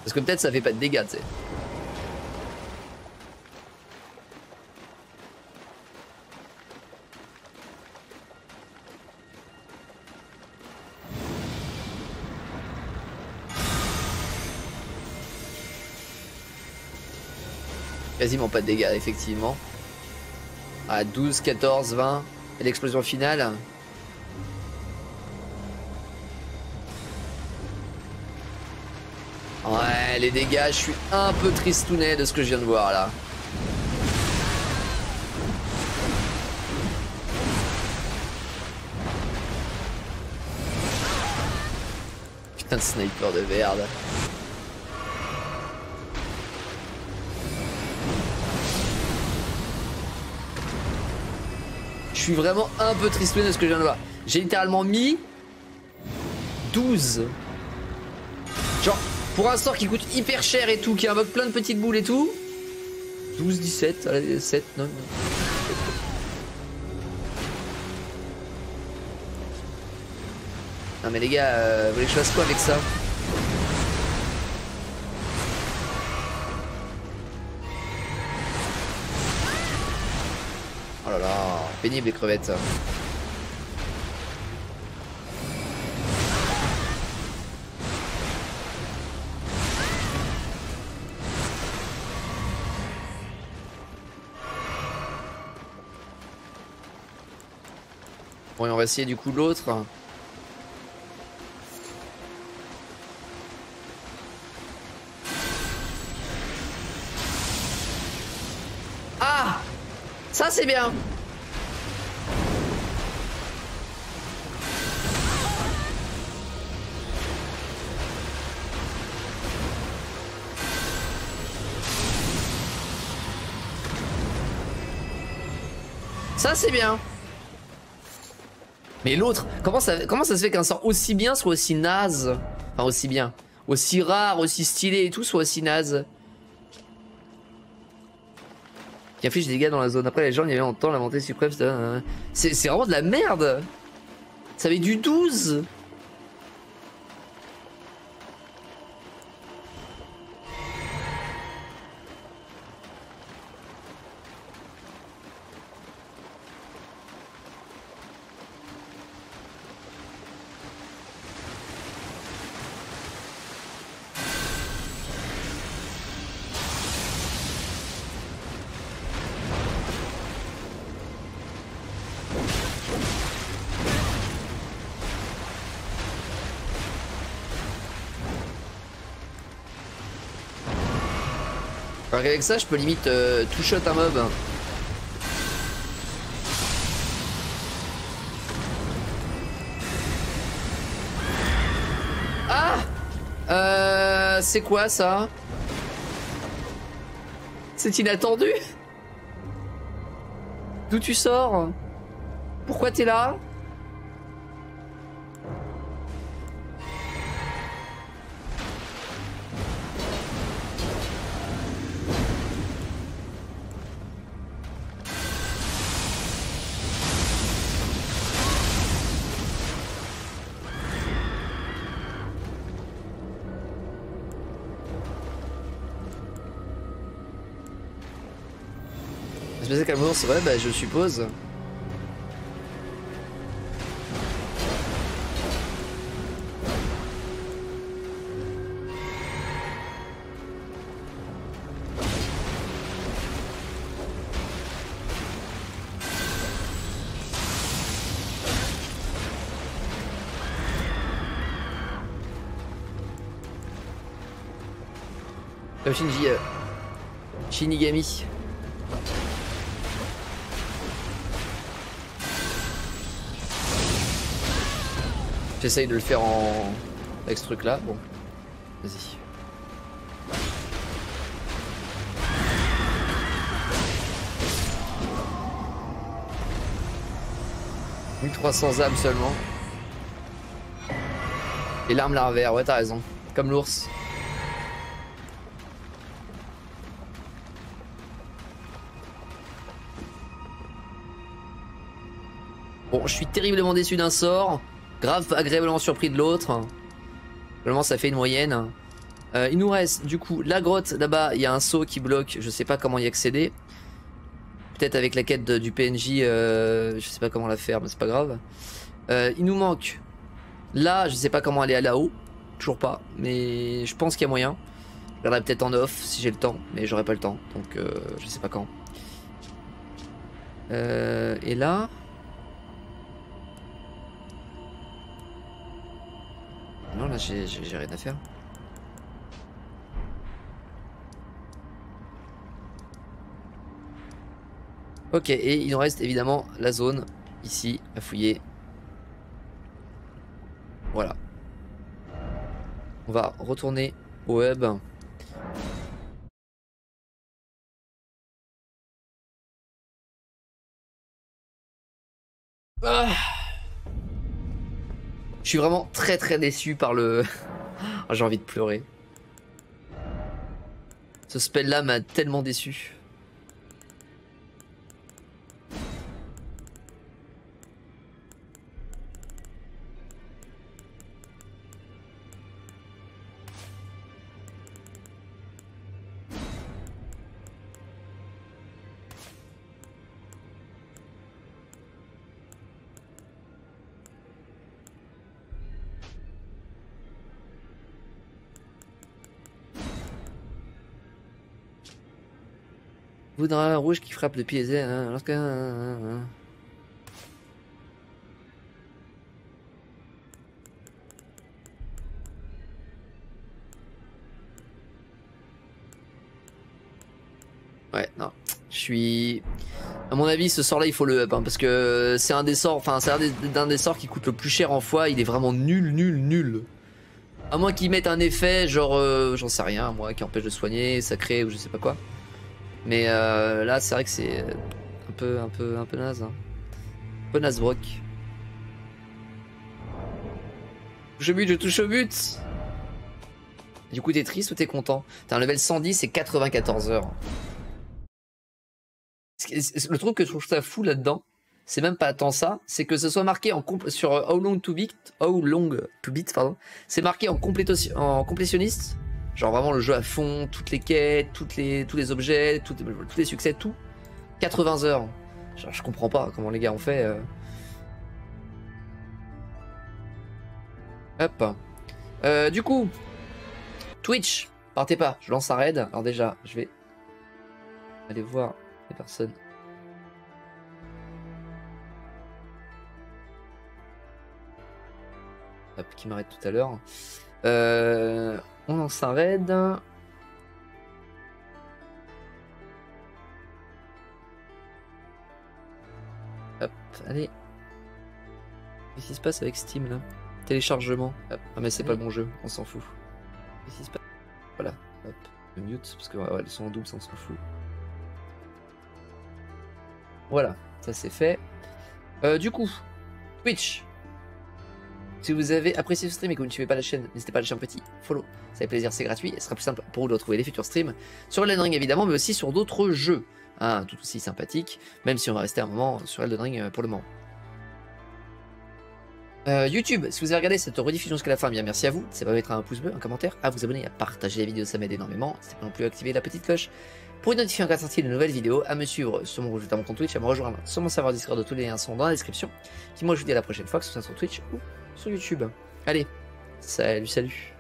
Parce que peut-être ça fait pas de dégâts, tu sais. Quasiment pas de dégâts, effectivement. À 12, 14, 20. Et l'explosion finale. Ouais, les dégâts, je suis un peu tristounet de ce que je viens de voir là. Putain de sniper de merde. Suis vraiment un peu tristouné de ce que je viens de voir. J'ai littéralement mis 12. Genre, pour un sort qui coûte hyper cher et tout, qui invoque plein de petites boules et tout. 12, 17, allez, 7, non, non. Non mais les gars, euh, vous voulez que je fasse quoi avec ça? Pénible les crevettes. Bon et on va essayer du coup l'autre. Ah Ça c'est bien c'est bien Mais l'autre, comment ça, se fait qu'un sort aussi bien soit aussi naze? Enfin aussi bien. Aussi rare, aussi stylé et tout soit aussi naze? Qui affiche des dégâts dans la zone. Après, les gens, il y avait longtemps la montée suprême. c'est vraiment de la merde. Ça avait du 12. Qu'avec ça, je peux limite euh, two shot un mob. Ah Euh... C'est quoi ça? C'est inattendu? D'où tu sors? Pourquoi t'es là? Vrai, bah je suppose. Comme Shinji. euh, Shinigami. J'essaye de le faire en... avec ce truc là. Bon. Vas-y. « 1300 âmes seulement. Et l'arme larvaire, ouais t'as raison. Comme l'ours. Bon, je suis terriblement déçu d'un sort. Grave agréablement surpris de l'autre. Vraiment, ça fait une moyenne. Euh, il nous reste du coup la grotte là-bas. Il y a un saut qui bloque. Je sais pas comment y accéder. Peut-être avec la quête du PNJ. euh, je sais pas comment la faire, mais c'est pas grave. Euh, il nous manque là. Je sais pas comment aller à là-haut. Toujours pas. Mais je pense qu'il y a moyen. Je regarderai peut-être en off si j'ai le temps, mais j'aurai pas le temps, donc euh, je sais pas quand. Et là... j'ai rien à faire. Ok, et il nous reste évidemment la zone ici à fouiller. Voilà. On va retourner au hub. Je suis vraiment très très déçu par le... J'ai envie de pleurer. Ce spell là m'a tellement déçu. Vous dans un rouge qui frappe le pied. Hein, lorsque... Ouais, non. Je suis... À mon avis, ce sort-là, il faut le up, hein, parce que c'est un des sorts, enfin, c'est un des, d'un des sorts qui coûte le plus cher en foi. Il est vraiment nul, nul, nul. À moins qu'ils mettent un effet, genre, euh, j'en sais rien, moi, qui empêche de soigner, sacré ou je sais pas quoi. Mais euh, là, c'est vrai que c'est un peu, un peu, un peu naze. Hein. Un peu naze broc. Je bute, je touche au but. Du coup, t'es triste ou t'es content? T'as un level 110 et 94 heures. Le truc que je trouve ça fou là-dedans, c'est même pas tant ça, c'est que ce soit marqué en sur euh, How Long to Beat, How Long to Beat, pardon, c'est marqué en, en complétionniste, genre vraiment le jeu à fond, toutes les quêtes, tous les objets, tous les succès, tout, 80 heures. Je comprends pas comment les gars ont fait. euh. Hop. Euh, du coup, Twitch, partez pas, je lance un raid. Alors déjà, je vais aller voir les personnes. Hop, qui m'arrête tout à l'heure. Euh, on lance un raid. Hop, allez. Qu'est-ce qui se passe avec Steam là? Téléchargement. Ah mais c'est pas le bon jeu, on s'en fout. Qu'est-ce qui se passe? Voilà, hop. Je mute parce que ils sont en double, ça on s'en fout. Voilà, ça c'est fait. Euh, du coup, Twitch. Si vous avez apprécié ce stream et que vous ne suivez pas la chaîne, n'hésitez pas à lâcher un petit follow. Ça fait plaisir, c'est gratuit. Et ce sera plus simple pour vous de retrouver les futurs streams sur Elden Ring évidemment, mais aussi sur d'autres jeux. hein, tout aussi sympathiques, même si on va rester un moment sur Elden Ring euh, pour le moment. Euh, YouTube, si vous avez regardé cette rediffusion jusqu'à la fin, bien merci à vous. N'hésitez pas mettre un pouce bleu, un commentaire, à vous abonner, à partager la vidéo, ça m'aide énormément. N'hésitez pas non plus activer la petite cloche pour une notification quand sortie de nouvelles vidéos, à me suivre sur mon, mon compte Twitch, à me rejoindre sur mon serveur Discord, tous les liens sont dans la description. Puis moi je vous dis à la prochaine fois, que ce soit sur Twitch ou sur YouTube. Allez, salut, salut.